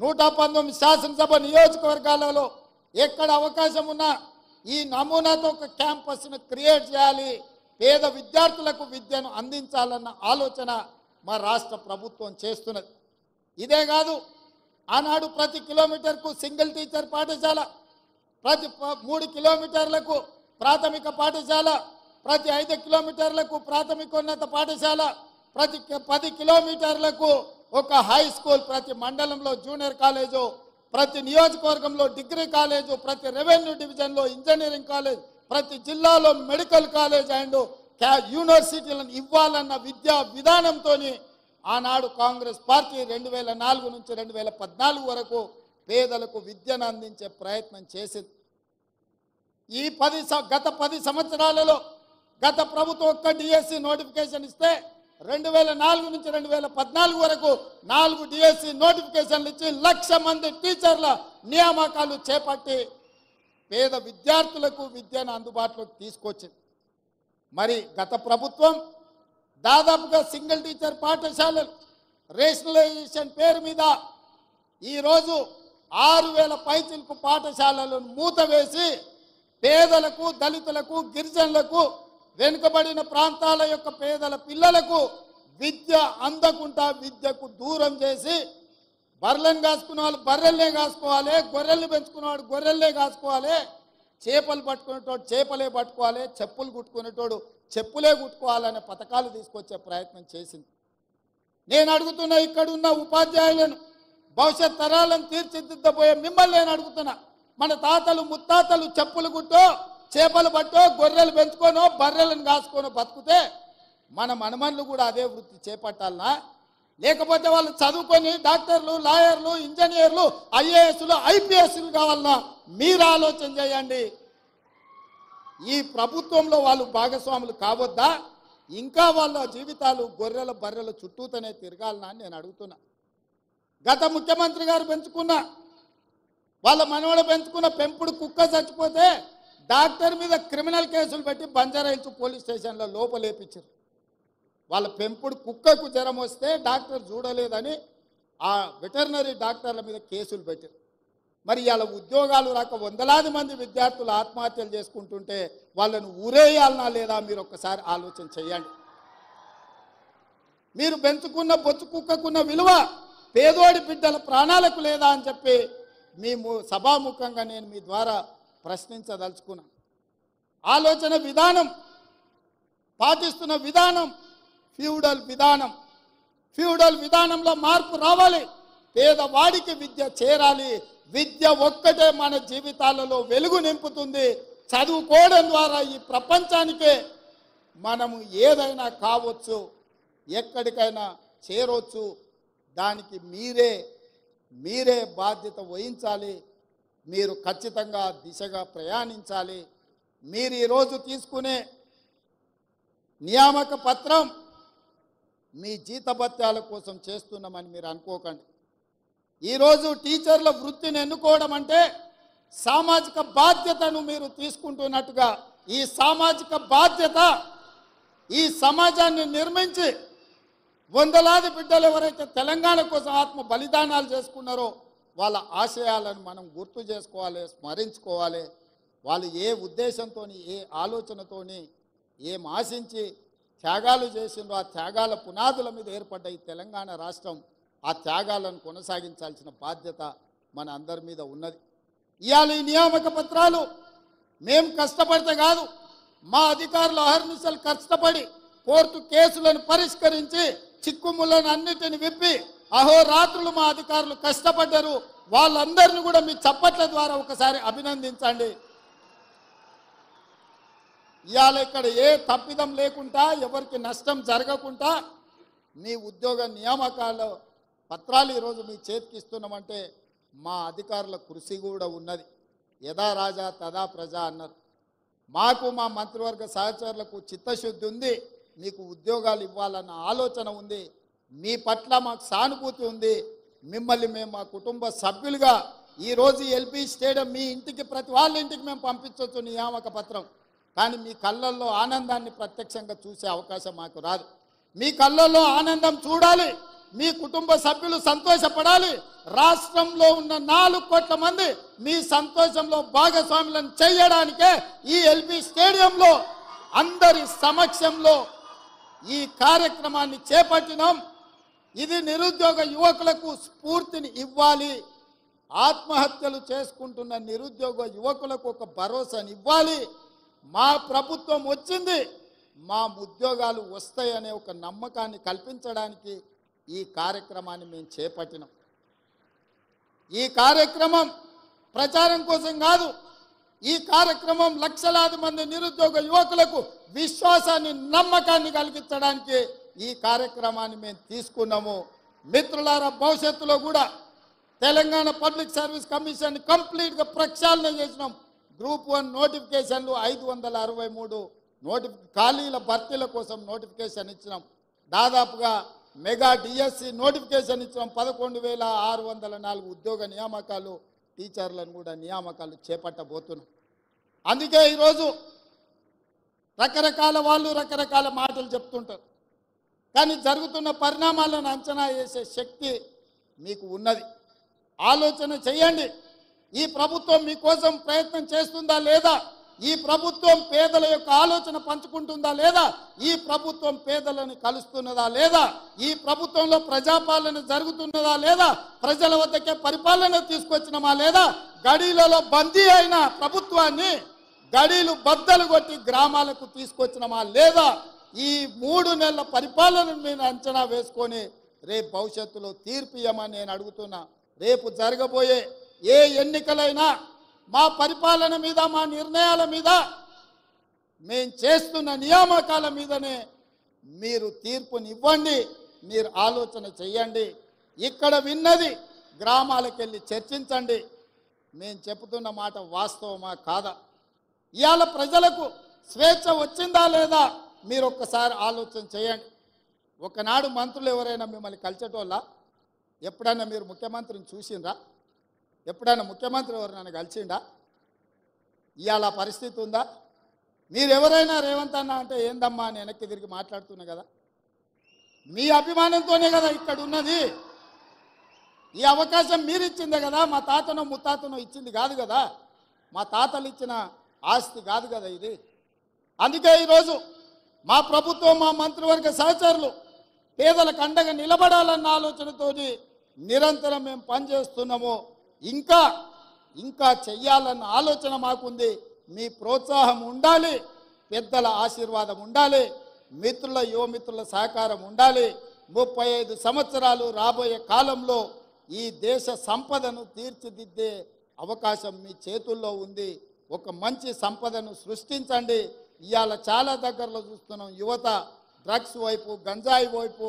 F: నూట పంతొమ్మిది శాసనసభ నియోజకవర్గాలలో ఎక్కడ అవకాశం ఉన్నా ఈ నమూనాతో ఒక క్యాంపస్ను క్రియేట్ చేయాలి. పేద విద్యార్థులకు విద్యను అందించాలన్న ఆలోచన మా రాష్ట్ర ప్రభుత్వం చేస్తున్నది. ఇదే కాదు ఆనాడు ప్రతి కిలోమీటర్కు సింగిల్ టీచర్ పాఠశాల ప్రతి మూడు కిలోమీటర్లకు ప్రాథమిక పాఠశాల ప్రతి ఐదు కిలోమీటర్లకు ప్రాథమికోన్నత పాఠశాల ప్రతి పది కిలోమీటర్లకు ఒక హై స్కూల్ ప్రతి మండలంలో జూనియర్ కాలేజు ప్రతి నియోజకవర్గంలో డిగ్రీ కాలేజు ప్రతి రెవెన్యూ డివిజన్లో ఇంజనీరింగ్ కాలేజ్ ప్రతి జిల్లాలో మెడికల్ కాలేజ్ అండ్ యూనివర్సిటీలను ఇవ్వాలన్న విద్యా విధానంతో ఆనాడు కాంగ్రెస్ పార్టీ రెండు వేల నాలుగు నుంచి రెండు వేల పద్నాలుగు వరకు పేదలకు విద్యను అందించే ప్రయత్నం చేసింది. ఈ పది గత పది సంవత్సరాలలో గత ప్రభుత్వం ఒక్క డిఎస్సి నోటిఫికేషన్ ఇస్తే రెండు వేల నాలుగు నుంచి రెండు వేల పద్నాలుగు వరకు నాలుగు డిఎస్సి నోటిఫికేషన్లు ఇచ్చి లక్ష మంది టీచర్ల నియామకాలు చేపట్టి పేద విద్యార్థులకు విద్యను అందుబాటులోకి తీసుకొచ్చింది. మరి గత ప్రభుత్వం దాదాపుగా సింగిల్ టీచర్ పాఠశాలలు రేషనలైజేషన్ పేరు మీద ఈరోజు ఆరు వేల పైచిలకు పాఠశాలలను మూతవేసి పేదలకు దళితులకు గిరిజనులకు వెనుకబడిన ప్రాంతాల యొక్క పేదల పిల్లలకు విద్య అందకుండా విద్యకు దూరం చేసి బర్రెలను కాసుకున్న వాళ్ళు బర్రెల్నే కాసుకోవాలి గొర్రెల్ని పెంచుకునేవాడు గొర్రెల్నే కాసుకోవాలి చేపలు పట్టుకునేటోడు చేపలే పట్టుకోవాలి చెప్పులు కుట్టుకునేటోడు చెప్పులే కుట్టుకోవాలనే పథకాలు తీసుకొచ్చే ప్రయత్నం చేసింది. నేను అడుగుతున్న ఇక్కడున్న ఉపాధ్యాయులను భవిష్యత్ తరాలను తీర్చిదిద్దబోయే మిమ్మల్ని నేను అడుగుతున్నా. మన తాతలు ముత్తాతలు చెప్పులు కుట్టో చేపలు పట్టో గొర్రెలు పెంచుకోనో బర్రెలను కాసుకోనో బతుకుతే మన మనమన్లు కూడా అదే వృత్తి చేపట్టాలనా? లేకపోతే వాళ్ళు చదువుకొని డాక్టర్లు లాయర్లు ఇంజనీర్లు ఐఏఎస్లు ఐపీఎస్లు కావాలన్నా మీరు ఆలోచన చేయండి. ఈ ప్రభుత్వంలో వాళ్ళు భాగస్వాములు కావద్దా? ఇంకా వాళ్ళ జీవితాలు గొర్రెల బర్రెల చుట్టూతోనే తిరగాలనా అని నేను అడుగుతున్నా. గత ముఖ్యమంత్రి గారు పెంచుకున్న వాళ్ళ మనవడు పెంచుకున్న పెంపుడు కుక్క చచ్చిపోతే డాక్టర్ మీద క్రిమినల్ కేసులు పెట్టి బంజారాయిల్స్ పోలీస్ స్టేషన్లో లోపలేపించారు వాళ్ళ పెంపుడు కుక్కకు జ్వరం వస్తే డాక్టర్ చూడలేదని ఆ వెటర్నరీ డాక్టర్ల మీద కేసులు పెట్టారు. మరి వాళ్ళ ఉద్యోగాలు రాక వందలాది మంది విద్యార్థులు ఆత్మహత్యలు చేసుకుంటుంటే వాళ్ళను ఊరేయాలనా లేదా మీరు ఒక్కసారి ఆలోచన చేయండి. మీరు పెంచుకున్న బొచ్చు కుక్కకున్న విలువ పేదోడి బిడ్డల ప్రాణాలకు లేదా అని చెప్పి మేము సభాముఖంగా నేను మీ ద్వారా ప్రశ్నించదలుచుకున్నాను. ఆలోచన విధానం పాటిస్తున్న విధానం ఫ్యూడల్ విధానం. ఫ్యూడల్ విధానంలో మార్పు రావాలి. పేదవాడికి విద్య చేరాలి. విద్య ఒక్కటే మన జీవితాలలో వెలుగు నింపుతుంది. చదువుకోవడం ద్వారా ఈ ప్రపంచానికే మనము ఏదైనా కావచ్చు ఎక్కడికైనా చేరవచ్చు దానికి మీరే మీరే బాధ్యత వహించాలి. మీరు ఖచ్చితంగా దిశగా ప్రయాణించాలి. మీరు ఈరోజు తీసుకునే నియామక పత్రం మీ జీతభత్యాల కోసం చేస్తున్నామని మీరు అనుకోకండి. ఈరోజు టీచర్ల వృత్తిని ఎన్నుకోవడం అంటే సామాజిక బాధ్యతను మీరు తీసుకుంటున్నట్టుగా ఈ సామాజిక బాధ్యత ఈ సమాజాన్ని నిర్మించి వందలాది బిడ్డలు ఎవరైతే తెలంగాణ కోసం ఆత్మ బలిదానాలు చేసుకున్నారో వాళ్ళ ఆశయాలను మనం గుర్తు చేసుకోవాలి స్మరించుకోవాలి. వాళ్ళు ఏ ఉద్దేశంతో ఏ ఆలోచనతోని ఏం ఆశించి త్యాగాలు చేసిండ్రో ఆ త్యాగాల పునాదుల మీద ఏర్పడ్డ ఈ తెలంగాణ రాష్ట్రం ఆ త్యాగాలను కొనసాగించాల్సిన బాధ్యత మన అందరి మీద ఉన్నది. ఇవాళ ఈ నియామక పత్రాలు మేం కష్టపడితే కాదు మా అధికారులు అహర్నిశలు కష్టపడి కోర్టు కేసులను పరిష్కరించి చిక్కుములను అన్నిటిని విప్పి అహోరాత్రులు మా అధికారులు కష్టపడ్డారు. వాళ్ళందరినీ కూడా మీ చప్పట్ల ద్వారా ఒకసారి అభినందించండి. ఇవాళ ఇక్కడ ఏ తప్పిదం లేకుండా ఎవరికి నష్టం జరగకుండా మీ ఉద్యోగ నియామకాల పత్రాలు ఈరోజు మీ చేతికి ఇస్తున్నామంటే మా అధికారుల కృషి కూడా ఉన్నది. యథా రాజా తదా ప్రజా అన్నారు. మాకు మా మంత్రివర్గ సహచరులకు చిత్తశుద్ధి ఉంది. మీకు ఉద్యోగాలు ఇవ్వాలన్న ఆలోచన ఉంది. మీ పట్ల మాకు సానుభూతి ఉంది. మిమ్మల్ని మేము మా కుటుంబ సభ్యులుగా ఈరోజు ఎల్పి స్టేడియం మీ ఇంటికి ప్రతి వాళ్ళ ఇంటికి మేము పంపించవచ్చు నియామక పత్రం. కానీ మీ కళ్ళల్లో ఆనందాన్ని ప్రత్యక్షంగా చూసే అవకాశం మాకు రాదు. మీ కళ్ళల్లో ఆనందం చూడాలి. మీ కుటుంబ సభ్యులు సంతోషపడాలి. రాష్ట్రంలో ఉన్న నాలుగు కోట్ల మంది మీ సంతోషంలో భాగస్వాములను చేయడానికే ఈ ఎల్పి స్టేడియంలో అందరి సమక్షంలో ఈ కార్యక్రమాన్ని చేపట్టినాం. ఇది నిరుద్యోగ యువకులకు స్ఫూర్తిని ఇవ్వాలి. ఆత్మహత్యలు చేసుకుంటున్న నిరుద్యోగ యువకులకు ఒక భరోసాని ఇవ్వాలి. మా ప్రభుత్వం వచ్చింది. మా ఉద్యోగాలు వస్తాయనే ఒక నమ్మకాన్ని కల్పించడానికి ఈ కార్యక్రమాన్ని మేము చేపట్టినాం. ఈ కార్యక్రమం ప్రచారం కోసం కాదు ఈ కార్యక్రమం లక్షలాది మంది నిరుద్యోగ యువకులకు విశ్వాసాన్ని నమ్మకాన్ని కలిగించడానికి ఈ కార్యక్రమాన్ని మేము తీసుకున్నాము. మిత్రులారా భవిష్యత్తులో కూడా తెలంగాణ పబ్లిక్ సర్వీస్ కమిషన్ కంప్లీట్గా ప్రక్షాళన చేసినాం. గ్రూప్ వన్ నోటిఫికేషన్లు ఐదు వందల అరవై మూడు నోటిఫి ఖాళీల భర్తీల కోసం నోటిఫికేషన్ ఇచ్చినాం. దాదాపుగా మెగా డిఎస్సి నోటిఫికేషన్ ఇచ్చినాం. పదకొండు వేల ఆరు వందల నాలుగు ఉద్యోగ నియామకాలు టీచర్లను కూడా నియామకాలు చేపట్టబోతున్నాం. అందుకే ఈరోజు రకరకాల వాళ్ళు రకరకాల మాటలు చెప్తుంటారు. కానీ జరుగుతున్న పరిణామాలను అంచనా వేసే శక్తి మీకు ఉన్నది. ఆలోచన చేయండి. ఈ ప్రభుత్వం మీకోసం ప్రయత్నం చేస్తుందా లేదా? ఈ ప్రభుత్వం పేదల యొక్క ఆలోచన పంచుకుంటుందా లేదా? ఈ ప్రభుత్వం పేదలను కలుస్తున్నదా లేదా? ఈ ప్రభుత్వంలో ప్రజాపాలన జరుగుతున్నదా లేదా? ప్రజల వద్దకే పరిపాలన తీసుకొచ్చినమా లేదా? గడీలలో బందీ అయిన ప్రభుత్వాన్ని గడీలు బద్దలు కొట్టి గ్రామాలకు తీసుకొచ్చినమా లేదా? ఈ మూడు నెలల పరిపాలన మీద అంచనా వేసుకొని రేపు భవిష్యత్తులో తీర్పు ఇవ్వమని నేను అడుగుతున్నా. రేపు జరగబోయే ఏ ఎన్నికలైనా మా పరిపాలన మీద మా నిర్ణయాల మీద మేం చేస్తున్న నియామకాల మీదనే మీరు తీర్పునివ్వండి మీరు ఆలోచన చెయ్యండి. ఇక్కడ విన్నది గ్రామాలకు వెళ్ళి చర్చించండి. మేము చెబుతున్న మాట వాస్తవమా కాదా? ఇవాళ ప్రజలకు స్వేచ్ఛ వచ్చిందా లేదా? మీరు ఒక్కసారి ఆలోచన చేయండి. ఒకనాడు మంత్రులు ఎవరైనా మిమ్మల్ని కలిసేటోళ్ళ? ఎప్పుడైనా మీరు ముఖ్యమంత్రిని చూసిండ్రా? ఎప్పుడైనా ముఖ్యమంత్రి ఎవరైనా కలిసిండా ఇవాళ పరిస్థితి ఉందా? మీరెవరైనా రేవంత్ అన్న అంటే ఏందమ్మా అని వెనక్కి తిరిగి మాట్లాడుతున్నా కదా? మీ అభిమానంతోనే కదా ఇక్కడ ఉన్నది. ఈ అవకాశం మీరు ఇచ్చిందే కదా మా తాతనో ముత్తాతనో ఇచ్చింది కాదు కదా? మా తాతలు ఇచ్చిన ఆస్తి కాదు కదా ఇది. అందుకే ఈరోజు మా ప్రభుత్వం మా మంత్రివర్గ సహచరులు పేదలకు అండగా నిలబడాలన్న ఆలోచనతో నిరంతరం మేము పనిచేస్తున్నాము. ఇంకా ఇంకా చెయ్యాలన్న ఆలోచన మాకుంది. మీ ప్రోత్సాహం ఉండాలి పెద్దల ఆశీర్వాదం ఉండాలి మిత్రుల యువమిత్రుల సహకారం ఉండాలి. ముప్పై ఐదు సంవత్సరాలు రాబోయే కాలంలో ఈ దేశ సంపదను తీర్చిదిద్దే అవకాశం మీ చేతుల్లో ఉంది. ఒక మంచి సంపదను సృష్టించండి. ఇవాళ చాలా దగ్గరలో చూస్తున్నాం యువత డ్రగ్స్ వైపు గంజాయి వైపు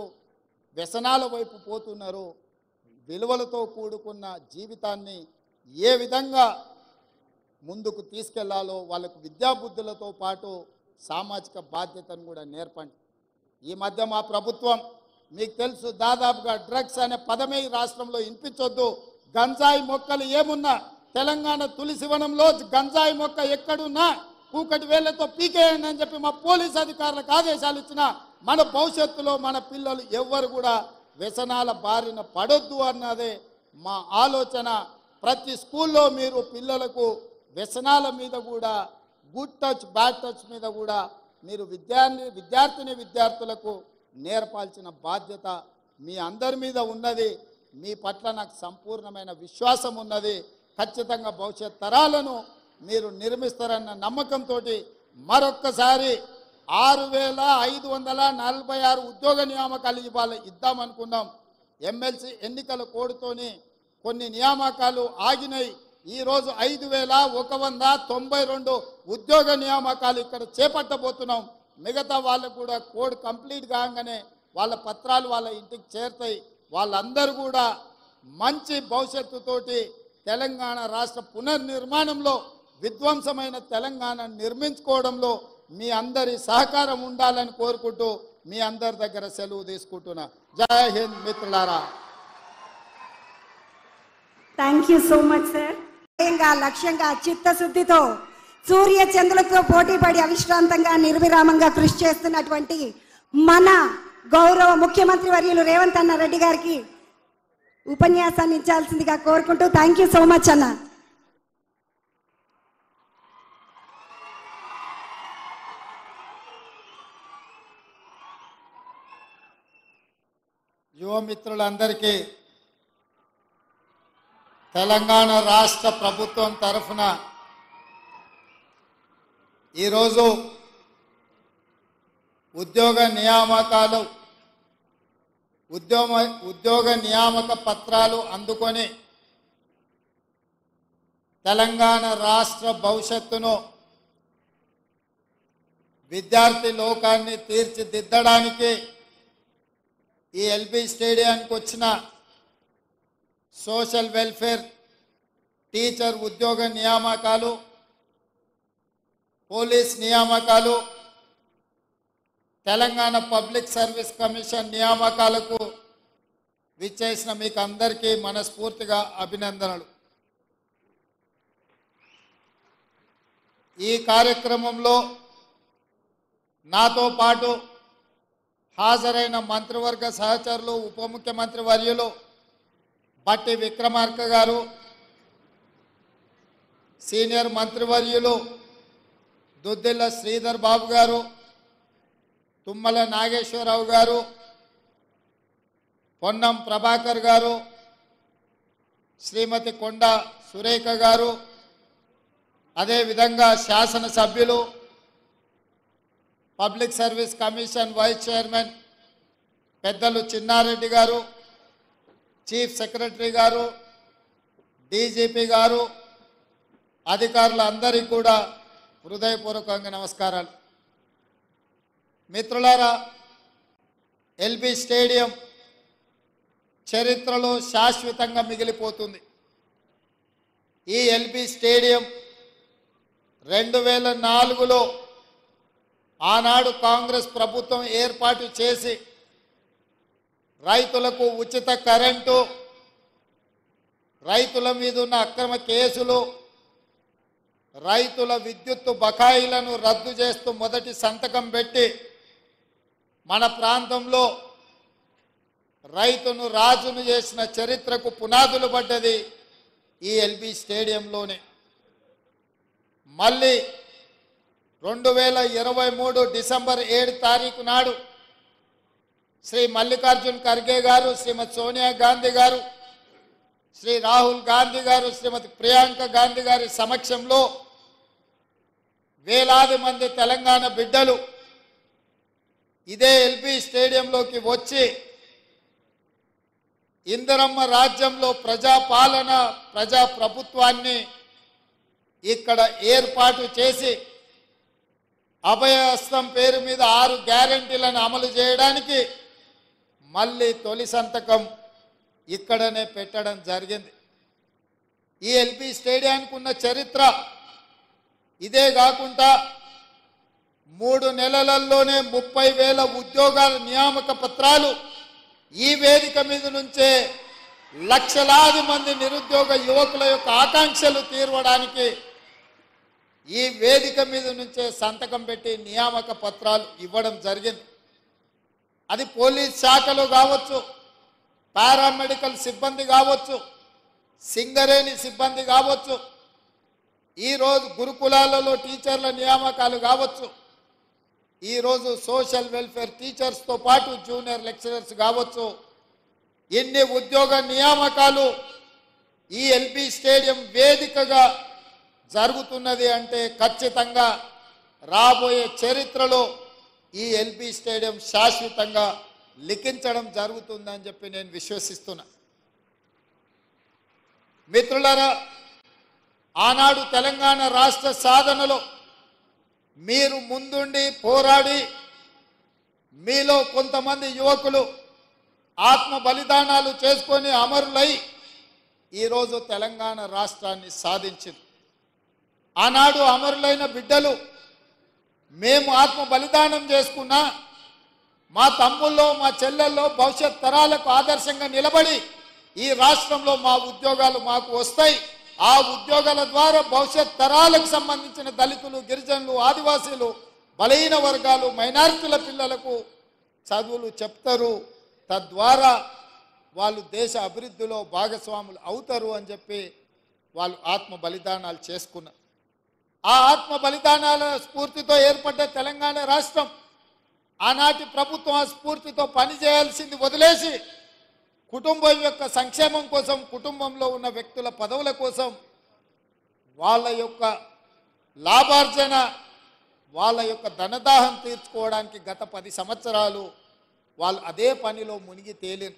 F: వ్యసనాల వైపు పోతున్నారు. విలువలతో కూడుకున్న జీవితాన్ని ఏ విధంగా ముందుకు తీసుకెళ్ళాలో వాళ్ళకు విద్యాబుద్ధులతో పాటు సామాజిక బాధ్యతను కూడా నేర్పండి. ఈ మధ్య మా ప్రభుత్వం మీకు తెలుసు దాదాపుగా డ్రగ్స్ అనే పదమే ఈ రాష్ట్రంలో వినిపించొద్దు. గంజాయి మొక్కలు ఏమున్నా? తెలంగాణ తులసివనంలో గంజాయి మొక్క ఎక్కడున్నా? కూకటి వేళ్ళతో పీకేయండి అని చెప్పి మా పోలీస్ అధికారులకు ఆదేశాలు ఇచ్చిన మన భవిష్యత్తులో మన పిల్లలు ఎవ్వరు కూడా వ్యసనాల బారిన పడొద్దు అన్నదే మా ఆలోచన. ప్రతి స్కూల్లో మీరు పిల్లలకు వ్యసనాల మీద కూడా గుడ్ టచ్ బ్యాడ్ టచ్ మీద కూడా మీరు విద్యార్థి విద్యార్థిని విద్యార్థులకు నేర్పాల్సిన బాధ్యత మీ అందరి మీద ఉన్నది. మీ పట్ల నాకు సంపూర్ణమైన విశ్వాసం ఉన్నది. ఖచ్చితంగా భవిష్యత్ తరాలను మీరు నిర్మిస్తారన్న నమ్మకంతో మరొక్కసారి ఆరు వేల ఐదు వందల నలభై ఆరు ఉద్యోగ నియామకాలు ఇవ్వాలి ఇద్దామనుకున్నాం. ఎమ్మెల్సీ ఎన్నికల కోడ్తోని కొన్ని నియామకాలు ఆగినాయి. ఈరోజు ఐదు వేల ఒక వంద తొంభై రెండు ఉద్యోగ నియామకాలు ఇక్కడ చేపట్టబోతున్నాం. మిగతా వాళ్ళకు కూడా కోడ్ కంప్లీట్ కాగానే వాళ్ళ పత్రాలు వాళ్ళ ఇంటికి చేరుతాయి. వాళ్ళందరూ కూడా మంచి భవిష్యత్తుతోటి తెలంగాణ రాష్ట్ర పునర్నిర్మాణంలో విధ్వంసమైన తెలంగాణ నిర్మించుకోవడంలో మీ అందరి సహకారం ఉండాలని కోరుకుంటూ మీ అందరి దగ్గర సెలవు తీసుకుంటున్నా. జై హింద్ మిత్రులారా.
B: Thank you so much sir లక్ష్యంగా చిత్తశుద్ధితో సూర్య చంద్రులతో పోటీపడి అవిశ్రాంతంగా నిర్విరామంగా కృషి చేస్తున్నటువంటి మన గౌరవ ముఖ్యమంత్రి వర్యులు రేవంత్ అన్న రెడ్డి గారికి ఉపన్యాసాన్ని ఇచ్చాల్సిందిగా కోరుకుంటూ థ్యాంక్ యూ సో మచ్ అన్న.
F: యువమిత్రులందరికీ తెలంగాణ రాష్ట్ర ప్రభుత్వం తరఫున ఈరోజు ఉద్యోగ నియామకాలు ఉద్యోగ ఉద్యోగ నియామక పత్రాలు అందుకొని తెలంగాణ రాష్ట్ర భవిష్యత్తును విద్యార్థి లోకాన్ని తీర్చిదిద్దడానికి ఈ ఎల్బీ స్టేడియానికి వచ్చిన సోషల్ వెల్ఫేర్ టీచర్ ఉద్యోగ నియామకాలు పోలీస్ నియామకాలు తెలంగాణ పబ్లిక్ సర్వీస్ కమిషన్ నియామకాలకు విచ్చేసిన మీకు అందరికీ మనస్ఫూర్తిగా అభినందనలు. ఈ కార్యక్రమంలో నాతో పాటు హాజరైన మంత్రివర్గ సహచరులు ఉప ముఖ్యమంత్రి వర్యులు బట్టి విక్రమార్క గారు సీనియర్ మంత్రివర్యులు దుద్దిల్ల శ్రీధర్ బాబు గారు తుమ్మల నాగేశ్వరరావు గారు పొన్నం ప్రభాకర్ గారు శ్రీమతి కొండ సురేఖ గారు అదేవిధంగా శాసనసభ్యులు public service commission vice chairman పెద్దలు చిన్నారెడ్డి గారు చీఫ్ సెక్రటరీ గారు డీజీపీ గారు అధికారులందరికీ కూడా హృదయపూర్వకంగా నమస్కారాలు. మిత్రులారా ఎల్బీ స్టేడియం చరిత్రలో శాశ్వతంగా మిగిలిపోతుంది. ఈ ఎల్బీ స్టేడియం రెండు వేల నాలుగులో ఆనాడు కాంగ్రెస్ ప్రభుత్వం ఏర్పాటు చేసి రైతులకు ఉచిత కరెంటు రైతుల మీద ఉన్న అక్రమ కేసులు రైతుల విద్యుత్తు బకాయిలను రద్దు చేస్తూ మొదటి సంతకం పెట్టి మన ప్రాంతంలో రైతును రాజును చేసిన చరిత్రకు పునాదులు పడ్డది ఈ ఎల్బీ స్టేడియంలోనే. మళ్ళీ రెండు వేల ఇరవై మూడు డిసెంబర్ ఏడు తారీఖు నాడు శ్రీ మల్లికార్జున్ ఖర్గే గారు శ్రీమతి సోనియా గాంధీ గారు శ్రీ రాహుల్ గాంధీ గారు శ్రీమతి ప్రియాంక గాంధీ గారి సమక్షంలో వేలాది మంది తెలంగాణ బిడ్డలు ఇదే ఎల్బీ స్టేడియంలోకి వచ్చి ఇందిరమ్మ రాజ్యంలో ప్రజాపాలన ప్రజా ప్రభుత్వాన్ని ఇక్కడ ఏర్పాటు చేసి అభయహస్తం పేరు మీద ఆరు గ్యారంటీలను అమలు చేయడానికి మళ్ళీ తొలి సంతకం ఇక్కడనే పెట్టడం జరిగింది. ఈ ఎల్పి స్టేడియానికి ఉన్న చరిత్ర ఇదే కాకుండా మూడు నెలలలోనే ముప్పై వేల ఉద్యోగాల నియామక పత్రాలు ఈ వేదిక మీద నుంచే లక్షలాది మంది నిరుద్యోగ యువకుల యొక్క ఆకాంక్షలు తీర్వడానికి ఈ వేదిక మీద నుంచే సంతకం పెట్టి నియామక పత్రాలు ఇవ్వడం జరిగింది. అది పోలీస్ శాఖలో కావచ్చు పారామెడికల్ సిబ్బంది కావచ్చు సింగరేణి సిబ్బంది కావచ్చు ఈరోజు గురుకులాలలో టీచర్ల నియామకాలు కావచ్చు ఈరోజు సోషల్ వెల్ఫేర్ టీచర్స్తో పాటు జూనియర్ లెక్చరర్స్ కావచ్చు ఎన్ని ఉద్యోగ నియామకాలు ఈ ఎల్బీ స్టేడియం వేదికగా జరుగుతున్నది అంటే ఖచ్చితంగా రాబోయే చరిత్రలో ఈ ఎల్బీ స్టేడియం శాశ్వతంగా లిఖించడం జరుగుతుందని చెప్పి నేను విశ్వసిస్తున్నా. మిత్రులరా ఆనాడు తెలంగాణ రాష్ట్ర సాధనలో మీరు ముందుండి పోరాడి మీలో కొంతమంది యువకులు ఆత్మ బలిదానాలు చేసుకొని అమరులై ఈరోజు తెలంగాణ రాష్ట్రాన్ని సాధించింది. ఆనాడు అమరులైన బిడ్డలు మేము ఆత్మ బలిదానం చేసుకున్నా మా తమ్ముల్లో మా చెల్లెల్లో భవిష్యత్ తరాలకు ఆదర్శంగా నిలబడి ఈ రాష్ట్రంలో మా ఉద్యోగాలు మాకు వస్తాయి. ఆ ఉద్యోగాల ద్వారా భవిష్యత్ తరాలకు సంబంధించిన దళితులు గిరిజనులు ఆదివాసీలు బలహీన వర్గాలు మైనారిటీల పిల్లలకు చదువులు చెప్తారు. తద్వారా వాళ్ళు దేశ అభివృద్ధిలో భాగస్వాములు అవుతారు అని చెప్పి వాళ్ళు ఆత్మ బలిదానాలు చేసుకున్నారు. ఆ ఆత్మ బలిదానాల స్ఫూర్తితో ఏర్పడ్డ తెలంగాణ రాష్ట్రం ఆనాటి ప్రభుత్వం ఆ స్ఫూర్తితో పనిచేయాల్సింది వదిలేసి కుటుంబం యొక్క సంక్షేమం కోసం కుటుంబంలో ఉన్న వ్యక్తుల పదవుల కోసం వాళ్ళ యొక్క లాభార్జన వాళ్ళ యొక్క ధనదాహం తీర్చుకోవడానికి గత పది సంవత్సరాలు వాళ్ళు అదే పనిలో మునిగి తేలిను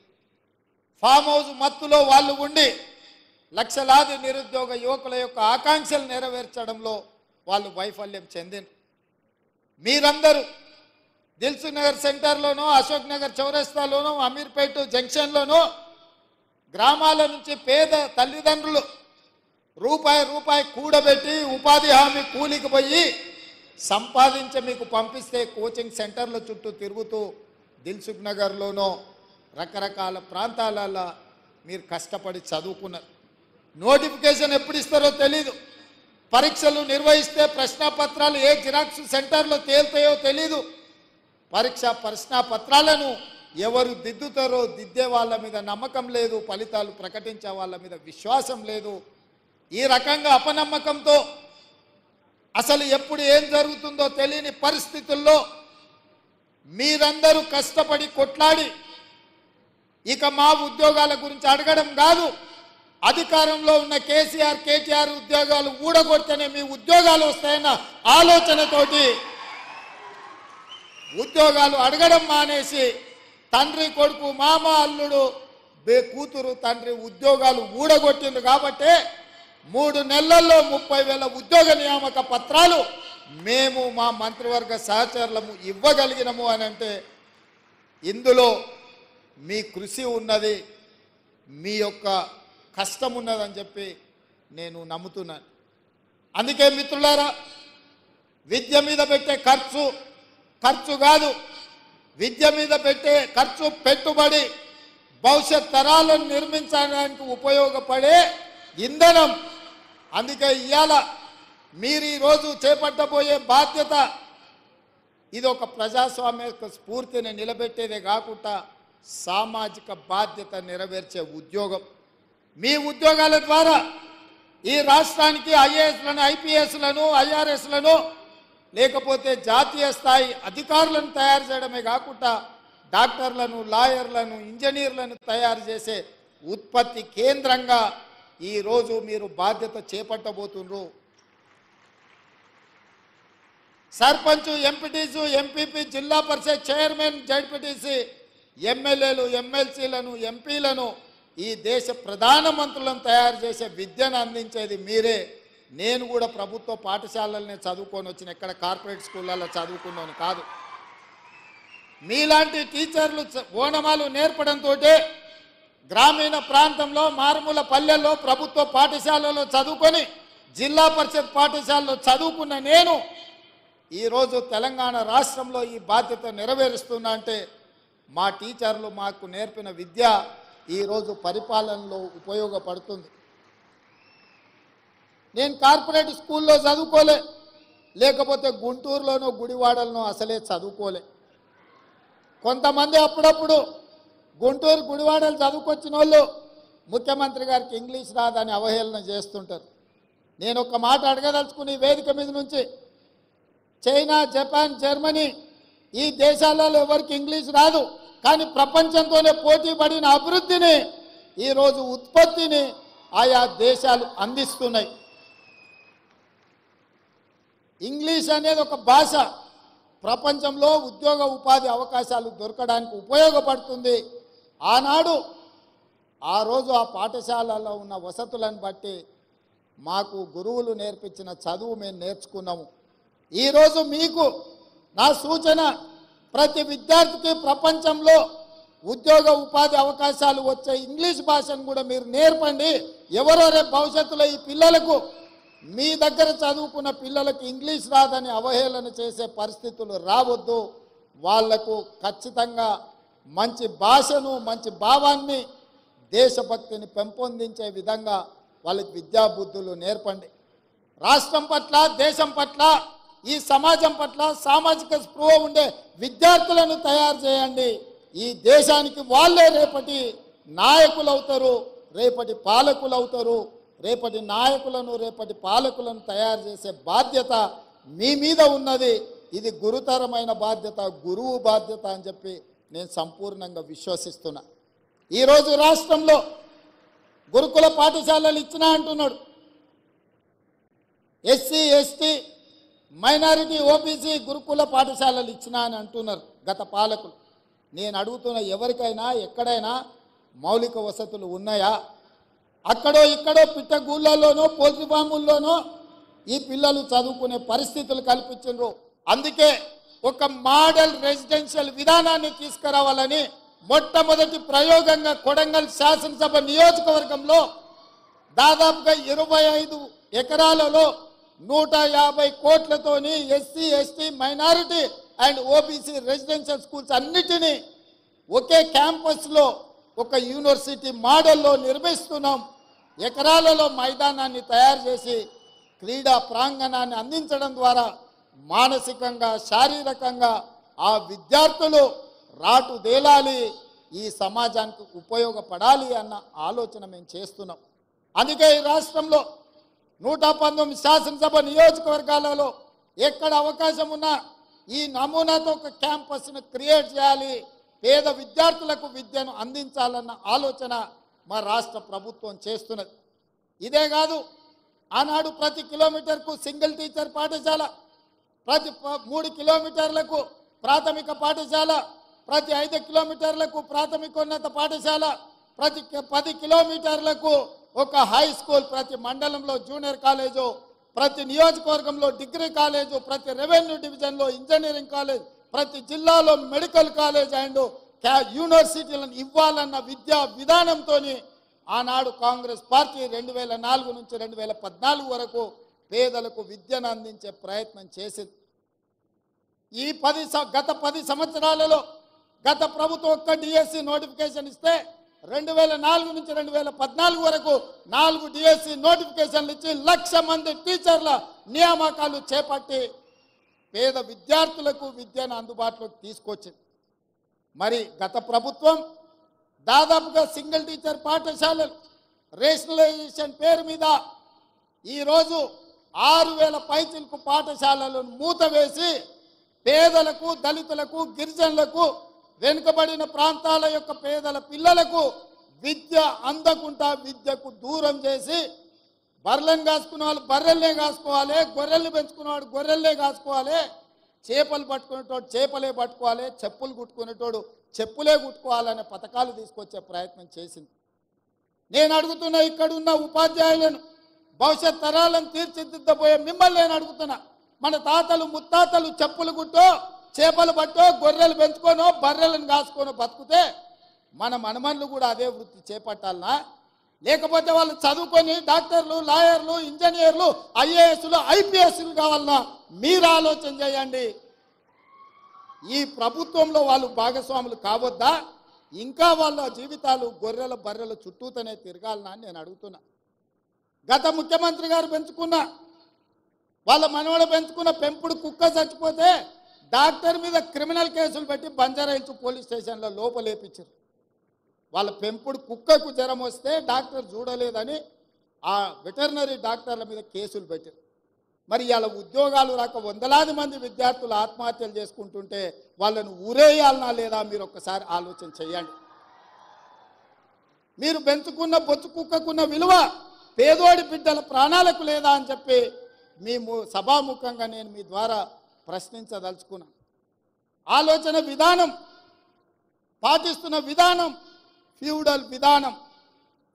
F: ఫామ్ హౌస్ మత్తులో వాళ్ళు ఉండి లక్షలాది నిరుద్యోగ యువకుల యొక్క ఆకాంక్షలు నెరవేర్చడంలో వాళ్ళు వైఫల్యం చెందిన మీరందరూ దిల్సు నగర్ సెంటర్లోనో అశోక్ నగర్ చౌరస్తాలోనో అమీర్పేట జంక్షన్లోనో గ్రామాల నుంచి పేద తల్లిదండ్రులు రూపాయి రూపాయి కూడబెట్టి ఉపాధి హామీ కూలికి పోయి సంపాదించి మీకు పంపిస్తే కోచింగ్ సెంటర్ల చుట్టూ తిరుగుతూ దిల్సుఖ్ నగర్లోనో రకరకాల ప్రాంతాలలో మీరు కష్టపడి చదువుకున్నారు. నోటిఫికేషన్ ఎప్పుడు ఇస్తారో తెలీదు. పరీక్షలు నిర్వహిస్తే ప్రశ్నాపత్రాలు ఏ జిరాక్స్ సెంటర్లో తేలుతాయో తెలీదు. పరీక్ష ప్రశ్నాపత్రాలను ఎవరు దిద్దుతారో దిద్దే వాళ్ళ మీద నమ్మకం లేదు ఫలితాలు ప్రకటించే వాళ్ళ మీద విశ్వాసం లేదు. ఈ రకంగా అపనమ్మకంతో అసలు ఎప్పుడు ఏం జరుగుతుందో తెలియని పరిస్థితుల్లో మీరందరూ కష్టపడి కొట్లాడి ఇక మా ఉద్యోగాల గురించి అడగడం కాదు. అధికారంలో ఉన్న కేసీఆర్ కేటీఆర్ ఉద్యోగాలు ఊడగొడితేనే మీ ఉద్యోగాలు వస్తాయన్న ఆలోచనతోటి ఉద్యోగాలు అడగడం మానేసి తండ్రి కొడుకు మామ అల్లుడు బే కూతురు తండ్రి ఉద్యోగాలు ఊడగొట్టింది కాబట్టే మూడు నెలల్లో ముప్పై వేల ఉద్యోగ నియామక పత్రాలు మేము మా మంత్రివర్గ సహచరులము ఇవ్వగలిగినము అని అంటే ఇందులో మీ కృషి ఉన్నది మీ యొక్క కష్టం ఉన్నదని చెప్పి నేను నమ్ముతున్నాను. అందుకే మిత్రులారా విద్య మీద పెట్టే ఖర్చు ఖర్చు కాదు. విద్య మీద పెట్టే ఖర్చు పెట్టుబడి భవిష్యత్ తరాలను నిర్మించడానికి ఉపయోగపడే ఇంధనం. అందుకే ఇవాళ మీరు ఈరోజు చేపట్టబోయే బాధ్యత ఇది ఒక ప్రజాస్వామ్య స్ఫూర్తిని నిలబెట్టేదే కాకుండా సామాజిక బాధ్యత నెరవేర్చే ఉద్యోగం. మీ ఉద్యోగాల ద్వారా ఈ రాష్ట్రానికి ఐఏఎస్లను ఐపీఎస్లను ఐఆర్ఎస్లను లేకపోతే జాతీయ స్థాయి అధికారులను తయారు చేయడమే కాకుండా డాక్టర్లను లాయర్లను ఇంజనీర్లను తయారు చేసే ఉత్పత్తి కేంద్రంగా ఈరోజు మీరు బాధ్యత చేపట్టబోతున్నారు సర్పంచ్ ఎంపీటీసు ఎంపీపీ జిల్లా పరిషత్ చైర్మన్ జడ్పీటీసీ ఎమ్మెల్యేలు ఎమ్మెల్సీలను ఎంపీలను ఈ దేశ ప్రధానమంత్రులను తయారు చేసే విద్యను అందించేది మీరే. నేను కూడా ప్రభుత్వ పాఠశాలలనే చదువుకొని వచ్చిన ఎక్కడ కార్పొరేట్ స్కూళ్ళల్లో చదువుకున్నాను కాదు. మీలాంటి టీచర్లు ఓనమాలు నేర్పడంతో గ్రామీణ ప్రాంతంలో మారుమూల పల్లెల్లో ప్రభుత్వ పాఠశాలలో చదువుకొని జిల్లా పరిషత్ పాఠశాలలో చదువుకున్న నేను ఈరోజు తెలంగాణ రాష్ట్రంలో ఈ బాధ్యత నెరవేరుస్తున్నా అంటే మా టీచర్లు మాకు నేర్పిన విద్య ఈరోజు పరిపాలనలో ఉపయోగపడుతుంది. నేను కార్పొరేట్ స్కూల్లో చదువుకోలే లేకపోతే గుంటూరులోనో గుడివాడలనో అసలే చదువుకోలే. కొంతమంది అప్పుడప్పుడు గుంటూరు గుడివాడలు చదువుకొచ్చిన వాళ్ళు ముఖ్యమంత్రి గారికి ఇంగ్లీష్ రాదని అవహేళన చేస్తుంటారు. నేను ఒక మాట అడగదలుచుకుని వేదిక మీద నుంచి చైనా జపాన్ జర్మనీ ఈ దేశాలలో ఎవరికి ఇంగ్లీష్ రాదు. కానీ ప్రపంచంతోనే పోటీ పడిన అభివృద్ధిని ఈరోజు ఉత్పత్తిని ఆయా దేశాలు అందిస్తున్నాయి. ఇంగ్లీష్ అనేది ఒక భాష. ప్రపంచంలో ఉద్యోగ ఉపాధి అవకాశాలు దొరకడానికి ఉపయోగపడుతుంది. ఆనాడు ఆ రోజు ఆ పాఠశాలలో ఉన్న వసతులను బట్టి మాకు గురువులు నేర్పించిన చదువు మేము నేర్చుకున్నాము. ఈరోజు మీకు నా సూచన ప్రతి విద్యార్థికి ప్రపంచంలో ఉద్యోగ ఉపాధి అవకాశాలు వచ్చే ఇంగ్లీష్ భాషను కూడా మీరు నేర్పండి. ఎవరో రేపు భవిష్యత్తులో ఈ పిల్లలకు మీ దగ్గర చదువుకున్న పిల్లలకు ఇంగ్లీష్ రాదని అవహేళన చేసే పరిస్థితులు రావద్దు. వాళ్ళకు ఖచ్చితంగా మంచి భాషను మంచి భావాన్ని దేశభక్తిని పెంపొందించే విధంగా వాళ్ళకి విద్యాబుద్ధులు నేర్పండి. రాష్ట్రం పట్ల దేశం పట్ల ఈ సమాజం పట్ల సామాజిక స్పృహ ఉండే విద్యార్థులను తయారు చేయండి. ఈ దేశానికి వాళ్ళే రేపటి నాయకులు అవుతారు రేపటి పాలకులు అవుతారు రేపటి నాయకులను రేపటి పాలకులను తయారు చేసే బాధ్యత మీ మీద ఉన్నది. ఇది గురుతరమైన బాధ్యత గురువు బాధ్యత అని చెప్పి నేను సంపూర్ణంగా విశ్వసిస్తున్నా. ఈరోజు రాష్ట్రంలో గురుకుల పాఠశాలలు ఇచ్చినా అంటున్నాడు. ఎస్సీ ఎస్టీ మైనారిటీ ఓబీసీ గురుకుల పాఠశాలలు ఇచ్చినా అని అంటున్నారు గత పాలకులు. నేను అడుగుతున్న ఎవరికైనా ఎక్కడైనా మౌలిక వసతులు ఉన్నాయా? అక్కడో ఇక్కడో పిట్టగూళ్ళలోనో పోల్ట్రీ ఫాముల్లోనో ఈ పిల్లలు చదువుకునే పరిస్థితులు కల్పించారు అందుకే ఒక మోడల్ రెసిడెన్షియల్ విధానాన్ని తీసుకురావాలని మొట్టమొదటి ప్రయోగంగా కొడంగల్ శాసనసభ నియోజకవర్గంలో దాదాపుగా ఇరవై ఐదు ఎకరాలలో నూట యాభై కోట్లతోని SC ST minority and OBC residential schools అన్నిటినీ ఒకే క్యాంపస్లో ఒక యూనివర్సిటీ మోడల్లో నిర్మిస్తున్నాం. ఎకరాలలో మైదానాన్ని తయారు చేసి క్రీడా ప్రాంగణాన్ని అందించడం ద్వారా మానసికంగా శారీరకంగా ఆ విద్యార్థులు రాటు దేలాలి ఈ సమాజానికి ఉపయోగపడాలి అన్న ఆలోచన మేము చేస్తున్నాం. అందుకే ఈ రాష్ట్రంలో నూట పంతొమ్మిది శాసనసభ నియోజకవర్గాలలో ఎక్కడ అవకాశం ఉన్నా ఈ నమూనాతో ఒక క్యాంపస్ను క్రియేట్ చేయాలి. పేద విద్యార్థులకు విద్యను అందించాలన్న ఆలోచన మా రాష్ట్ర ప్రభుత్వం చేస్తున్నది. ఇదే కాదు ఆనాడు ప్రతి కిలోమీటర్కు సింగిల్ టీచర్ పాఠశాల ప్రతి మూడు కిలోమీటర్లకు ప్రాథమిక పాఠశాల ప్రతి ఐదు కిలోమీటర్లకు ప్రాథమికోన్నత పాఠశాల ప్రతి పది కిలోమీటర్లకు ఒక హై స్కూల్ ప్రతి మండలంలో జూనియర్ కాలేజు ప్రతి నియోజకవర్గంలో డిగ్రీ కాలేజు ప్రతి రెవెన్యూ డివిజన్లో ఇంజనీరింగ్ కాలేజ్ ప్రతి జిల్లాలో మెడికల్ కాలేజ్ అండ్ యూనివర్సిటీలను ఇవ్వాలన్న విద్యా విధానంతో ఆనాడు కాంగ్రెస్ పార్టీ రెండు వేల నాలుగు నుంచి రెండు వేల పద్నాలుగు వరకు పేదలకు విద్యను అందించే ప్రయత్నం చేసింది. ఈ పది గత పది సంవత్సరాలలో గత ప్రభుత్వం ఒక్క డిఎస్సి నోటిఫికేషన్ ఇస్తే రెండు వేల నాలుగు నుంచి రెండు వేల పద్నాలుగు వరకు నాలుగు డిఎస్సి నోటిఫికేషన్లు ఇచ్చి లక్ష మంది టీచర్ల నియామకాలు చేపట్టి పేద విద్యార్థులకు విద్యను అందుబాటులోకి తీసుకొచ్చింది. మరి గత ప్రభుత్వం దాదాపుగా సింగిల్ టీచర్ పాఠశాలలు రేషనలైజేషన్ పేరు మీద ఈరోజు ఆరు వేల పైచిలకు పాఠశాలలను మూతవేసి పేదలకు దళితులకు గిరిజనులకు వెనుకబడిన ప్రాంతాల యొక్క పేదల పిల్లలకు విద్య అందకుండా విద్యకు దూరం చేసి బర్రెలను కాసుకున్న వాళ్ళు బర్రెల్నే కాసుకోవాలి గొర్రెల్ని పెంచుకునేవాడు గొర్రెల్నే కాసుకోవాలి చేపలు పట్టుకునేటోడు చేపలే పట్టుకోవాలి చెప్పులు కుట్టుకునేటోడు చెప్పులే కుట్టుకోవాలనే పథకాలు తీసుకొచ్చే ప్రయత్నం చేసింది. నేను అడుగుతున్న ఇక్కడున్న ఉపాధ్యాయులను భవిష్యత్ తరాలను తీర్చిదిద్దబోయే మిమ్మల్ని నేను అడుగుతున్నా. మన తాతలు ముత్తాతలు చెప్పులు కుట్టో చేపలు పట్టో గొర్రెలు పెంచుకోనో బర్రెలను కాసుకోనో బతుకుతే మన మనమన్లు కూడా అదే వృత్తి చేపట్టాలనా? లేకపోతే వాళ్ళు చదువుకొని డాక్టర్లు లాయర్లు ఇంజనీర్లు ఐఏఎస్లు ఐపీఎస్లు కావాలన్నా మీరు ఆలోచన చేయండి. ఈ ప్రభుత్వంలో వాళ్ళు భాగస్వాములు కావద్దా? ఇంకా వాళ్ళ జీవితాలు గొర్రెల బర్రెల చుట్టూతోనే తిరగాలనా అని నేను అడుగుతున్నా. గత ముఖ్యమంత్రి గారు పెంచుకున్న వాళ్ళ మనవడు పెంచుకున్న పెంపుడు కుక్క చచ్చిపోతే డాక్టర్ మీద క్రిమినల్ కేసులు పెట్టి బంజారాయిల్స్ పోలీస్ స్టేషన్లో లోపలేపించారు వాళ్ళ పెంపుడు కుక్కకు జ్వరం వస్తే డాక్టర్ చూడలేదని ఆ వెటర్నరీ డాక్టర్ల మీద కేసులు పెట్టారు. మరి వాళ్ళ ఉద్యోగాలు రాక వందలాది మంది విద్యార్థులు ఆత్మహత్యలు చేసుకుంటుంటే వాళ్ళను ఊరేయాలనా లేదా మీరు ఒక్కసారి ఆలోచన చేయండి. మీరు పెంచుకున్న బొచ్చు కుక్కకున్న విలువ పేదోడి బిడ్డల ప్రాణాలకు లేదా అని చెప్పి మేము సభాముఖంగా నేను మీ ద్వారా ప్రశ్నించదలుచుకున్నాను. ఆలోచన విధానం పాటిస్తున్న విధానం ఫ్యూడల్ విధానం.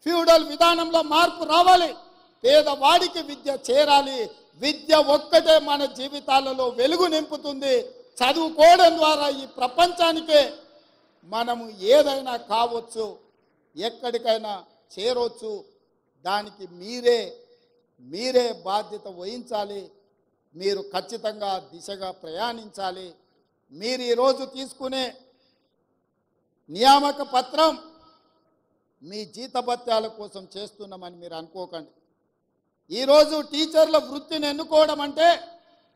F: ఫ్యూడల్ విధానంలో మార్పు రావాలి. పేదవాడికి విద్య చేరాలి. విద్య ఒక్కటే మన జీవితాలలో వెలుగు నింపుతుంది. చదువుకోవడం ద్వారా ఈ ప్రపంచానికే మనము ఏదైనా కావచ్చు ఎక్కడికైనా చేరవచ్చు దానికి మీరే మీరే బాధ్యత వహించాలి. మీరు ఖచ్చితంగా దిశగా ప్రయాణించాలి. మీరు ఈరోజు తీసుకునే నియామక పత్రం మీ జీతభత్యాల కోసం చేస్తున్నామని మీరు అనుకోకండి. ఈరోజు టీచర్ల వృత్తిని ఎన్నుకోవడం అంటే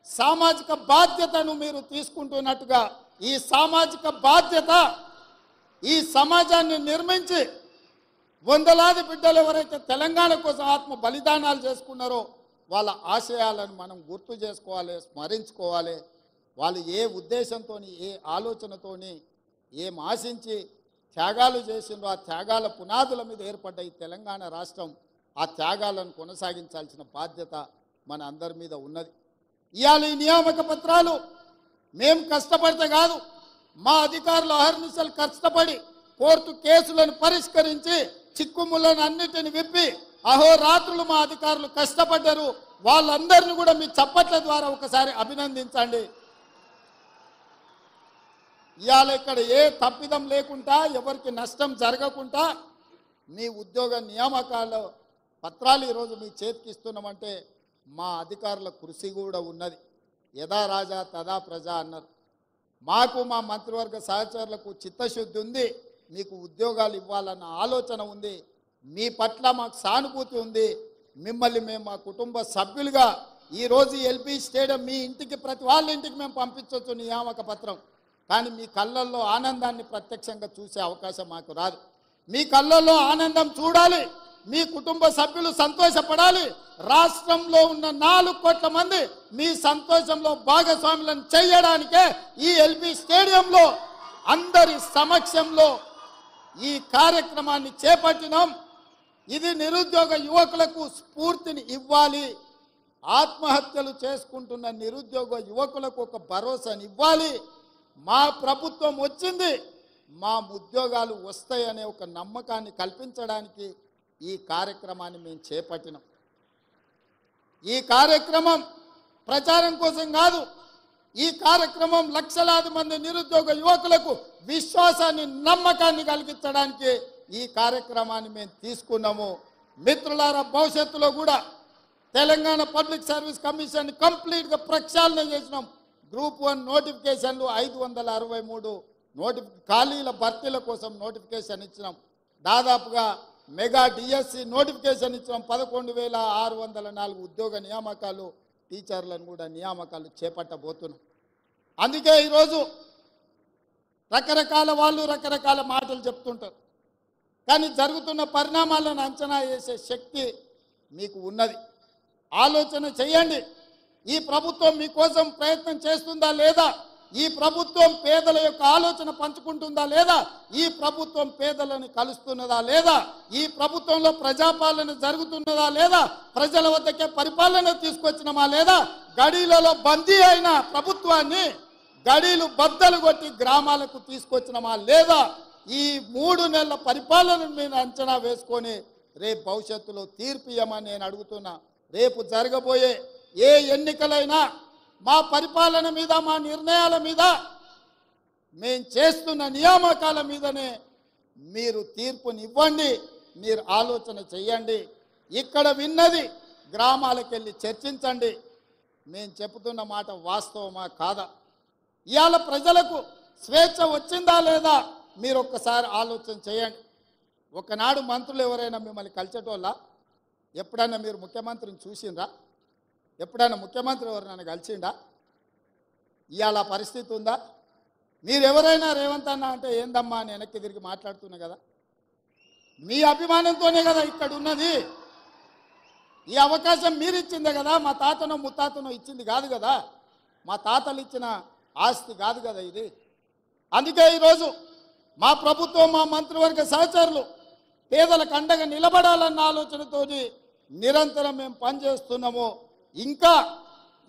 F: సామాజిక బాధ్యతను మీరు తీసుకుంటున్నట్టుగా ఈ సామాజిక బాధ్యత ఈ సమాజాన్ని నిర్మించి వందలాది బిడ్డలు ఎవరైతే తెలంగాణ కోసం ఆత్మ బలిదానాలు చేసుకున్నారో వాళ్ళ ఆశయాలను మనం గుర్తు చేసుకోవాలి స్మరించుకోవాలి. వాళ్ళు ఏ ఉద్దేశంతో ఏ ఆలోచనతోని ఏం ఆశించి త్యాగాలు చేసిండ్రో ఆ త్యాగాల పునాదుల మీద ఏర్పడ్డ ఈ తెలంగాణ రాష్ట్రం ఆ త్యాగాలను కొనసాగించాల్సిన బాధ్యత మన అందరి మీద ఉన్నది. ఇవాళ ఈ నియామక పత్రాలు మేం కష్టపడితే కాదు మా అధికారులు అహర్నిశలు కష్టపడి కోర్టు కేసులను పరిష్కరించి చిక్కుములను అన్నిటిని విప్పి అహోరాత్రులు మా అధికారులు కష్టపడ్డారు. వాళ్ళందరినీ కూడా మీ చప్పట్ల ద్వారా ఒకసారి అభినందించండి. ఇవాళ ఇక్కడ ఏ తప్పిదం లేకుండా ఎవరికి నష్టం జరగకుండా మీ ఉద్యోగ నియామకాల పత్రాలు ఈరోజు మీ చేతికి ఇస్తున్నామంటే మా అధికారుల కృషి కూడా ఉన్నది. యథా రాజా తదా ప్రజా అన్నారు. మాకు మా మంత్రివర్గ సహచరులకు చిత్తశుద్ధి ఉంది. మీకు ఉద్యోగాలు ఇవ్వాలన్న ఆలోచన ఉంది. మీ పట్ల మాకు సానుభూతి ఉంది. మిమ్మల్ని మేము మా కుటుంబ సభ్యులుగా ఈరోజు ఎల్పి స్టేడియం మీ ఇంటికి ప్రతి వాళ్ళ ఇంటికి మేము పంపించవచ్చు నియామక పత్రం. కానీ మీ కళ్ళల్లో ఆనందాన్ని ప్రత్యక్షంగా చూసే అవకాశం మాకు రాదు. మీ కళ్ళల్లో ఆనందం చూడాలి. మీ కుటుంబ సభ్యులు సంతోషపడాలి. రాష్ట్రంలో ఉన్న నాలుగు కోట్ల మంది మీ సంతోషంలో భాగస్వాములను చేయడానికే ఈ ఎల్పి స్టేడియంలో అందరి సమక్షంలో ఈ కార్యక్రమాన్ని చేపట్టినాం. ఇది నిరుద్యోగ యువకులకు స్ఫూర్తిని ఇవ్వాలి. ఆత్మహత్యలు చేసుకుంటున్న నిరుద్యోగ యువకులకు ఒక భరోసాని ఇవ్వాలి. మా ప్రభుత్వం వచ్చింది. మా ఉద్యోగాలు వస్తాయనే ఒక నమ్మకాన్ని కల్పించడానికి ఈ కార్యక్రమాన్ని మేము చేపట్టినాం. ఈ కార్యక్రమం ప్రచారం కోసం కాదు ఈ కార్యక్రమం లక్షలాది మంది నిరుద్యోగ యువకులకు విశ్వాసాన్ని నమ్మకాన్ని కలిగించడానికి ఈ కార్యక్రమాన్ని మేము తీసుకున్నాము. మిత్రులారా భవిష్యత్తులో కూడా తెలంగాణ పబ్లిక్ సర్వీస్ కమిషన్ కంప్లీట్గా ప్రక్షాళన చేసినాం. గ్రూప్ వన్ నోటిఫికేషన్లు ఐదు వందల అరవై మూడు నోటిఫి ఖాళీల భర్తీల కోసం నోటిఫికేషన్ ఇచ్చినాం. దాదాపుగా మెగా డిఎస్సి నోటిఫికేషన్ ఇచ్చినాం. పదకొండు వేల ఆరు వందల నాలుగు ఉద్యోగ నియామకాలు టీచర్లను కూడా నియామకాలు చేపట్టబోతున్నాం. అందుకే ఈరోజు రకరకాల వాళ్ళు రకరకాల మాటలు చెప్తుంటారు. కానీ జరుగుతున్న పరిణామాలను అంచనా వేసే శక్తి మీకు ఉన్నది. ఆలోచన చేయండి. ఈ ప్రభుత్వం మీకోసం ప్రయత్నం చేస్తుందా లేదా? ఈ ప్రభుత్వం పేదల యొక్క ఆలోచన పంచుకుంటుందా లేదా? ఈ ప్రభుత్వం పేదలను కలుస్తున్నదా లేదా? ఈ ప్రభుత్వంలో ప్రజాపాలన జరుగుతున్నదా లేదా? ప్రజల వద్దకే పరిపాలన తీసుకొచ్చినమా లేదా? గడీలలో బందీ అయిన ప్రభుత్వాన్ని గడీలు బద్దలు కొట్టి గ్రామాలకు తీసుకొచ్చినమా లేదా? ఈ మూడు నెలల పరిపాలన మీద అంచనా వేసుకొని రేపు భవిష్యత్తులో తీర్పు ఇవ్వమని నేను అడుగుతున్నా. రేపు జరగబోయే ఏ ఎన్నికలైనా మా పరిపాలన మీద మా నిర్ణయాల మీద మేం చేస్తున్న నియామకాల మీదనే మీరు తీర్పునివ్వండి మీరు ఆలోచన చెయ్యండి. ఇక్కడ విన్నది గ్రామాలకు వెళ్ళి చర్చించండి. మేము చెబుతున్న మాట వాస్తవమా కాదా? ఇవాళ ప్రజలకు స్వేచ్ఛ వచ్చిందా లేదా? మీరు ఒక్కసారి ఆలోచన చేయండి. ఒకనాడు మంత్రులు ఎవరైనా మిమ్మల్ని కలిసేటోళ్ళ? ఎప్పుడైనా మీరు ముఖ్యమంత్రిని చూసిండ్రా? ఎప్పుడైనా ముఖ్యమంత్రి ఎవరైనా కలిసిండా ఇవాళ పరిస్థితి ఉందా? మీరు ఎవరైనా రేవంత్ అన్న అంటే ఏందమ్మా అని వెనక్కి తిరిగి మాట్లాడుతున్నా కదా? మీ అభిమానంతోనే కదా ఇక్కడ ఉన్నది. ఈ అవకాశం మీరు ఇచ్చిందే కదా మా తాతనో ముత్తాతనో ఇచ్చింది కాదు కదా? మా తాతలు ఇచ్చిన ఆస్తి కాదు కదా ఇది. అందుకే ఈరోజు మా ప్రభుత్వం మా మంత్రివర్గ సహచరులు పేదలకు అండగా నిలబడాలన్న ఆలోచనతో నిరంతరం మేము పనిచేస్తున్నాము. ఇంకా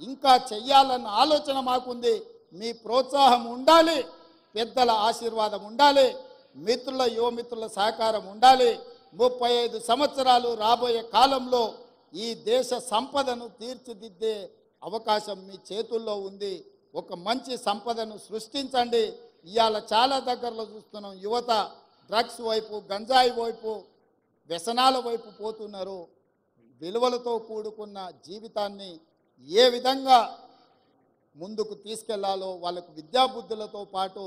F: ఇంకా చెయ్యాలన్న ఆలోచన మాకుంది. మీ ప్రోత్సాహం ఉండాలి పెద్దల ఆశీర్వాదం ఉండాలి మిత్రుల యువమిత్రుల సహకారం ఉండాలి. ముప్పై ఐదు సంవత్సరాలు రాబోయే కాలంలో ఈ దేశ సంపదను తీర్చిదిద్దే అవకాశం మీ చేతుల్లో ఉంది. ఒక మంచి సంపదను సృష్టించండి. ఇవాళ చాలా దగ్గరలో చూస్తున్నాం యువత డ్రగ్స్ వైపు గంజాయి వైపు వ్యసనాల వైపు పోతున్నారు. విలువలతో కూడుకున్న జీవితాన్ని ఏ విధంగా ముందుకు తీసుకెళ్ళాలో వాళ్ళకు విద్యాబుద్ధులతో పాటు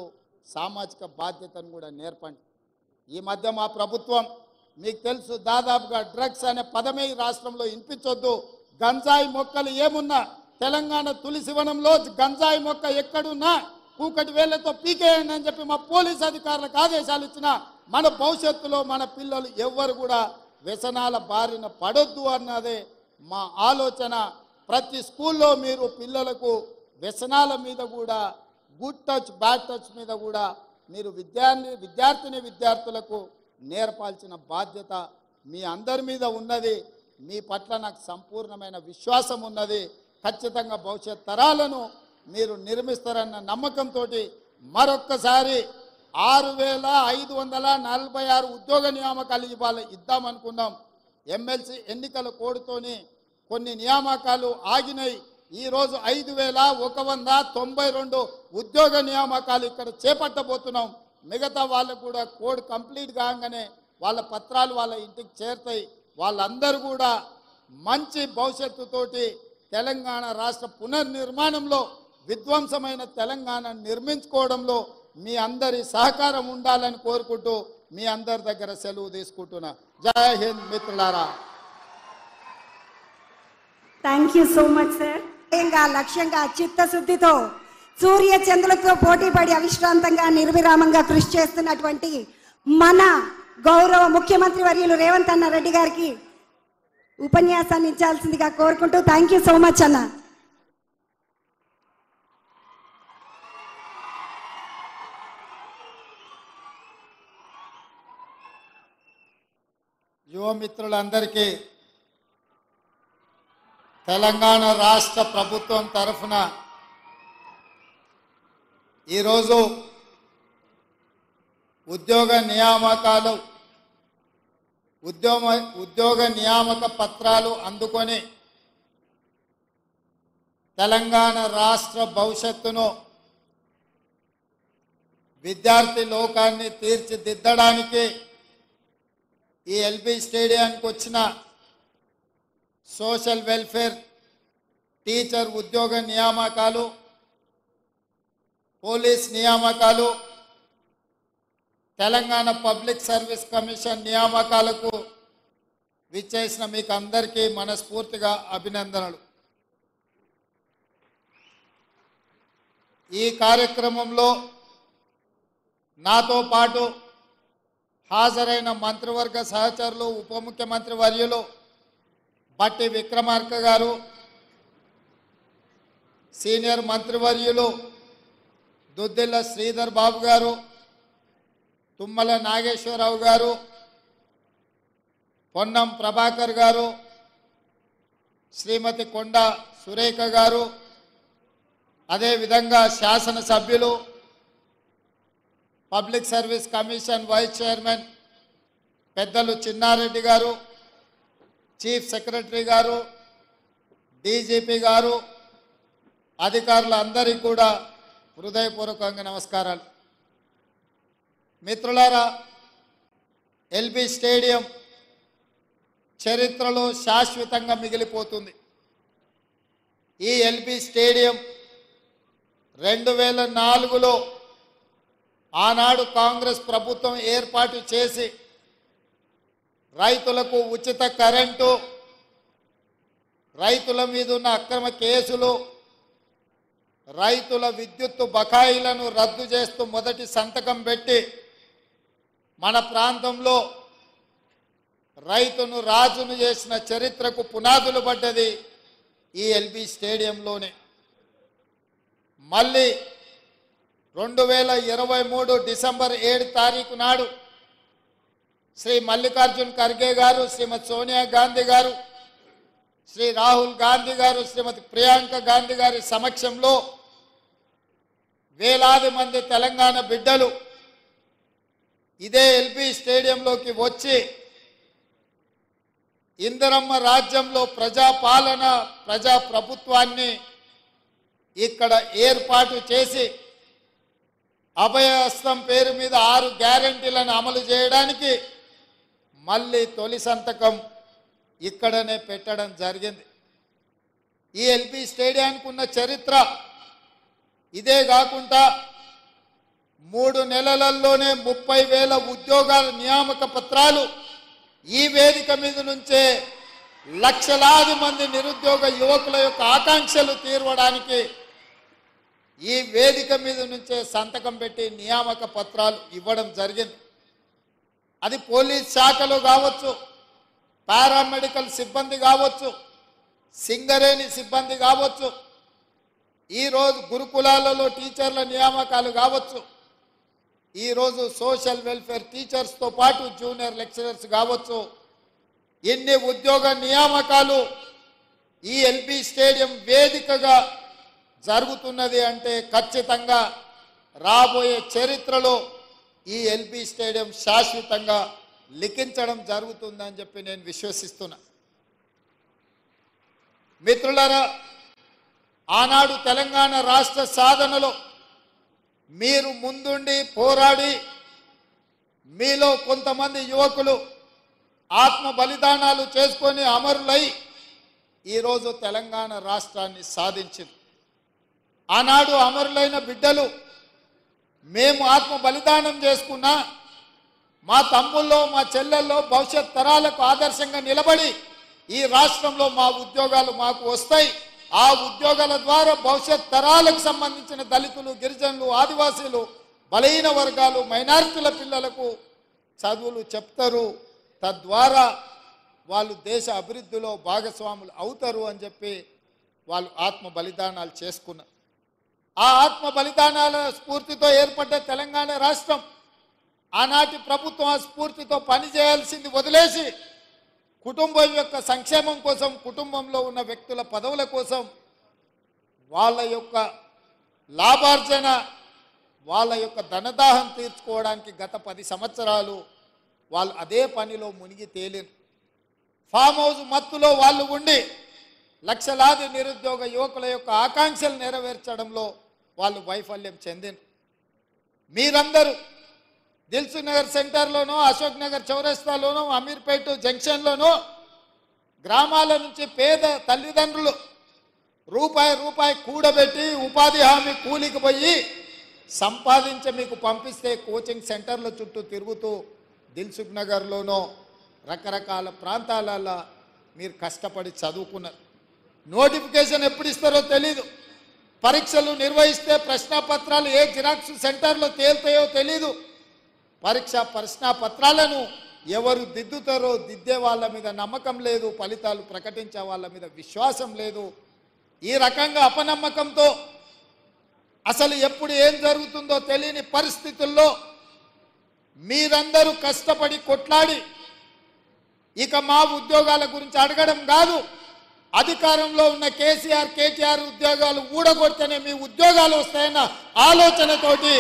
F: సామాజిక బాధ్యతను కూడా నేర్పండి. ఈ మధ్య మా ప్రభుత్వం మీకు తెలుసు దాదాపుగా డ్రగ్స్ అనే పదమే ఈ రాష్ట్రంలో వినిపించొద్దు. గంజాయి మొక్కలు ఏమున్నా తెలంగాణ తులసివనంలో గంజాయి మొక్క ఎక్కడున్నా కూకటి వేళ్ళతో పీకేయండి అని చెప్పి మా పోలీస్ అధికారులకు ఆదేశాలు ఇచ్చిన మన భవిష్యత్తులో మన పిల్లలు ఎవ్వరు కూడా వ్యసనాల బారిన పడొద్దు అన్నదే మా ఆలోచన. ప్రతి స్కూల్లో మీరు పిల్లలకు వ్యసనాల మీద కూడా గుడ్ టచ్ బ్యాడ్ టచ్ మీద కూడా మీరు విద్యార్థి విద్యార్థిని విద్యార్థులకు నేర్పాల్సిన బాధ్యత మీ అందరి మీద ఉన్నది. మీ పట్ల నాకు సంపూర్ణమైన విశ్వాసం ఉన్నది. ఖచ్చితంగా భవిష్యత్ తరాలను మీరు నిర్మిస్తారన్న నమ్మకంతో మరొక్కసారి ఆరు వేల ఐదు వందల నలభై ఆరు ఉద్యోగ నియామకాలు ఇవ్వాలి ఇద్దామనుకున్నాం. ఎమ్మెల్సీ ఎన్నికల కోడ్తోని కొన్ని నియామకాలు ఆగినాయి. ఈరోజు ఐదు వేల ఒక వంద తొంభై రెండు ఉద్యోగ నియామకాలు ఇక్కడ చేపట్టబోతున్నాం. మిగతా వాళ్ళకు కూడా కోడ్ కంప్లీట్ కాగానే వాళ్ళ పత్రాలు వాళ్ళ ఇంటికి చేరుతాయి. వాళ్ళందరూ కూడా మంచి భవిష్యత్తుతోటి తెలంగాణ రాష్ట్ర పునర్నిర్మాణంలో విధ్వంసమైన తెలంగాణ నిర్మించుకోవడంలో మీ అందరి సహకారం ఉండాలని కోరుకుంటూ మీ అందరి దగ్గర సెలవు తీసుకుంటున్నా. జై హింద్ మిత్రులారా.
B: Thank you so much sir లక్ష్యంగా లక్ష్యంగా చిత్తశుద్ధితో సూర్య చంద్రులతో పోటీపడి అవిశ్రాంతంగా నిర్విరామంగా కృషి చేస్తున్నటువంటి మన గౌరవ ముఖ్యమంత్రి వర్యులు రేవంత్ అన్న రెడ్డి గారికి ఉపన్యాసాన్ని ఇచ్చాల్సిందిగా కోరుకుంటూ థ్యాంక్ యూ సో మచ్ అన్న.
F: యువమిత్రులందరికీ తెలంగాణ రాష్ట్ర ప్రభుత్వం తరఫున ఈరోజు ఉద్యోగ నియామకాలు ఉద్యోగ ఉద్యోగ నియామక పత్రాలు అందుకొని తెలంగాణ రాష్ట్ర భవిష్యత్తును విద్యార్థి లోకాన్ని తీర్చిదిద్దడానికి ఈ ఎల్బీ స్టేడియానికి వచ్చిన సోషల్ వెల్ఫేర్ టీచర్ ఉద్యోగ నియామకాలు పోలీస్ నియామకాలు తెలంగాణ పబ్లిక్ సర్వీస్ కమిషన్ నియామకాలకు విచ్చేసిన మీకు అందరికీ మనస్ఫూర్తిగా అభినందనలు. ఈ కార్యక్రమంలో నాతో పాటు హాజరైన మంత్రివర్గ సహచరులు ఉప ముఖ్యమంత్రి వర్యులు బట్టి విక్రమార్క గారు సీనియర్ మంత్రివర్యులు దుద్దిల్ల శ్రీధర్ బాబు గారు తుమ్మల నాగేశ్వరరావు గారు పొన్నం ప్రభాకర్ గారు శ్రీమతి కొండ సురేఖ గారు అదేవిధంగా శాసనసభ్యులు public service commission vice chairman పెద్దలు చిన్నారెడ్డి గారు చీఫ్ సెక్రటరీ గారు డీజీపీ గారు అధికారులందరికీ కూడా హృదయపూర్వకంగా నమస్కారాలు. మిత్రులారా ఎల్బీ స్టేడియం చరిత్రలో శాశ్వతంగా మిగిలిపోతుంది. ఈ ఎల్బీ స్టేడియం రెండు వేల నాలుగులో ఆనాడు కాంగ్రెస్ ప్రభుత్వం ఏర్పాటు చేసి రైతులకు ఉచిత కరెంటు రైతుల మీద ఉన్న అక్రమ కేసులు రైతుల విద్యుత్తు బకాయిలను రద్దు చేస్తూ మొదటి సంతకం పెట్టి మన ప్రాంతంలో రైతును రాజును చేసిన చరిత్రకు పునాదులు పడ్డది ఈ ఎల్బీ స్టేడియంలోనే. మళ్ళీ రెండు వేల ఇరవై మూడు డిసెంబర్ ఏడు తారీఖు నాడు శ్రీ మల్లికార్జున్ ఖర్గే గారు శ్రీమతి సోనియా గాంధీ గారు శ్రీ రాహుల్ గాంధీ గారు శ్రీమతి ప్రియాంక గాంధీ గారి సమక్షంలో వేలాది మంది తెలంగాణ బిడ్డలు ఇదే ఎల్బీ స్టేడియంలోకి వచ్చి ఇందిరమ్మ రాజ్యంలో ప్రజాపాలన ప్రజా ప్రభుత్వాన్ని ఇక్కడ ఏర్పాటు చేసి అభయహస్తం పేరు మీద ఆరు గ్యారంటీలను అమలు చేయడానికి మళ్ళీ తొలి సంతకం ఇక్కడనే పెట్టడం జరిగింది. ఈ ఎల్పి స్టేడియానికి ఉన్న చరిత్ర ఇదే కాకుండా మూడు నెలలలోనే ముప్పై వేల ఉద్యోగాల నియామక పత్రాలు ఈ వేదిక మీద నుంచే లక్షలాది మంది నిరుద్యోగ యువకుల యొక్క ఆకాంక్షలు తీర్వడానికి ఈ వేదిక మీద నుంచే సంతకం పెట్టి నియామక పత్రాలు ఇవ్వడం జరిగింది. అది పోలీస్ శాఖలో కావచ్చు పారామెడికల్ సిబ్బంది కావచ్చు సింగరేణి సిబ్బంది కావచ్చు ఈరోజు గురుకులాలలో టీచర్ల నియామకాలు కావచ్చు ఈరోజు సోషల్ వెల్ఫేర్ టీచర్స్తో పాటు జూనియర్ లెక్చరర్స్ కావచ్చు ఎన్ని ఉద్యోగ నియామకాలు ఈ ఎల్బీ స్టేడియం వేదికగా జరుగుతున్నది అంటే ఖచ్చితంగా రాబోయే చరిత్రలో ఈ ఎల్బీ స్టేడియం శాశ్వతంగా లిఖించడం జరుగుతుందని చెప్పి నేను విశ్వసిస్తున్నా. మిత్రులరా ఆనాడు తెలంగాణ రాష్ట్ర సాధనలో మీరు ముందుండి పోరాడి మీలో కొంతమంది యువకులు ఆత్మ బలిదానాలు చేసుకొని అమరులై ఈరోజు తెలంగాణ రాష్ట్రాన్ని సాధించింది ఆనాడు అమరులైన బిడ్డలు మేము ఆత్మ బలిదానం చేసుకున్నా మా తమ్ముల్లో మా చెల్లెల్లో భవిష్యత్ తరాలకు ఆదర్శంగా నిలబడి ఈ రాష్ట్రంలో మా ఉద్యోగాలు మాకు వస్తాయి. ఆ ఉద్యోగాల ద్వారా భవిష్యత్ తరాలకు సంబంధించిన దళితులు గిరిజనులు ఆదివాసీలు బలహీన వర్గాలు మైనారిటీల పిల్లలకు చదువులు చెప్తారు. తద్వారా వాళ్ళు దేశ అభివృద్ధిలో భాగస్వాములు అవుతారు అని చెప్పి వాళ్ళు ఆత్మ బలిదానాలు చేసుకున్నారు ఆ ఆత్మ బలిదానాల స్ఫూర్తితో ఏర్పడ్డ తెలంగాణ రాష్ట్రం ఆనాటి ప్రభుత్వం ఆ స్ఫూర్తితో పనిచేయాల్సింది వదిలేసి కుటుంబం యొక్క సంక్షేమం కోసం కుటుంబంలో ఉన్న వ్యక్తుల పదవుల కోసం వాళ్ళ యొక్క లాభార్జన వాళ్ళ యొక్క ధనదాహం తీర్చుకోవడానికి గత పది సంవత్సరాలు వాళ్ళు అదే పనిలో మునిగి తేలిరు. ఫామ్ హౌస్ మత్తులో వాళ్ళు ఉండి లక్షలాది నిరుద్యోగ యువకుల యొక్క ఆకాంక్షలు నెరవేర్చడంలో వాళ్ళు వైఫల్యం చెందిన. మీరందరూ దిల్సు నగర్ సెంటర్లోనో అశోక్ నగర్ చౌరస్తాలోనో అమీర్పేట జంక్షన్లోనో గ్రామాల నుంచి పేద తల్లిదండ్రులు రూపాయి రూపాయి కూడబెట్టి ఉపాధి హామీ కూలికి పోయి సంపాదించి మీకు పంపిస్తే కోచింగ్ సెంటర్ల చుట్టూ తిరుగుతూ దిల్సుఖ్ నగర్లోనో రకరకాల ప్రాంతాలలో మీరు కష్టపడి చదువుకున్నారు. నోటిఫికేషన్ ఎప్పుడు ఇస్తారో తెలీదు. పరీక్షలు నిర్వహిస్తే ప్రశ్నాపత్రాలు ఏ జిరాక్స్ సెంటర్లో తేలుతాయో తెలీదు. పరీక్ష ప్రశ్నాపత్రాలను ఎవరు దిద్దుతారో దిద్దే వాళ్ళ మీద నమ్మకం లేదు ఫలితాలు ప్రకటించే వాళ్ళ మీద విశ్వాసం లేదు. ఈ రకంగా అపనమ్మకంతో అసలు ఎప్పుడు ఏం జరుగుతుందో తెలియని పరిస్థితుల్లో మీరందరూ కష్టపడి కొట్లాడి ఇక మా ఉద్యోగాల గురించి అడగడం కాదు. అధికారంలో ఉన్న కేసీఆర్ కేటీఆర్ ఉద్యోగాలు ఊడగొడితేనే మీ ఉద్యోగాలు వస్తాయన్న ఆలోచనతోటి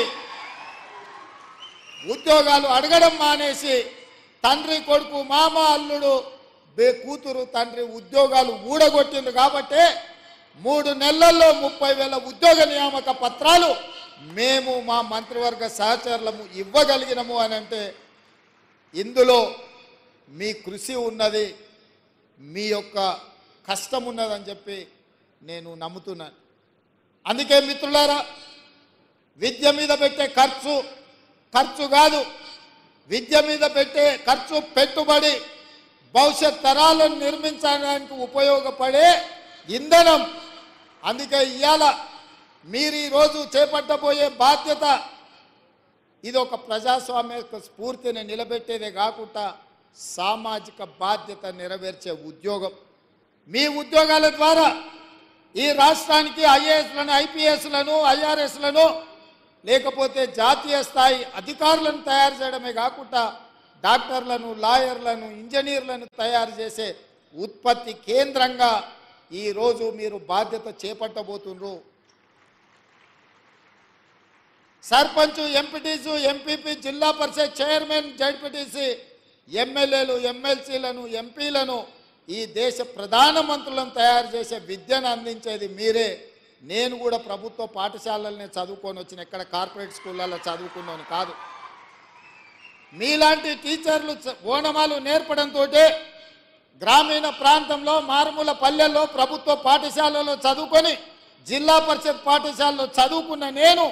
F: ఉద్యోగాలు అడగడం మానేసి తండ్రి కొడుకు మామ అల్లుడు బే కూతురు తండ్రి ఉద్యోగాలు ఊడగొట్టింది కాబట్టి మూడు నెలల్లో ముప్పై వేల ఉద్యోగ నియామక పత్రాలు మేము మా మంత్రివర్గ సహచరులము ఇవ్వగలిగినము అని అంటే ఇందులో మీ కృషి ఉన్నది మీ యొక్క కష్టం ఉన్నదని చెప్పి నేను నమ్ముతున్నాను. అందుకే మిత్రులారా విద్య మీద పెట్టే ఖర్చు ఖర్చు కాదు. విద్య మీద పెట్టే ఖర్చు పెట్టుబడి భవిష్యత్ తరాలను నిర్మించడానికి ఉపయోగపడే ఇంధనం. అందుకే ఇవాళ మీరు ఈరోజు చేపట్టబోయే బాధ్యత ఇది ఒక ప్రజాస్వామ్య స్ఫూర్తిని నిలబెట్టేదే కాకుండా సామాజిక బాధ్యత నెరవేర్చే ఉద్యోగం. మీ ఉద్యోగాల ద్వారా ఈ రాష్ట్రానికి ఐఏఎస్లను ఐపీఎస్లను ఐఆర్ఎస్లను లేకపోతే జాతీయ స్థాయి అధికారులను తయారు చేయడమే కాకుండా డాక్టర్లను లాయర్లను ఇంజనీర్లను తయారు చేసే ఉత్పత్తి కేంద్రంగా ఈరోజు మీరు బాధ్యత చేపట్టబోతున్నారు సర్పంచ్ ఎంపీటీసు ఎంపీపీ జిల్లా పరిషత్ చైర్మన్ జడ్పీటీసీ ఎమ్మెల్యేలు ఎమ్మెల్సీలను ఎంపీలను ఈ దేశ ప్రధానమంత్రులను తయారు చేసే విద్యను అందించేది మీరే. నేను కూడా ప్రభుత్వ పాఠశాలలనే చదువుకొని వచ్చిన ఎక్కడ కార్పొరేట్ స్కూళ్ళల్లో చదువుకున్నాను కాదు. మీలాంటి టీచర్లు ఓనమాలు నేర్పడంతో గ్రామీణ ప్రాంతంలో మారుమూల పల్లెల్లో ప్రభుత్వ పాఠశాలలో చదువుకొని జిల్లా పరిషత్ పాఠశాలలో చదువుకున్న నేను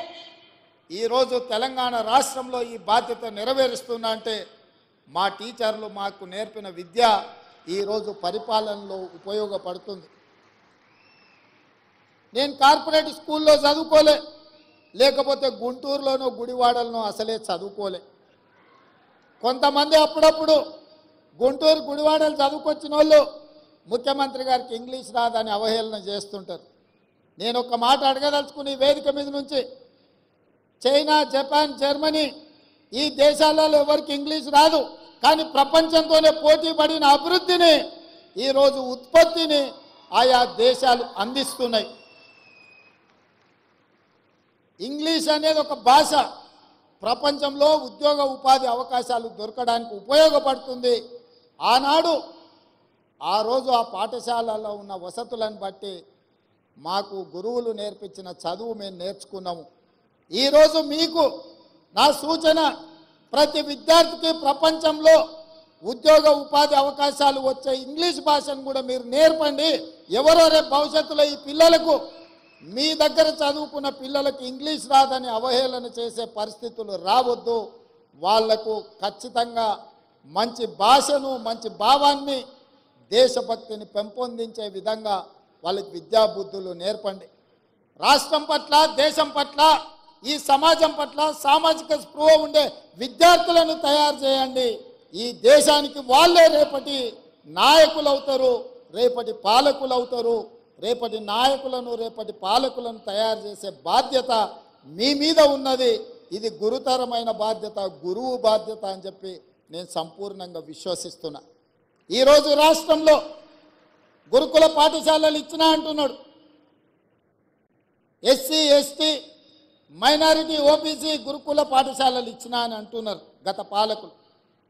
F: ఈరోజు తెలంగాణ రాష్ట్రంలో ఈ బాధ్యత నెరవేరుస్తున్నా అంటే మా టీచర్లు మాకు నేర్పిన విద్య ఈరోజు పరిపాలనలో ఉపయోగపడుతుంది. నేను కార్పొరేట్ స్కూల్లో చదువుకోలే లేకపోతే గుంటూరులోనో గుడివాడలనో అసలే చదువుకోలే. కొంతమంది అప్పుడప్పుడు గుంటూరు గుడివాడలు చదువుకొచ్చిన వాళ్ళు ముఖ్యమంత్రి గారికి ఇంగ్లీష్ రాదని అవహేళన చేస్తుంటారు. నేను ఒక మాట అడగదలుచుకుని వేదిక మీద నుంచి చైనా జపాన్ జర్మనీ ఈ దేశాలలో ఎవరికి ఇంగ్లీష్ రాదు. కానీ ప్రపంచంతోనే పోటీ పడిన అభివృద్ధిని ఈరోజు ఉత్పత్తిని ఆయా దేశాలు అందిస్తున్నాయి. ఇంగ్లీష్ అనేది ఒక భాష. ప్రపంచంలో ఉద్యోగ ఉపాధి అవకాశాలు దొరకడానికి ఉపయోగపడుతుంది. ఆనాడు ఆ రోజు ఆ పాఠశాలలో ఉన్న వసతులను బట్టి మాకు గురువులు నేర్పించిన చదువు మేము నేర్చుకున్నాము. ఈరోజు మీకు నా సూచన ప్రతి విద్యార్థికి ప్రపంచంలో ఉద్యోగ ఉపాధి అవకాశాలు వచ్చే ఇంగ్లీష్ భాషను కూడా మీరు నేర్పండి. ఎవరో రేపు భవిష్యత్తులో ఈ పిల్లలకు మీ దగ్గర చదువుకున్న పిల్లలకు ఇంగ్లీష్ రాదని అవహేళన చేసే పరిస్థితులు రావద్దు. వాళ్ళకు ఖచ్చితంగా మంచి భాషను మంచి భావాన్ని దేశభక్తిని పెంపొందించే విధంగా వాళ్ళకి విద్యాబుద్ధులు నేర్పండి. రాష్ట్రం పట్ల దేశం పట్ల ఈ సమాజం పట్ల సామాజిక స్పృహ ఉండే విద్యార్థులను తయారు చేయండి. ఈ దేశానికి వాళ్ళే రేపటి నాయకులు అవుతారు రేపటి పాలకులు అవుతారు రేపటి నాయకులను రేపటి పాలకులను తయారు చేసే బాధ్యత మీ మీద ఉన్నది. ఇది గురుతరమైన బాధ్యత గురువు బాధ్యత అని చెప్పి నేను సంపూర్ణంగా విశ్వసిస్తున్నా. ఈరోజు రాష్ట్రంలో గురుకుల పాఠశాలలు ఇచ్చినా అంటున్నాడు. ఎస్సీ ఎస్టీ మైనారిటీ ఓబీసీ గురుకుల పాఠశాలలు ఇచ్చినా అని అంటున్నారు గత పాలకులు.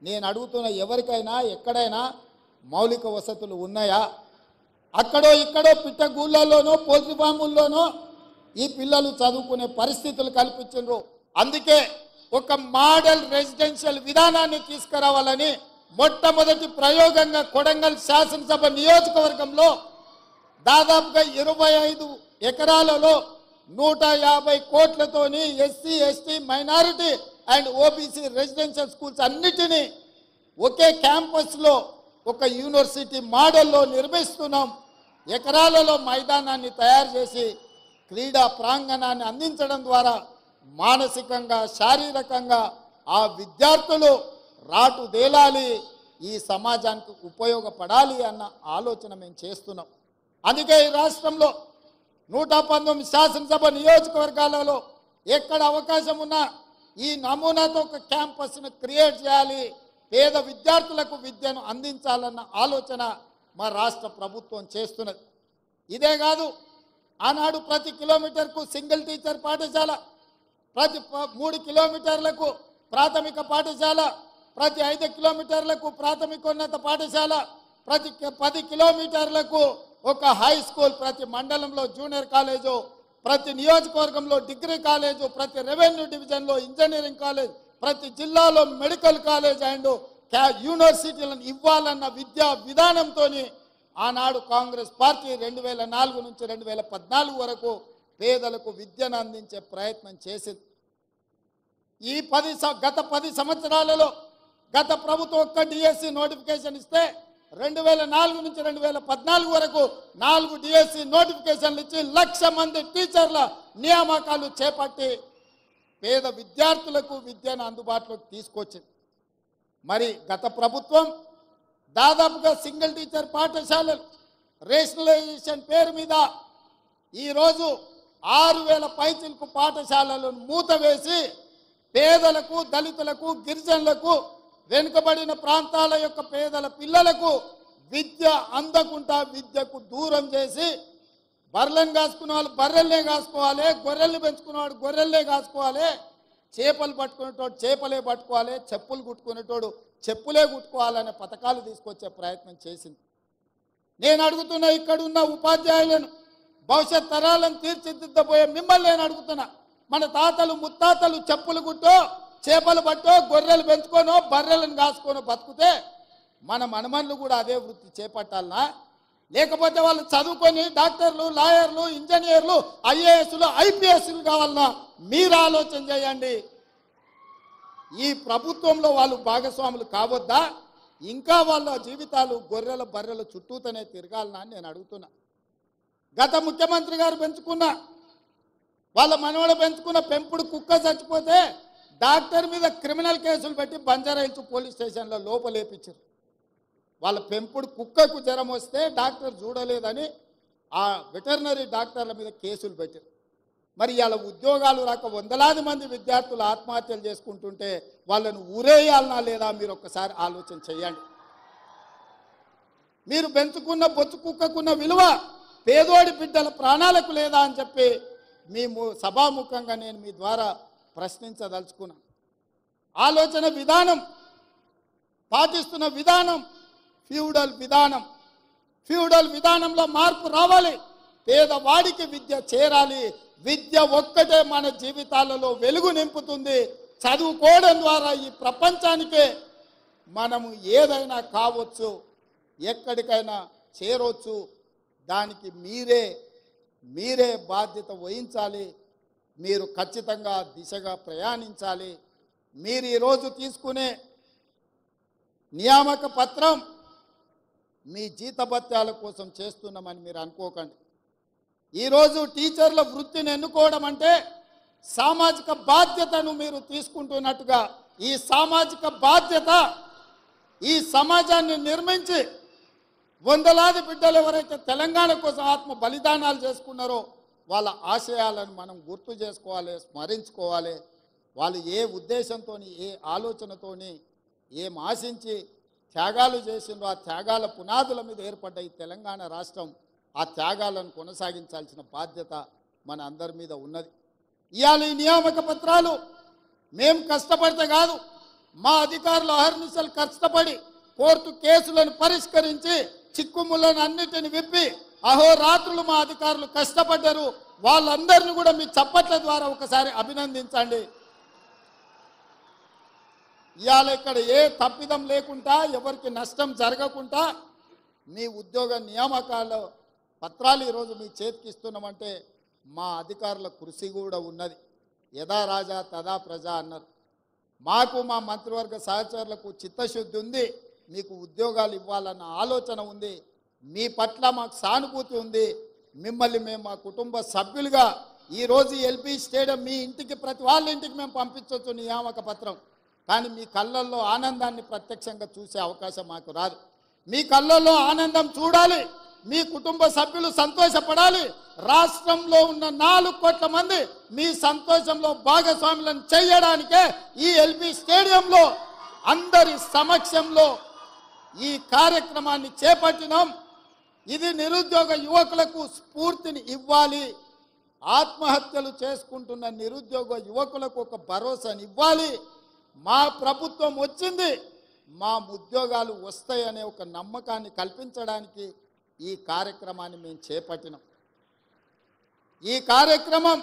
F: నేను అడుగుతున్న ఎవరికైనా ఎక్కడైనా మౌలిక వసతులు ఉన్నాయా? అక్కడో ఇక్కడో పిట్టగూళ్ళలోనో పోల్ట్రీ ఫాముల్లోనో ఈ పిల్లలు చదువుకునే పరిస్థితులు కల్పించారు అందుకే ఒక మోడల్ రెసిడెన్షియల్ విధానాన్ని తీసుకురావాలని మొట్టమొదటి ప్రయోగంగా కొడంగల్ శాసనసభ నియోజకవర్గంలో దాదాపుగా ఇరవై ఐదు ఎకరాలలో నూట యాభై కోట్లతోని SC ST minority and OBC residential schools అన్నిటినీ ఒకే క్యాంపస్లో ఒక యూనివర్సిటీ మోడల్లో నిర్మిస్తున్నాం. ఎకరాలలో మైదానాన్ని తయారు చేసి క్రీడా ప్రాంగణాన్ని అందించడం ద్వారా మానసికంగా శారీరకంగా ఆ విద్యార్థులు రాటు దేలాలి ఈ సమాజానికి ఉపయోగపడాలి అన్న ఆలోచన మేము చేస్తున్నాం. అందుకే ఈ రాష్ట్రంలో నూట పంతొమ్మిది శాసనసభ నియోజకవర్గాలలో ఎక్కడ అవకాశం ఉన్నా ఈ నమూనాతో ఒక క్యాంపస్ను క్రియేట్ చేయాలి. పేద విద్యార్థులకు విద్యను అందించాలన్న ఆలోచన మా రాష్ట్ర ప్రభుత్వం చేస్తున్నది. ఇదే కాదు ఆనాడు ప్రతి కిలోమీటర్కు సింగిల్ టీచర్ పాఠశాల ప్రతి మూడు కిలోమీటర్లకు ప్రాథమిక పాఠశాల ప్రతి ఐదు కిలోమీటర్లకు ప్రాథమికోన్నత పాఠశాల ప్రతి పది కిలోమీటర్లకు ఒక హై స్కూల్ ప్రతి మండలంలో జూనియర్ కాలేజు ప్రతి నియోజకవర్గంలో డిగ్రీ కాలేజు ప్రతి రెవెన్యూ డివిజన్లో ఇంజనీరింగ్ కాలేజ్ ప్రతి జిల్లాలో మెడికల్ కాలేజ్ అండ్ క్యా- యూనివర్సిటీలను ఇవ్వాలన్న విద్యా విధానంతో ఆనాడు కాంగ్రెస్ పార్టీ రెండు వేల నాలుగు నుంచి రెండు వేల పద్నాలుగు వరకు పేదలకు విద్యను అందించే ప్రయత్నం చేసింది. ఈ పది గత పది సంవత్సరాలలో గత ప్రభుత్వం ఒక్క డిఎస్సి నోటిఫికేషన్ ఇస్తే రెండు వేల నాలుగు నుంచి రెండు వేల పద్నాలుగు వరకు నాలుగు డిఎస్సి నోటిఫికేషన్లు ఇచ్చి లక్ష మంది టీచర్ల నియామకాలు చేపట్టి పేద విద్యార్థులకు విద్యను అందుబాటులోకి తీసుకొచ్చింది. మరి గత ప్రభుత్వం దాదాపుగా సింగిల్ టీచర్ పాఠశాలలు రేషనలైజేషన్ పేరు మీద ఈరోజు ఆరు వేల పైచిలకు పాఠశాలలను మూతవేసి పేదలకు దళితులకు గిరిజనులకు వెనుకబడిన ప్రాంతాల యొక్క పేదల పిల్లలకు విద్య అందకుండా విద్యకు దూరం చేసి బర్రెలను కాసుకునే వాళ్ళు బర్రెల్నే కాసుకోవాలి గొర్రెల్ని పెంచుకున్నవాడు గొర్రెల్నే కాసుకోవాలి చేపలు పట్టుకునేటోడు చేపలే పట్టుకోవాలి చెప్పులు కుట్టుకునేటోడు చెప్పులే కుట్టుకోవాలనే పథకాలు తీసుకొచ్చే ప్రయత్నం చేసింది. నేను అడుగుతున్నా ఇక్కడున్న ఉపాధ్యాయులను భవిష్యత్ తరాలను తీర్చిదిద్దబోయే మిమ్మల్ని నేను అడుగుతున్నా. మన తాతలు ముత్తాతలు చెప్పులు కుట్టో చేపలు పట్టో గొర్రెలు పెంచుకోనో బర్రెలను కాసుకోనో బతుకుతే మన మనమన్లు కూడా అదే వృత్తి చేపట్టాలనా? లేకపోతే వాళ్ళు చదువుకొని డాక్టర్లు లాయర్లు ఇంజనీర్లు ఐఏఎస్లు ఐపీఎస్లు కావాలన్నా మీరు ఆలోచన చేయండి. ఈ ప్రభుత్వంలో వాళ్ళు భాగస్వాములు కావద్దా? ఇంకా వాళ్ళ జీవితాలు గొర్రెల బర్రెల చుట్టూతోనే తిరగాలనా అని నేను అడుగుతున్నా. గత ముఖ్యమంత్రి గారు పెంచుకున్న వాళ్ళ మనవడు పెంచుకున్న పెంపుడు కుక్క చచ్చిపోతే డాక్టర్ మీద క్రిమినల్ కేసులు పెట్టి బంజారాయిల్స్ పోలీస్ స్టేషన్లో లోపలేపించారు వాళ్ళ పెంపుడు కుక్కకు జ్వరం వస్తే డాక్టర్ చూడలేదని ఆ వెటర్నరీ డాక్టర్ల మీద కేసులు పెట్టారు. మరి ఇవాళ ఉద్యోగాలు రాక వందలాది మంది విద్యార్థులు ఆత్మహత్యలు చేసుకుంటుంటే వాళ్ళను ఊరేయాలనా లేదా మీరు ఒక్కసారి ఆలోచన చేయండి. మీరు పెంచుకున్న బొచ్చు కుక్కకున్న విలువ పేదోడి బిడ్డల ప్రాణాలకు లేదా అని చెప్పి మీ సభాముఖంగా నేను మీ ద్వారా ప్రశ్నించదలుచుకున్నాను. ఆలోచన విధానం పాటిస్తున్న విధానం ఫ్యూడల్ విధానం. ఫ్యూడల్ విధానంలో మార్పు రావాలి. పేదవాడికి విద్య చేరాలి. విద్య ఒక్కటే మన జీవితాలలో వెలుగు నింపుతుంది. చదువుకోవడం ద్వారా ఈ ప్రపంచానికే మనము ఏదైనా కావచ్చు ఎక్కడికైనా చేరవచ్చు దానికి మీరే మీరే బాధ్యత వహించాలి. మీరు ఖచ్చితంగా దిశగా ప్రయాణించాలి. మీరు ఈరోజు తీసుకునే నియామక పత్రం మీ జీతభత్యాల కోసం చేస్తున్నామని మీరు అనుకోకండి. ఈరోజు టీచర్ల వృత్తిని ఎన్నుకోవడం అంటే సామాజిక బాధ్యతను మీరు తీసుకుంటున్నట్టుగా ఈ సామాజిక బాధ్యత ఈ సమాజాన్ని నిర్మించి వందలాది బిడ్డలు ఎవరైతే తెలంగాణ కోసం ఆత్మ బలిదానాలు చేసుకున్నారో వాళ్ళ ఆశయాలను మనం గుర్తు చేసుకోవాలి స్మరించుకోవాలి. వాళ్ళు ఏ ఉద్దేశంతో ఏ ఆలోచనతోని ఏం ఆశించి త్యాగాలు చేసిందో ఆ త్యాగాల పునాదుల మీద ఏర్పడ్డ ఈ తెలంగాణ రాష్ట్రం ఆ త్యాగాలను కొనసాగించాల్సిన బాధ్యత మన అందరి మీద ఉన్నది. ఇవాళ ఈ నియామక పత్రాలు మేం కష్టపడితే కాదు మా అధికారులు అహర్నిశలు కష్టపడి కోర్టు కేసులను పరిష్కరించి చిక్కుములను అన్నిటిని విప్పి అహోరాత్రులు మా అధికారులు కష్టపడ్డారు. వాళ్ళందరినీ కూడా మీ చప్పట్ల ద్వారా ఒకసారి అభినందించండి. ఇవాళ ఇక్కడ ఏ తప్పిదం లేకుండా ఎవరికి నష్టం జరగకుండా మీ ఉద్యోగ నియామకాల పత్రాలు ఈరోజు మీ చేతికి ఇస్తున్నామంటే మా అధికారుల కృషి కూడా ఉన్నది. యథా రాజా తదా ప్రజ అన్నారు. మాకు మా మంత్రివర్గ సహచరులకు చిత్తశుద్ధి ఉంది. మీకు ఉద్యోగాలు ఇవ్వాలన్న ఆలోచన ఉంది. మీ పట్ల మాకు సానుభూతి ఉంది. మిమ్మల్ని మేము మా కుటుంబ సభ్యులుగా ఈరోజు ఎల్పి స్టేడియం మీ ఇంటికి ప్రతి వాళ్ళ ఇంటికి మేము పంపించవచ్చు నియామక పత్రం. కానీ మీ కళ్ళల్లో ఆనందాన్ని ప్రత్యక్షంగా చూసే అవకాశం మాకు రాదు. మీ కళ్ళల్లో ఆనందం చూడాలి. మీ కుటుంబ సభ్యులు సంతోషపడాలి. రాష్ట్రంలో ఉన్న నాలుగు కోట్ల మంది మీ సంతోషంలో భాగస్వాములను చేయడానికే ఈ ఎల్పి స్టేడియంలో అందరి సమక్షంలో ఈ కార్యక్రమాన్ని చేపట్టినాం. ఇది నిరుద్యోగ యువకులకు స్ఫూర్తిని ఇవ్వాలి. ఆత్మహత్యలు చేసుకుంటున్న నిరుద్యోగ యువకులకు ఒక భరోసాని ఇవ్వాలి. మా ప్రభుత్వం వచ్చింది. మా ఉద్యోగాలు వస్తాయనే ఒక నమ్మకాన్ని కల్పించడానికి ఈ కార్యక్రమాన్ని మేము చేపట్టినాం. ఈ కార్యక్రమం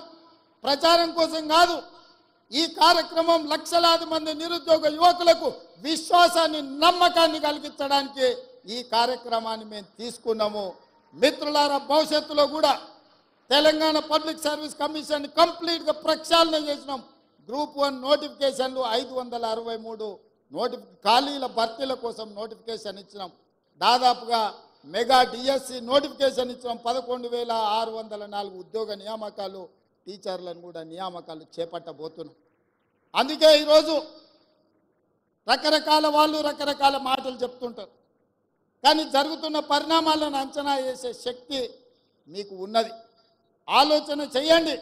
F: ప్రచారం కోసం కాదు ఈ కార్యక్రమం లక్షలాది మంది నిరుద్యోగ యువకులకు విశ్వాసాన్ని నమ్మకాన్ని కలిగించడానికి ఈ కార్యక్రమాన్ని మేము తీసుకున్నాము. మిత్రులారా భవిష్యత్తులో కూడా తెలంగాణ పబ్లిక్ సర్వీస్ కమిషన్ కంప్లీట్గా ప్రక్షాళన చేసినాం. గ్రూప్ వన్ నోటిఫికేషన్లు ఐదు వందల అరవై మూడు నోటిఫి ఖాళీల భర్తీల కోసం నోటిఫికేషన్ ఇచ్చినాం. దాదాపుగా మెగా డిఎస్సి నోటిఫికేషన్ ఇచ్చినాం. పదకొండు వేల ఆరు వందల నాలుగు ఉద్యోగ నియామకాలు టీచర్లను కూడా నియామకాలు చేపట్టబోతున్నాం. అందుకే ఈరోజు రకరకాల వాళ్ళు రకరకాల మాటలు చెప్తుంటారు. కానీ జరుగుతున్న పరిణామాలను అంచనా వేసే శక్తి మీకు ఉన్నది. ఆలోచన చేయండి.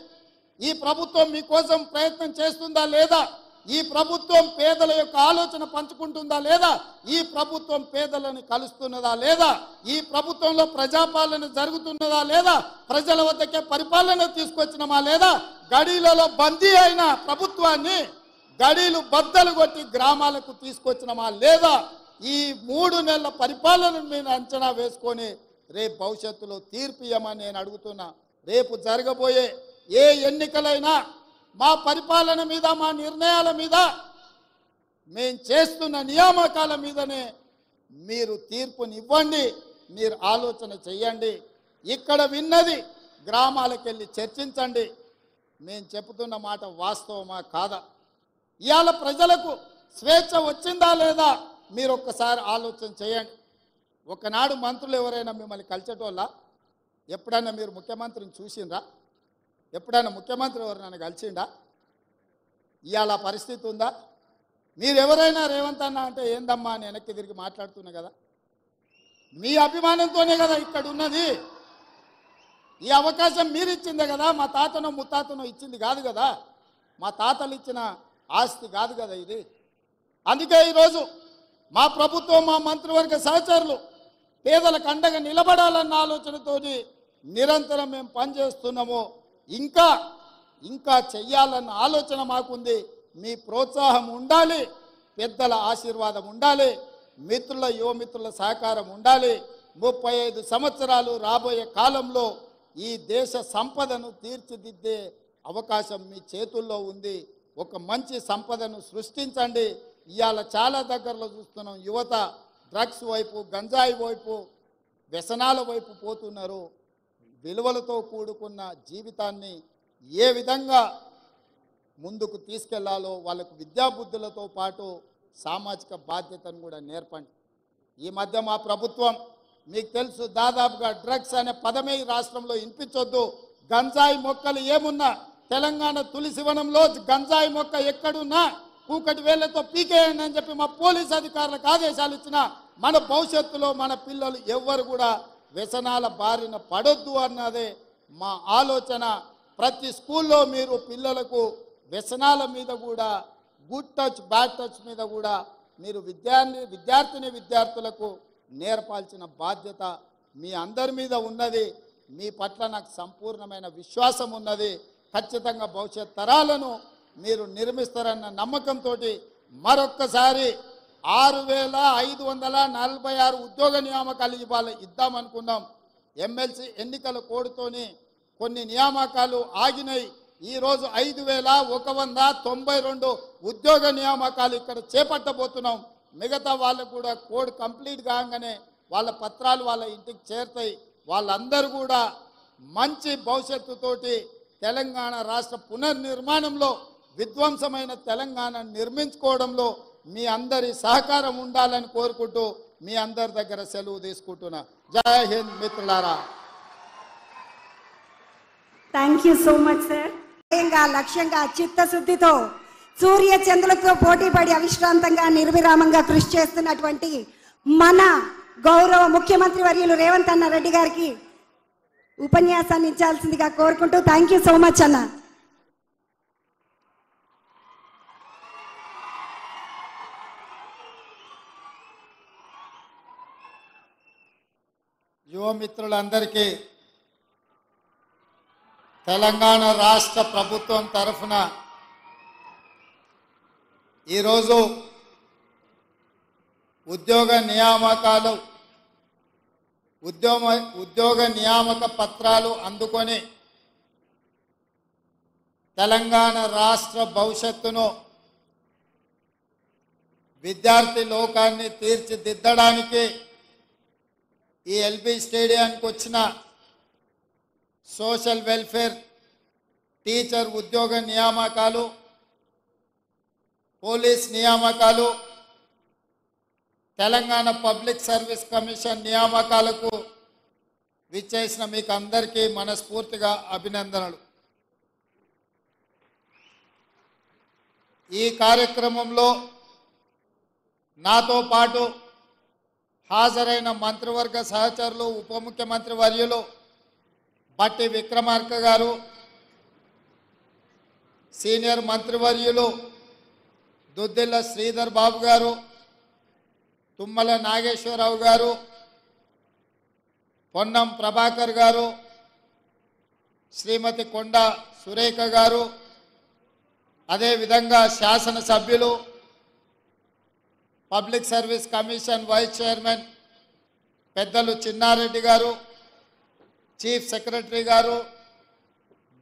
F: ఈ ప్రభుత్వం మీకోసం ప్రయత్నం చేస్తుందా లేదా? ఈ ప్రభుత్వం పేదల యొక్క ఆలోచన పంచుకుంటుందా లేదా? ఈ ప్రభుత్వం పేదలను కలుస్తున్నదా లేదా? ఈ ప్రభుత్వంలో ప్రజాపాలన జరుగుతున్నదా లేదా? ప్రజల వద్దకే పరిపాలన తీసుకొచ్చినమా లేదా? గడీలలో బందీ అయిన ప్రభుత్వాన్ని గడీలు బద్దలు కొట్టి గ్రామాలకు తీసుకొచ్చినమా లేదా? ఈ మూడు నెలల పరిపాలనను మీరు అంచనా వేసుకొని రేపు భవిష్యత్తులో తీర్పు ఇవ్వమని నేను అడుగుతున్నా. రేపు జరగబోయే ఏ ఎన్నికలైనా మా పరిపాలన మీద మా నిర్ణయాల మీద మేము చేస్తున్న నియామకాల మీదనే మీరు తీర్పునివ్వండి మీరు ఆలోచన చెయ్యండి. ఇక్కడ విన్నది గ్రామాలకు వెళ్ళి చర్చించండి. మేము చెబుతున్న మాట వాస్తవమా కాదా? ఇవాళ ప్రజలకు స్వేచ్ఛ వచ్చిందా లేదా? మీరు ఒక్కసారి ఆలోచన చేయండి. ఒకనాడు మంత్రులు ఎవరైనా మిమ్మల్ని కలిసేటోళ్ళ? ఎప్పుడైనా మీరు ముఖ్యమంత్రిని చూసిండ్రా? ఎప్పుడైనా ముఖ్యమంత్రి ఎవరినైనా కలిసిండా? ఇవాళ పరిస్థితి ఉందా? మీరు ఎవరైనా రేవంత్ అన్న అంటే ఏందమ్మా అని వెనక్కి తిరిగి మాట్లాడుతున్నా కదా? మీ అభిమానంతోనే కదా ఇక్కడ ఉన్నది ఈ అవకాశం మీరు ఇచ్చిందే కదా మా తాతనో ముత్తాతనో ఇచ్చింది కాదు కదా? మా తాతలు ఇచ్చిన ఆస్తి కాదు కదా ఇది. అందుకే ఈరోజు మా ప్రభుత్వం మా మంత్రివర్గ సహచరులు పేదలకు అండగా నిలబడాలన్న ఆలోచనతోటి నిరంతరం మేము పనిచేస్తున్నాము. ఇంకా ఇంకా చెయ్యాలన్న ఆలోచన మాకుంది. మీ ప్రోత్సాహం ఉండాలి పెద్దల ఆశీర్వాదం ఉండాలి మిత్రుల యువమిత్రుల సహకారం ఉండాలి. ముప్పై ఐదు సంవత్సరాలు రాబోయే కాలంలో ఈ దేశ సంపదను తీర్చిదిద్దే అవకాశం మీ చేతుల్లో ఉంది. ఒక మంచి సంపదను సృష్టించండి. ఇవాళ చాలా దగ్గరలో చూస్తున్నాం యువత డ్రగ్స్ వైపు గంజాయి వైపు వ్యసనాల వైపు పోతున్నారు. విలువలతో కూడుకున్న జీవితాన్ని ఏ విధంగా ముందుకు తీసుకెళ్ళాలో వాళ్ళకు విద్యాబుద్ధులతో పాటు సామాజిక బాధ్యతను కూడా నేర్పండి. ఈ మధ్య మా ప్రభుత్వం మీకు తెలుసు దాదాపుగా డ్రగ్స్ అనే పదమే ఈ రాష్ట్రంలో వినిపించొద్దు. గంజాయి మొక్కలు ఏమున్నా తెలంగాణ తులసివనంలో గంజాయి మొక్క ఎక్కడున్నా కూకటి వేళ్ళతో పీకేయండి అని చెప్పి మా పోలీస్ అధికారులకు ఆదేశాలు ఇచ్చిన మన భవిష్యత్తులో మన పిల్లలు ఎవ్వరు కూడా వ్యసనాల బారిన పడొద్దు అన్నదే మా ఆలోచన. ప్రతి స్కూల్లో మీరు పిల్లలకు వ్యసనాల మీద కూడా గుడ్ టచ్ బ్యాడ్ టచ్ మీద కూడా మీరు విద్యార్థి విద్యార్థిని విద్యార్థులకు నేర్పాల్సిన బాధ్యత మీ అందరి మీద ఉన్నది. మీ పట్ల నాకు సంపూర్ణమైన విశ్వాసం ఉన్నది. ఖచ్చితంగా భవిష్యత్ తరాలను మీరు నిర్మిస్తారన్న నమ్మకంతో మరొక్కసారి ఆరు వేల ఐదు వందల నలభై ఆరు ఉద్యోగ నియామకాలు ఇవ్వాలి ఇద్దామనుకున్నాం ఎమ్మెల్సీ ఎన్నికల కోడ్తోని కొన్ని నియామకాలు ఆగినాయి. ఈరోజు ఐదు వేల ఒక వంద తొంభై రెండు ఉద్యోగ నియామకాలు ఇక్కడ చేపట్టబోతున్నాం. మిగతా వాళ్ళకు కూడా కోడ్ కంప్లీట్ కాగానే వాళ్ళ పత్రాలు వాళ్ళ ఇంటికి చేరుతాయి. వాళ్ళందరూ కూడా మంచి భవిష్యత్తుతోటి తెలంగాణ రాష్ట్ర పునర్నిర్మాణంలో విధ్వంసమైన తెలంగాణ నిర్మించుకోవడంలో మీ అందరి సహకారం ఉండాలని కోరుకుంటూ మీ అందరి దగ్గర సెలవు తీసుకుంటున్నా. జై హింద్ మిత్రులారా.
B: Thank you so much sir లక్ష్యంగా చిత్తశుద్ధితో సూర్య చంద్రులతో పోటీపడి అవిశ్రాంతంగా నిర్విరామంగా కృషి చేస్తున్నటువంటి మన గౌరవ ముఖ్యమంత్రి వర్యులు రేవంత్ అన్న రెడ్డి గారికి ఉపన్యాసాన్ని ఇచ్చాల్సిందిగా కోరుకుంటూ థ్యాంక్ యూ సో మచ్ అన్న.
F: యువమిత్రులందరికీ తెలంగాణ రాష్ట్ర ప్రభుత్వం తరఫున ఈరోజు ఉద్యోగ నియామకాలు ఉద్యోగ ఉద్యోగ నియామక పత్రాలు అందుకొని తెలంగాణ రాష్ట్ర భవిష్యత్తును విద్యార్థి లోకాన్ని తీర్చిదిద్దడానికి ఈ ఎల్బీ స్టేడియానికి వచ్చిన సోషల్ వెల్ఫేర్ టీచర్ ఉద్యోగ నియామకాలు పోలీస్ నియామకాలు తెలంగాణ పబ్లిక్ సర్వీస్ కమిషన్ నియామకాలకు విచ్చేసిన మీకు అందరికీ మనస్ఫూర్తిగా అభినందనలు. ఈ కార్యక్రమంలో నాతో పాటు హాజరైన మంత్రివర్గ సహచరులు ఉప ముఖ్యమంత్రి వర్యులు బట్టి విక్రమార్క గారు సీనియర్ మంత్రివర్యులు దుద్దిల్ల శ్రీధర్ బాబు గారు తుమ్మల నాగేశ్వరరావు గారు పొన్నం ప్రభాకర్ గారు శ్రీమతి కొండ సురేఖ గారు అదేవిధంగా శాసనసభ్యులు public service commission vice chairman పెద్దలు చిన్నారెడ్డి గారు చీఫ్ సెక్రటరీ గారు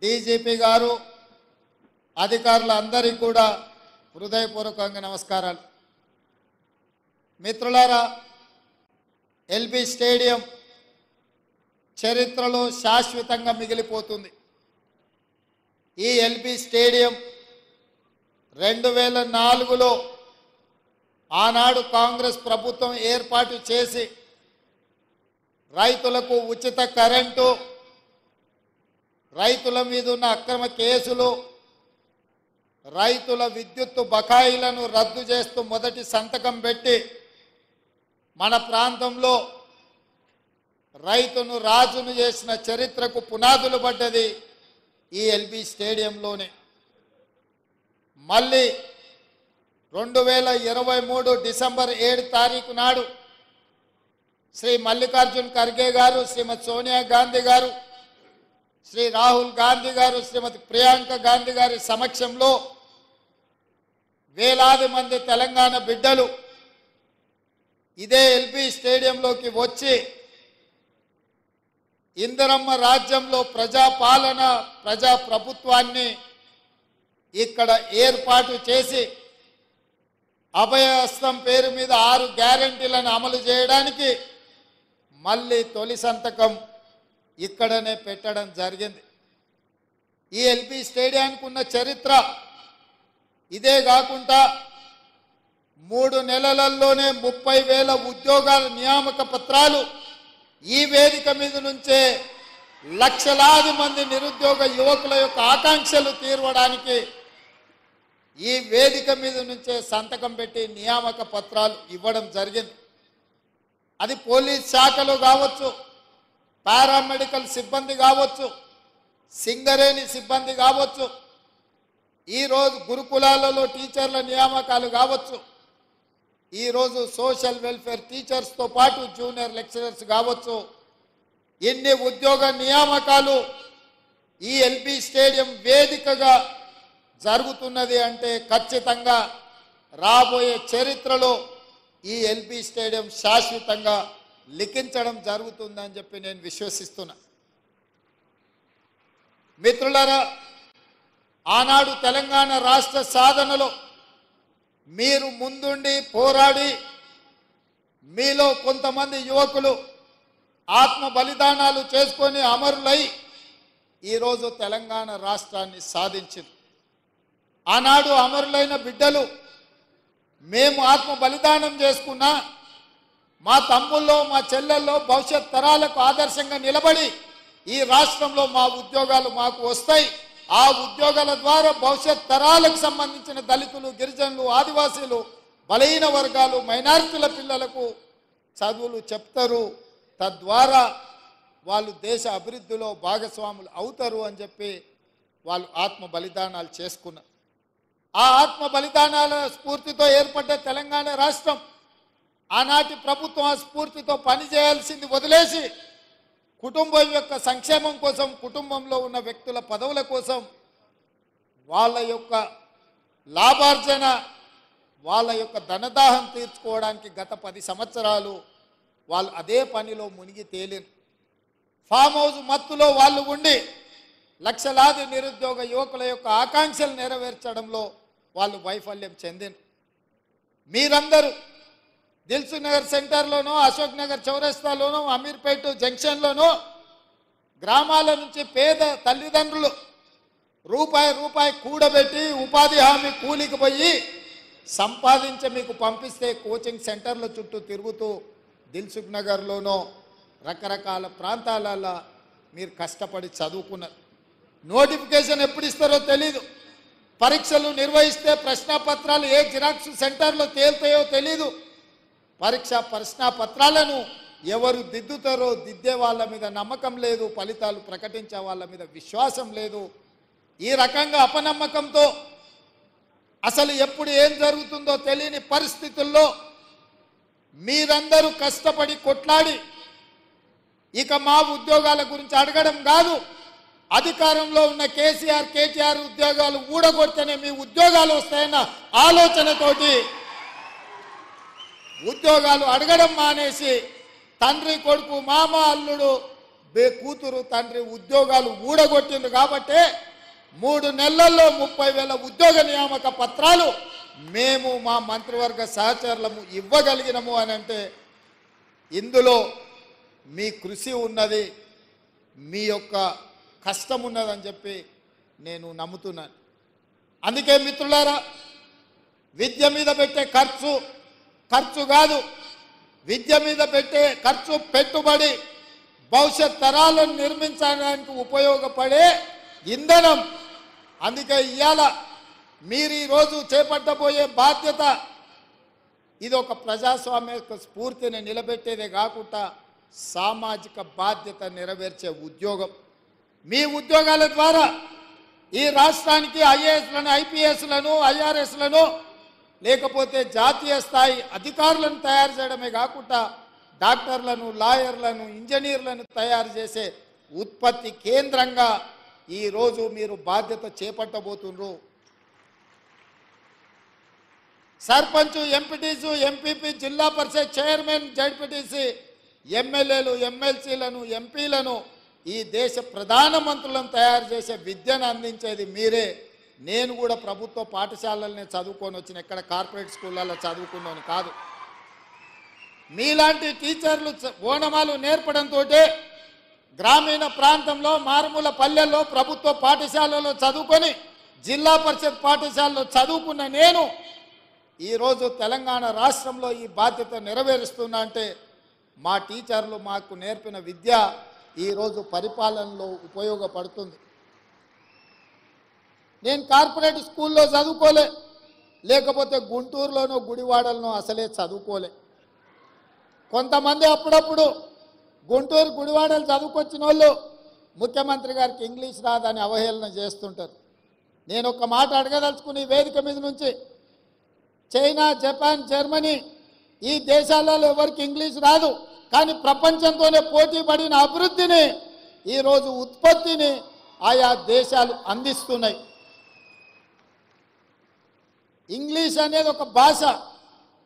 F: డీజీపీ గారు అధికారులందరికీ కూడా హృదయపూర్వకంగా నమస్కారాలు. మిత్రులారా ఎల్బీ స్టేడియం చరిత్రలో శాశ్వతంగా మిగిలిపోతుంది. ఈ ఎల్బీ స్టేడియం రెండు వేల నాలుగులో ఆనాడు కాంగ్రెస్ ప్రభుత్వం ఏర్పాటు చేసి రైతులకు ఉచిత కరెంటు రైతుల మీద ఉన్న అక్రమ కేసులు రైతుల విద్యుత్తు బకాయిలను రద్దు చేస్తూ మొదటి సంతకం పెట్టి మన ప్రాంతంలో రైతును రాజును చేసిన చరిత్రకు పునాదులు పడ్డది ఈ ఎల్బీ స్టేడియంలోనే. మళ్ళీ రెండు వేల ఇరవై మూడు డిసెంబర్ ఏడు తారీఖు నాడు శ్రీ మల్లికార్జున్ ఖర్గే గారు శ్రీమతి సోనియా గాంధీ గారు శ్రీ రాహుల్ గాంధీ గారు శ్రీమతి ప్రియాంక గాంధీ గారి సమక్షంలో వేలాది మంది తెలంగాణ బిడ్డలు ఇదే ఎల్బి స్టేడియంలోకి వచ్చి ఇందిరమ్మ రాజ్యంలో ప్రజాపాలన ప్రజా ప్రభుత్వాన్ని ఇక్కడ ఏర్పాటు చేసి అభయహస్తం పేరు మీద ఆరు గ్యారంటీలను అమలు చేయడానికి మళ్ళీ తొలి సంతకం ఇక్కడనే పెట్టడం జరిగింది. ఈ ఎల్బీ స్టేడియానికి ఉన్న చరిత్ర ఇదే కాకుండా మూడు నెలలలోనే ముప్పై వేల ఉద్యోగాల నియామక పత్రాలు ఈ వేదిక మీద నుంచే లక్షలాది మంది నిరుద్యోగ యువకుల యొక్క ఆకాంక్షలు తీర్వడానికి ఈ వేదిక మీద నుంచే సంతకం పెట్టి నియామక పత్రాలు ఇవ్వడం జరిగింది. అది పోలీస్ శాఖలో కావచ్చు పారామెడికల్ సిబ్బంది కావచ్చు సింగరేణి సిబ్బంది కావచ్చు ఈరోజు గురుకులాలలో టీచర్ల నియామకాలు కావచ్చు ఈరోజు సోషల్ వెల్ఫేర్ టీచర్స్తో పాటు జూనియర్ లెక్చరర్స్ కావచ్చు ఎన్ని ఉద్యోగ నియామకాలు ఈ ఎల్బీ స్టేడియం వేదికగా జరుగుతున్నది అంటే ఖచ్చితంగా రాబోయే చరిత్రలో ఈ ఎల్బీ స్టేడియం శాశ్వతంగా లిఖించడం జరుగుతుందని చెప్పి నేను విశ్వసిస్తున్నా. మిత్రులరా ఆనాడు తెలంగాణ రాష్ట్ర సాధనలో మీరు ముందుండి పోరాడి మీలో కొంతమంది యువకులు ఆత్మ బలిదానాలు చేసుకొని అమరులై ఈరోజు తెలంగాణ రాష్ట్రాన్ని సాధించింది. ఆనాడు అమరులైన బిడ్డలు మేము ఆత్మ బలిదానం చేసుకున్నా మా తమ్ముల్లో మా చెల్లెల్లో భవిష్యత్ తరాలకు ఆదర్శంగా నిలబడి ఈ రాష్ట్రంలో మా ఉద్యోగాలు మాకు వస్తాయి. ఆ ఉద్యోగాల ద్వారా భవిష్యత్ తరాలకు సంబంధించిన దళితులు గిరిజనులు ఆదివాసీలు బలహీన వర్గాలు మైనారిటీల పిల్లలకు చదువులు చెప్తారు. తద్వారా వాళ్ళు దేశ అభివృద్ధిలో భాగస్వాములు అవుతారు అని చెప్పి వాళ్ళు ఆత్మ బలిదానాలు చేసుకున్నారు. ఆ ఆత్మ బలిదానాల స్ఫూర్తితో ఏర్పడ్డ తెలంగాణ రాష్ట్రం ఆనాటి ప్రభుత్వం ఆ స్ఫూర్తితో పనిచేయాల్సింది వదిలేసి కుటుంబం యొక్క సంక్షేమం కోసం కుటుంబంలో ఉన్న వ్యక్తుల పదవుల కోసం వాళ్ళ యొక్క లాభార్జన వాళ్ళ యొక్క ధనదాహం తీర్చుకోవడానికి గత పది సంవత్సరాలు వాళ్ళు అదే పనిలో మునిగి తేలిరు. ఫామ్ హౌస్ మత్తులో వాళ్ళు ఉండి లక్షలాది నిరుద్యోగ యువకుల యొక్క ఆకాంక్షలు నెరవేర్చడంలో వాళ్ళు వైఫల్యం చెందిన. మీరందరూ దిల్సు నగర్ సెంటర్లోనో అశోక్ నగర్ చౌరస్తాలోనో అమీర్పేట జంక్షన్లోనో గ్రామాల నుంచి పేద తల్లిదండ్రులు రూపాయి రూపాయి కూడబెట్టి ఉపాధి హామీ కూలికి పోయి సంపాదించి మీకు పంపిస్తే కోచింగ్ సెంటర్ల చుట్టూ తిరుగుతూ దిల్సుఖ్ నగర్లోనో రకరకాల ప్రాంతాలలో మీరు కష్టపడి చదువుకున్నారు. నోటిఫికేషన్ ఎప్పుడు ఇస్తారో తెలీదు. పరీక్షలు నిర్వహిస్తే ప్రశ్నాపత్రాలు ఏ జిరాక్స్ సెంటర్లో తేలుతాయో తెలీదు. పరీక్ష ప్రశ్నాపత్రాలను ఎవరు దిద్దుతారో దిద్దే వాళ్ళ మీద నమ్మకం లేదు ఫలితాలు ప్రకటించే వాళ్ళ మీద విశ్వాసం లేదు. ఈ రకంగా అపనమ్మకంతో అసలు ఎప్పుడు ఏం జరుగుతుందో తెలియని పరిస్థితుల్లో మీరందరూ కష్టపడి కొట్లాడి ఇక మా ఉద్యోగాల గురించి అడగడం కాదు. అధికారంలో ఉన్న కేసీఆర్ కేటీఆర్ ఉద్యోగాలు ఊడగొడితేనే మీ ఉద్యోగాలు వస్తాయన్న ఆలోచనతోటి ఉద్యోగాలు అడగడం మానేసి తండ్రి కొడుకు మామ అల్లుడు బే కూతురు తండ్రి ఉద్యోగాలు ఊడగొట్టింది కాబట్టే మూడు నెలల్లో ముప్పై వేల ఉద్యోగ నియామక పత్రాలు మేము మా మంత్రివర్గ సహచరులము ఇవ్వగలిగినము అని అంటే ఇందులో మీ కృషి ఉన్నది మీ యొక్క కష్టం ఉన్నదని చెప్పి నేను నమ్ముతున్నాను. అందుకే మిత్రులారా విద్య మీద పెట్టే ఖర్చు ఖర్చు కాదు. విద్య మీద పెట్టే ఖర్చు పెట్టుబడి భవిష్యత్ తరాలను నిర్మించడానికి ఉపయోగపడే ఇంధనం. అందుకే ఇవాళ మీరు ఈరోజు చేపట్టబోయే బాధ్యత ఇది ఒక ప్రజాస్వామ్య స్ఫూర్తిని నిలబెట్టేదే కాకుండా సామాజిక బాధ్యత నెరవేర్చే ఉద్యోగం. మీ ఉద్యోగాల ద్వారా ఈ రాష్ట్రానికి ఐఏఎస్లను ఐపీఎస్లను ఐఆర్ఎస్లను లేకపోతే జాతీయ స్థాయి అధికారులను తయారు చేయడమే కాకుండా డాక్టర్లను లాయర్లను ఇంజనీర్లను తయారు చేసే ఉత్పత్తి కేంద్రంగా ఈరోజు మీరు బాధ్యత చేపట్టబోతున్నారు సర్పంచ్ ఎంపీటీసు ఎంపీపీ జిల్లా పరిషత్ చైర్మన్ జడ్పీటీసీ ఎమ్మెల్యేలు ఎమ్మెల్సీలను ఎంపీలను ఈ దేశ ప్రధానమంత్రులను తయారు చేసే విద్యను అందించేది మీరే. నేను కూడా ప్రభుత్వ పాఠశాలలనే చదువుకొని వచ్చిన ఎక్కడ కార్పొరేట్ స్కూళ్ళల్లో చదువుకున్నాను కాదు. మీలాంటి టీచర్లు ఓనమాలు నేర్పడంతో గ్రామీణ ప్రాంతంలో మారుమూల పల్లెల్లో ప్రభుత్వ పాఠశాలలో చదువుకొని జిల్లా పరిషత్ పాఠశాలలో చదువుకున్న నేను ఈరోజు తెలంగాణ రాష్ట్రంలో ఈ బాధ్యత నెరవేరుస్తున్నా అంటే మా టీచర్లు మాకు నేర్పిన విద్య ఈరోజు పరిపాలనలో ఉపయోగపడుతుంది. నేను కార్పొరేట్ స్కూల్లో చదువుకోలే లేకపోతే గుంటూరులోనో గుడివాడలనో అసలే చదువుకోలే. కొంతమంది అప్పుడప్పుడు గుంటూరు గుడివాడలు చదువుకొచ్చిన వాళ్ళు ముఖ్యమంత్రి గారికి ఇంగ్లీష్ రాదని అవహేళన చేస్తుంటారు. నేను ఒక మాట అడగదలుచుకుని వేదిక మీద నుంచి చైనా జపాన్ జర్మనీ ఈ దేశాలలో ఎవరికి ఇంగ్లీష్ రాదు. కానీ ప్రపంచంతోనే పోటీ పడిన అభివృద్ధిని ఈరోజు ఉత్పత్తిని ఆయా దేశాలు అందిస్తున్నాయి. ఇంగ్లీష్ అనేది ఒక భాష.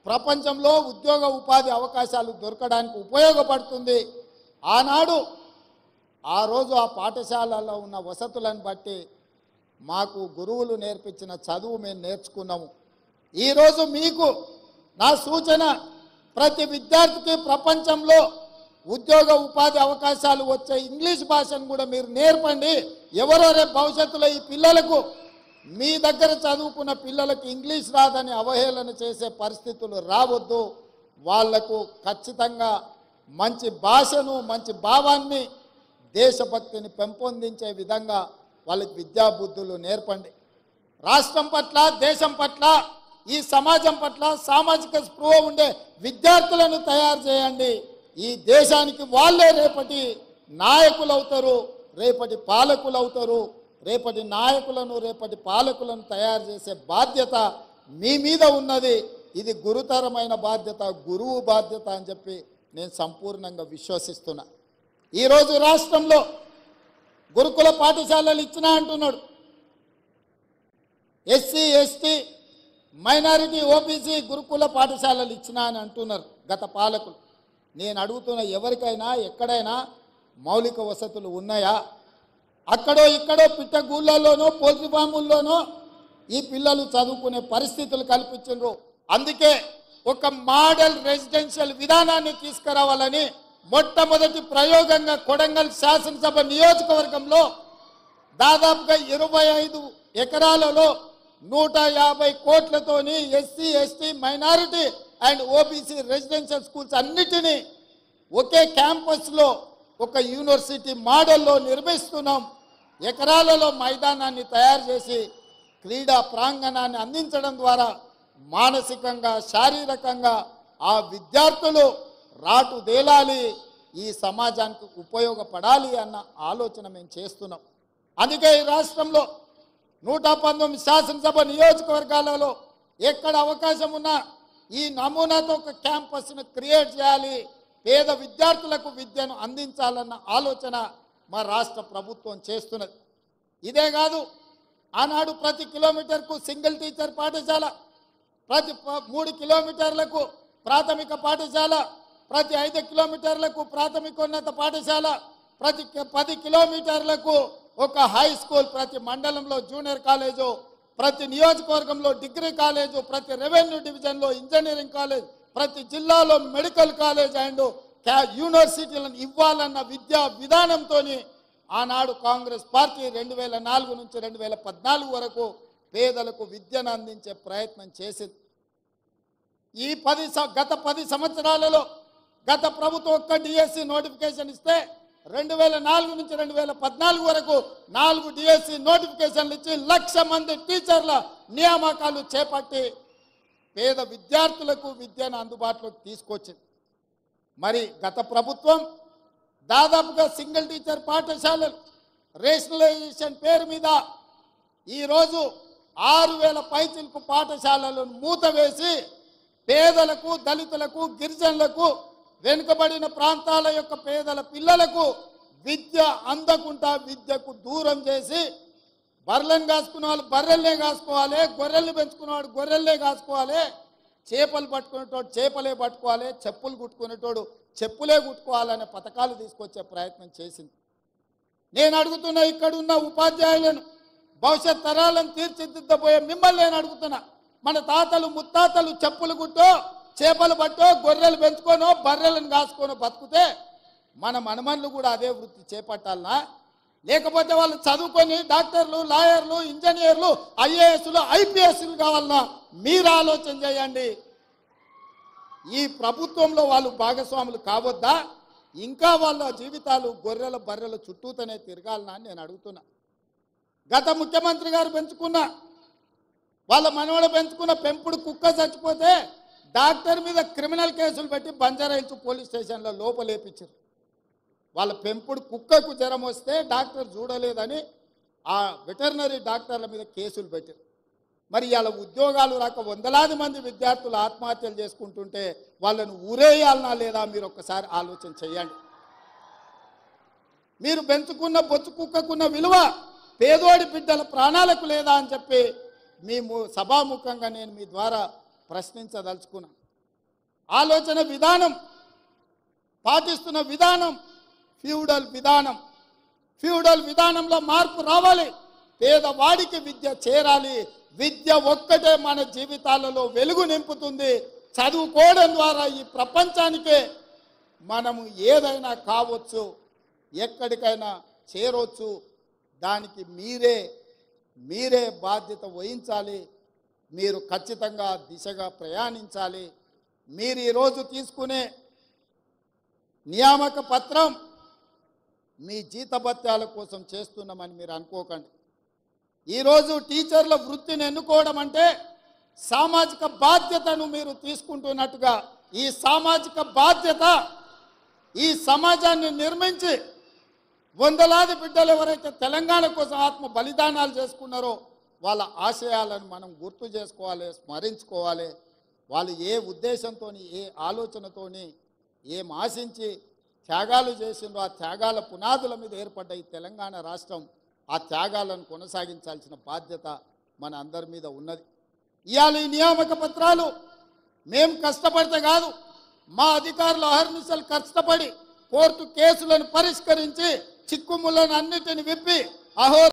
F: ప్రపంచంలో ఉద్యోగ ఉపాధి అవకాశాలు దొరకడానికి ఉపయోగపడుతుంది. ఆనాడు ఆ రోజు ఆ పాఠశాలలో ఉన్న వసతులను బట్టి మాకు గురువులు నేర్పించిన చదువు మేము నేర్చుకున్నాము. ఈరోజు మీకు నా సూచన ప్రతి విద్యార్థికి ప్రపంచంలో ఉద్యోగ ఉపాధి అవకాశాలు వచ్చే ఇంగ్లీష్ భాషను కూడా మీరు నేర్పండి. ఎవరో రేపు భవిష్యత్తులో ఈ పిల్లలకు మీ దగ్గర చదువుకున్న పిల్లలకు ఇంగ్లీష్ రాదని అవహేళన చేసే పరిస్థితులు రావద్దు. వాళ్ళకు ఖచ్చితంగా మంచి భాషను మంచి భావాన్ని దేశభక్తిని పెంపొందించే విధంగా వాళ్ళకి విద్యాబుద్ధులు నేర్పండి. రాష్ట్రం పట్ల దేశం పట్ల ఈ సమాజం పట్ల సామాజిక స్పృహ ఉండే విద్యార్థులను తయారు చేయండి. ఈ దేశానికి వాళ్ళే రేపటి నాయకులు అవుతారు రేపటి పాలకులు అవుతారు రేపటి నాయకులను రేపటి పాలకులను తయారు చేసే బాధ్యత మీ మీద ఉన్నది. ఇది గురుతరమైన బాధ్యత గురువు బాధ్యత అని చెప్పి నేను సంపూర్ణంగా విశ్వసిస్తున్నా. ఈరోజు రాష్ట్రంలో గురుకుల పాఠశాలలు ఇచ్చినా అంటున్నాడు. ఎస్సీ ఎస్టీ మైనారిటీ ఓబీసీ గురుకుల పాఠశాలలు ఇచ్చినా అని అంటున్నారు గత పాలకులు. నేను అడుగుతున్న ఎవరికైనా ఎక్కడైనా మౌలిక వసతులు ఉన్నాయా? అక్కడో ఇక్కడో పిట్టగూళ్ళలోనో పోల్ట్రీ ఫాముల్లోనో ఈ పిల్లలు చదువుకునే పరిస్థితులు కల్పించారు అందుకే ఒక మోడల్ రెసిడెన్షియల్ విధానాన్ని తీసుకురావాలని మొట్టమొదటి ప్రయోగంగా కొడంగల్ శాసనసభ నియోజకవర్గంలో దాదాపుగా ఇరవై ఐదు ఎకరాలలో నూట యాభై కోట్లతోని SC ST minority and OBC residential schools అన్నిటినీ ఒకే క్యాంపస్లో ఒక యూనివర్సిటీ మోడల్లో నిర్మిస్తున్నాం. ఎకరాలలో మైదానాన్ని తయారు చేసి క్రీడా ప్రాంగణాన్ని అందించడం ద్వారా మానసికంగా శారీరకంగా ఆ విద్యార్థులు రాటుదేలాలి ఈ సమాజానికి ఉపయోగపడాలి అన్న ఆలోచన మేము చేస్తున్నాం. అందుకే ఈ రాష్ట్రంలో నూట పంతొమ్మిది శాసనసభ నియోజకవర్గాలలో ఎక్కడ అవకాశం ఉన్నా ఈ నమూనాతో ఒక క్యాంపస్ను క్రియేట్ చేయాలి. పేద విద్యార్థులకు విద్యను అందించాలన్న ఆలోచన మా రాష్ట్ర ప్రభుత్వం చేస్తున్నది. ఇదే కాదు ఆనాడు ప్రతి కిలోమీటర్కు సింగిల్ టీచర్ పాఠశాల ప్రతి మూడు కిలోమీటర్లకు ప్రాథమిక పాఠశాల ప్రతి ఐదు కిలోమీటర్లకు ప్రాథమికోన్నత పాఠశాల ప్రతి పది కిలోమీటర్లకు ఒక హై స్కూల్ ప్రతి మండలంలో జూనియర్ కాలేజు ప్రతి నియోజకవర్గంలో డిగ్రీ కాలేజు ప్రతి రెవెన్యూ డివిజన్లో ఇంజనీరింగ్ కాలేజ్ ప్రతి జిల్లాలో మెడికల్ కాలేజ్ అండ్ యూనివర్సిటీలను ఇవ్వాలన్న విద్యా విధానంతో ఆనాడు కాంగ్రెస్ పార్టీ రెండు వేల నాలుగు నుంచి రెండు వేల పద్నాలుగు వరకు పేదలకు విద్యను అందించే ప్రయత్నం చేసింది. ఈ పది గత పది సంవత్సరాలలో గత ప్రభుత్వం ఒక్క డిఎస్సి నోటిఫికేషన్ ఇస్తే రెండు వేల నాలుగు నుంచి రెండు వేల పద్నాలుగు వరకు నాలుగు డిఎస్సి నోటిఫికేషన్లు ఇచ్చి లక్ష మంది టీచర్ల నియామకాలు చేపట్టి పేద విద్యార్థులకు విద్యను అందుబాటులోకి తీసుకొచ్చింది. మరి గత ప్రభుత్వం దాదాపుగా సింగిల్ టీచర్ పాఠశాలలు రేషనలైజేషన్ పేరు మీద ఈరోజు ఆరు వేల పైచిల్పు పాఠశాలలను మూతవేసి పేదలకు దళితులకు గిరిజనులకు వెనుకబడిన ప్రాంతాల యొక్క పేదల పిల్లలకు విద్య అందకుండా విద్యకు దూరం చేసి బర్రెలను కాసుకున్న వాళ్ళు బర్రెల్నే కాసుకోవాలి గొర్రెల్ని పెంచుకున్నవాడు గొర్రెల్నే కాసుకోవాలి చేపలు పట్టుకునేటోడు చేపలే పట్టుకోవాలి చెప్పులు కుట్టుకునేటోడు చెప్పులే కుట్టుకోవాలనే పథకాలు తీసుకొచ్చే ప్రయత్నం చేసింది. నేను అడుగుతున్నా ఇక్కడున్న ఉపాధ్యాయులను భవిష్యత్ తరాలను తీర్చిదిద్దబోయే మిమ్మల్ని నేను అడుగుతున్నా. మన తాతలు ముత్తాతలు చెప్పులు కుట్టో చేపలు పట్టో గొర్రెలు పెంచుకోనో బర్రెలను కాసుకోనో బతుకుతే మన మనమన్లు కూడా అదే వృత్తి చేపట్టాలనా? లేకపోతే వాళ్ళు చదువుకొని డాక్టర్లు లాయర్లు ఇంజనీర్లు ఐఏఎస్లు ఐపీఎస్లు కావాలన్నా మీరు ఆలోచన చేయండి. ఈ ప్రభుత్వంలో వాళ్ళు భాగస్వాములు కావద్దా? ఇంకా వాళ్ళ జీవితాలు గొర్రెల బర్రెల చుట్టూతోనే తిరగాలనా అని నేను అడుగుతున్నా. గత ముఖ్యమంత్రి గారు పెంచుకున్న వాళ్ళ మనవడు పెంచుకున్న పెంపుడు కుక్క చచ్చిపోతే డాక్టర్ మీద క్రిమినల్ కేసులు పెట్టి బంజారాయిల్స్ పోలీస్ స్టేషన్లో లోపలేపించారు వాళ్ళ పెంపుడు కుక్కకు జ్వరం వస్తే డాక్టర్ చూడలేదని ఆ వెటర్నరీ డాక్టర్ల మీద కేసులు పెట్టారు. మరి ఇలా ఉద్యోగాలు రాక వందలాది మంది విద్యార్థులు ఆత్మహత్యలు చేసుకుంటుంటే వాళ్ళను ఊరేయాలనా లేదా మీరు ఒక్కసారి ఆలోచన చేయండి. మీరు పెంచుకున్న బొచ్చు కుక్కకున్న విలువ పేదోడి బిడ్డల ప్రాణాలకు లేదా అని చెప్పి మేము సభాముఖంగా నేను మీ ద్వారా ప్రశ్నించదలుచుకున్నాను. ఆలోచన విధానం పాటిస్తున్న విధానం ఫ్యూడల్ విధానం. ఫ్యూడల్ విధానంలో మార్పు రావాలి. పేదవాడికి విద్య చేరాలి. విద్య ఒక్కటే మన జీవితాలలో వెలుగు నింపుతుంది. చదువుకోవడం ద్వారా ఈ ప్రపంచానికే మనము ఏదైనా కావచ్చు ఎక్కడికైనా చేరవచ్చు దానికి మీరే మీరే బాధ్యత వహించాలి. మీరు ఖచ్చితంగా దిశగా ప్రయాణించాలి. మీరు ఈరోజు తీసుకునే నియామక పత్రం మీ జీతభత్యాల కోసం చేస్తున్నామని మీరు అనుకోకండి. ఈరోజు టీచర్ల వృత్తిని ఎన్నుకోవడం అంటే సామాజిక బాధ్యతను మీరు తీసుకుంటున్నట్టుగా ఈ సామాజిక బాధ్యత ఈ సమాజాన్ని నిర్మించి వందలాది బిడ్డలు ఎవరైతే తెలంగాణ కోసం ఆత్మ బలిదానాలు చేసుకున్నారో వాళ్ళ ఆశయాలను మనం గుర్తు చేసుకోవాలి స్మరించుకోవాలి. వాళ్ళు ఏ ఉద్దేశంతో ఏ ఆలోచనతోని ఏం ఆశించి త్యాగాలు చేసిండ్రో ఆ త్యాగాల పునాదుల మీద ఏర్పడ్డ ఈ తెలంగాణ రాష్ట్రం ఆ త్యాగాలను కొనసాగించాల్సిన బాధ్యత మన అందరి మీద ఉన్నది. ఇవాళ ఈ నియామక పత్రాలు మేం కష్టపడితే కాదు మా అధికారులు అహర్నిశలు కష్టపడి కోర్టు కేసులను పరిష్కరించి చిక్కుములను అన్నిటిని విప్పి అహో